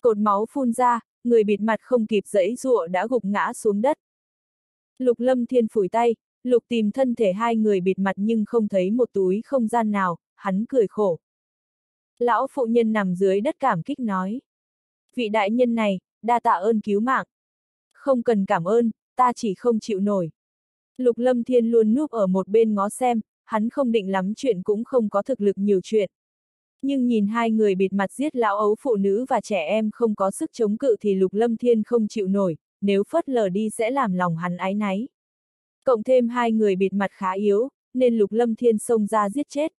Cột máu phun ra, người bịt mặt không kịp dẫy dụa đã gục ngã xuống đất. Lục lâm thiên phủi tay, lục tìm thân thể hai người bịt mặt nhưng không thấy một túi không gian nào, hắn cười khổ. Lão phụ nhân nằm dưới đất cảm kích nói. Vị đại nhân này, đa tạ ơn cứu mạng. Không cần cảm ơn, ta chỉ không chịu nổi. Lục lâm thiên luôn núp ở một bên ngó xem, hắn không định lắm chuyện cũng không có thực lực nhiều chuyện. Nhưng nhìn hai người bịt mặt giết lão ấu phụ nữ và trẻ em không có sức chống cự thì lục lâm thiên không chịu nổi, nếu phớt lờ đi sẽ làm lòng hắn ái náy. Cộng thêm hai người bịt mặt khá yếu, nên lục lâm thiên xông ra giết chết.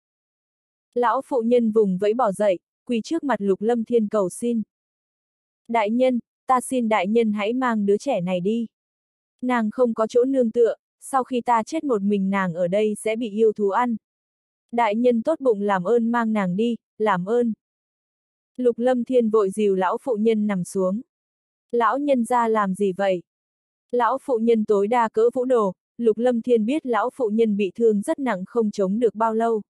Lão phụ nhân vùng vẫy bỏ dậy, quỳ trước mặt lục lâm thiên cầu xin. Đại nhân, ta xin đại nhân hãy mang đứa trẻ này đi. Nàng không có chỗ nương tựa, sau khi ta chết một mình nàng ở đây sẽ bị yêu thú ăn. Đại nhân tốt bụng làm ơn mang nàng đi, làm ơn. Lục lâm thiên vội dìu lão phụ nhân nằm xuống. Lão nhân ra làm gì vậy? Lão phụ nhân tối đa cỡ vũ đồ, lục lâm thiên biết lão phụ nhân bị thương rất nặng không chống được bao lâu.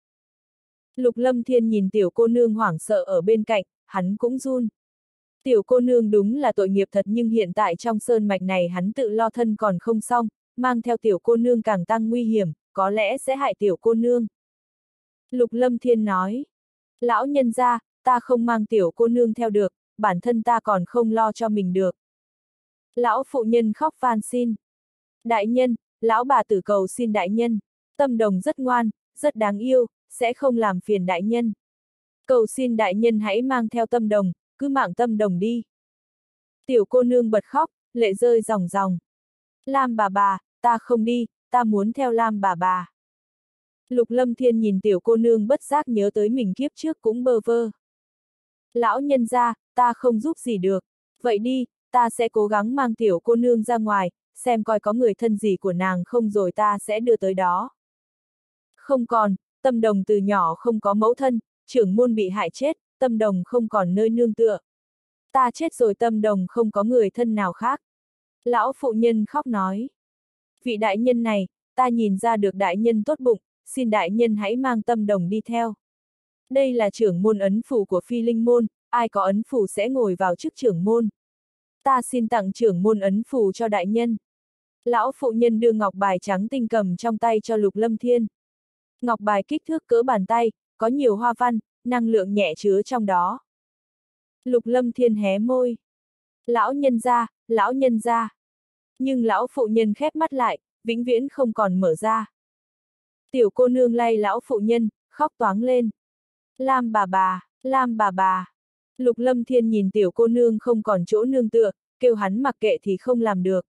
Lục lâm thiên nhìn tiểu cô nương hoảng sợ ở bên cạnh, hắn cũng run. Tiểu cô nương đúng là tội nghiệp thật nhưng hiện tại trong sơn mạch này hắn tự lo thân còn không xong, mang theo tiểu cô nương càng tăng nguy hiểm, có lẽ sẽ hại tiểu cô nương. Lục lâm thiên nói, lão nhân ra, ta không mang tiểu cô nương theo được, bản thân ta còn không lo cho mình được. Lão phụ nhân khóc van xin. Đại nhân, lão bà tử cầu xin đại nhân, tâm đồng rất ngoan, rất đáng yêu, sẽ không làm phiền đại nhân. Cầu xin đại nhân hãy mang theo tâm đồng, cứ mạng tâm đồng đi. Tiểu cô nương bật khóc, lệ rơi ròng ròng. Lam bà bà, ta không đi, ta muốn theo Lam bà bà. Lục Lâm Thiên nhìn tiểu cô nương bất giác nhớ tới mình kiếp trước cũng bơ vơ. Lão nhân ra, ta không giúp gì được. Vậy đi, ta sẽ cố gắng mang tiểu cô nương ra ngoài, xem coi có người thân gì của nàng không rồi ta sẽ đưa tới đó. Không còn, tâm đồng từ nhỏ không có mẫu thân, trưởng môn bị hại chết, tâm đồng không còn nơi nương tựa. Ta chết rồi tâm đồng không có người thân nào khác. Lão phụ nhân khóc nói. Vị đại nhân này, ta nhìn ra được đại nhân tốt bụng, xin đại nhân hãy mang tâm đồng đi theo. Đây là trưởng môn ấn phủ của phi linh môn, ai có ấn phủ sẽ ngồi vào chức trưởng môn. Ta xin tặng trưởng môn ấn phủ cho đại nhân. Lão phụ nhân đưa ngọc bài trắng tinh cầm trong tay cho lục lâm thiên. Ngọc bài kích thước cỡ bàn tay, có nhiều hoa văn, năng lượng nhẹ chứa trong đó. Lục lâm thiên hé môi. Lão nhân ra, lão nhân ra. Nhưng lão phụ nhân khép mắt lại, vĩnh viễn không còn mở ra. Tiểu cô nương lay lão phụ nhân, khóc toáng lên. Lam bà bà, Lam bà bà. Lục lâm thiên nhìn tiểu cô nương không còn chỗ nương tựa, kêu hắn mặc kệ thì không làm được.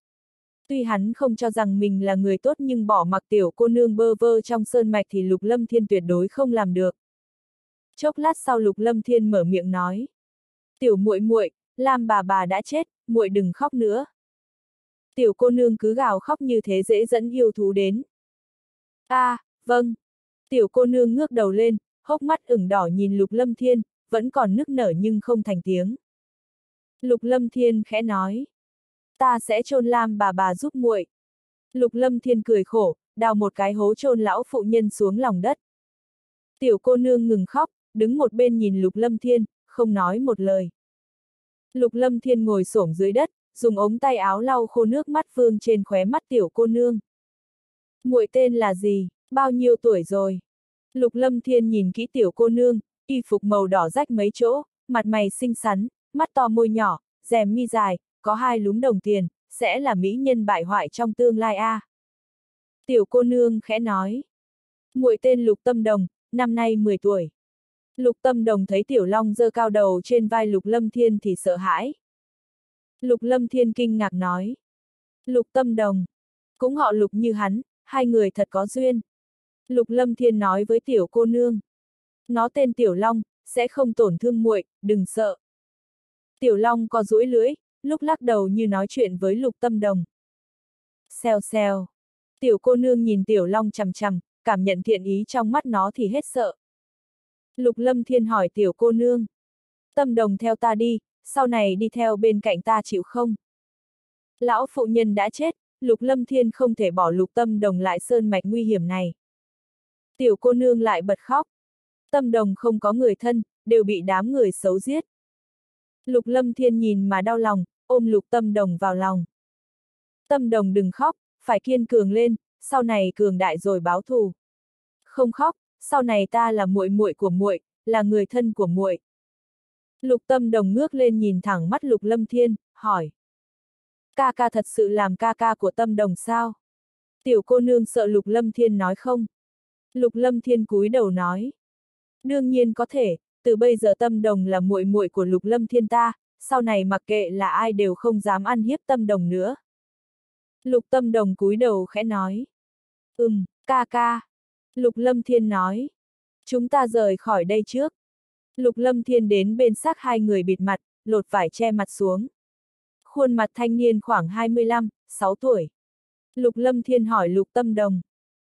Tuy hắn không cho rằng mình là người tốt nhưng bỏ mặc tiểu cô nương bơ vơ trong sơn mạch thì lục lâm thiên tuyệt đối không làm được. Chốc lát sau Lục Lâm Thiên mở miệng nói. Tiểu muội muội, Lam bà bà đã chết, muội đừng khóc nữa. Tiểu cô nương cứ gào khóc như thế dễ dẫn yêu thú đến. a à, vâng. Tiểu cô nương ngước đầu lên, hốc mắt ửng đỏ nhìn Lục Lâm Thiên, vẫn còn nức nở nhưng không thành tiếng. Lục Lâm Thiên khẽ nói. Ta sẽ chôn Lam bà bà giúp muội. Lục Lâm Thiên cười khổ, đào một cái hố chôn lão phụ nhân xuống lòng đất. Tiểu cô nương ngừng khóc, đứng một bên nhìn Lục Lâm Thiên, không nói một lời. Lục Lâm Thiên ngồi xổm dưới đất, dùng ống tay áo lau khô nước mắt vương trên khóe mắt tiểu cô nương. Muội tên là gì, bao nhiêu tuổi rồi? Lục Lâm Thiên nhìn kỹ tiểu cô nương, y phục màu đỏ rách mấy chỗ, mặt mày xinh xắn, mắt to môi nhỏ, rèm mi dài, có hai lúm đồng tiền, sẽ là mỹ nhân bại hoại trong tương lai a. À. Tiểu cô nương khẽ nói. Muội tên Lục Tâm Đồng, năm nay 10 tuổi. Lục Tâm Đồng thấy Tiểu Long giơ cao đầu trên vai Lục Lâm Thiên thì sợ hãi. Lục Lâm Thiên kinh ngạc nói. Lục Tâm Đồng. Cũng họ Lục như hắn, hai người thật có duyên. Lục Lâm Thiên nói với Tiểu cô nương. Nó tên Tiểu Long, sẽ không tổn thương muội, đừng sợ. Tiểu Long có duỗi lưỡi, lúc lắc đầu như nói chuyện với Lục Tâm Đồng. Xèo xèo. Tiểu cô nương nhìn Tiểu Long chằm chằm, cảm nhận thiện ý trong mắt nó thì hết sợ. Lục Lâm Thiên hỏi Tiểu cô nương. Tâm Đồng theo ta đi, sau này đi theo bên cạnh ta chịu không? Lão phụ nhân đã chết, Lục Lâm Thiên không thể bỏ Lục Tâm Đồng lại sơn mạch nguy hiểm này. Tiểu cô nương lại bật khóc. Tâm Đồng không có người thân, đều bị đám người xấu giết. Lục Lâm Thiên nhìn mà đau lòng, ôm Lục Tâm Đồng vào lòng. Tâm Đồng đừng khóc, phải kiên cường lên, sau này cường đại rồi báo thù. Không khóc, sau này ta là muội muội của muội, là người thân của muội. Lục Tâm Đồng ngước lên nhìn thẳng mắt Lục Lâm Thiên, hỏi. Ca ca thật sự làm ca ca của Tâm Đồng sao? Tiểu cô nương sợ Lục Lâm Thiên nói không? Lục Lâm Thiên cúi đầu nói. Đương nhiên có thể, từ bây giờ tâm đồng là muội muội của lục lâm thiên ta, sau này mặc kệ là ai đều không dám ăn hiếp tâm đồng nữa. Lục tâm đồng cúi đầu khẽ nói. Ừm, ca ca. Lục lâm thiên nói. Chúng ta rời khỏi đây trước. Lục lâm thiên đến bên xác hai người bịt mặt, lột vải che mặt xuống. Khuôn mặt thanh niên khoảng 25, 6 tuổi. Lục lâm thiên hỏi lục tâm đồng.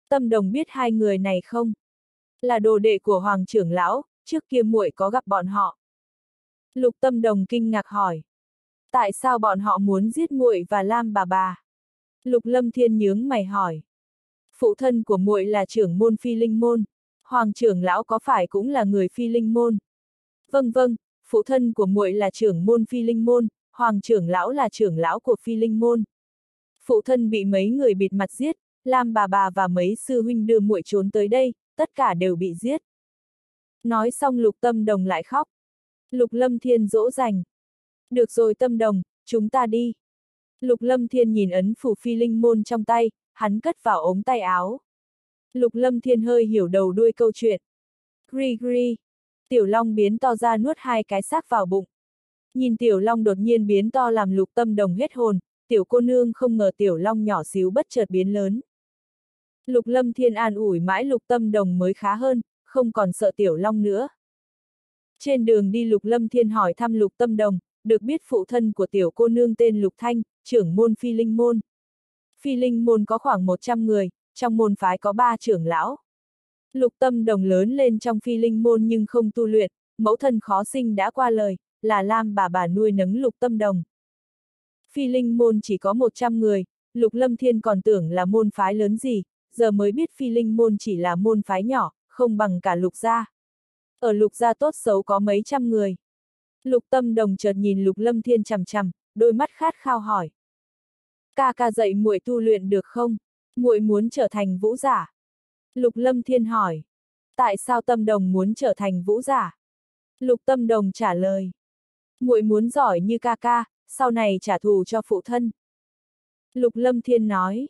Tâm đồng biết hai người này không? Là đồ đệ của hoàng trưởng lão, trước kia muội có gặp bọn họ. Lục tâm đồng kinh ngạc hỏi. Tại sao bọn họ muốn giết muội và Lam bà bà? Lục lâm thiên nhướng mày hỏi. Phụ thân của muội là trưởng môn phi linh môn. Hoàng trưởng lão có phải cũng là người phi linh môn? Vâng vâng, phụ thân của muội là trưởng môn phi linh môn, hoàng trưởng lão là trưởng lão của phi linh môn. Phụ thân bị mấy người bịt mặt giết, Lam bà bà và mấy sư huynh đưa muội trốn tới đây, tất cả đều bị giết. Nói xong lục tâm đồng lại khóc. Lục lâm thiên dỗ dành. Được rồi tâm đồng, chúng ta đi. Lục lâm thiên nhìn ấn phủ phi linh môn trong tay, hắn cất vào ống tay áo. Lục lâm thiên hơi hiểu đầu đuôi câu chuyện. Gri gri. Tiểu long biến to ra nuốt hai cái xác vào bụng. Nhìn tiểu long đột nhiên biến to làm lục tâm đồng hết hồn, tiểu cô nương không ngờ tiểu long nhỏ xíu bất chợt biến lớn. Lục lâm thiên an ủi mãi lục tâm đồng mới khá hơn, không còn sợ tiểu long nữa. Trên đường đi lục lâm thiên hỏi thăm lục tâm đồng, được biết phụ thân của tiểu cô nương tên lục thanh, trưởng môn phi linh môn. Phi linh môn có khoảng 100 người, trong môn phái có ba trưởng lão. Lục tâm đồng lớn lên trong phi linh môn nhưng không tu luyện, mẫu thân khó sinh đã qua lời, là Lam bà bà nuôi nấng lục tâm đồng. Phi linh môn chỉ có 100 người, lục lâm thiên còn tưởng là môn phái lớn gì, giờ mới biết phi linh môn chỉ là môn phái nhỏ, không bằng cả lục gia. Ở lục gia tốt xấu có mấy trăm người. Lục tâm đồng chợt nhìn lục lâm thiên chằm chằm, đôi mắt khát khao hỏi. Ca ca dạy muội tu luyện được không? muội muốn trở thành vũ giả. Lục lâm thiên hỏi. Tại sao tâm đồng muốn trở thành vũ giả? Lục tâm đồng trả lời. muội muốn giỏi như ca ca, sau này trả thù cho phụ thân. Lục lâm thiên nói.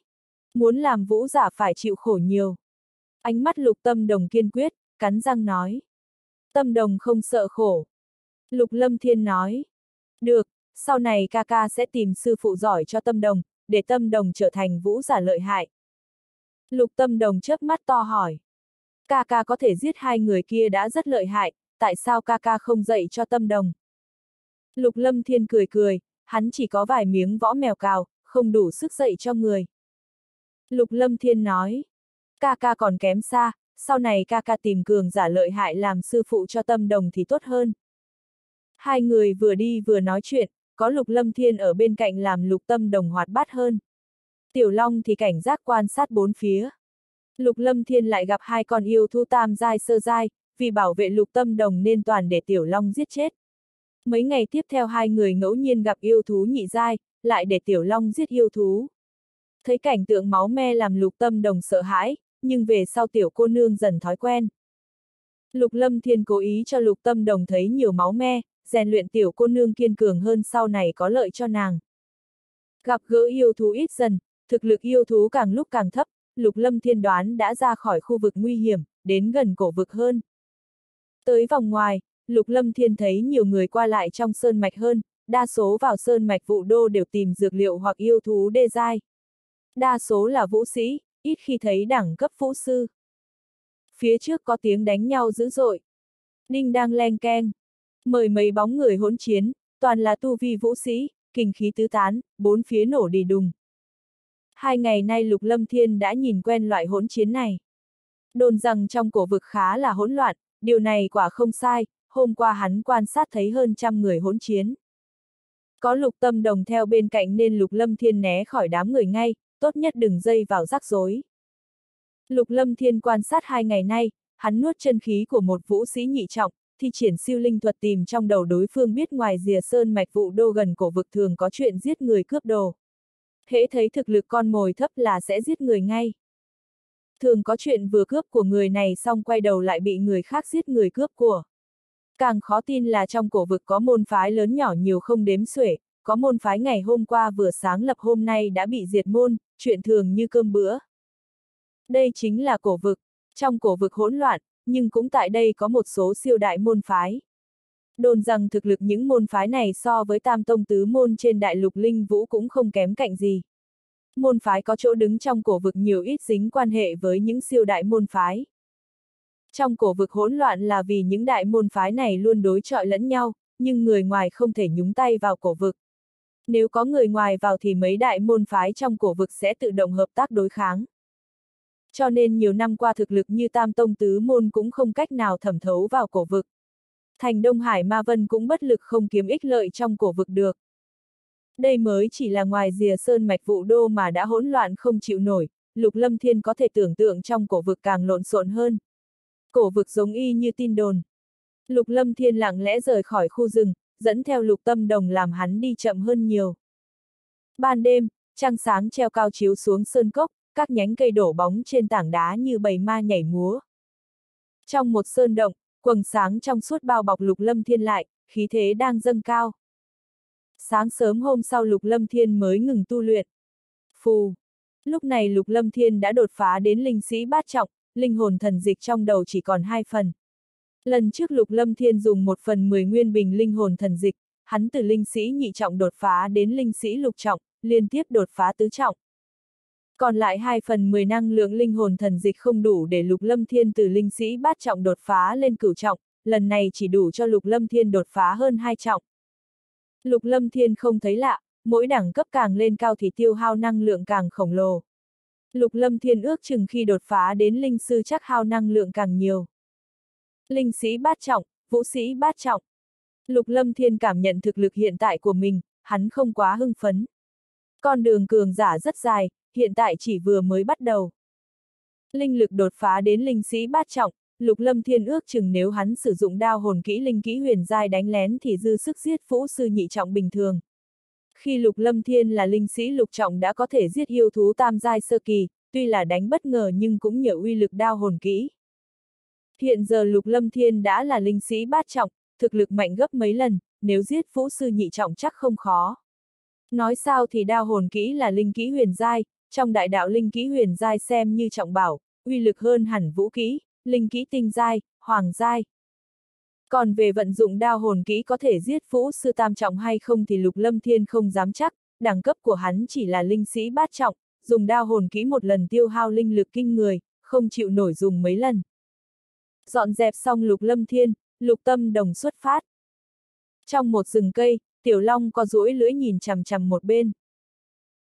Muốn làm vũ giả phải chịu khổ nhiều. Ánh mắt lục tâm đồng kiên quyết, cắn răng nói. Tâm đồng không sợ khổ. Lục lâm thiên nói. Được, sau này ca ca sẽ tìm sư phụ giỏi cho tâm đồng, để tâm đồng trở thành vũ giả lợi hại. Lục tâm đồng chớp mắt to hỏi. Ca ca có thể giết hai người kia đã rất lợi hại, tại sao ca ca không dạy cho tâm đồng? Lục Lâm Thiên cười cười, hắn chỉ có vài miếng võ mèo cào, không đủ sức dạy cho người. Lục Lâm Thiên nói, ca ca còn kém xa, sau này ca ca tìm cường giả lợi hại làm sư phụ cho tâm đồng thì tốt hơn. Hai người vừa đi vừa nói chuyện, có Lục Lâm Thiên ở bên cạnh làm Lục Tâm Đồng hoạt bát hơn. Tiểu Long thì cảnh giác quan sát bốn phía. Lục Lâm Thiên lại gặp hai con yêu thú tam giai sơ giai, vì bảo vệ Lục Tâm Đồng nên toàn để Tiểu Long giết chết. Mấy ngày tiếp theo hai người ngẫu nhiên gặp yêu thú nhị giai, lại để Tiểu Long giết yêu thú. Thấy cảnh tượng máu me làm Lục Tâm Đồng sợ hãi, nhưng về sau Tiểu cô nương dần thói quen. Lục Lâm Thiên cố ý cho Lục Tâm Đồng thấy nhiều máu me, rèn luyện Tiểu cô nương kiên cường hơn sau này có lợi cho nàng. Gặp gỡ yêu thú ít dần, thực lực yêu thú càng lúc càng thấp, Lục Lâm Thiên đoán đã ra khỏi khu vực nguy hiểm, đến gần cổ vực hơn. Tới vòng ngoài, Lục Lâm Thiên thấy nhiều người qua lại trong sơn mạch hơn, đa số vào sơn mạch vụ đô đều tìm dược liệu hoặc yêu thú đê giai. Đa số là vũ sĩ, ít khi thấy đẳng cấp vũ sư. Phía trước có tiếng đánh nhau dữ dội. Ninh đang len keng. Mời mấy bóng người hỗn chiến, toàn là tu vi vũ sĩ, kinh khí tứ tán, bốn phía nổ đi đùng. Hai ngày nay Lục Lâm Thiên đã nhìn quen loại hỗn chiến này. Đồn rằng trong cổ vực khá là hỗn loạn, điều này quả không sai, hôm qua hắn quan sát thấy hơn trăm người hỗn chiến. Có lục tâm đồng theo bên cạnh nên lục lâm thiên né khỏi đám người ngay, tốt nhất đừng dây vào rắc rối. Lục lâm thiên quan sát hai ngày nay, hắn nuốt chân khí của một vũ sĩ nhị trọng, thi triển siêu linh thuật tìm trong đầu đối phương biết ngoài rìa sơn mạch vụ đô gần cổ vực thường có chuyện giết người cướp đồ. Hễ thấy thực lực con mồi thấp là sẽ giết người ngay. Thường có chuyện vừa cướp của người này xong quay đầu lại bị người khác giết người cướp của. Càng khó tin là trong cổ vực có môn phái lớn nhỏ nhiều không đếm xuể, có môn phái ngày hôm qua vừa sáng lập hôm nay đã bị diệt môn, chuyện thường như cơm bữa. Đây chính là cổ vực, trong cổ vực hỗn loạn, nhưng cũng tại đây có một số siêu đại môn phái. Đồn rằng thực lực những môn phái này so với tam tông tứ môn trên đại lục linh vũ cũng không kém cạnh gì. Môn phái có chỗ đứng trong cổ vực nhiều ít dính quan hệ với những siêu đại môn phái. Trong cổ vực hỗn loạn là vì những đại môn phái này luôn đối chọi lẫn nhau, nhưng người ngoài không thể nhúng tay vào cổ vực. Nếu có người ngoài vào thì mấy đại môn phái trong cổ vực sẽ tự động hợp tác đối kháng. Cho nên nhiều năm qua thực lực như Tam Tông Tứ Môn cũng không cách nào thẩm thấu vào cổ vực. Thành Đông Hải Ma Vân cũng bất lực không kiếm ích lợi trong cổ vực được. Đây mới chỉ là ngoài rìa sơn mạch vụ đô mà đã hỗn loạn không chịu nổi, Lục Lâm Thiên có thể tưởng tượng trong cổ vực càng lộn xộn hơn. Cổ vực giống y như tin đồn. Lục Lâm Thiên lặng lẽ rời khỏi khu rừng, dẫn theo Lục Tâm Đồng làm hắn đi chậm hơn nhiều. Ban đêm, trăng sáng treo cao chiếu xuống sơn cốc, các nhánh cây đổ bóng trên tảng đá như bầy ma nhảy múa. Trong một sơn động, quầng sáng trong suốt bao bọc Lục Lâm Thiên lại, khí thế đang dâng cao. Sáng sớm hôm sau Lục Lâm Thiên mới ngừng tu luyện. Phù! Lúc này Lục Lâm Thiên đã đột phá đến linh sĩ bát trọng, linh hồn thần dịch trong đầu chỉ còn hai phần. Lần trước Lục Lâm Thiên dùng một phần mười nguyên bình linh hồn thần dịch, hắn từ linh sĩ nhị trọng đột phá đến linh sĩ lục trọng, liên tiếp đột phá tứ trọng. Còn lại hai phần mười năng lượng linh hồn thần dịch không đủ để Lục Lâm Thiên từ linh sĩ bát trọng đột phá lên cửu trọng, lần này chỉ đủ cho Lục Lâm Thiên đột phá hơn hai trọng. Lục Lâm Thiên không thấy lạ, mỗi đẳng cấp càng lên cao thì tiêu hao năng lượng càng khổng lồ. Lục Lâm Thiên ước chừng khi đột phá đến linh sư chắc hao năng lượng càng nhiều. Linh sĩ bát trọng, vũ sĩ bát trọng. Lục Lâm Thiên cảm nhận thực lực hiện tại của mình, hắn không quá hưng phấn. Con đường cường giả rất dài, hiện tại chỉ vừa mới bắt đầu. Linh lực đột phá đến linh sĩ bát trọng, Lục Lâm Thiên ước chừng nếu hắn sử dụng đao hồn kỹ linh kỹ huyền giai đánh lén thì dư sức giết vũ sư nhị trọng bình thường. Khi Lục Lâm Thiên là linh sĩ lục trọng đã có thể giết yêu thú tam giai sơ kỳ, tuy là đánh bất ngờ nhưng cũng nhờ uy lực đao hồn kỹ. Hiện giờ Lục Lâm Thiên đã là linh sĩ bát trọng, thực lực mạnh gấp mấy lần, nếu giết vũ sư nhị trọng chắc không khó. Nói sao thì đao hồn kỹ là linh kỹ huyền giai, trong đại đạo linh kỹ huyền giai xem như trọng bảo, uy lực hơn hẳn vũ kỹ, linh kỹ tinh giai, hoàng giai. Còn về vận dụng đao hồn kỹ có thể giết vũ sư tam trọng hay không thì Lục Lâm Thiên không dám chắc, đẳng cấp của hắn chỉ là linh sĩ bát trọng, dùng đao hồn kỹ một lần tiêu hao linh lực kinh người, không chịu nổi dùng mấy lần. Dọn dẹp xong lục lâm thiên, lục tâm đồng xuất phát. Trong một rừng cây, tiểu long có duỗi lưỡi nhìn chằm chằm một bên.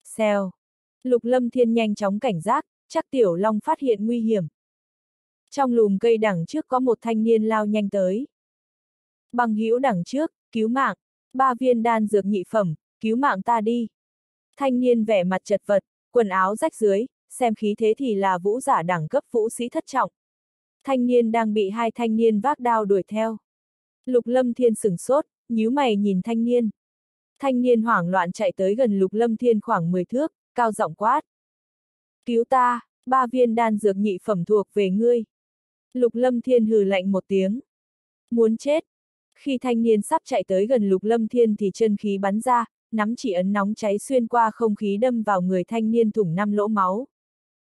Xèo. Lục lâm thiên nhanh chóng cảnh giác, chắc tiểu long phát hiện nguy hiểm. Trong lùm cây đằng trước có một thanh niên lao nhanh tới. Bằng hữu đằng trước, cứu mạng, ba viên đan dược nhị phẩm, cứu mạng ta đi. Thanh niên vẻ mặt chật vật, quần áo rách dưới, xem khí thế thì là vũ giả đẳng cấp vũ sĩ thất trọng. Thanh niên đang bị hai thanh niên vác đao đuổi theo. Lục lâm thiên sửng sốt, nhíu mày nhìn thanh niên. Thanh niên hoảng loạn chạy tới gần lục lâm thiên khoảng 10 thước, cao giọng quát. Cứu ta, ba viên đan dược nhị phẩm thuộc về ngươi. Lục lâm thiên hừ lạnh một tiếng. Muốn chết. Khi thanh niên sắp chạy tới gần lục lâm thiên thì chân khí bắn ra, nắm chỉ ấn nóng cháy xuyên qua không khí đâm vào người thanh niên thủng năm lỗ máu.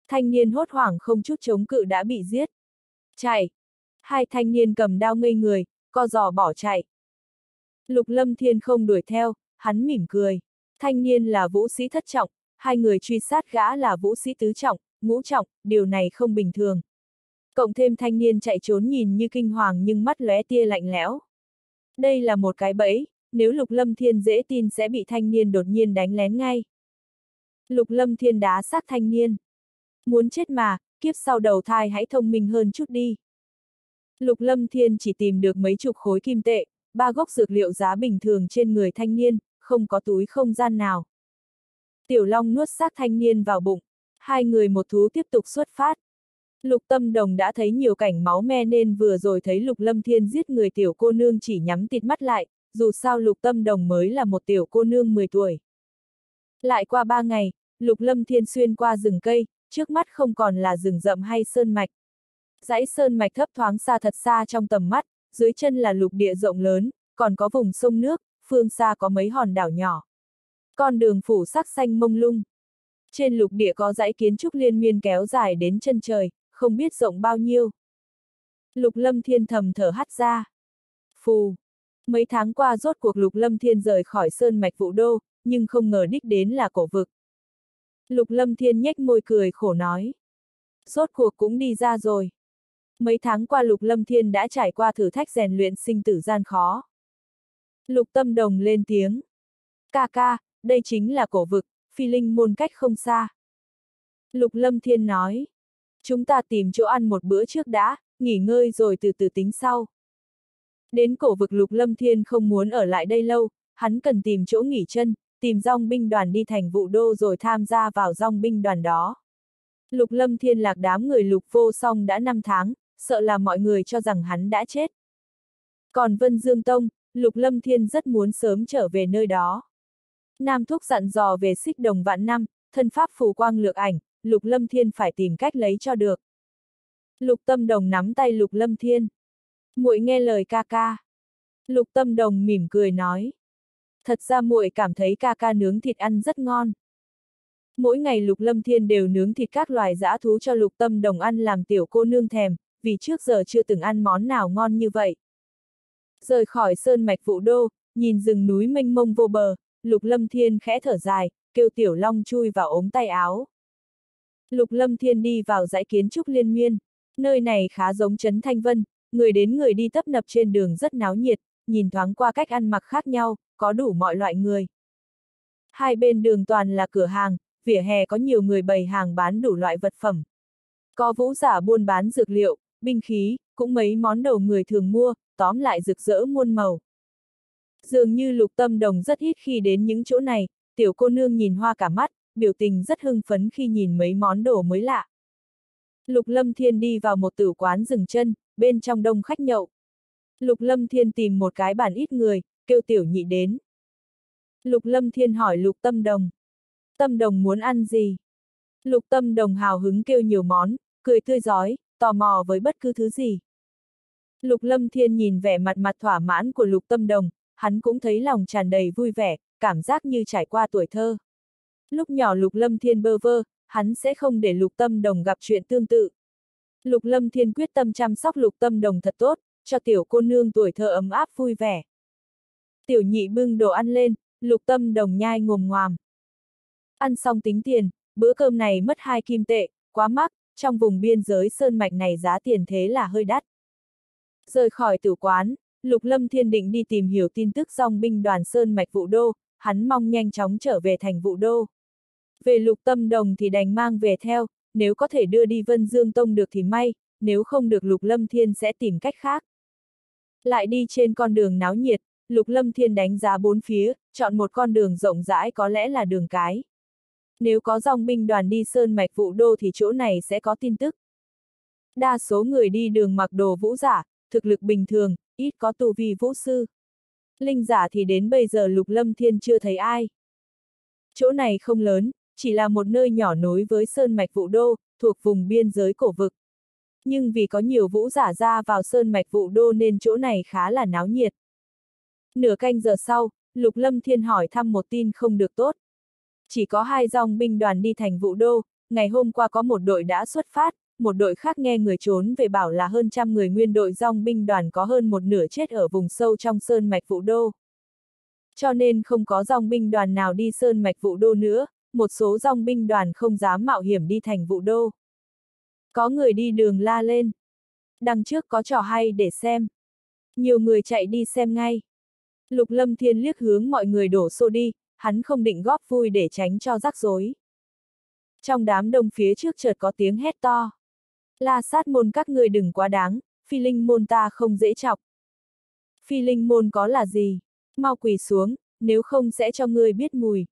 Thanh niên hốt hoảng không chút chống cự đã bị giết. Chạy! Hai thanh niên cầm đao ngây người, co giò bỏ chạy. Lục lâm thiên không đuổi theo, hắn mỉm cười. Thanh niên là vũ sĩ thất trọng, hai người truy sát gã là vũ sĩ tứ trọng, ngũ trọng, điều này không bình thường. Cộng thêm thanh niên chạy trốn nhìn như kinh hoàng nhưng mắt lóe tia lạnh lẽo. Đây là một cái bẫy, nếu Lục Lâm Thiên dễ tin sẽ bị thanh niên đột nhiên đánh lén ngay. Lục Lâm Thiên đá sát thanh niên. Muốn chết mà, kiếp sau đầu thai hãy thông minh hơn chút đi. Lục Lâm Thiên chỉ tìm được mấy chục khối kim tệ, ba gốc dược liệu giá bình thường trên người thanh niên, không có túi không gian nào. Tiểu Long nuốt xác thanh niên vào bụng, hai người một thú tiếp tục xuất phát. Lục Tâm Đồng đã thấy nhiều cảnh máu me nên vừa rồi thấy Lục Lâm Thiên giết người tiểu cô nương chỉ nhắm tịt mắt lại, dù sao Lục Tâm Đồng mới là một tiểu cô nương 10 tuổi. Lại qua ba ngày, Lục Lâm Thiên xuyên qua rừng cây, trước mắt không còn là rừng rậm hay sơn mạch. Dãy sơn mạch thấp thoáng xa thật xa trong tầm mắt, dưới chân là lục địa rộng lớn, còn có vùng sông nước, phương xa có mấy hòn đảo nhỏ. Con đường phủ sắc xanh mông lung. Trên lục địa có dãy kiến trúc liên miên kéo dài đến chân trời, không biết rộng bao nhiêu. Lục lâm thiên thầm thở hắt ra. Phù. Mấy tháng qua rốt cuộc lục lâm thiên rời khỏi sơn mạch vụ đô, nhưng không ngờ đích đến là cổ vực. Lục lâm thiên nhếch môi cười khổ nói. Rốt cuộc cũng đi ra rồi. Mấy tháng qua lục lâm thiên đã trải qua thử thách rèn luyện sinh tử gian khó. Lục tâm đồng lên tiếng. Ca ca, đây chính là cổ vực, phi linh môn cách không xa. Lục lâm thiên nói. Chúng ta tìm chỗ ăn một bữa trước đã, nghỉ ngơi rồi từ từ tính sau. Đến cổ vực lục lâm thiên không muốn ở lại đây lâu, hắn cần tìm chỗ nghỉ chân, tìm dòng binh đoàn đi thành vụ đô rồi tham gia vào dòng binh đoàn đó. Lục lâm thiên lạc đám người lục vô song đã 5 tháng, sợ là mọi người cho rằng hắn đã chết. Còn Vân Dương Tông, Lục Lâm Thiên rất muốn sớm trở về nơi đó. Nam Thúc dặn dò về xích đồng vạn năm, thân pháp phù quang lược ảnh, Lục Lâm Thiên phải tìm cách lấy cho được. Lục Tâm Đồng nắm tay Lục Lâm Thiên. muội nghe lời ca ca. Lục Tâm Đồng mỉm cười nói. Thật ra muội cảm thấy ca ca nướng thịt ăn rất ngon. Mỗi ngày Lục Lâm Thiên đều nướng thịt các loài dã thú cho Lục Tâm Đồng ăn làm tiểu cô nương thèm, vì trước giờ chưa từng ăn món nào ngon như vậy. Rời khỏi sơn mạch vụ đô, nhìn rừng núi mênh mông vô bờ, Lục Lâm Thiên khẽ thở dài, kêu Tiểu Long chui vào ống tay áo. Lục Lâm Thiên đi vào dãy kiến trúc liên miên, nơi này khá giống Trấn Thanh Vân, người đến người đi tấp nập trên đường rất náo nhiệt, nhìn thoáng qua cách ăn mặc khác nhau, có đủ mọi loại người. Hai bên đường toàn là cửa hàng, vỉa hè có nhiều người bày hàng bán đủ loại vật phẩm. Có vũ giả buôn bán dược liệu, binh khí, cũng mấy món đầu người thường mua, tóm lại rực rỡ muôn màu. Dường như lục tâm đồng rất ít khi đến những chỗ này, tiểu cô nương nhìn hoa cả mắt, biểu tình rất hưng phấn khi nhìn mấy món đồ mới lạ. Lục Lâm Thiên đi vào một tử quán dừng chân, bên trong đông khách nhậu. Lục Lâm Thiên tìm một cái bàn ít người, kêu tiểu nhị đến. Lục Lâm Thiên hỏi Lục Tâm Đồng. Tâm Đồng muốn ăn gì? Lục Tâm Đồng hào hứng kêu nhiều món, cười tươi giói, tò mò với bất cứ thứ gì. Lục Lâm Thiên nhìn vẻ mặt mặt thỏa mãn của Lục Tâm Đồng, hắn cũng thấy lòng tràn đầy vui vẻ, cảm giác như trải qua tuổi thơ. Lúc nhỏ Lục Lâm Thiên bơ vơ, hắn sẽ không để Lục Tâm Đồng gặp chuyện tương tự. Lục Lâm Thiên quyết tâm chăm sóc Lục Tâm Đồng thật tốt, cho tiểu cô nương tuổi thơ ấm áp vui vẻ. Tiểu nhị bưng đồ ăn lên, Lục Tâm Đồng nhai ngồm ngoàm. Ăn xong tính tiền, bữa cơm này mất hai kim tệ, quá mắc, trong vùng biên giới sơn mạch này giá tiền thế là hơi đắt. Rời khỏi tử quán, Lục Lâm Thiên định đi tìm hiểu tin tức dòng binh đoàn Sơn Mạch Vụ Đô, hắn mong nhanh chóng trở về thành Vụ Đô. Về Lục Tâm Đồng thì đành mang về theo, nếu có thể đưa đi Vân Dương Tông được thì may, nếu không được Lục Lâm Thiên sẽ tìm cách khác. Lại đi trên con đường náo nhiệt, Lục Lâm Thiên đánh giá bốn phía, chọn một con đường rộng rãi có lẽ là đường cái. Nếu có dòng binh đoàn đi Sơn Mạch Vụ Đô thì chỗ này sẽ có tin tức. Đa số người đi đường mặc đồ vũ giả, thực lực bình thường, ít có tu vi vũ sư. Linh giả thì đến bây giờ Lục Lâm Thiên chưa thấy ai. Chỗ này không lớn, chỉ là một nơi nhỏ nối với Sơn Mạch Vụ Đô, thuộc vùng biên giới cổ vực. Nhưng vì có nhiều vũ giả ra vào Sơn Mạch Vụ Đô nên chỗ này khá là náo nhiệt. Nửa canh giờ sau, Lục Lâm Thiên hỏi thăm một tin không được tốt. Chỉ có hai dòng binh đoàn đi thành Vụ Đô, ngày hôm qua có một đội đã xuất phát, một đội khác nghe người trốn về bảo là hơn trăm người nguyên đội dòng binh đoàn có hơn một nửa chết ở vùng sâu trong Sơn Mạch Vụ Đô. Cho nên không có dòng binh đoàn nào đi Sơn Mạch Vụ Đô nữa, một số dòng binh đoàn không dám mạo hiểm đi thành Vụ Đô. Có người đi đường la lên. Đằng trước có trò hay để xem. Nhiều người chạy đi xem ngay. Lục Lâm Thiên liếc hướng mọi người đổ xô đi, hắn không định góp vui để tránh cho rắc rối. Trong đám đông phía trước chợt có tiếng hét to. La sát môn các người đừng quá đáng, phi linh môn ta không dễ chọc. Phi linh môn có là gì? Mau quỳ xuống, nếu không sẽ cho ngươi biết mùi.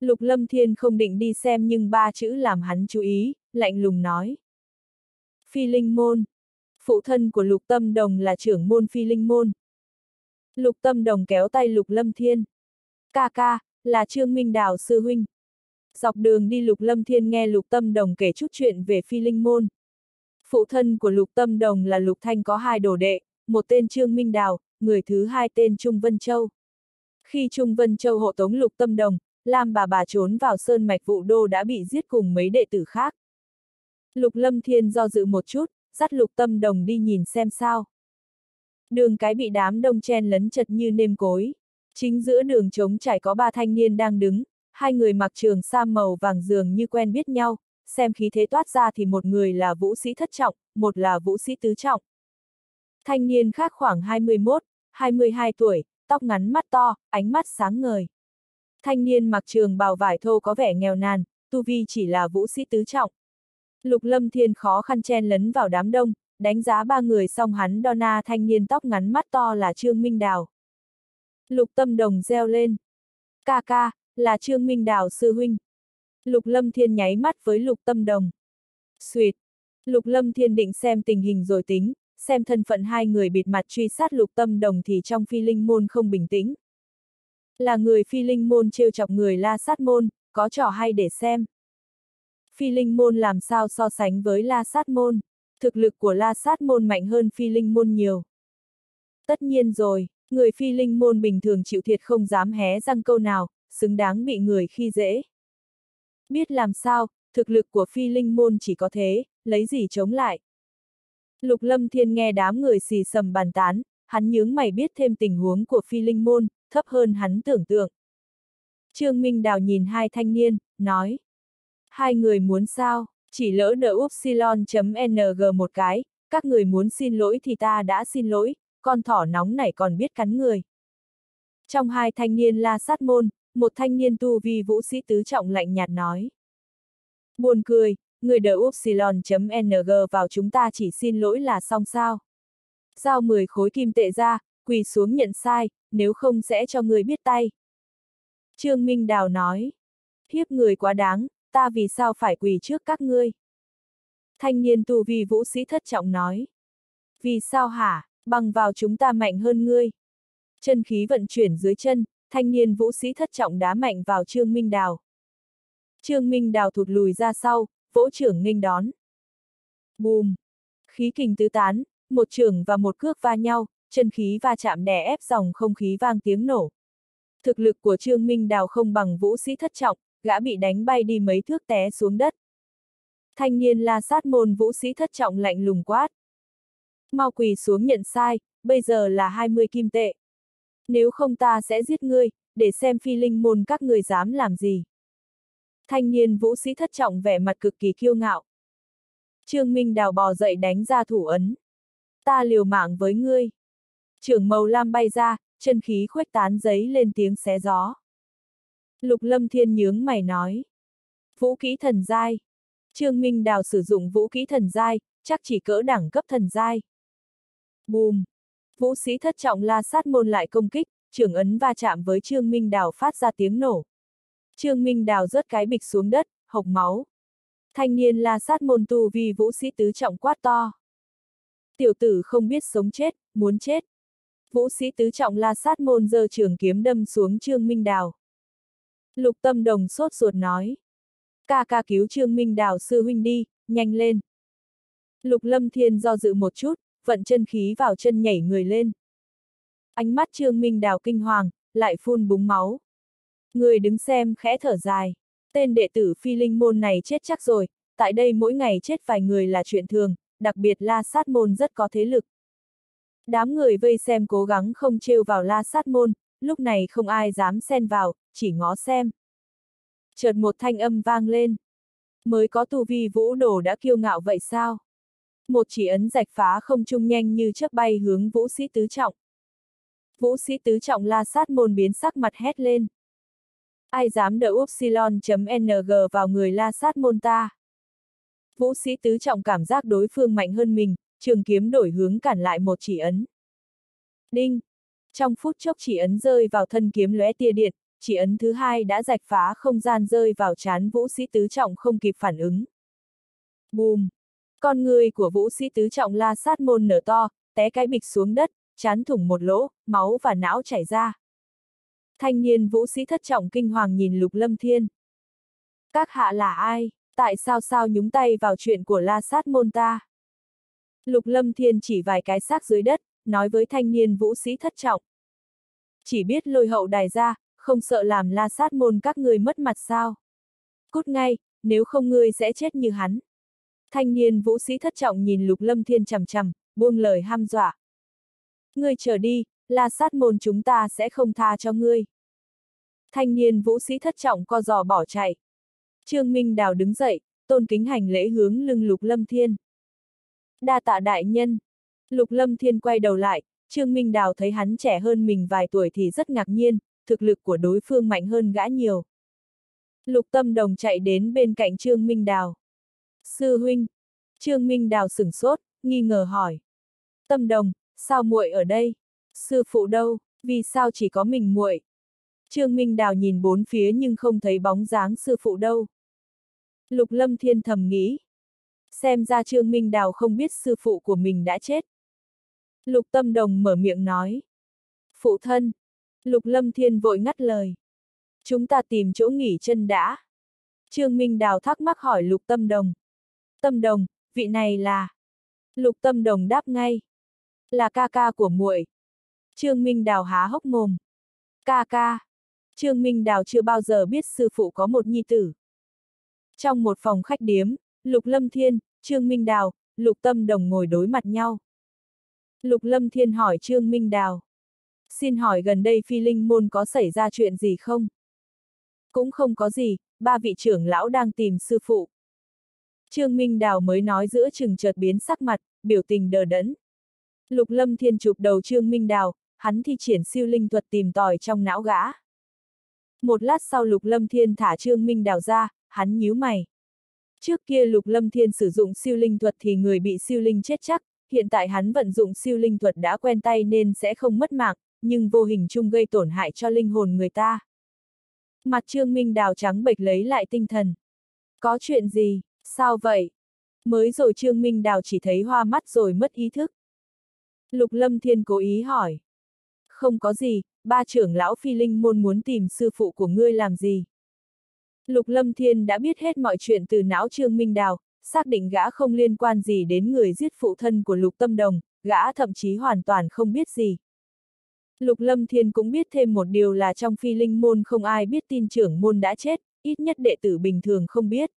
Lục Lâm Thiên không định đi xem nhưng ba chữ làm hắn chú ý, lạnh lùng nói. Phi linh môn. Phụ thân của Lục Tâm Đồng là trưởng môn phi linh môn. Lục Tâm Đồng kéo tay Lục Lâm Thiên. Ca ca, là Trương Minh Đào sư huynh. Dọc đường đi Lục Lâm Thiên nghe Lục Tâm Đồng kể chút chuyện về phi linh môn. Phụ thân của Lục Tâm Đồng là Lục Thanh có hai đồ đệ, một tên Trương Minh Đào, người thứ hai tên Trung Vân Châu. Khi Trung Vân Châu hộ tống Lục Tâm Đồng, Lam bà bà trốn vào sơn mạch vụ đô đã bị giết cùng mấy đệ tử khác. Lục Lâm Thiên do dự một chút, dắt Lục Tâm Đồng đi nhìn xem sao. Đường cái bị đám đông chen lấn chật như nêm cối. Chính giữa đường trống trải có ba thanh niên đang đứng, hai người mặc trường sa màu vàng dường như quen biết nhau, xem khí thế toát ra thì một người là vũ sĩ thất trọng, một là vũ sĩ tứ trọng. Thanh niên khác khoảng 21, 22 tuổi, tóc ngắn mắt to, ánh mắt sáng ngời. Thanh niên mặc trường bào vải thô có vẻ nghèo nàn, tu vi chỉ là vũ sĩ tứ trọng. Lục Lâm Thiên khó khăn chen lấn vào đám đông, đánh giá ba người xong hắn đo na thanh niên tóc ngắn mắt to là Trương Minh Đào. Lục Tâm Đồng reo lên. Ca ca, là Trương Minh Đào sư huynh. Lục Lâm Thiên nháy mắt với Lục Tâm Đồng. Xuyệt. Lục Lâm Thiên định xem tình hình rồi tính, xem thân phận hai người bịt mặt truy sát Lục Tâm Đồng thì trong phi linh môn không bình tĩnh. Là người phi linh môn trêu chọc người la sát môn, có trò hay để xem. Phi linh môn làm sao so sánh với la sát môn, thực lực của la sát môn mạnh hơn phi linh môn nhiều. Tất nhiên rồi, người phi linh môn bình thường chịu thiệt không dám hé răng câu nào, xứng đáng bị người khi dễ. Biết làm sao, thực lực của phi linh môn chỉ có thế, lấy gì chống lại. Lục lâm thiên nghe đám người xì sầm bàn tán, hắn nhướng mày biết thêm tình huống của phi linh môn, thấp hơn hắn tưởng tượng. Trương Minh Đào nhìn hai thanh niên, nói. Hai người muốn sao, chỉ lỡ nợ upsilon.ng một cái, các người muốn xin lỗi thì ta đã xin lỗi, con thỏ nóng này còn biết cắn người. Trong hai thanh niên la sát môn, một thanh niên tu vi vũ sĩ tứ trọng lạnh nhạt nói. Buồn cười, người đỡ upsilon.ng vào chúng ta chỉ xin lỗi là xong sao. Giao 10 khối kim tệ ra, quỳ xuống nhận sai, nếu không sẽ cho người biết tay. Trương Minh Đào nói. Hiếp người quá đáng, ta vì sao phải quỳ trước các ngươi? Thanh niên tu vi vũ sĩ thất trọng nói. Vì sao hả, bằng vào chúng ta mạnh hơn ngươi. Chân khí vận chuyển dưới chân, thanh niên vũ sĩ thất trọng đá mạnh vào Trương Minh Đào. Trương Minh Đào thụt lùi ra sau, vỗ trưởng nghênh đón. Bùm! Khí kình tứ tán, một trưởng và một cước va nhau, chân khí va chạm đè ép dòng không khí vang tiếng nổ. Thực lực của Trương Minh Đào không bằng vũ sĩ thất trọng, gã bị đánh bay đi mấy thước té xuống đất. Thanh niên la sát môn vũ sĩ thất trọng lạnh lùng quát. Mau quỳ xuống nhận sai, bây giờ là 20 kim tệ. Nếu không ta sẽ giết ngươi, để xem phi linh môn các người dám làm gì. Thanh niên vũ sĩ thất trọng vẻ mặt cực kỳ kiêu ngạo. Trương Minh đào bò dậy đánh ra thủ ấn. Ta liều mạng với ngươi. Trưởng màu lam bay ra, chân khí khuếch tán giấy lên tiếng xé gió. Lục lâm thiên nhướng mày nói. Vũ kỹ thần giai. Trương Minh Đào sử dụng vũ kỹ thần giai, chắc chỉ cỡ đẳng cấp thần giai. Bùm! Vũ sĩ thất trọng la sát môn lại công kích, trưởng ấn va chạm với Trương Minh Đào phát ra tiếng nổ. Trương Minh Đào rớt cái bịch xuống đất, hộc máu. Thanh niên la sát môn tu vì vũ sĩ tứ trọng quát to. Tiểu tử không biết sống chết, muốn chết. Vũ sĩ tứ trọng la sát môn giơ trường kiếm đâm xuống Trương Minh Đào. Lục tâm đồng sốt ruột nói. Ca ca cứu Trương Minh Đào sư huynh đi, nhanh lên. Lục lâm thiên do dự một chút, vận chân khí vào chân nhảy người lên. Ánh mắt Trương Minh Đào kinh hoàng, lại phun búng máu. Người đứng xem khẽ thở dài. Tên đệ tử phi linh môn này chết chắc rồi, tại đây mỗi ngày chết vài người là chuyện thường, đặc biệt la sát môn rất có thế lực. Đám người vây xem cố gắng không trêu vào la sát môn, lúc này không ai dám xen vào, chỉ ngó xem. Chợt một thanh âm vang lên. Mới có tu vi vũ đồ đã kiêu ngạo vậy sao? Một chỉ ấn rạch phá không trung nhanh như chớp bay hướng vũ sĩ tứ trọng. Vũ sĩ tứ trọng la sát môn biến sắc mặt hét lên. Ai dám đỡ upsilon.ng vào người la sát môn ta? Vũ sĩ tứ trọng cảm giác đối phương mạnh hơn mình, trường kiếm đổi hướng cản lại một chỉ ấn. Đinh! Trong phút chốc chỉ ấn rơi vào thân kiếm lóe tia điện, chỉ ấn thứ hai đã rạch phá không gian rơi vào chán vũ sĩ tứ trọng không kịp phản ứng. Bùm! Con người của vũ sĩ tứ trọng la sát môn nở to, té cái bịch xuống đất, chán thủng một lỗ, máu và não chảy ra. Thanh niên vũ sĩ thất trọng kinh hoàng nhìn lục lâm thiên. Các hạ là ai, tại sao sao nhúng tay vào chuyện của la sát môn ta? Lục lâm thiên chỉ vài cái xác dưới đất, nói với thanh niên vũ sĩ thất trọng. Chỉ biết lôi hậu đài ra, không sợ làm la sát môn các người mất mặt sao. Cút ngay, nếu không ngươi sẽ chết như hắn. Thanh niên vũ sĩ thất trọng nhìn lục lâm thiên chằm chằm, buông lời ham dọa. Ngươi chờ đi, la sát môn chúng ta sẽ không tha cho ngươi. Thanh niên vũ sĩ thất trọng co giò bỏ chạy. Trương Minh Đào đứng dậy, tôn kính hành lễ hướng lưng lục lâm thiên. Đa tạ đại nhân. Lục lâm thiên quay đầu lại, Trương Minh Đào thấy hắn trẻ hơn mình vài tuổi thì rất ngạc nhiên, thực lực của đối phương mạnh hơn gã nhiều. Lục tâm đồng chạy đến bên cạnh Trương Minh Đào. Sư huynh. Trương Minh Đào sửng sốt, nghi ngờ hỏi. Tâm đồng, sao muội ở đây? Sư phụ đâu, vì sao chỉ có mình muội? Trương Minh Đào nhìn bốn phía nhưng không thấy bóng dáng sư phụ đâu. Lục Lâm Thiên thầm nghĩ. Xem ra Trương Minh Đào không biết sư phụ của mình đã chết. Lục Tâm Đồng mở miệng nói. Phụ thân. Lục Lâm Thiên vội ngắt lời. Chúng ta tìm chỗ nghỉ chân đã. Trương Minh Đào thắc mắc hỏi Lục Tâm Đồng. Tâm Đồng, vị này là... Lục Tâm Đồng đáp ngay. Là ca ca của muội. Trương Minh Đào há hốc mồm. Ca ca. Trương Minh Đào chưa bao giờ biết sư phụ có một nhi tử. Trong một phòng khách điếm, Lục Lâm Thiên, Trương Minh Đào, Lục Tâm Đồng ngồi đối mặt nhau. Lục Lâm Thiên hỏi Trương Minh Đào. Xin hỏi gần đây phi linh môn có xảy ra chuyện gì không? Cũng không có gì, ba vị trưởng lão đang tìm sư phụ. Trương Minh Đào mới nói giữa chừng chợt biến sắc mặt, biểu tình đờ đẫn. Lục Lâm Thiên chụp đầu Trương Minh Đào, hắn thi triển siêu linh thuật tìm tòi trong não gã. Một lát sau Lục Lâm Thiên thả Trương Minh Đào ra, hắn nhíu mày. Trước kia Lục Lâm Thiên sử dụng siêu linh thuật thì người bị siêu linh chết chắc, hiện tại hắn vận dụng siêu linh thuật đã quen tay nên sẽ không mất mạng, nhưng vô hình chung gây tổn hại cho linh hồn người ta. Mặt Trương Minh Đào trắng bệch lấy lại tinh thần. Có chuyện gì, sao vậy? Mới rồi Trương Minh Đào chỉ thấy hoa mắt rồi mất ý thức. Lục Lâm Thiên cố ý hỏi. Không có gì, ba trưởng lão phi linh môn muốn tìm sư phụ của ngươi làm gì. Lục Lâm Thiên đã biết hết mọi chuyện từ não Trương Minh Đào, xác định gã không liên quan gì đến người giết phụ thân của Lục Tâm Đồng, gã thậm chí hoàn toàn không biết gì. Lục Lâm Thiên cũng biết thêm một điều là trong phi linh môn không ai biết tin trưởng môn đã chết, ít nhất đệ tử bình thường không biết.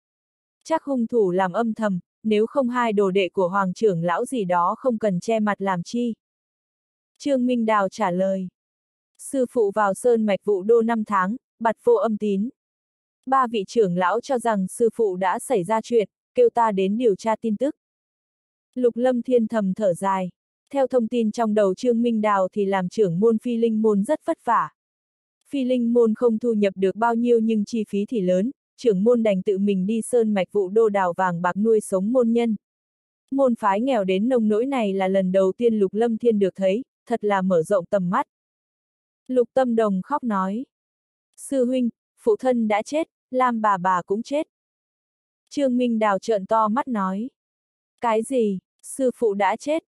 Chắc hung thủ làm âm thầm, nếu không hai đồ đệ của hoàng trưởng lão gì đó không cần che mặt làm chi. Trương Minh Đào trả lời. Sư phụ vào sơn mạch vụ đô năm tháng, bặt vô âm tín. Ba vị trưởng lão cho rằng sư phụ đã xảy ra chuyện, kêu ta đến điều tra tin tức. Lục lâm thiên thầm thở dài. Theo thông tin trong đầu Trương Minh Đào thì làm trưởng môn phi linh môn rất vất vả. Phi linh môn không thu nhập được bao nhiêu nhưng chi phí thì lớn, trưởng môn đành tự mình đi sơn mạch vụ đô đào vàng bạc nuôi sống môn nhân. Môn phái nghèo đến nông nỗi này là lần đầu tiên Lục Lâm Thiên được thấy, thật là mở rộng tầm mắt. Lục Tâm Đồng khóc nói. Sư huynh, phụ thân đã chết, Lam bà bà cũng chết. Trương Minh Đào trợn to mắt nói. Cái gì, sư phụ đã chết?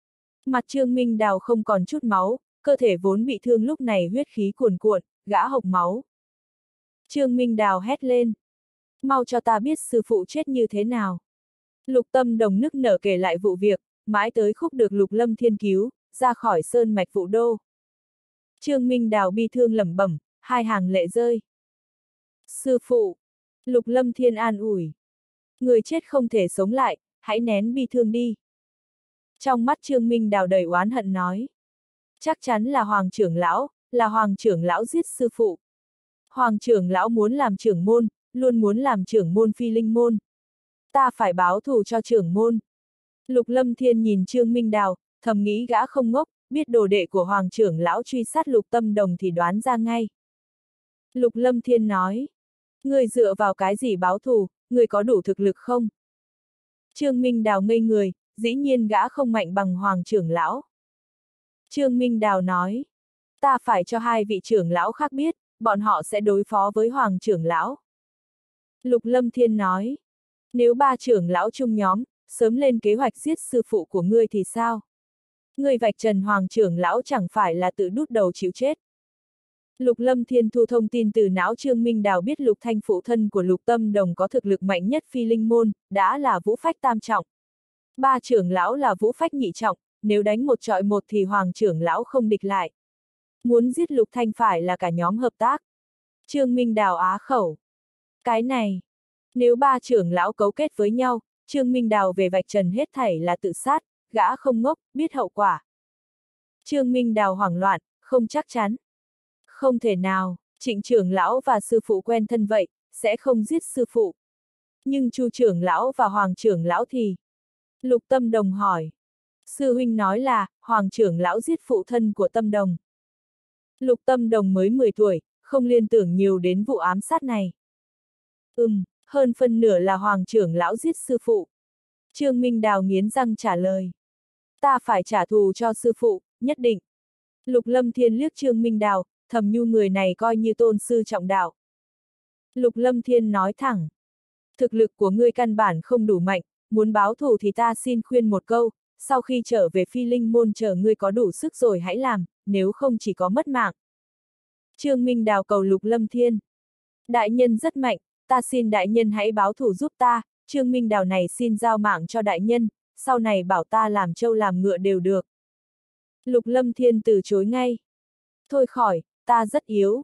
Mặt Trương Minh Đào không còn chút máu, cơ thể vốn bị thương lúc này huyết khí cuồn cuộn, gã hộc máu. Trương Minh Đào hét lên. Mau cho ta biết sư phụ chết như thế nào. Lục tâm đồng nức nở kể lại vụ việc, mãi tới khúc được lục lâm thiên cứu, ra khỏi sơn mạch vụ đô. Trương Minh Đào bi thương lẩm bẩm, hai hàng lệ rơi. Sư phụ! Lục lâm thiên an ủi. Người chết không thể sống lại, hãy nén bi thương đi. Trong mắt Trương Minh Đào đầy oán hận nói. Chắc chắn là Hoàng trưởng lão, là Hoàng trưởng lão giết sư phụ. Hoàng trưởng lão muốn làm trưởng môn, luôn muốn làm trưởng môn phi linh môn. Ta phải báo thù cho trưởng môn. Lục Lâm Thiên nhìn Trương Minh Đào, thầm nghĩ gã không ngốc, biết đồ đệ của Hoàng trưởng lão truy sát Lục Tâm Đồng thì đoán ra ngay. Lục Lâm Thiên nói, người dựa vào cái gì báo thù, người có đủ thực lực không? Trương Minh Đào ngây người, dĩ nhiên gã không mạnh bằng Hoàng trưởng lão. Trương Minh Đào nói, ta phải cho hai vị trưởng lão khác biết, bọn họ sẽ đối phó với Hoàng trưởng lão. Lục Lâm Thiên nói, nếu ba trưởng lão chung nhóm, sớm lên kế hoạch giết sư phụ của ngươi thì sao? Ngươi vạch trần Hoàng trưởng lão chẳng phải là tự đút đầu chịu chết. Lục Lâm Thiên thu thông tin từ não Trương Minh Đào biết Lục Thanh phụ thân của Lục Tâm Đồng có thực lực mạnh nhất phi linh môn, đã là vũ phách tam trọng. Ba trưởng lão là vũ phách nhị trọng, nếu đánh một trọi một thì Hoàng trưởng lão không địch lại. Muốn giết Lục Thanh phải là cả nhóm hợp tác. Trương Minh Đào á khẩu. Cái này, nếu ba trưởng lão cấu kết với nhau, Trương Minh Đào về vạch trần hết thảy là tự sát, gã không ngốc, biết hậu quả. Trương Minh Đào hoảng loạn, không chắc chắn. Không thể nào, trịnh trưởng lão và sư phụ quen thân vậy, sẽ không giết sư phụ. Nhưng chu trưởng lão và hoàng trưởng lão thì... Lục tâm đồng hỏi. Sư huynh nói là, hoàng trưởng lão giết phụ thân của tâm đồng. Lục tâm đồng mới 10 tuổi, không liên tưởng nhiều đến vụ ám sát này. Ừm, hơn phân nửa là hoàng trưởng lão giết sư phụ. Trương Minh Đào nghiến răng trả lời. Ta phải trả thù cho sư phụ, nhất định. Lục Lâm Thiên liếc Trương Minh Đào, thầm nhu người này coi như tôn sư trọng đạo. Lục Lâm Thiên nói thẳng. Thực lực của ngươi căn bản không đủ mạnh, muốn báo thù thì ta xin khuyên một câu, sau khi trở về phi linh môn chờ ngươi có đủ sức rồi hãy làm, nếu không chỉ có mất mạng. Trương Minh Đào cầu Lục Lâm Thiên. Đại nhân rất mạnh, ta xin đại nhân hãy báo thủ giúp ta, Trương Minh Đào này xin giao mạng cho đại nhân, sau này bảo ta làm trâu làm ngựa đều được. Lục Lâm Thiên từ chối ngay. Thôi khỏi, ta rất yếu.